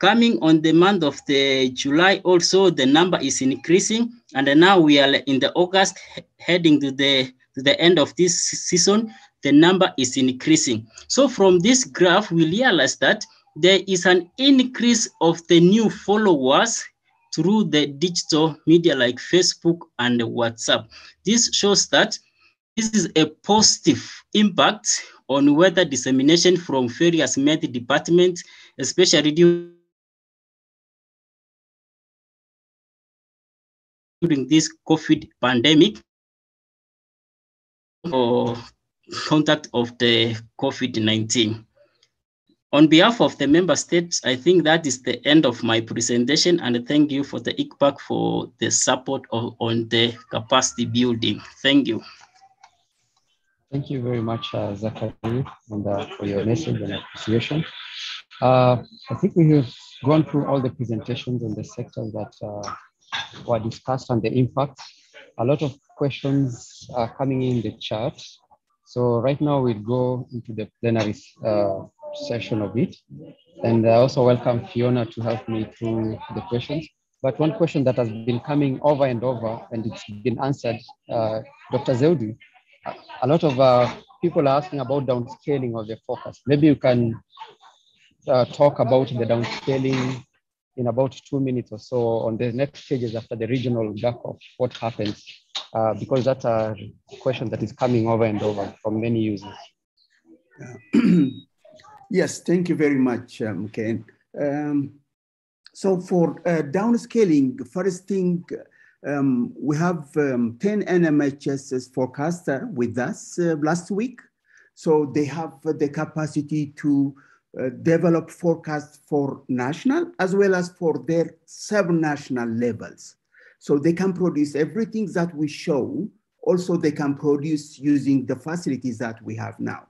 Coming on the month of the July also, the number is increasing. And now we are in the August heading to the, to the end of this season, the number is increasing. So from this graph, we realize that there is an increase of the new followers through the digital media like Facebook and WhatsApp. This shows that this is a positive impact on weather dissemination from various med departments, especially during during this COVID pandemic or contact of the COVID-19. On behalf of the member states, I think that is the end of my presentation and thank you for the ICPAC for the support of, on the capacity building. Thank you. Thank you very much, uh, Zachary, and, uh, for your message and appreciation. Uh, I think we have gone through all the presentations on the sectors that were discussed and the impact. A lot of questions are coming in the chat. So right now we'll go into the plenary uh, session of it. And I also welcome Fiona to help me through the questions. But one question that has been coming over and over, and it's been answered, uh, Dr. Zewdu, a lot of uh, people are asking about downscaling of the forecast. Maybe you can uh, talk about the downscaling in about two minutes or so on the next stages after the regional gap of what happens, uh, because that's a question that is coming over and over from many users. Yes, thank you very much, um, Ken. Um, so for uh, downscaling, first thing, um, we have um, 10 NMHS forecaster with us uh, last week. So they have the capacity to uh, develop forecasts for national as well as for their sub-national levels. So they can produce everything that we show. Also, they can produce using the facilities that we have now.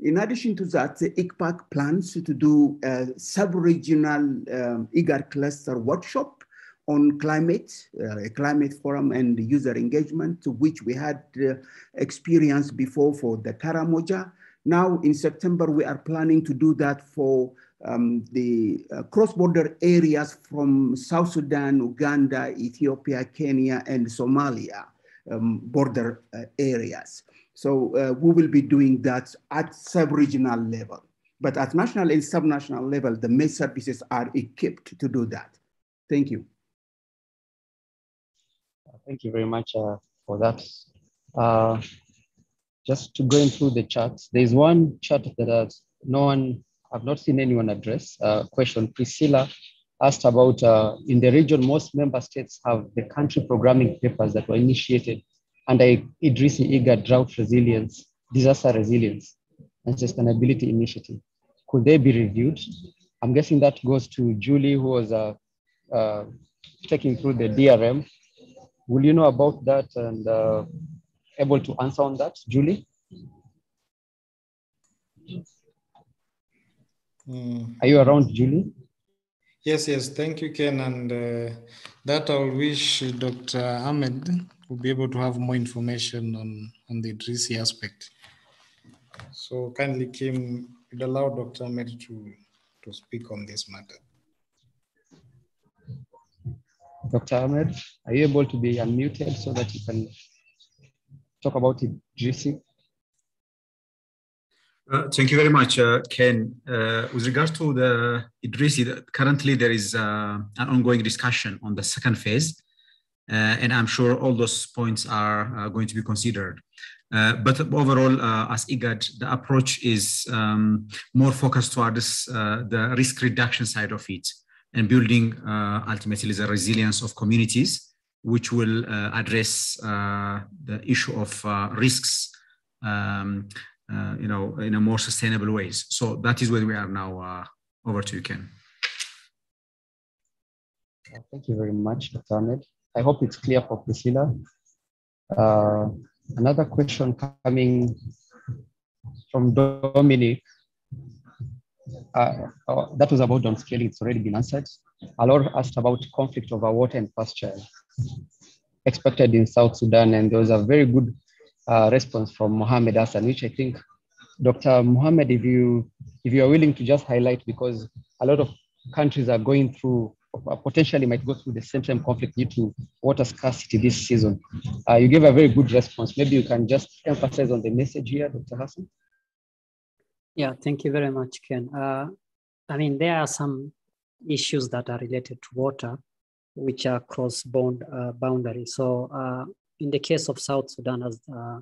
In addition to that, the ICPAC plans to do a sub-regional um, IGAD cluster workshop on climate, uh, a climate forum and user engagement, which we had uh, experienced before for the Karamoja. Now in September, we are planning to do that for um, the uh, cross-border areas from South Sudan, Uganda, Ethiopia, Kenya, and Somalia um, border uh, areas. So uh, we will be doing that at sub-regional level. But at national and sub-national level, the MES services are equipped to do that. Thank you. Thank you very much uh, for that. Just to going through the charts, there's one chart that has no one, I've not seen anyone address. Uh, question Priscilla asked about uh, in the region, most member states have the country programming papers that were initiated under IDDRSI IGAD drought resilience, disaster resilience, and sustainability initiative. Could they be reviewed? I'm guessing that goes to Julie, who was uh, uh, checking through the DRM. Will you know about that and uh, able to answer on that, Julie? Mm. Are you around, Julie? Yes, yes. Thank you, Ken. And uh, that I'll wish Dr. Ahmed will be able to have more information on, on the IDDRSI aspect. So kindly, Kim, you'd allow Dr. Ahmed to, to speak on this matter. Dr. Ahmed, are you able to be unmuted so that you can talk about it, IDDRSI? Uh, thank you very much, uh, Ken. Uh, with regards to the IDDRSI, currently there is uh, an ongoing discussion on the second phase, uh, and I'm sure all those points are uh, going to be considered. but overall, as IGAD, the approach is um, more focused towards the risk reduction side of it and building ultimately the resilience of communities, which will address the issue of risks um, uh, you know, in a more sustainable ways. So that is where we are now. Uh, over to you, Ken. Thank you very much, Dr. Ahmed. I hope it's clear for Priscilla. Uh, another question coming from Dominic. Uh, oh, that was about downscaling. It's already been answered. Alor asked about conflict over water and pasture expected in South Sudan, and there was a very good uh, response from Mohammed Hassan, which I think, Dr. Mohammed, if you if you are willing to just highlight, because a lot of countries are going through uh, potentially might go through the same same conflict due to water scarcity this season. Uh, you gave a very good response. Maybe you can just emphasize on the message here, Dr. Hassan. Yeah, thank you very much, Ken. Uh, I mean, there are some issues that are related to water, which are cross bound uh, boundary. So uh, in the case of South Sudan, as uh,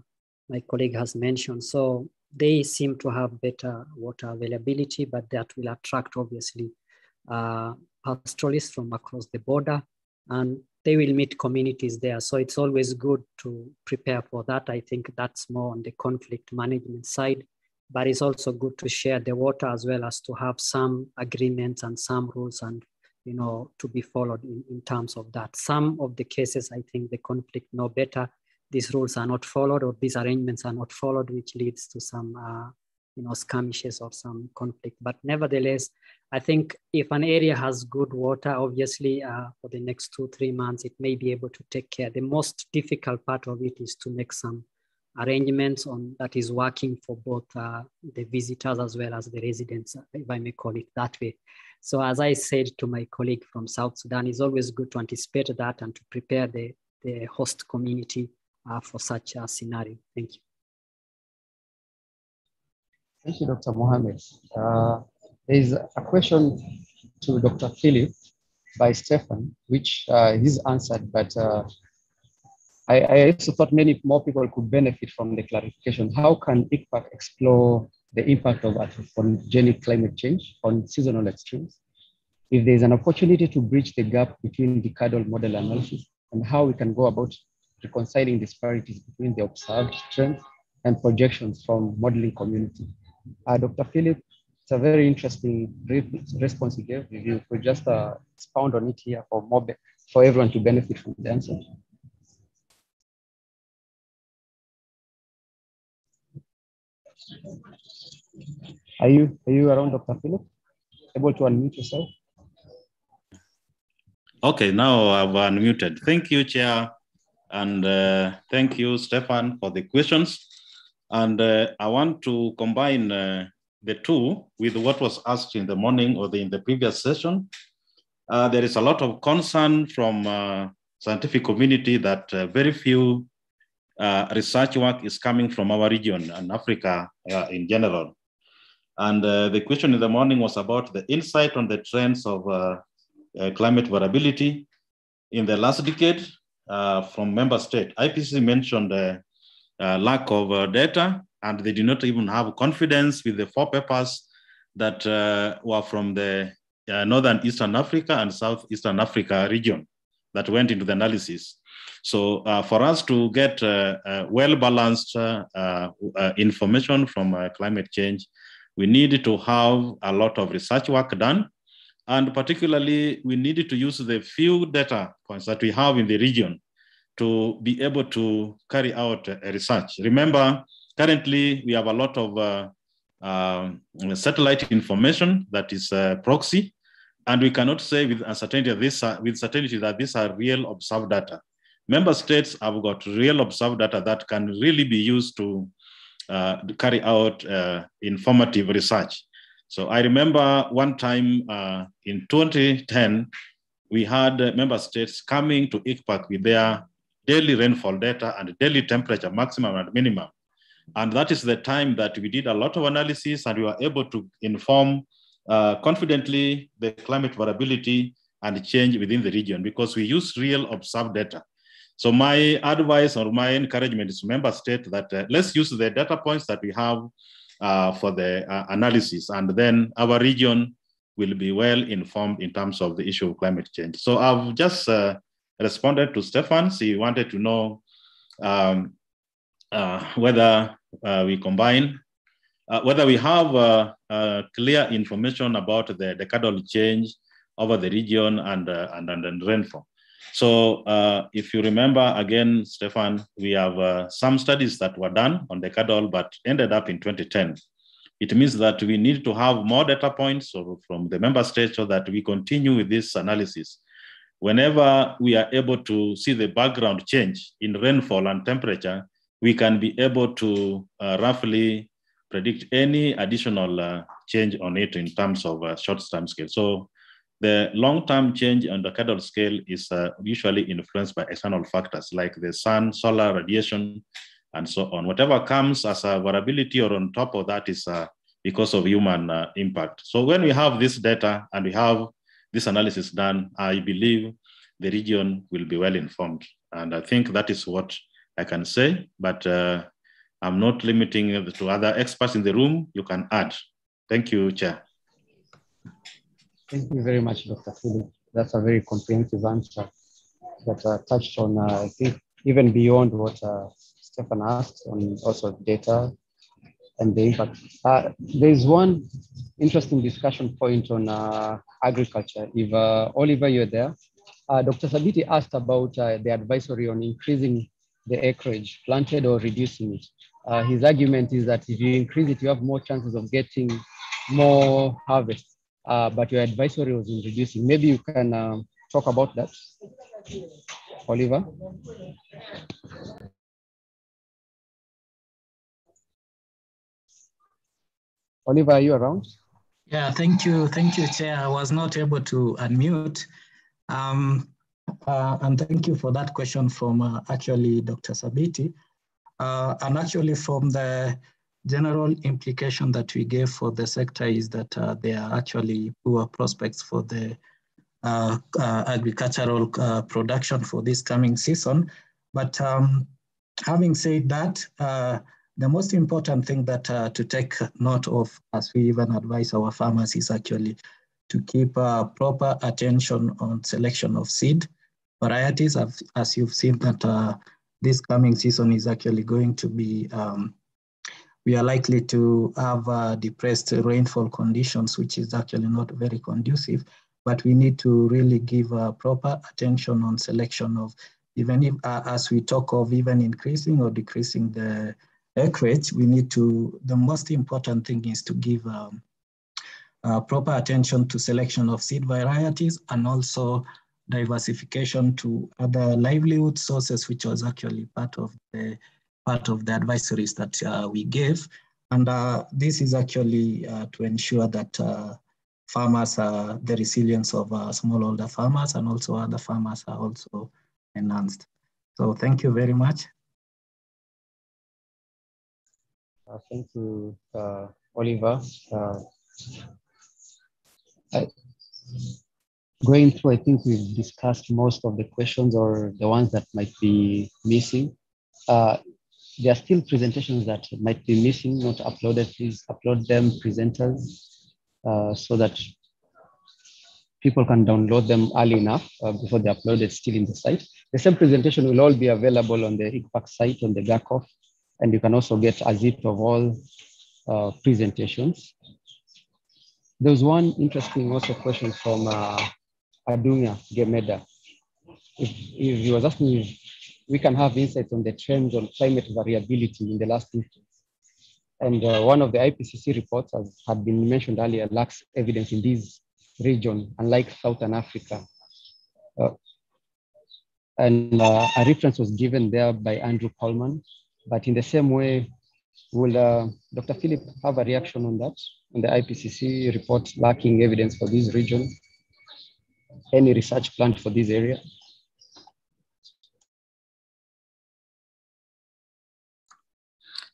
my colleague has mentioned, so they seem to have better water availability, but that will attract obviously uh, pastoralists from across the border and they will meet communities there. So it's always good to prepare for that. I think that's more on the conflict management side, but it's also good to share the water as well as to have some agreements and some rules and you know, to be followed in, in terms of that. Some of the cases, I think the conflict know better. These rules are not followed or these arrangements are not followed, which leads to some, uh, you know, skirmishes or some conflict. But nevertheless, I think if an area has good water, obviously uh, for the next two, three months, it may be able to take care. The most difficult part of it is to make some arrangements on that is working for both uh, the visitors as well as the residents, if I may call it that way. So as I said to my colleague from South Sudan, it's always good to anticipate that and to prepare the, the host community uh, for such a scenario. Thank you. Thank you, Dr. Mohamed. Uh, there is a question to Dr. Philip by Stefan, which uh, he's answered, but uh, I, I also thought many more people could benefit from the clarification. How can ICPAC explore the impact of anthropogenic climate change on seasonal extremes, if there's an opportunity to bridge the gap between the decadal model analysis and how we can go about reconciling disparities between the observed trends and projections from modeling community. Uh, Dr. Philip, it's a very interesting response you gave. If you could just uh, expound on it here for more for everyone to benefit from the answer. Are you are you around, Dr. Philip? Able to unmute yourself? Okay, now I've unmuted. Thank you, Chair, and uh, thank you, Stefan, for the questions. And uh, I want to combine uh, the two with what was asked in the morning or the, in the previous session. Uh, there is a lot of concern from uh, scientific community that uh, very few uh, research work is coming from our region and Africa uh, in general. And uh, the question in the morning was about the insight on the trends of uh, uh, climate variability in the last decade uh, from member state. IPC mentioned the lack of data and they do not even have confidence with the four papers that were from the Northern Eastern Africa and Southeastern Africa region that went into the analysis. So uh, for us to get uh, uh, well-balanced information from climate change, we need to have a lot of research work done. And particularly, we need to use the few data points that we have in the region to be able to carry out research. Remember, currently we have a lot of uh, uh, satellite information that is proxy, and we cannot say with certainty, this, with certainty that these are real observed data member states have got real observed data that can really be used to uh, carry out uh, informative research. So I remember one time uh, in 2010, we had member states coming to ICPAC with their daily rainfall data and daily temperature, maximum and minimum. And that is the time that we did a lot of analysis and we were able to inform uh, confidently the climate variability and change within the region because we use real observed data. So my advice or my encouragement is to member state that uh, let's use the data points that we have uh, for the uh, analysis and then our region will be well informed in terms of the issue of climate change. So I've just uh, responded to Stefan. He wanted to know um, uh, whether uh, we combine, whether we have clear information about the decadal change over the region and, and, and rainfall. So uh, if you remember again, Stefan, we have uh, some studies that were done on decadal, but ended up in 2010. It means that we need to have more data points from the member states so that we continue with this analysis. Whenever we are able to see the background change in rainfall and temperature, we can be able to uh, roughly predict any additional uh, change on it in terms of uh, short term scale. So the long-term change on the decadal scale is uh, usually influenced by external factors like the sun, solar radiation, and so on. Whatever comes as a variability or on top of that is uh, because of human uh, impact. So when we have this data and we have this analysis done, I believe the region will be well informed. And I think that is what I can say, but uh, I'm not limiting it to other experts in the room. You can add. Thank you, Chair. Thank you very much, Dr. Philip. That's a very comprehensive answer that uh, touched on, uh, I think, even beyond what uh, Stefan asked on also data and the impact. Uh, there's one interesting discussion point on uh, agriculture. If uh, Oliver, you're there, Dr. Sabiti asked about the advisory on increasing the acreage planted or reducing it. his argument is that if you increase it, you have more chances of getting more harvest uh, but your advisory was introducing. Maybe you can um, talk about that, Oliver. Oliver, are you around? Yeah, thank you. Thank you, Chair. I was not able to unmute. Um, uh, and thank you for that question from uh, actually Dr. Sabiti. Uh, and actually from the general implication that we gave for the sector is that uh, there are actually poor prospects for the uh, uh, agricultural uh, production for this coming season. But um, having said that, uh, the most important thing that uh, to take note of as we even advise our farmers is actually to keep proper attention on selection of seed varieties, as, as you've seen that this coming season is actually going to be um, we are likely to have uh, depressed rainfall conditions, which is actually not very conducive. But we need to really give uh, proper attention on selection of, even if, uh, as we talk of even increasing or decreasing the acreage, we need to, the most important thing is to give um, uh, proper attention to selection of seed varieties and also diversification to other livelihood sources, which was actually part of the part of the advisories that uh, we gave. And uh, this is actually uh, to ensure that uh, farmers, the resilience of uh, smallholder farmers and also other farmers are also enhanced. So thank you very much. Uh, thank you, Oliver. I, going through, I think we've discussed most of the questions or the ones that might be missing. There are still presentations that might be missing, not uploaded. Please upload them, presenters, uh, so that people can download them early enough uh, before they upload it still in the site. The same presentation will all be available on the ICPAC site on the GHACOF, and you can also get a zip of all uh, presentations. There was one interesting also question from uh, Adugna Gemeda. If, if he was asking if we can have insights on the trends on climate variability in the last instance. And uh, one of the IPCC reports, as had been mentioned earlier, lacks evidence in this region, unlike Southern Africa. Uh, and uh, a reference was given there by Andrew Coleman. But in the same way, Will uh, Dr. Philip have a reaction on that, on the IPCC report lacking evidence for this region? Any research planned for this area?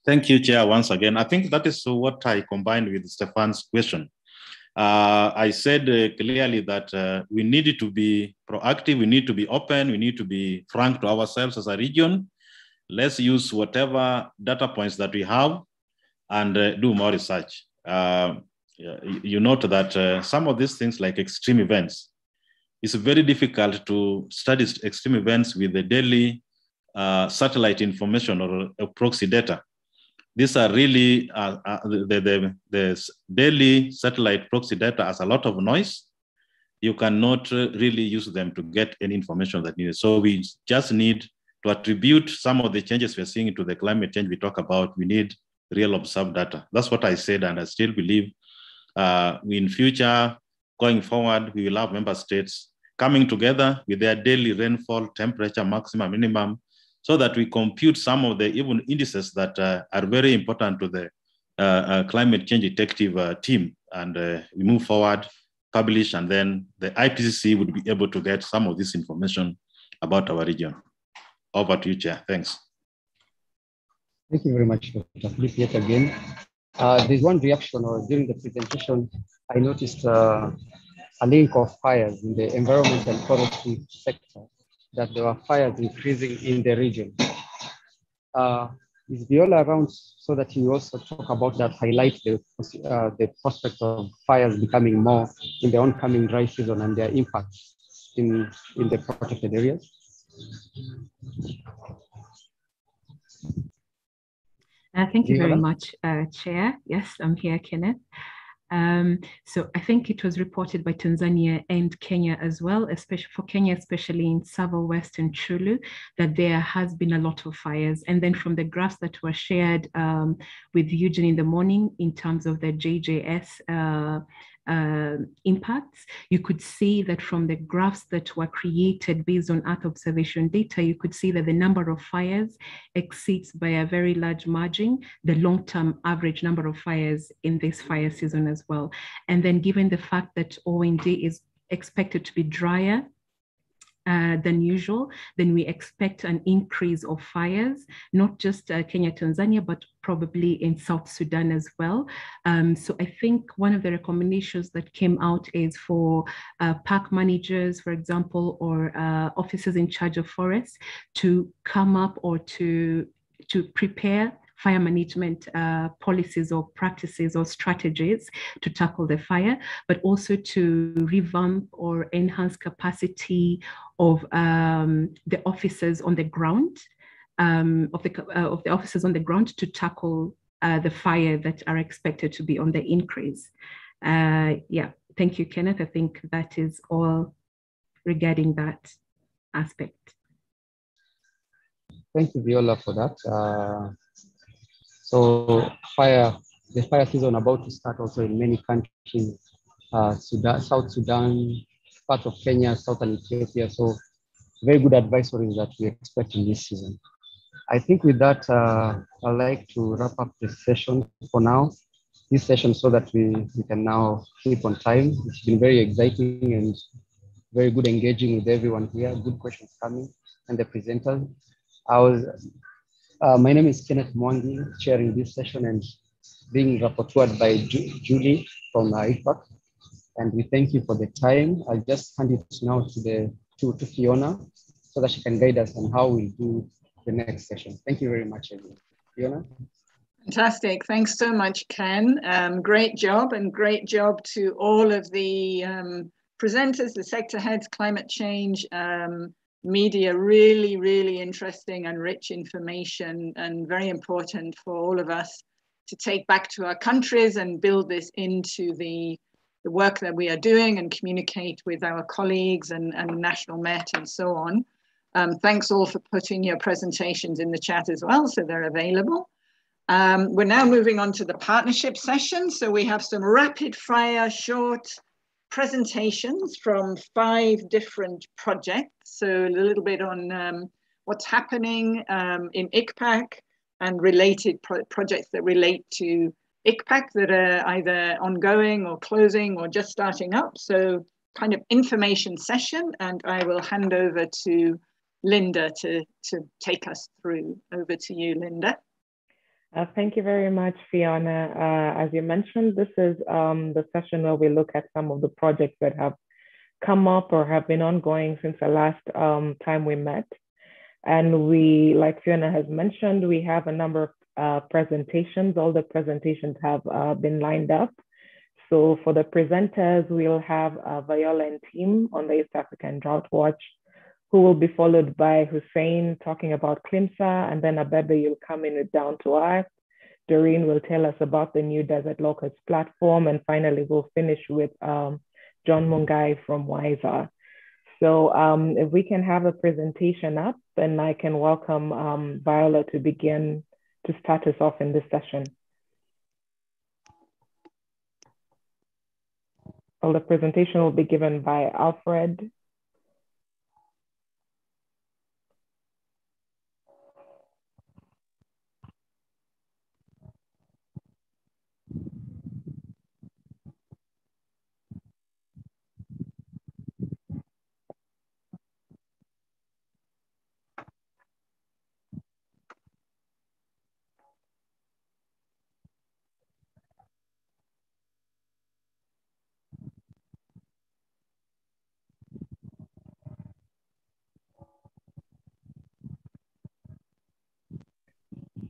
Thank you, Chair, once again. I think that is what I combined with Stefan's question. Uh, I said uh, clearly that uh, we need to be proactive, we need to be open, we need to be frank to ourselves as a region. Let's use whatever data points that we have and uh, do more research. Uh, you note that uh, some of these things like extreme events, it's very difficult to study extreme events with the daily satellite information or proxy data these are really uh, uh, the, the, the daily satellite proxy data has a lot of noise. You cannot uh, really use them to get any information that needed. So we just need to attribute some of the changes we're seeing to the climate change we talk about. We need real observed data. That's what I said, and I still believe uh, in future, going forward, we will have member states coming together with their daily rainfall, temperature, maximum, minimum, so that we compute some of the even indices that uh, are very important to the uh, uh, climate change detective uh, team. And uh, we move forward, publish, and then the IPCC would be able to get some of this information about our region. Over to you, Chair. Thanks. Thank you very much, Dr. Philip, yet again. Uh, there's one reaction or during the presentation, I noticed a link of fires in the environment and forestry sector that there are fires increasing in the region. Uh, is Viola around so that you also talk about that, highlight the, uh, the prospect of fires becoming more in the oncoming dry season and their impacts in, in the protected areas? Uh, thank you very much, uh, Chair. Yes, I'm here, Kenneth. Um, so I think it was reported by Tanzania and Kenya as well, especially for Kenya, especially in Tsavo West and Chyulu, that there has been a lot of fires. And then from the graphs that were shared um, with Eugene in the morning in terms of the JJS uh, uh, impacts, you could see that from the graphs that were created based on Earth observation data, you could see that the number of fires exceeds by a very large margin the long-term average number of fires in this fire season as well. And then given the fact that OND is expected to be drier uh, than usual, then we expect an increase of fires, not just uh, Kenya, Tanzania, but probably in South Sudan as well. Um, so I think one of the recommendations that came out is for uh, park managers, for example, or uh, officers in charge of forests to come up or to to prepare fire management uh, policies or practices or strategies to tackle the fire, but also to revamp or enhance capacity of um, the officers on the ground, um, of, the, uh, of the officers on the ground to tackle uh, the fire that are expected to be on the increase. Uh, yeah, thank you, Kenneth. I think that is all regarding that aspect. Thank you, Viola, for that. Uh, so fire, the fire season about to start also in many countries, uh, Sudan, South Sudan, parts of Kenya, southern Ethiopia. So very good advisories that we expect in this season. I think with that, uh, I'd like to wrap up this session for now. This session so that we, we can now keep on time. It's been very exciting and very good engaging with everyone here. Good questions coming and the presenters. I was uh, my name is Kenneth Mwangi, chairing this session and being rapporteured by Ju Julie from IFAC. And we thank you for the time. I'll just hand it now to, the, to, to Fiona so that she can guide us on how we do the next session. Thank you very much, everyone. Fiona? Fantastic. Thanks so much, Ken. Um, great job and great job to all of the um, presenters, the sector heads, climate change, um, media really, really interesting and rich information and very important for all of us to take back to our countries and build this into the, the work that we are doing and communicate with our colleagues and, and National Met and so on. Um, thanks all for putting your presentations in the chat as well, so they're available. Um, we're now moving on to the partnership session. So we have some rapid fire, short, presentations from five different projects. So a little bit on um, what's happening um, in ICPAC, and related pro projects that relate to ICPAC that are either ongoing or closing or just starting up. So kind of information session and I will hand over to Linda to, to take us through. Over to you, Linda. Uh, thank you very much, Fiona. Uh, as you mentioned, this is um, the session where we look at some of the projects that have come up or have been ongoing since the last um, time we met. And we, like Fiona has mentioned, we have a number of uh, presentations. All the presentations have uh, been lined up. So for the presenters, we'll have uh, Viola and team on the East African Drought Watch, who will be followed by Hussein talking about ClimSA, and then Abebe, you'll come in with Down to Earth. Doreen will tell us about the new Desert Locust platform, and finally we'll finish with um, John Mungai from WISER. So um, if we can have a presentation up, then I can welcome um, Viola to begin to start us off in this session. Well, the presentation will be given by Alfred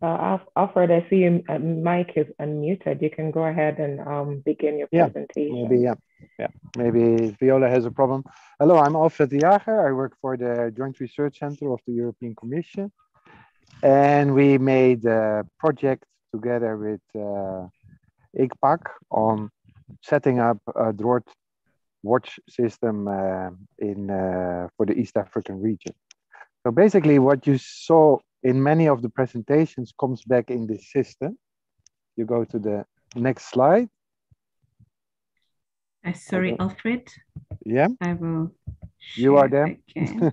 Uh, Alfred, I see your uh, mic is unmuted. You can go ahead and um, begin your yeah, presentation. Maybe, yeah, yeah. Maybe Viola has a problem. Hello, I'm Alfred de Jager. I work for the Joint Research Center of the European Commission. And we made a project together with uh, ICPAC on setting up a drought watch system uh, in uh, for the East African region. So basically what you saw in many of the presentations comes back in this system. You go to the next slide. Uh, sorry, okay. Alfred. Yeah. I will. You are there.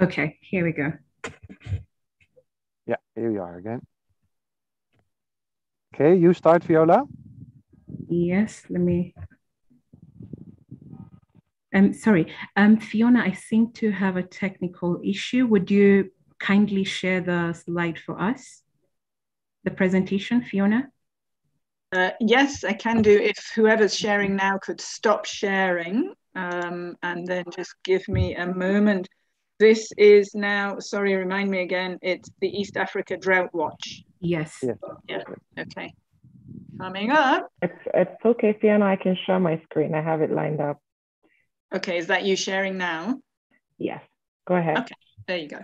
okay, here we go. Yeah, here we are again. Okay, you start, Viola. Yes, let me I'm um, sorry, um, Fiona, I seem to have a technical issue. Would you kindly share the slide for us? The presentation, Fiona? Uh, yes, I can do. If whoever's sharing now could stop sharing um, and then just give me a moment. This is now, sorry, remind me again, it's the East Africa Drought Watch. Yes. Yeah. Yeah, okay. Coming up. It's, it's okay, Fiona, I can share my screen. I have it lined up. Okay, is that you sharing now? Yes, go ahead. Okay, there you go.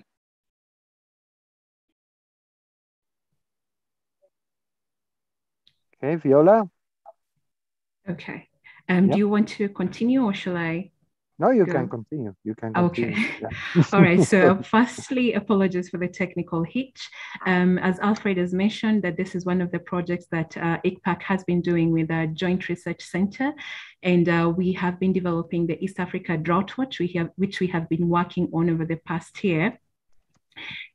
Okay, Viola. Okay. Um, Do you want to continue or shall I? No, you go? can continue. You can continue. Okay. Yeah. All right. So, firstly, apologies for the technical hitch. Um, as Alfred has mentioned, that this is one of the projects that uh, ICPAC has been doing with the Joint Research Center, and uh, we have been developing the East Africa Drought Watch, we have, which we have been working on over the past year.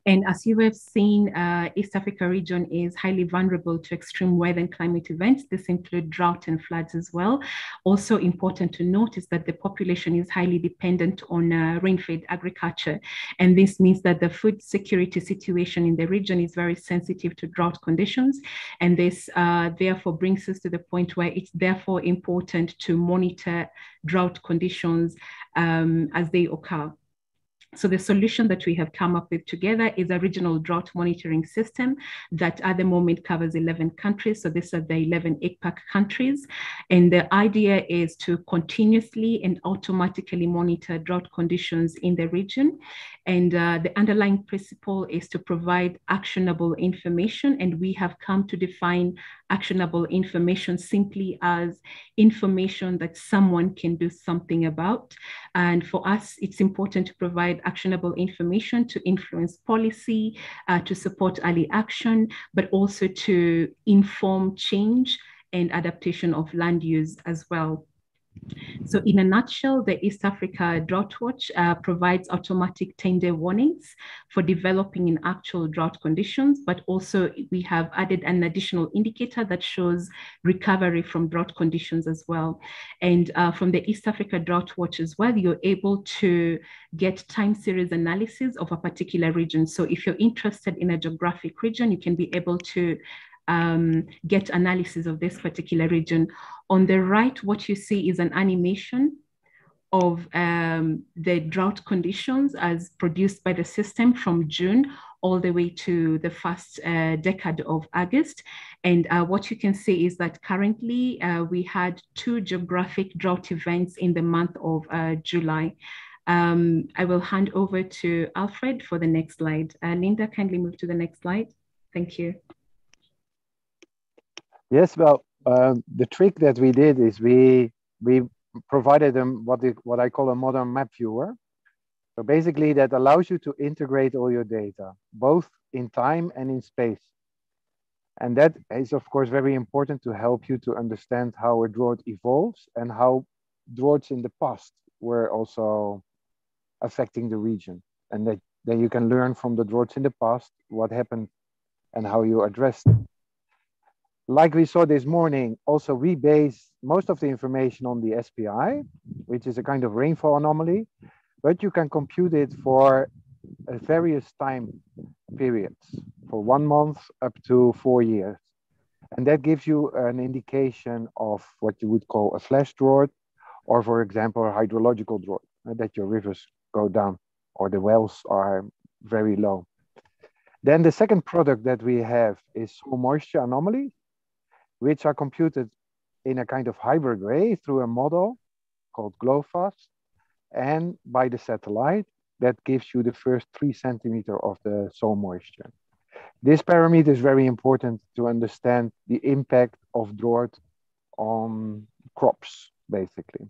And as you have seen, uh, East Africa region is highly vulnerable to extreme weather and climate events. This include drought and floods as well. Also important to note is that the population is highly dependent on uh, rain-fed agriculture. And this means that the food security situation in the region is very sensitive to drought conditions. And this uh, therefore brings us to the point where it's therefore important to monitor drought conditions um, as they occur. So the solution that we have come up with together is a regional drought monitoring system that at the moment covers 11 countries. So these are the 11 ICPAC countries. And the idea is to continuously and automatically monitor drought conditions in the region. And uh, the underlying principle is to provide actionable information. And we have come to define actionable information simply as information that someone can do something about. And for us, it's important to provide actionable information to influence policy, uh, to support early action, but also to inform change and adaptation of land use as well. So in a nutshell, the East Africa Drought Watch uh, provides automatic 10-day warnings for developing in actual drought conditions, but also we have added an additional indicator that shows recovery from drought conditions as well. And uh, from the East Africa Drought Watch as well, you're able to get time series analysis of a particular region. So if you're interested in a geographic region, you can be able to um, get analysis of this particular region. On the right, what you see is an animation of um, the drought conditions as produced by the system from June all the way to the first uh, decade of August. And uh, what you can see is that currently uh, we had two geographic drought events in the month of uh, July. Um, I will hand over to Alfred for the next slide. Uh, Linda, kindly move to the next slide. Thank you. Yes, well, um, the trick that we did is we we provided them what what I call a modern map viewer. So basically, that allows you to integrate all your data, both in time and in space. And that is, of course, very important to help you to understand how a drought evolves and how droughts in the past were also affecting the region. And that then you can learn from the droughts in the past what happened and how you address them like we saw this morning, also we base most of the information on the SPI, which is a kind of rainfall anomaly, but you can compute it for various time periods, for one month up to four years. And that gives you an indication of what you would call a flash drought, or for example, a hydrological drought, uh, that your rivers go down or the wells are very low. Then the second product that we have is soil moisture anomaly which are computed in a kind of hybrid way through a model called GLOFAS and by the satellite that gives you the first three centimeter of the soil moisture. This parameter is very important to understand the impact of drought on crops, basically.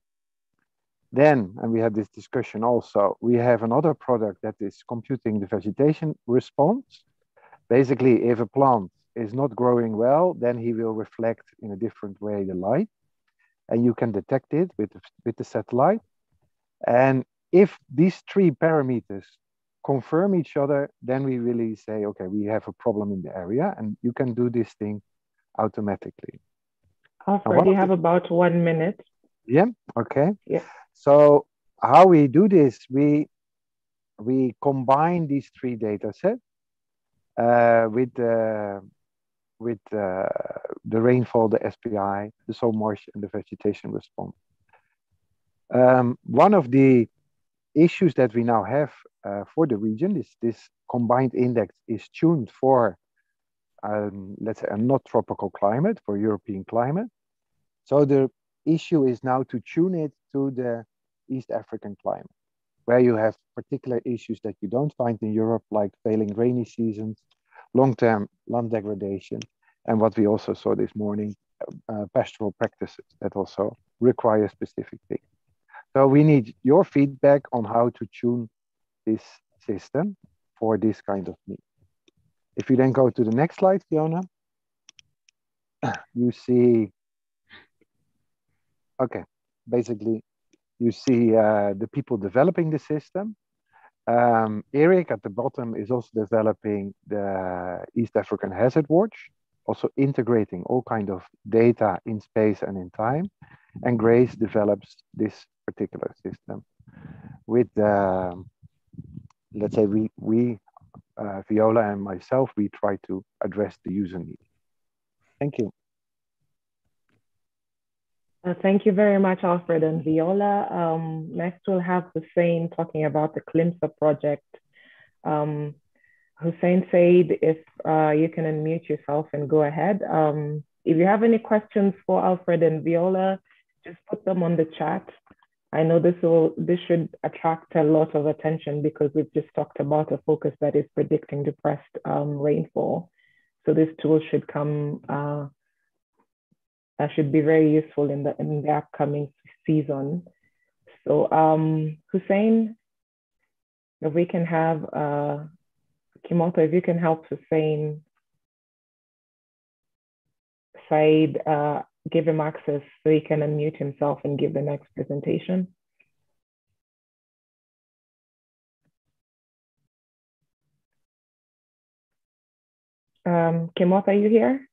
Then, and we had this discussion also, we have another product that is computing the vegetation response. Basically, if a plant is not growing well, then he will reflect in a different way the light. And you can detect it with, with the satellite. And if these three parameters confirm each other, then we really say, okay, we have a problem in the area and you can do this thing automatically. Alfred, you have about one minute. Yeah, okay. Yeah. So how we do this, we we combine these three data sets uh, with the with uh, the rainfall, the SPI, the soil moisture, and the vegetation response. Um, one of the issues that we now have uh, for the region is this combined index is tuned for, um, let's say, a not tropical climate, for European climate. So the issue is now to tune it to the East African climate, where you have particular issues that you don't find in Europe, like failing rainy seasons, long-term land degradation, and what we also saw this morning, uh, pastoral practices that also require specific things. So we need your feedback on how to tune this system for this kind of need. If you then go to the next slide, Fiona, you see, okay, basically you see uh, the people developing the system um, Eric at the bottom is also developing the East African Hazard Watch, also integrating all kind of data in space and in time. And Grace develops this particular system with, uh, let's say we, we uh, Viola and myself, we try to address the user need. Thank you. Uh, thank you very much, Alfred and Viola. Um, next, we'll have Hussein talking about the ClimSA project. Um, Hussein said if uh, you can unmute yourself and go ahead. Um, if you have any questions for Alfred and Viola, just put them on the chat. I know this will this should attract a lot of attention because we've just talked about a focus that is predicting depressed um, rainfall. So this tool should come uh, that should be very useful in the in the upcoming season. So um, Hussein, if we can have uh, Kimoto, if you can help Hussein, Said, uh, give him access so he can unmute himself and give the next presentation. Um, Kimoth, are you here?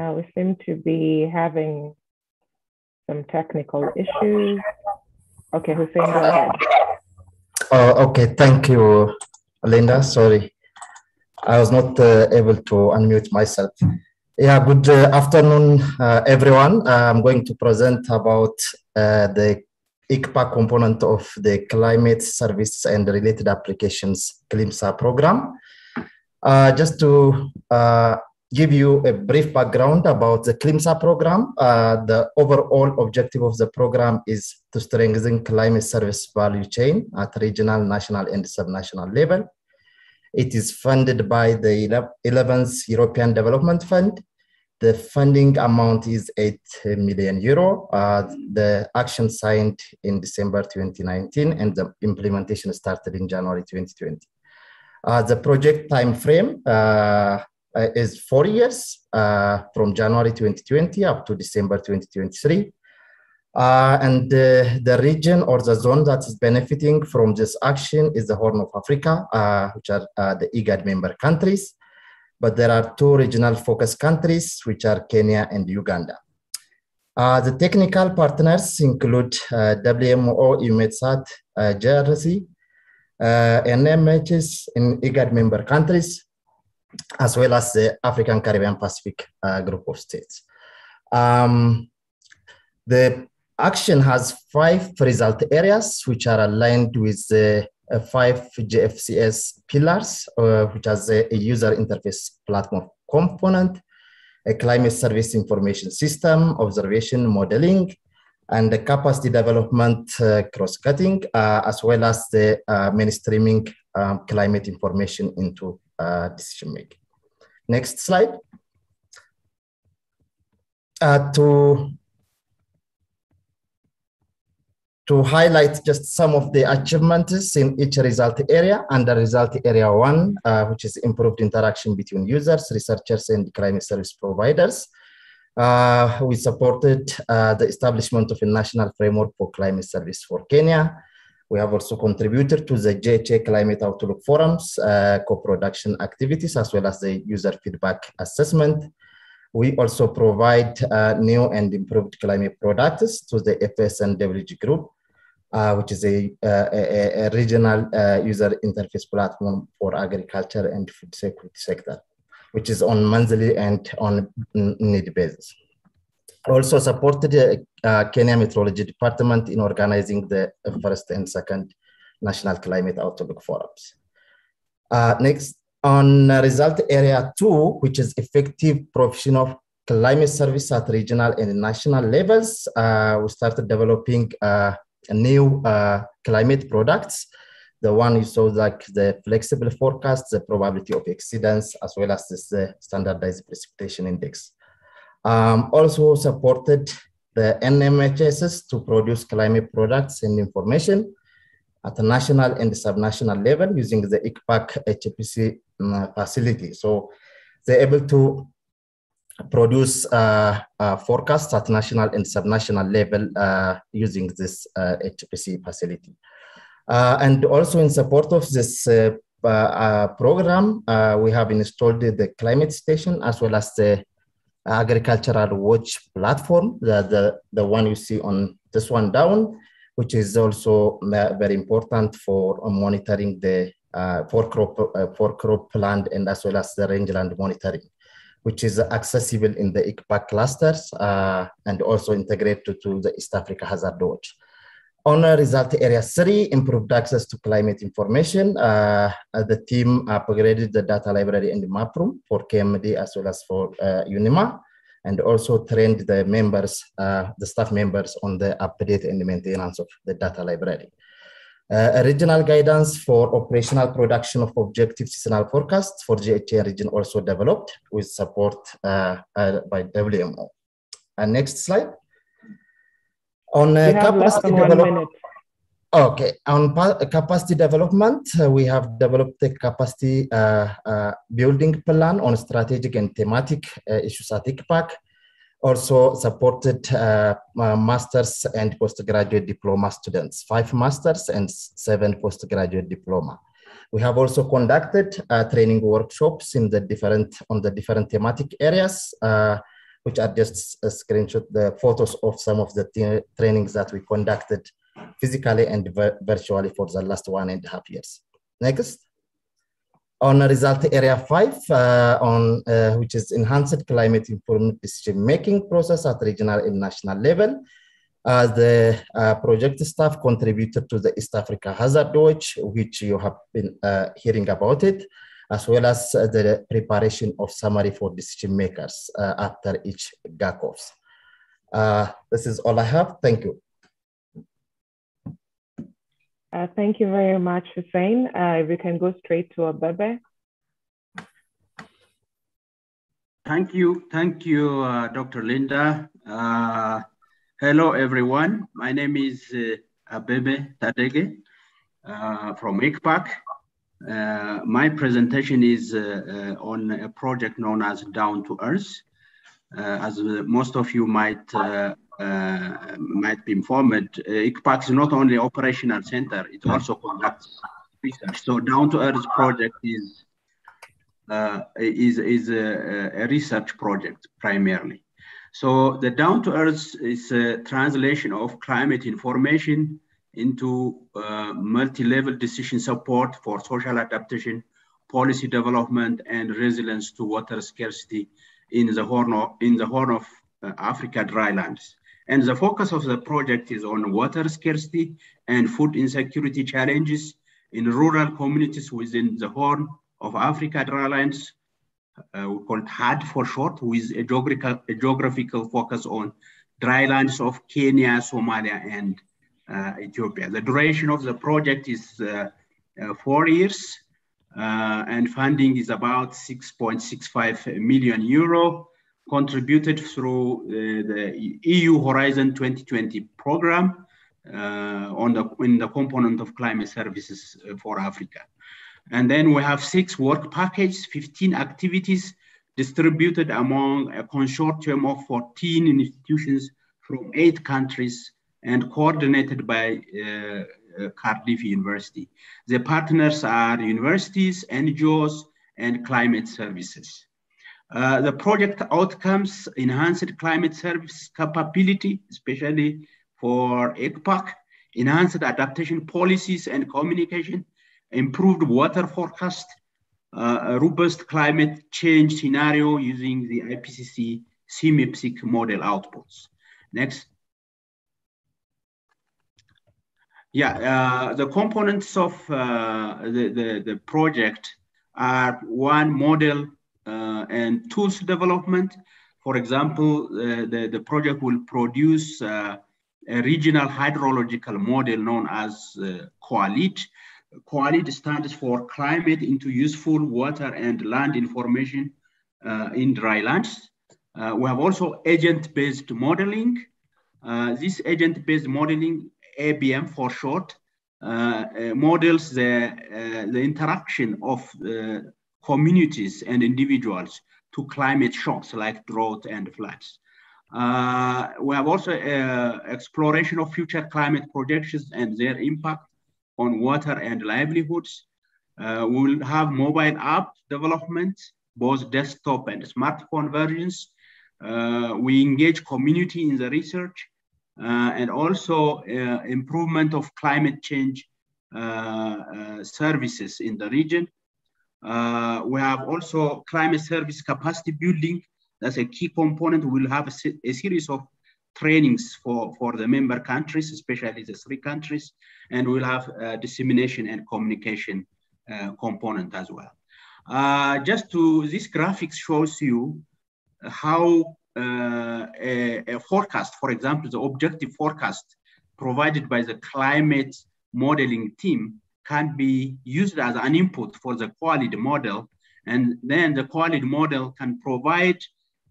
Uh, we seem to be having some technical issues. Okay, Hussein, go ahead. Uh, okay, thank you, Linda. Sorry, I was not uh, able to unmute myself. Yeah, good uh, afternoon, uh, everyone. I'm going to present about uh, the ICPAC component of the Climate Service and Related Applications ClimSA program. Uh, just to give you a brief background about the ClimSA program. Uh, the overall objective of the program is to strengthen climate service value chain at regional, national, and subnational level. It is funded by the 11th European Development Fund. The funding amount is 8 million euro. Uh, the action signed in December 2019 and the implementation started in January 2020. Uh, the project time frame uh, uh, is four years uh, from January 2020 up to December 2023. Uh, and the region or the zone that is benefiting from this action is the Horn of Africa, which are the IGAD member countries. But there are two regional focus countries, which are Kenya and Uganda. Uh, the technical partners include uh, WMO, EUMETSAT, uh, uh, and MHS in IGAD member countries, as well as the African Caribbean Pacific uh, group of states. Um, the action has five result areas which are aligned with the uh, five GFCS pillars, uh, which has a, a, user interface platform component, a climate service information system, observation modeling, and the capacity development uh, cross-cutting, uh, as well as the uh, mainstreaming um, climate information into uh, decision making. Next slide. Uh, to to highlight just some of the achievements in each result area under result area one, uh, which is improved interaction between users, researchers, and climate service providers. Uh, we supported uh, the establishment of a national framework for climate service for Kenya. We have also contributed to the GHA Climate Outlook Forums uh, co-production activities as well as the user feedback assessment. We also provide uh, new and improved climate products to the FSNWG group, uh, which is a, uh, a, a regional uh, user interface platform for agriculture and food security sector, which is on monthly and on need basis also supported the uh, Kenya Meteorology Department in organizing the first and second National Climate Outlook Forums. Uh, next, on result area two, which is effective provision of climate service at regional and national levels, uh, we started developing uh, new uh, climate products. The one you saw like the flexible forecast, the probability of exceedance, as well as this uh, standardized precipitation index. Um, also supported the NMHSs to produce climate products and information at a national and subnational level using the ICPAC HPC um, facility. So they're able to produce uh, uh, forecasts at national and subnational level uh, using this HPC uh, facility. Uh, and also in support of this uh, program, we have installed the climate station as well as the agricultural watch platform, the, the, the one you see on this one down, which is also very important for monitoring the uh, for crop uh, for crop land and as well as the rangeland monitoring, which is accessible in the ICPAC clusters uh, and also integrated to the East Africa Hazard Watch. On a result area three, improved access to climate information. Uh, the team upgraded the data library and the map room for KMD as well as for uh, UNMA, and also trained the members, uh, the staff members on the update and the maintenance of the data library. Uh, regional guidance for operational production of objective seasonal forecasts for GHA region also developed with support uh, uh by WMO. And next slide. On uh, capacity development. Okay, on capacity development, uh, we have developed a capacity uh, uh, building plan on strategic and thematic uh, issues at ICPAC. Also supported uh, uh, masters and postgraduate diploma students, five masters and seven postgraduate diploma. We have also conducted training workshops in the different on the different thematic areas, which are just a screenshot, the photos of some of the trainings that we conducted physically and virtually for the last one and a half years. Next. On result area five, uh, on uh, which is enhanced climate informed decision making process at regional and national level. Uh, the uh, project staff contributed to the East Africa Hazard Watch, which you have been uh, hearing about it, as well as the preparation of summary for decision makers uh, after each GHACOF. this is all I have. Thank you. Uh, thank you very much, Hussein. Uh, if we can go straight to Abebe. Thank you. Thank you, uh, Dr. Linda. Uh, hello, everyone. My name is uh, Abebe Tadege uh, from ICPAC. My presentation is on a project known as Down to Earth. as most of you might uh, might be informed, uh, ICPAC is not only operational center, it also conducts research. So Down to Earth project is uh, is, is a, a, research project primarily. So the Down to Earth is a translation of climate information into uh, multi-level decision support for social adaptation, policy development, and resilience to water scarcity in the Horn of, in the Horn of uh, Africa drylands. And the focus of the project is on water scarcity and food insecurity challenges in rural communities within the Horn of Africa drylands, uh, HAD for short, with a geographical, a geographical focus on drylands of Kenya, Somalia, and Ethiopia. The duration of the project is uh, uh four years, uh, and funding is about 6.65 million euro contributed through uh, the EU Horizon 2020 program uh, on the, in the component of climate services uh, for Africa. And then we have six work packages, 15 activities distributed among a consortium of 14 institutions from eight countries and coordinated by uh, uh, Cardiff University. The partners are universities, NGOs, and climate services. Uh, the project outcomes enhanced climate service capability, especially for ICPAC, enhanced adaptation policies and communication, improved water forecast, uh, robust climate change scenario using the IPCC CMIP6 model outputs. Next. Yeah, uh, the components of uh, the, the, the project are one model uh, and tools development. For example, the, the project will produce a regional hydrological model known as uh, COALIT. COALIT stands for Climate into Useful Water and Land Information uh, in Drylands. Uh, we have also agent-based modeling. Uh, this agent-based modeling, ABM for short, models the, the interaction of communities and individuals to climate shocks like drought and floods. Uh, we have also uh, exploration of future climate projections and their impact on water and livelihoods. Uh, we will have mobile app development, both desktop and smartphone versions. Uh, we engage community in the research uh, and also uh, improvement of climate change services in the region. Uh, we have also climate service capacity building. That's a key component. We'll have a, a, series of trainings for, for the member countries, especially the three countries, and we'll have dissemination and communication uh, component as well. Uh, just to, this graphic shows you how uh, a, a forecast, for example, the objective forecast provided by the climate modeling team can be used as an input for the COALIT model. And then the COALIT model can provide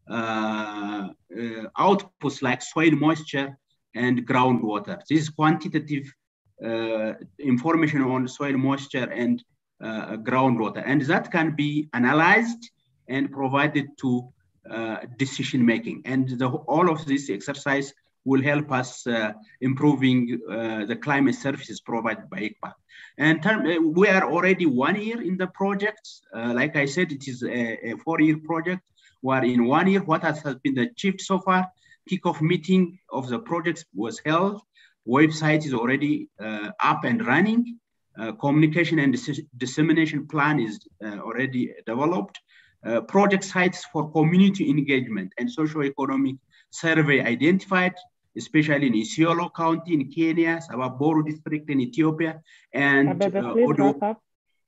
uh, uh, outputs like soil moisture and groundwater. This is quantitative uh, information on soil moisture and uh, groundwater. And that can be analyzed and provided to uh, decision making. And the, all of this exercise will help us uh, improving uh, the climate services provided by ICPAC. And term, uh, we are already one year in the project. Uh, like I said, it is a, a four-year project. We are in one year. What has, has been achieved so far? Kickoff meeting of the project was held. Website is already uh, up and running. Uh, communication and dis dissemination plan is already developed. Project sites for community engagement and socio-economic survey identified, especially in Isiolo County in Kenya, Sababoru district in Ethiopia, and uh, Odo,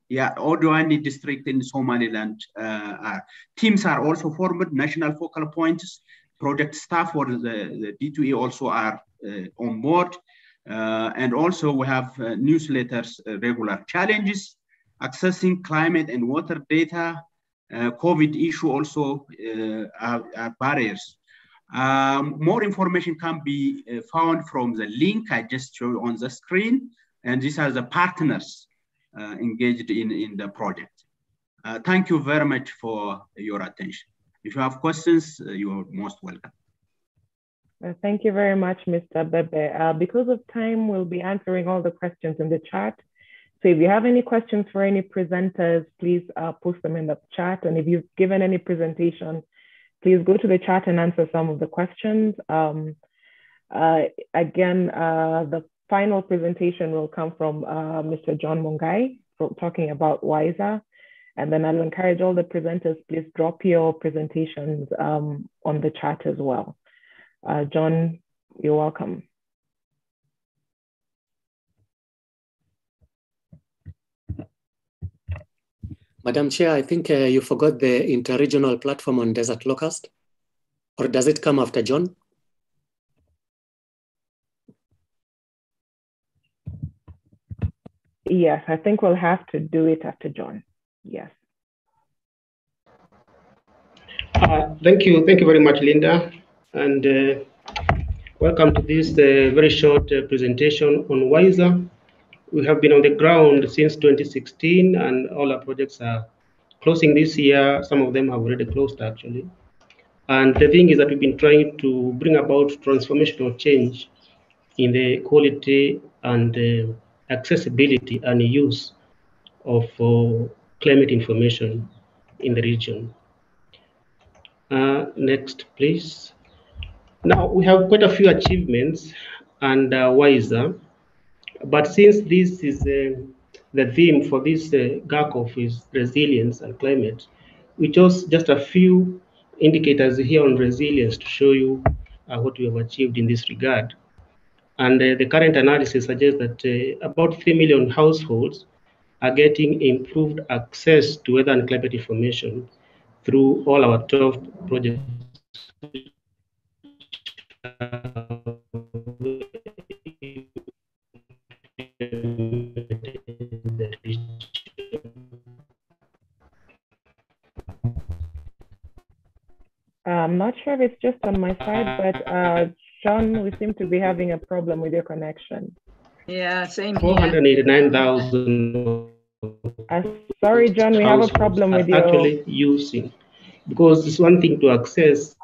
yeah, Odweyne district in Somaliland. Uh. Teams are also formed, national focal points, project staff for the, the D2E also are uh, on board. Uh, and also we have uh, newsletters, uh, regular challenges, accessing climate and water data, COVID issue also are, are barriers um, more information can be uh, found from the link I just showed on the screen. And these are the partners uh, engaged in, in the project. Uh, thank you very much for your attention. If you have questions, uh, you are most welcome. Uh, thank you very much, Mr. Bebe. Uh, because of time, we'll be answering all the questions in the chat. So if you have any questions for any presenters, please post them in the chat. And if you've given any presentation, please go to the chat and answer some of the questions. Um, uh, again, uh, the final presentation will come from uh, Mr. John Mungai talking about WISER. And then I'll encourage all the presenters, please drop your presentations um, on the chat as well. Uh, John, you're welcome. Madam Chair, I think uh, you forgot the interregional platform on Desert Locust. Or does it come after John? Yes, I think we'll have to do it after John. Yes. Uh, thank you. Thank you very much, Linda. And uh, welcome to this uh, very short uh, presentation on WISER. We have been on the ground since 2016 and all our projects are closing this year. Some of them have already closed actually. And the thing is that we've been trying to bring about transformational change in the quality and uh, accessibility and use of uh, climate information in the region. Uh, next, please. Now, we have quite a few achievements and uh, WISER. But since this is uh, the theme for this uh, GHACOF is resilience and climate, we chose just a few indicators here on resilience to show you uh, what we have achieved in this regard. And uh, the current analysis suggests that uh, about 3 million households are getting improved access to weather and climate information through all our 12 projects I'm not sure if it's just on my side, but uh, John, we seem to be having a problem with your connection. Yeah, same here. 489,000. Uh, sorry, John, we have a problem with you. Actually using, because it's one thing to access.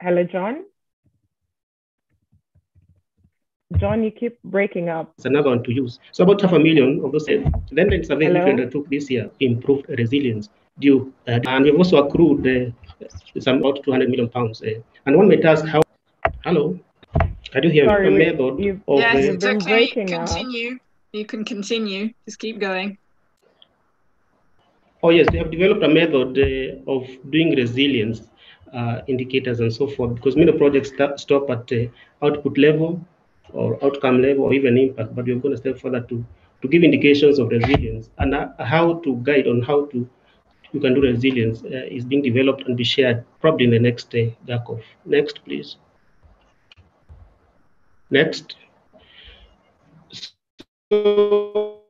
Hello, John? John, you keep breaking up. It's another one to use. So about half a million of those then the survey we undertook this year improved resilience due, uh, and we've also accrued uh, some about 200 million pounds. Uh, and one may ask how. Hello, can you hear Sorry, me? A method you, of yes, uh, it's okay. Continue. Up. You can continue. Just keep going. Oh yes, we have developed a method uh, of doing resilience uh, indicators and so forth because many projects stop at uh, output level or outcome level or even impact, but we're going to step further to, to give indications of resilience and uh, how to guide on how to you can do resilience uh, is being developed and be shared probably in the next day, uh. Next, please. Next. So,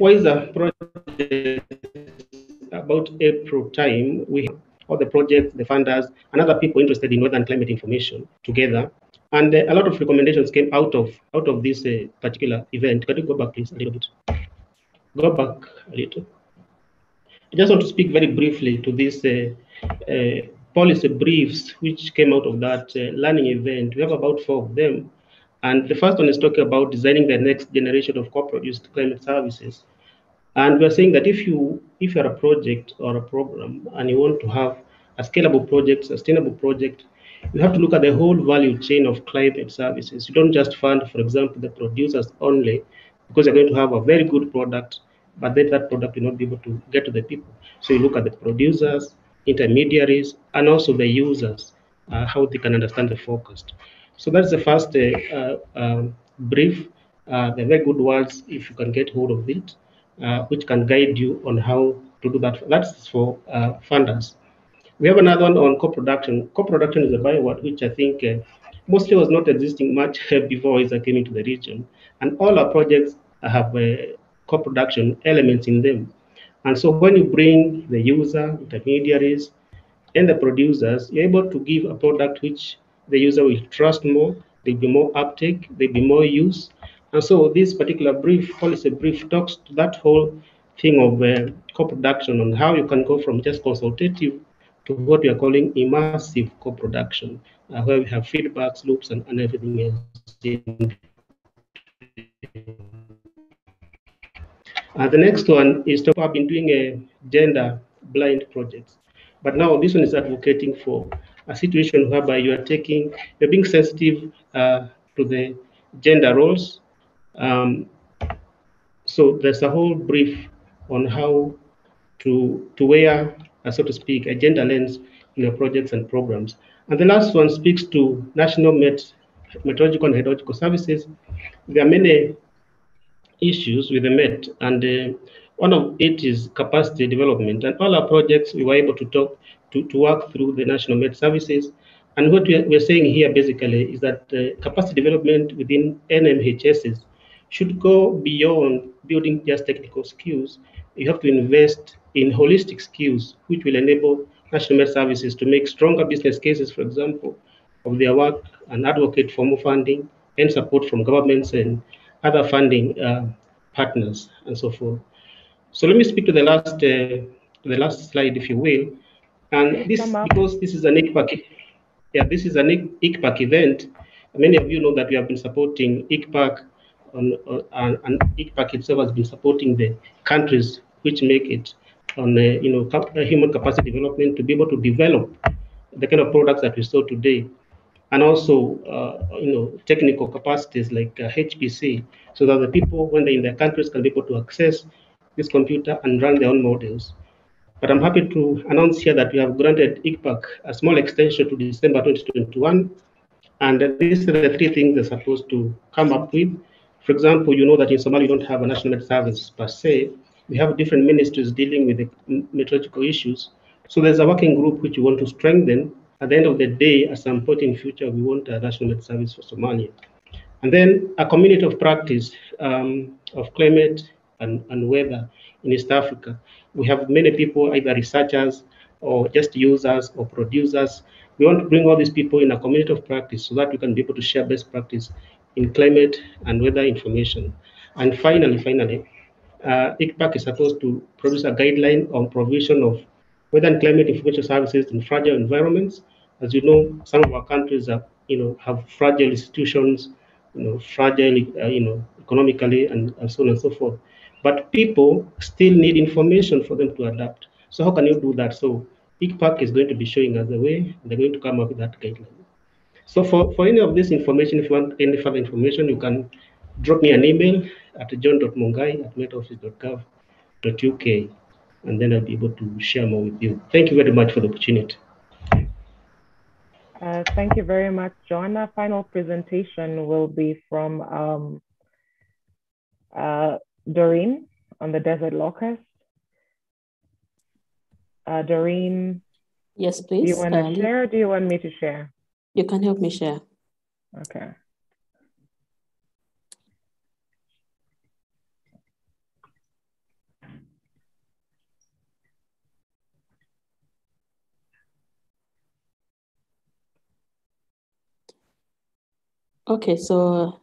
WISER project about April time, we have all the projects, the funders, and other people interested in weather and climate information together. And uh, a lot of recommendations came out of out of this uh, particular event. Can you go back, please, a little bit? Go back a little. I just want to speak very briefly to these uh, policy briefs which came out of that learning event. We have about four of them. And the first one is talking about designing the next generation of co-produced climate services. And we're saying that if you if you're a project or a program and you want to have a scalable project, sustainable project, you have to look at the whole value chain of climate services. You don't just fund, for example, the producers only, because you're going to have a very good product, but then that product will not be able to get to the people. So you look at the producers, intermediaries, and also the users, uh, how they can understand the forecast. So that's the first uh, uh, um, brief. Uh, the very good words, if you can get hold of it, uh, which can guide you on how to do that. That's for uh, funders. We have another one on co-production. Co-production is a byword which I think uh, mostly was not existing much before I came into the region. And all our projects have co-production elements in them. And so when you bring the user, intermediaries, and the producers, you're able to give a product which the user will trust more, there'll be more uptake, there'll be more use. And so this particular brief, policy brief, talks to that whole thing of uh, co-production on how you can go from just consultative to what we are calling immersive co-production, uh, where we have feedbacks, loops, and, and everything else. Uh, the next one is to have been doing a gender blind projects. But now this one is advocating for a situation whereby you are taking, you're being sensitive uh, to the gender roles. Um, so there's a whole brief on how to, to wear, uh, so to speak, a gender lens in your projects and programs. And the last one speaks to national met, meteorological and hydrological services. There are many issues with the Met, and uh, one of it is capacity development. And all our projects, we were able to talk to, to work through the National Met Services. And what we're, we're saying here basically is that uh, capacity development within NMHSs should go beyond building just technical skills. You have to invest in holistic skills, which will enable National Services to make stronger business cases, for example, of their work and advocate for more funding and support from governments and other funding uh, partners and so forth. So let me speak to the last uh, the last slide, if you will. And this because this is an ICPAC, yeah, this is an ICPAC event. Many of you know that we have been supporting ICPAC, on, on, and ICPAC itself has been supporting the countries which make it on uh, you know human capacity development to be able to develop the kind of products that we saw today and also uh, you know technical capacities like uh, HPC, so that the people when they're in their countries can be able to access this computer and run their own models. But I'm happy to announce here that we have granted ICPAC a small extension to December 2021, and these are the three things they're supposed to come up with. For example, you know that in Somalia we don't have a national service per se. We have different ministries dealing with the meteorological issues. So there's a working group which we want to strengthen at the end of the day, at some point in future, we want a national med service for Somalia. And then a community of practice um, of climate and, and weather in East Africa. We have many people, either researchers or just users or producers. We want to bring all these people in a community of practice so that we can be able to share best practice in climate and weather information. And finally, finally, uh, ICPAC is supposed to produce a guideline on provision of weather and climate information services in fragile environments. As you know, some of our countries are, you know, have fragile institutions, you know, fragile, uh, you know, economically and, and so on and so forth. But people still need information for them to adapt. So how can you do that? So ICPAC is going to be showing us the way. They're going to come up with that guideline. So for, for any of this information, if you want any further information, you can drop me an email at john.mungai at metoffice.gov.uk and then I'll be able to share more with you. Thank you very much for the opportunity. Uh, thank you very much, John. Our final presentation will be from um, uh, Doreen on the desert locust. Uh, Doreen. Yes, please. Do you want to um, share or do you want me to share? You can help me share. Okay. Okay, so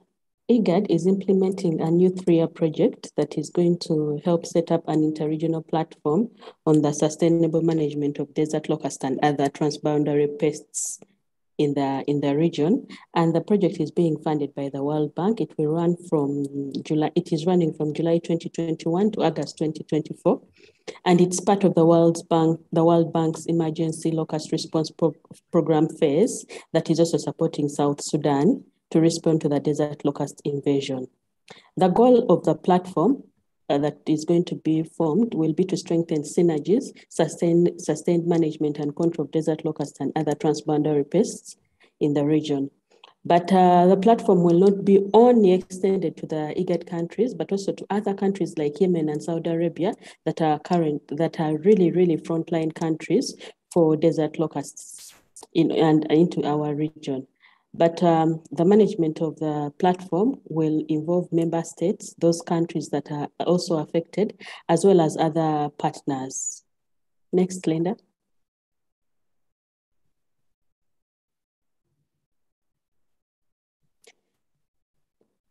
IGAD is implementing a new three-year project that is going to help set up an interregional platform on the sustainable management of desert locust and other transboundary pests in the in the region. And the project is being funded by the world bank. It will run from july it is running from july 2021 to august 2024 and it's part of the world bank the world bank's emergency locust response pro program phase that is also supporting south sudan to respond to the desert locust invasion the goal of the platform uh, that is going to be formed will be to strengthen synergies, sustain sustained management and control of desert locusts and other transboundary pests in the region. But uh, the platform will not be only extended to the IGAD countries, but also to other countries like Yemen and Saudi Arabia that are current, that are really, really frontline countries for desert locusts in, and into our region. But um, the management of the platform will involve member states, those countries that are also affected, as well as other partners. Next, Linda.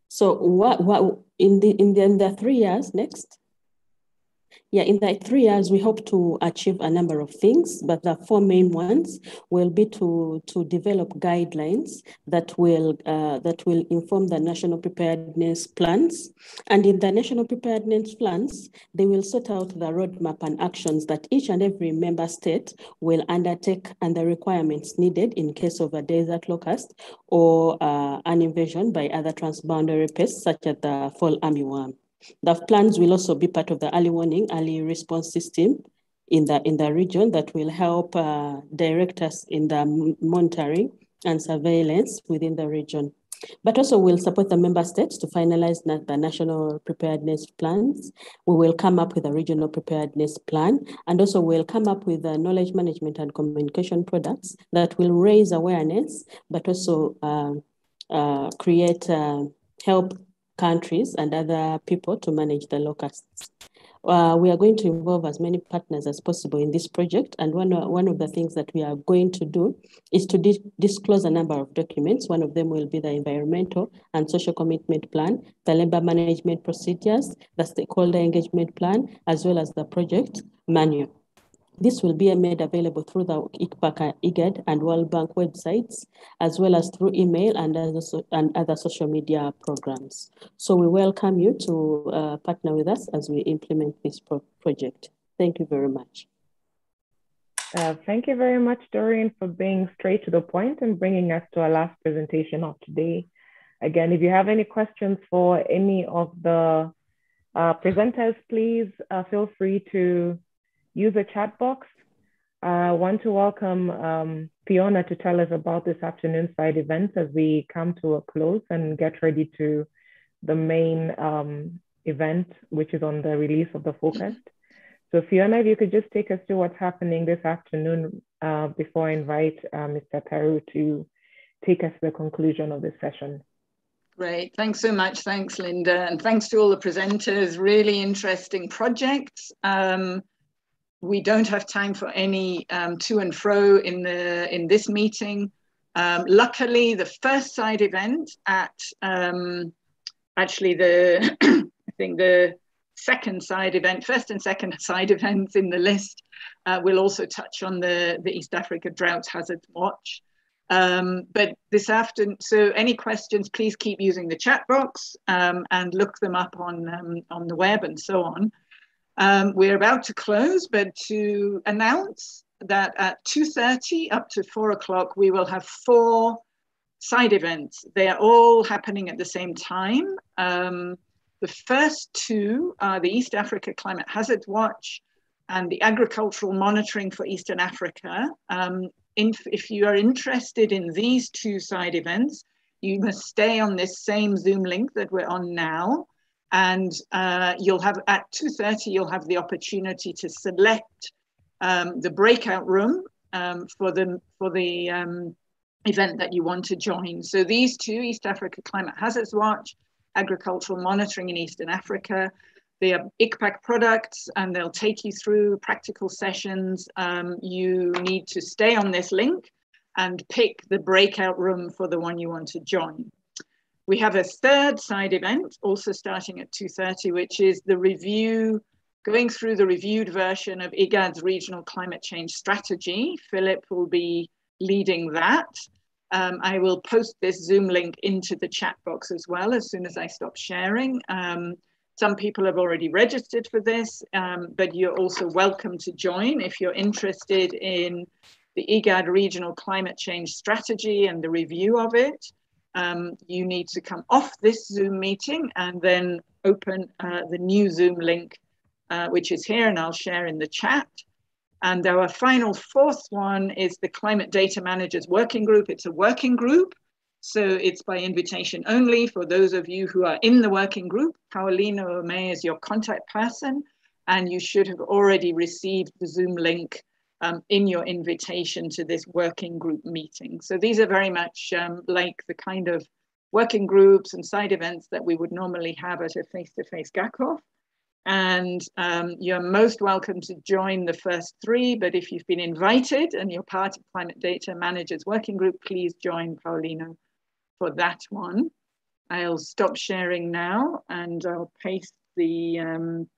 So what, what in the in the, in the three years next? Yeah, in the three years, we hope to achieve a number of things, but the four main ones will be to, to develop guidelines that will, uh, that will inform the national preparedness plans. And in the national preparedness plans, they will set out the roadmap and actions that each and every member state will undertake and the requirements needed in case of a desert locust or uh, an invasion by other transboundary pests such as the fall armyworm. The plans will also be part of the early warning, early response system in the, in the region that will help uh, direct us in the monitoring and surveillance within the region. But also will support the member states to finalize the national preparedness plans. We will come up with a regional preparedness plan and also we'll come up with the knowledge management and communication products that will raise awareness, but also uh, uh, create, uh, help countries and other people to manage the locusts. Uh, we are going to involve as many partners as possible in this project. And one, one of the things that we are going to do is to di disclose a number of documents. One of them will be the environmental and social commitment plan, the labor management procedures, the stakeholder engagement plan, as well as the project manual. This will be made available through the ICPAC, IGAD, and World Bank websites, as well as through email and other, so, and other social media programs. So we welcome you to uh, partner with us as we implement this pro project. Thank you very much. Uh, thank you very much, Doreen, for being straight to the point and bringing us to our last presentation of today. Again, if you have any questions for any of the uh, presenters, please uh, feel free to use a chat box. I want to welcome um, Fiona to tell us about this afternoon's side events as we come to a close and get ready to the main um, event, which is on the release of the forecast. So Fiona, if you could just take us through what's happening this afternoon uh, before I invite uh, Mr. Peru to take us to the conclusion of this session. Great, thanks so much. Thanks, Linda. And thanks to all the presenters, really interesting projects. Um, we don't have time for any um, to and fro in the in this meeting. Um, luckily, the first side event at um, actually the I think the second side event, first and second side events in the list uh, will also touch on the the East Africa Drought Hazard Watch. Um, but this afternoon, so any questions, please keep using the chat box um, and look them up on um, on the web and so on. Um, we're about to close, but to announce that at 2.30 up to 4 o'clock, we will have four side events. They are all happening at the same time. Um, the first two are the East Africa Climate Hazard Watch and the Agricultural Monitoring for Eastern Africa. Um, in, if you are interested in these two side events, you must stay on this same Zoom link that we're on now and uh, you'll have at 2.30 you'll have the opportunity to select um, the breakout room um, for the for the um, event that you want to join. So these two east africa climate hazards watch agricultural monitoring in eastern africa they are ICPAC products and they'll take you through practical sessions. Um, you need to stay on this link and pick the breakout room for the one you want to join we have a third side event also starting at 2.30, which is the review, going through the reviewed version of IGAD's regional climate change strategy. Philip will be leading that. Um, I will post this Zoom link into the chat box as well as soon as I stop sharing. Um, some people have already registered for this, um, but you're also welcome to join if you're interested in the IGAD regional climate change strategy and the review of it. Um, you need to come off this Zoom meeting and then open uh, the new Zoom link, uh, which is here, and I'll share in the chat. And our final fourth one is the Climate Data Managers Working Group. It's a working group, so it's by invitation only for those of you who are in the working group. Paulina Omei is your contact person, and you should have already received the Zoom link um, in your invitation to this working group meeting. So these are very much um, like the kind of working groups and side events that we would normally have at a face-to-face -face GHACOF. And um, you're most welcome to join the first three, but if you've been invited and you're part of Climate Data Managers Working Group, please join Paulino for that one. I'll stop sharing now and I'll paste the, um,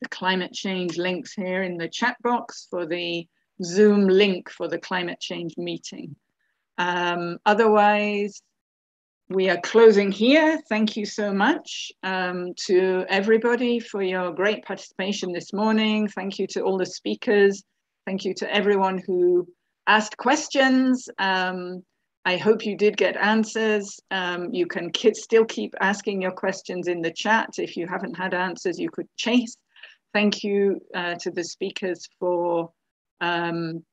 the climate change links here in the chat box for the Zoom link for the climate change meeting. Um, otherwise, we are closing here. Thank you so much um, to everybody for your great participation this morning. Thank you to all the speakers. Thank you to everyone who asked questions. Um, I hope you did get answers. Um, you can still keep asking your questions in the chat. If you haven't had answers, you could chase. Thank you uh, to the speakers for, um,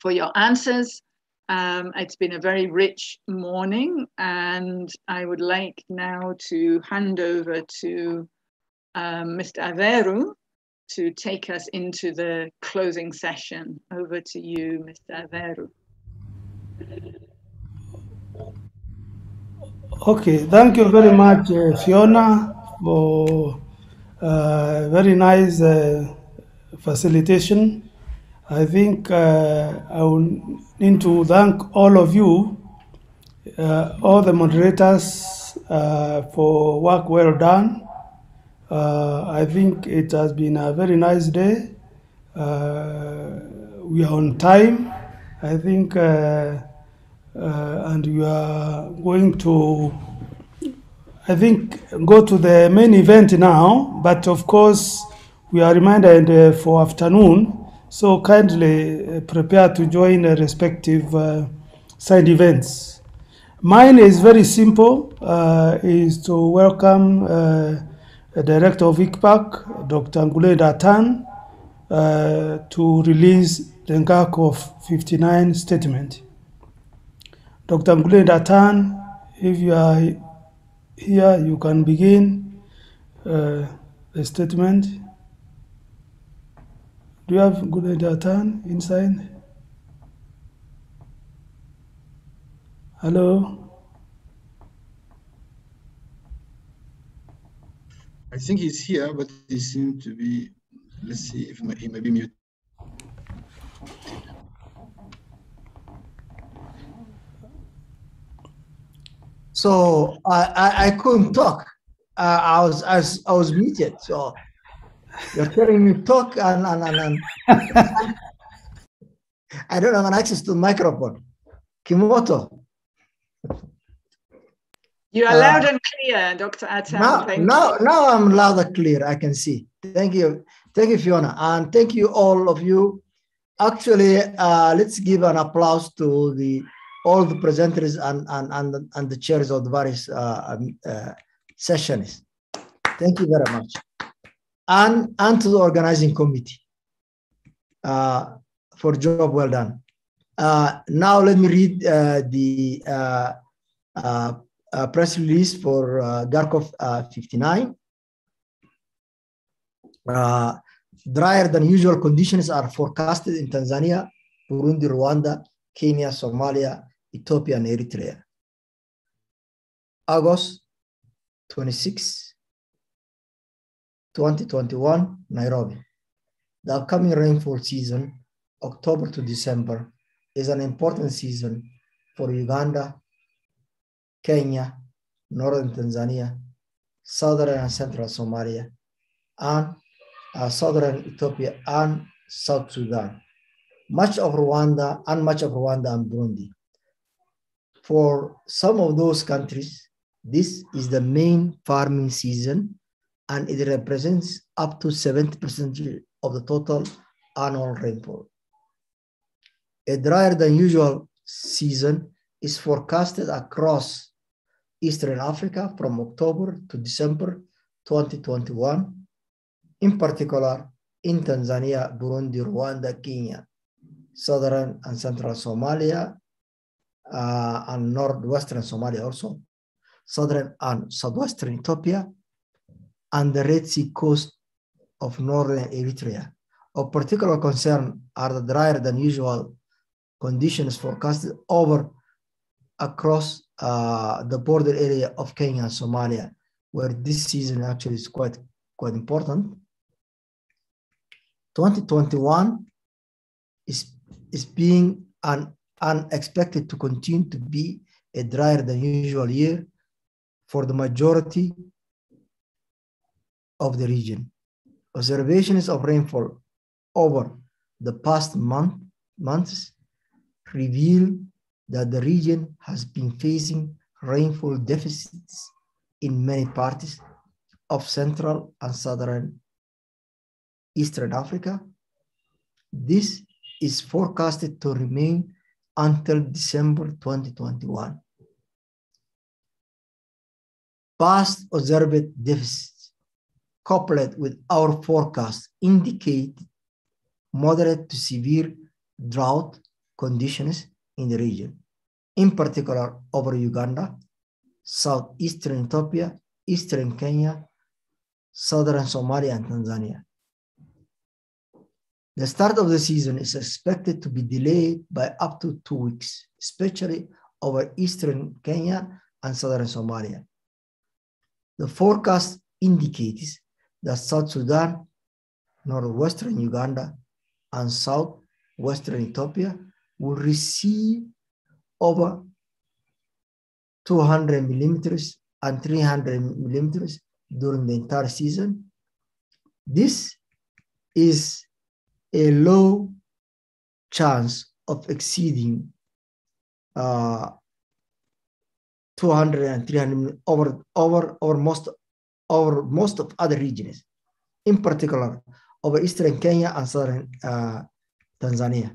for your answers. Um, it's been a very rich morning, and I would like now to hand over to um, Mr. Atheru to take us into the closing session. Over to you, Mr. Atheru. Okay, thank you very much, uh, Fiona, for very nice uh, facilitation. I think uh, I will need to thank all of you, uh, all the moderators, uh, for work well done. Uh, I think it has been a very nice day. Uh, we are on time, I think, uh, and we are going to, I think, go to the main event now. But of course, we are reminded for afternoon. So kindly prepare to join the respective uh, side events. Mine is very simple, uh, is to welcome uh, the Director of ICPAC, Dr. Guleid Artan, uh, to release the GHACOF 59 statement. Dr. Guleid Artan, if you are here, you can begin uh, the statement. Do you have good data inside? Hello? I think he's here, but he seems to be, let's see if he may be muted. So I, I, I couldn't talk. Uh, I was I was I was muted. So you're telling me talk and, and, and, and I don't have an access to the microphone. Kimoto. You are uh, loud and clear, Dr. Artan. Now, now, now I'm loud and clear. I can see. Thank you. Thank you, Fiona. And thank you, all of you. Actually, uh, let's give an applause to the all the presenters and, and, and, and the chairs of the various uh, um, uh, sessions. Thank you very much and, and to the organizing committee uh, for job well done. Uh, now let me read uh, the uh, press release for GHACOF 59. drier than usual conditions are forecasted in Tanzania, Burundi, Rwanda, Kenya, Somalia, Ethiopia, and Eritrea. August 26, 2021, Nairobi. The upcoming rainfall season, October to December, is an important season for Uganda, Kenya, northern Tanzania, southern and central Somalia, and uh, southern Ethiopia and South Sudan, much of Rwanda and much of Rwanda and Burundi. For some of those countries, this is the main farming season and it represents up to 70% of the total annual rainfall. A drier than usual season is forecasted across Eastern Africa from October to December 2021, in particular in Tanzania, Burundi, Rwanda, Kenya, southern and central Somalia, uh, and northwestern Somalia also, southern and southwestern Ethiopia, and the Red Sea coast of northern Eritrea. Of particular concern are the drier than usual conditions forecasted over across uh, the border area of Kenya and Somalia, where this season actually is quite, quite important. 2021 is, is being un, unexpected to continue to be a drier than usual year for the majority of the region. Observations of rainfall over the past month, months reveal that the region has been facing rainfall deficits in many parts of Central and Southern Eastern Africa. This is forecasted to remain until December 2021. Past observed deficits coupled with our forecast indicate moderate to severe drought conditions in the region, in particular over Uganda, southeastern Ethiopia, eastern Kenya, southern Somalia, and Tanzania. The start of the season is expected to be delayed by up to two weeks, especially over eastern Kenya and southern Somalia. The forecast indicates that South Sudan, northwestern Uganda, and southwestern Ethiopia will receive over 200 millimeters and 300 millimeters during the entire season. This is a low chance of exceeding uh, 200 and 300 over, over, over, most, over most of other regions, in particular over eastern Kenya and southern uh, Tanzania.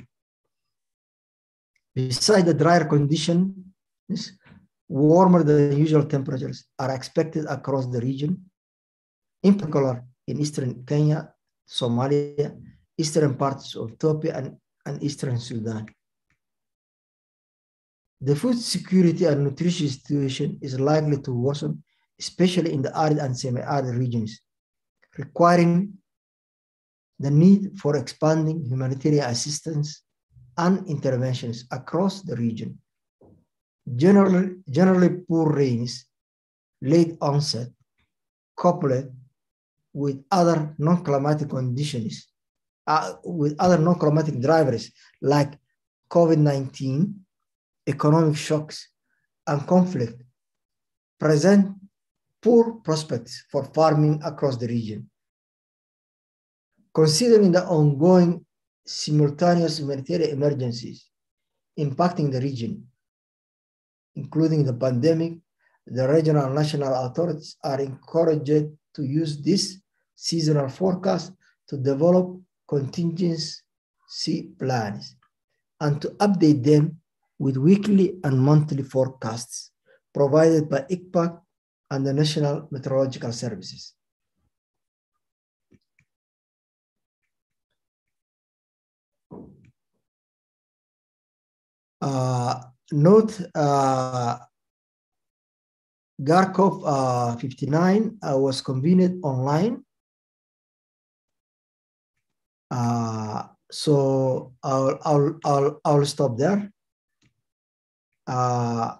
Besides the drier conditions, warmer than usual temperatures are expected across the region, in particular in eastern Kenya, Somalia, eastern parts of Ethiopia, and, and eastern Sudan. The food security and nutrition situation is likely to worsen, especially in the arid and semi-arid regions, requiring the need for expanding humanitarian assistance and interventions across the region. Generally, generally poor rains, late onset, coupled with other non-climatic conditions, uh, with other non-climatic drivers like COVID-19, economic shocks, and conflict, present poor prospects for farming across the region. Considering the ongoing simultaneous humanitarian emergencies impacting the region, including the pandemic, the regional and national authorities are encouraged to use this seasonal forecast to develop contingency plans and to update them with weekly and monthly forecasts provided by ICPAC and the National Meteorological Services. Uh, note uh, uh, 59 uh, was convened online. Uh, so I'll, I'll, I'll, I'll stop there. Uh,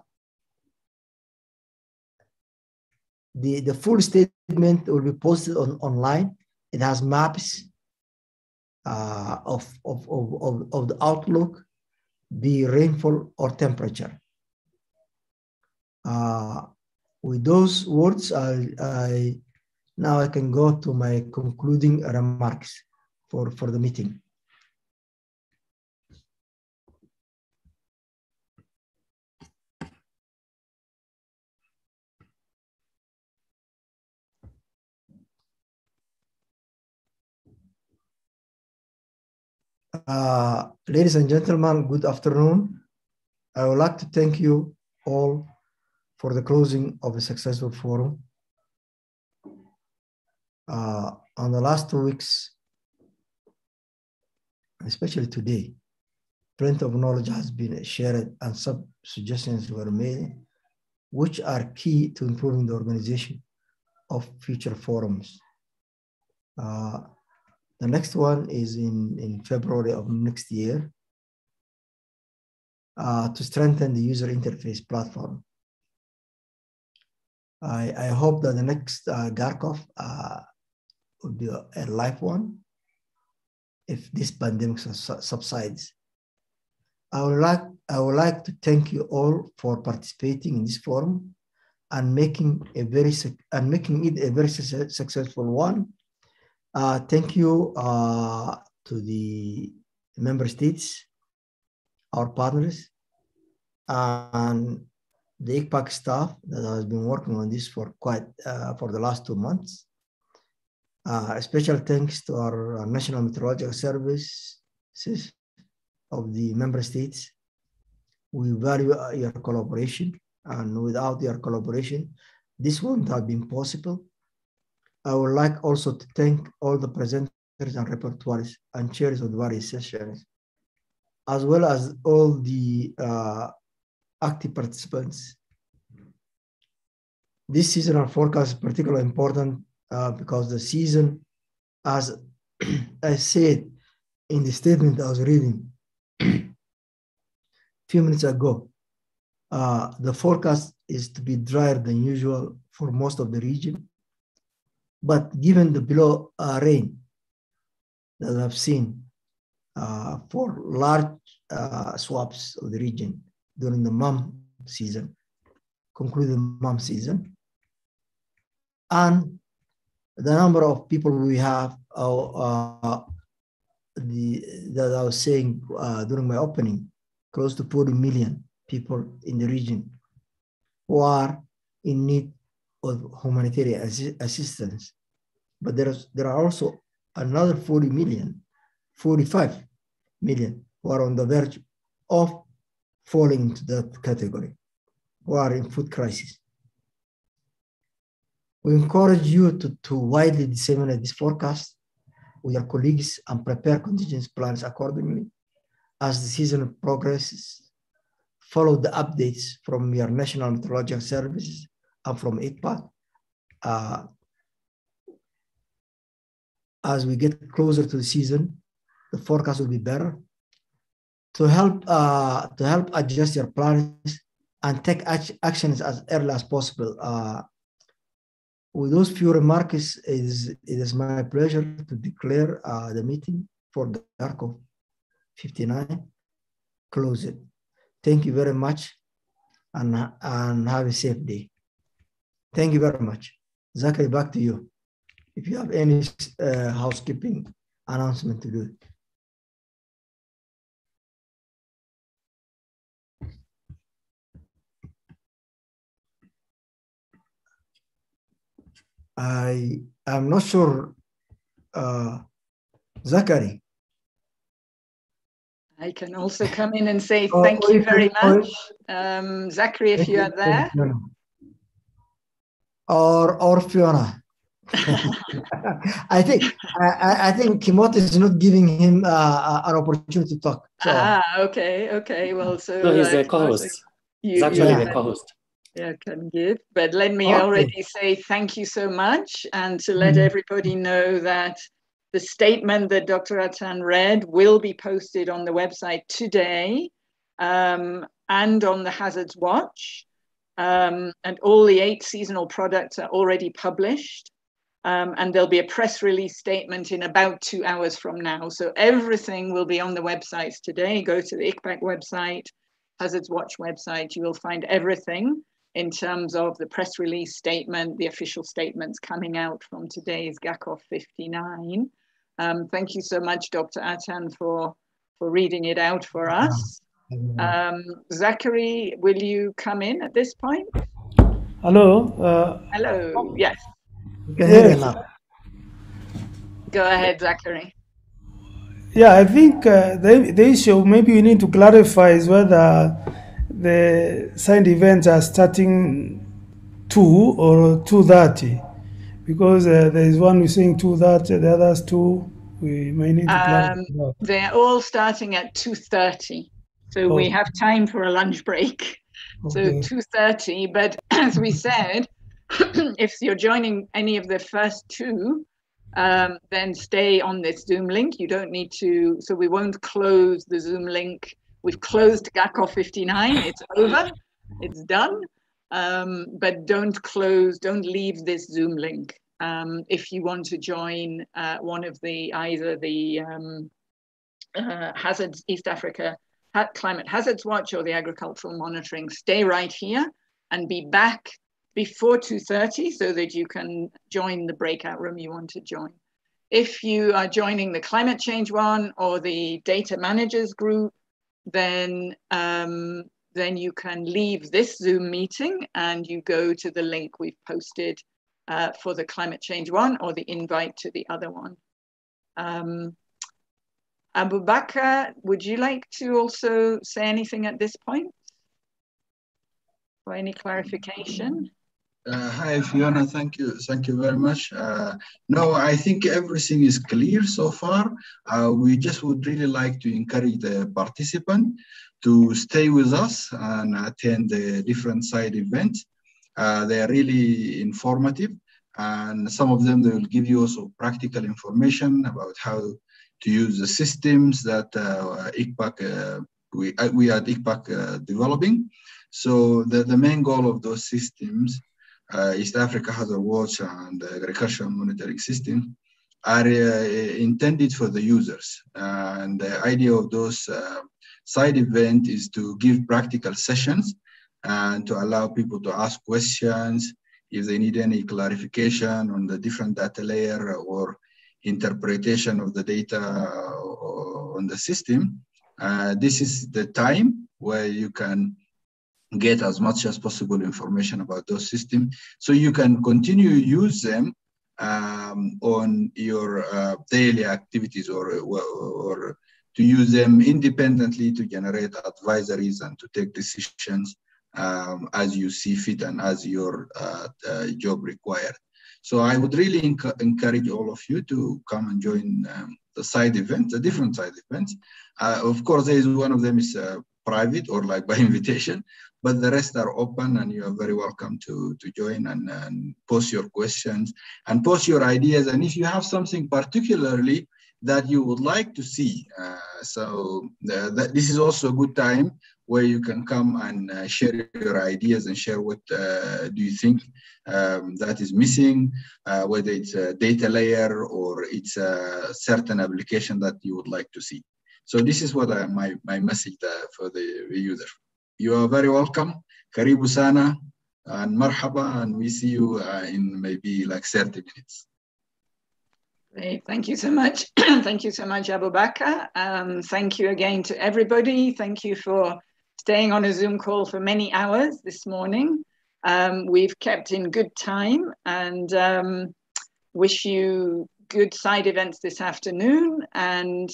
the, the full statement will be posted on online. It has maps uh, of, of, of, of, of the outlook the rainfall or temperature. Uh, with those words, I, I now I can go to my concluding remarks for, for the meeting. Uh, ladies and gentlemen, good afternoon. I would like to thank you all for the closing of a successful forum. Uh, on the last two weeks, especially today, plenty of knowledge has been shared and some suggestions were made, which are key to improving the organization of future forums. Uh, the next one is in, in February of next year uh, to strengthen the user interface platform. I, I hope that the next uh, GHACOF uh, will be a, a live one if this pandemic subsides. I would like I would like to thank you all for participating in this forum and making a very and making it a very su successful one. Uh, thank you uh, to the member states, our partners, and the ICPAC staff that has been working on this for quite uh, for the last two months. Uh, special thanks to our National Meteorological Services of the member states. We value uh, your collaboration, and without your collaboration, this wouldn't have been possible. I would like also to thank all the presenters and rapporteurs and chairs of the various sessions, as well as all the uh, active participants. This seasonal forecast is particularly important uh, because the season, as I said in the statement I was reading a few minutes ago, uh, the forecast is to be drier than usual for most of the region. But given the below uh, rain that I've seen uh, for large uh, swaths of the region, during the MAM season, concluded MAM season. And the number of people we have, uh, uh, the, that I was saying uh, during my opening, close to 40 million people in the region who are in need of humanitarian assi assistance. But there, is, there are also another 40 million, 45 million who are on the verge of falling into that category who are in food crisis. We encourage you to, to widely disseminate this forecast with your colleagues and prepare contingency plans accordingly. As the season progresses, follow the updates from your National Meteorological Services and from ICPAC. Uh, as we get closer to the season, the forecast will be better to help uh, to help adjust your plans and take actions as early as possible. Uh, with those few remarks, it is, it is my pleasure to declare uh, the meeting for GHACOF 59 closed. Thank you very much and, and have a safe day. Thank you very much. Zachary, back to you. If you have any uh, housekeeping announcement to do. I am not sure, uh, Zachary. I can also come in and say oh, thank you very much. Um, Zachary, if you are there. Or, or Fiona. I think I, I think Kimot is not giving him uh, an opportunity to talk. So. Ah, okay, okay. Well, so no, he's uh, a co-host. he's actually yeah. the co-host yeah, can give. But let me okay. already say thank you so much and to let mm. everybody know that the statement that Dr. Artan read will be posted on the website today um, and on the Hazards Watch. Um, and all the eight seasonal products are already published. Um, and there'll be a press release statement in about two hours from now. So everything will be on the websites today. Go to the ICPAC website, Hazards Watch website. You will find everything. In terms of the press release statement, the official statements coming out from today's GHACOF 59. Um, thank you so much, Dr. Artan, for, for reading it out for us. Um, Zachary, will you come in at this point? Hello. Uh, Hello, yes. yes. Go ahead, Zachary. Yeah, I think uh, the, the issue maybe we need to clarify is whether the signed events are starting 2 or 2.30 because uh, there is one we're saying 2.30, the others 2. We may need to. Um, they're all starting at 2.30. So we Oh. have time for a lunch break. Okay. So 2.30, but as we said, if you're joining any of the first two, um, then stay on this Zoom link. You don't need to, so we won't close the Zoom link. We've closed GHACOF 59, it's over, it's done. Um, but don't close, don't leave this Zoom link. Um, if you want to join uh, one of the, either the um, uh, Hazards East Africa Ha- Climate Hazards Watch or the Agricultural Monitoring, stay right here and be back before 2.30 so that you can join the breakout room you want to join. If you are joining the climate change one or the data managers group, then, um, then you can leave this Zoom meeting and you go to the link we've posted uh, for the climate change one or the invite to the other one. Um, Abu Bakr, would you like to also say anything at this point? For any clarification? Uh, hi, Fiona. Thank you. Thank you very much. Uh, no, I think everything is clear so far. Uh, we just would really like to encourage the participant to stay with us and attend the different side events. Uh, they are really informative, and some of them they will give you also practical information about how to use the systems that uh, ICPAC, uh, we, we at ICPAC developing. So the, the main goal of those systems uh, East Africa Hazards Watch and agricultural monitoring system are uh, intended for the users. and the idea of those uh, side event is to give practical sessions and to allow people to ask questions if they need any clarification on the different data layer or interpretation of the data on the system. Uh, this is the time where you can get as much as possible information about those systems so you can continue to use them um, on your uh, daily activities or, or to use them independently to generate advisories and to take decisions um, as you see fit and as your uh, uh, job required. So I would really enc encourage all of you to come and join um, the side events, the different side events. Uh, of course, there is one of them is uh, private or like by invitation, but the rest are open and you are very welcome to, to join and, and post your questions and post your ideas. And if you have something particularly that you would like to see, uh, so the, that, this is also a good time where you can come and uh, share your ideas and share what uh, do you think um, that is missing, uh, whether it's a data layer or it's a certain application that you would like to see. So this is what I, my, my message uh, for the user. You are very welcome. Karibu sana and marhaba, and we see you uh, in maybe like 30 minutes. Great. Thank you so much. thank you so much, Abu Bakr. Um, thank you again to everybody. Thank you for staying on a Zoom call for many hours this morning. Um, we've kept in good time and um, wish you good side events this afternoon. And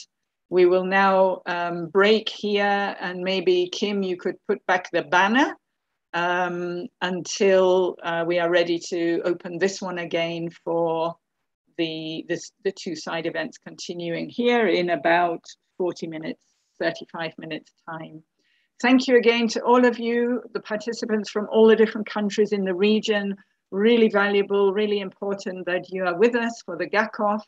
we will now um, break here and maybe Kim, you could put back the banner um, until uh, we are ready to open this one again for the, this, the two side events continuing here in about 40 minutes, 35 minutes time. Thank you again to all of you, the participants from all the different countries in the region. Really valuable, really important that you are with us for the GHACOF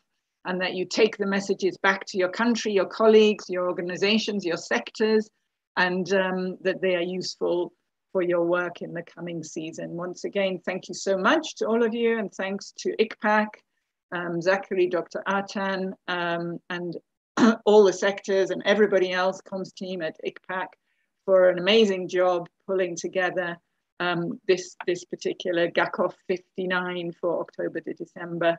and that you take the messages back to your country, your colleagues, your organizations, your sectors, and um, that they are useful for your work in the coming season. Once again, thank you so much to all of you, and thanks to ICPAC, um, Zachary, Dr. Artan, um, and all the sectors and everybody else, comms team at ICPAC, for an amazing job pulling together um, this, this particular GHACOF 59 for October to December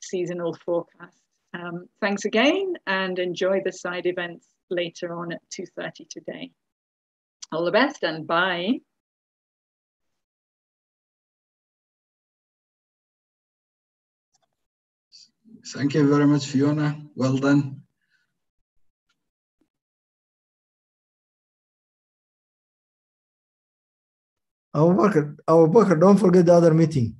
seasonal forecast. Um, thanks again and enjoy the side events later on at 2.30 today. All the best and bye. Thank you very much, Fiona. Well done. Our worker, our worker, don't forget the other meeting.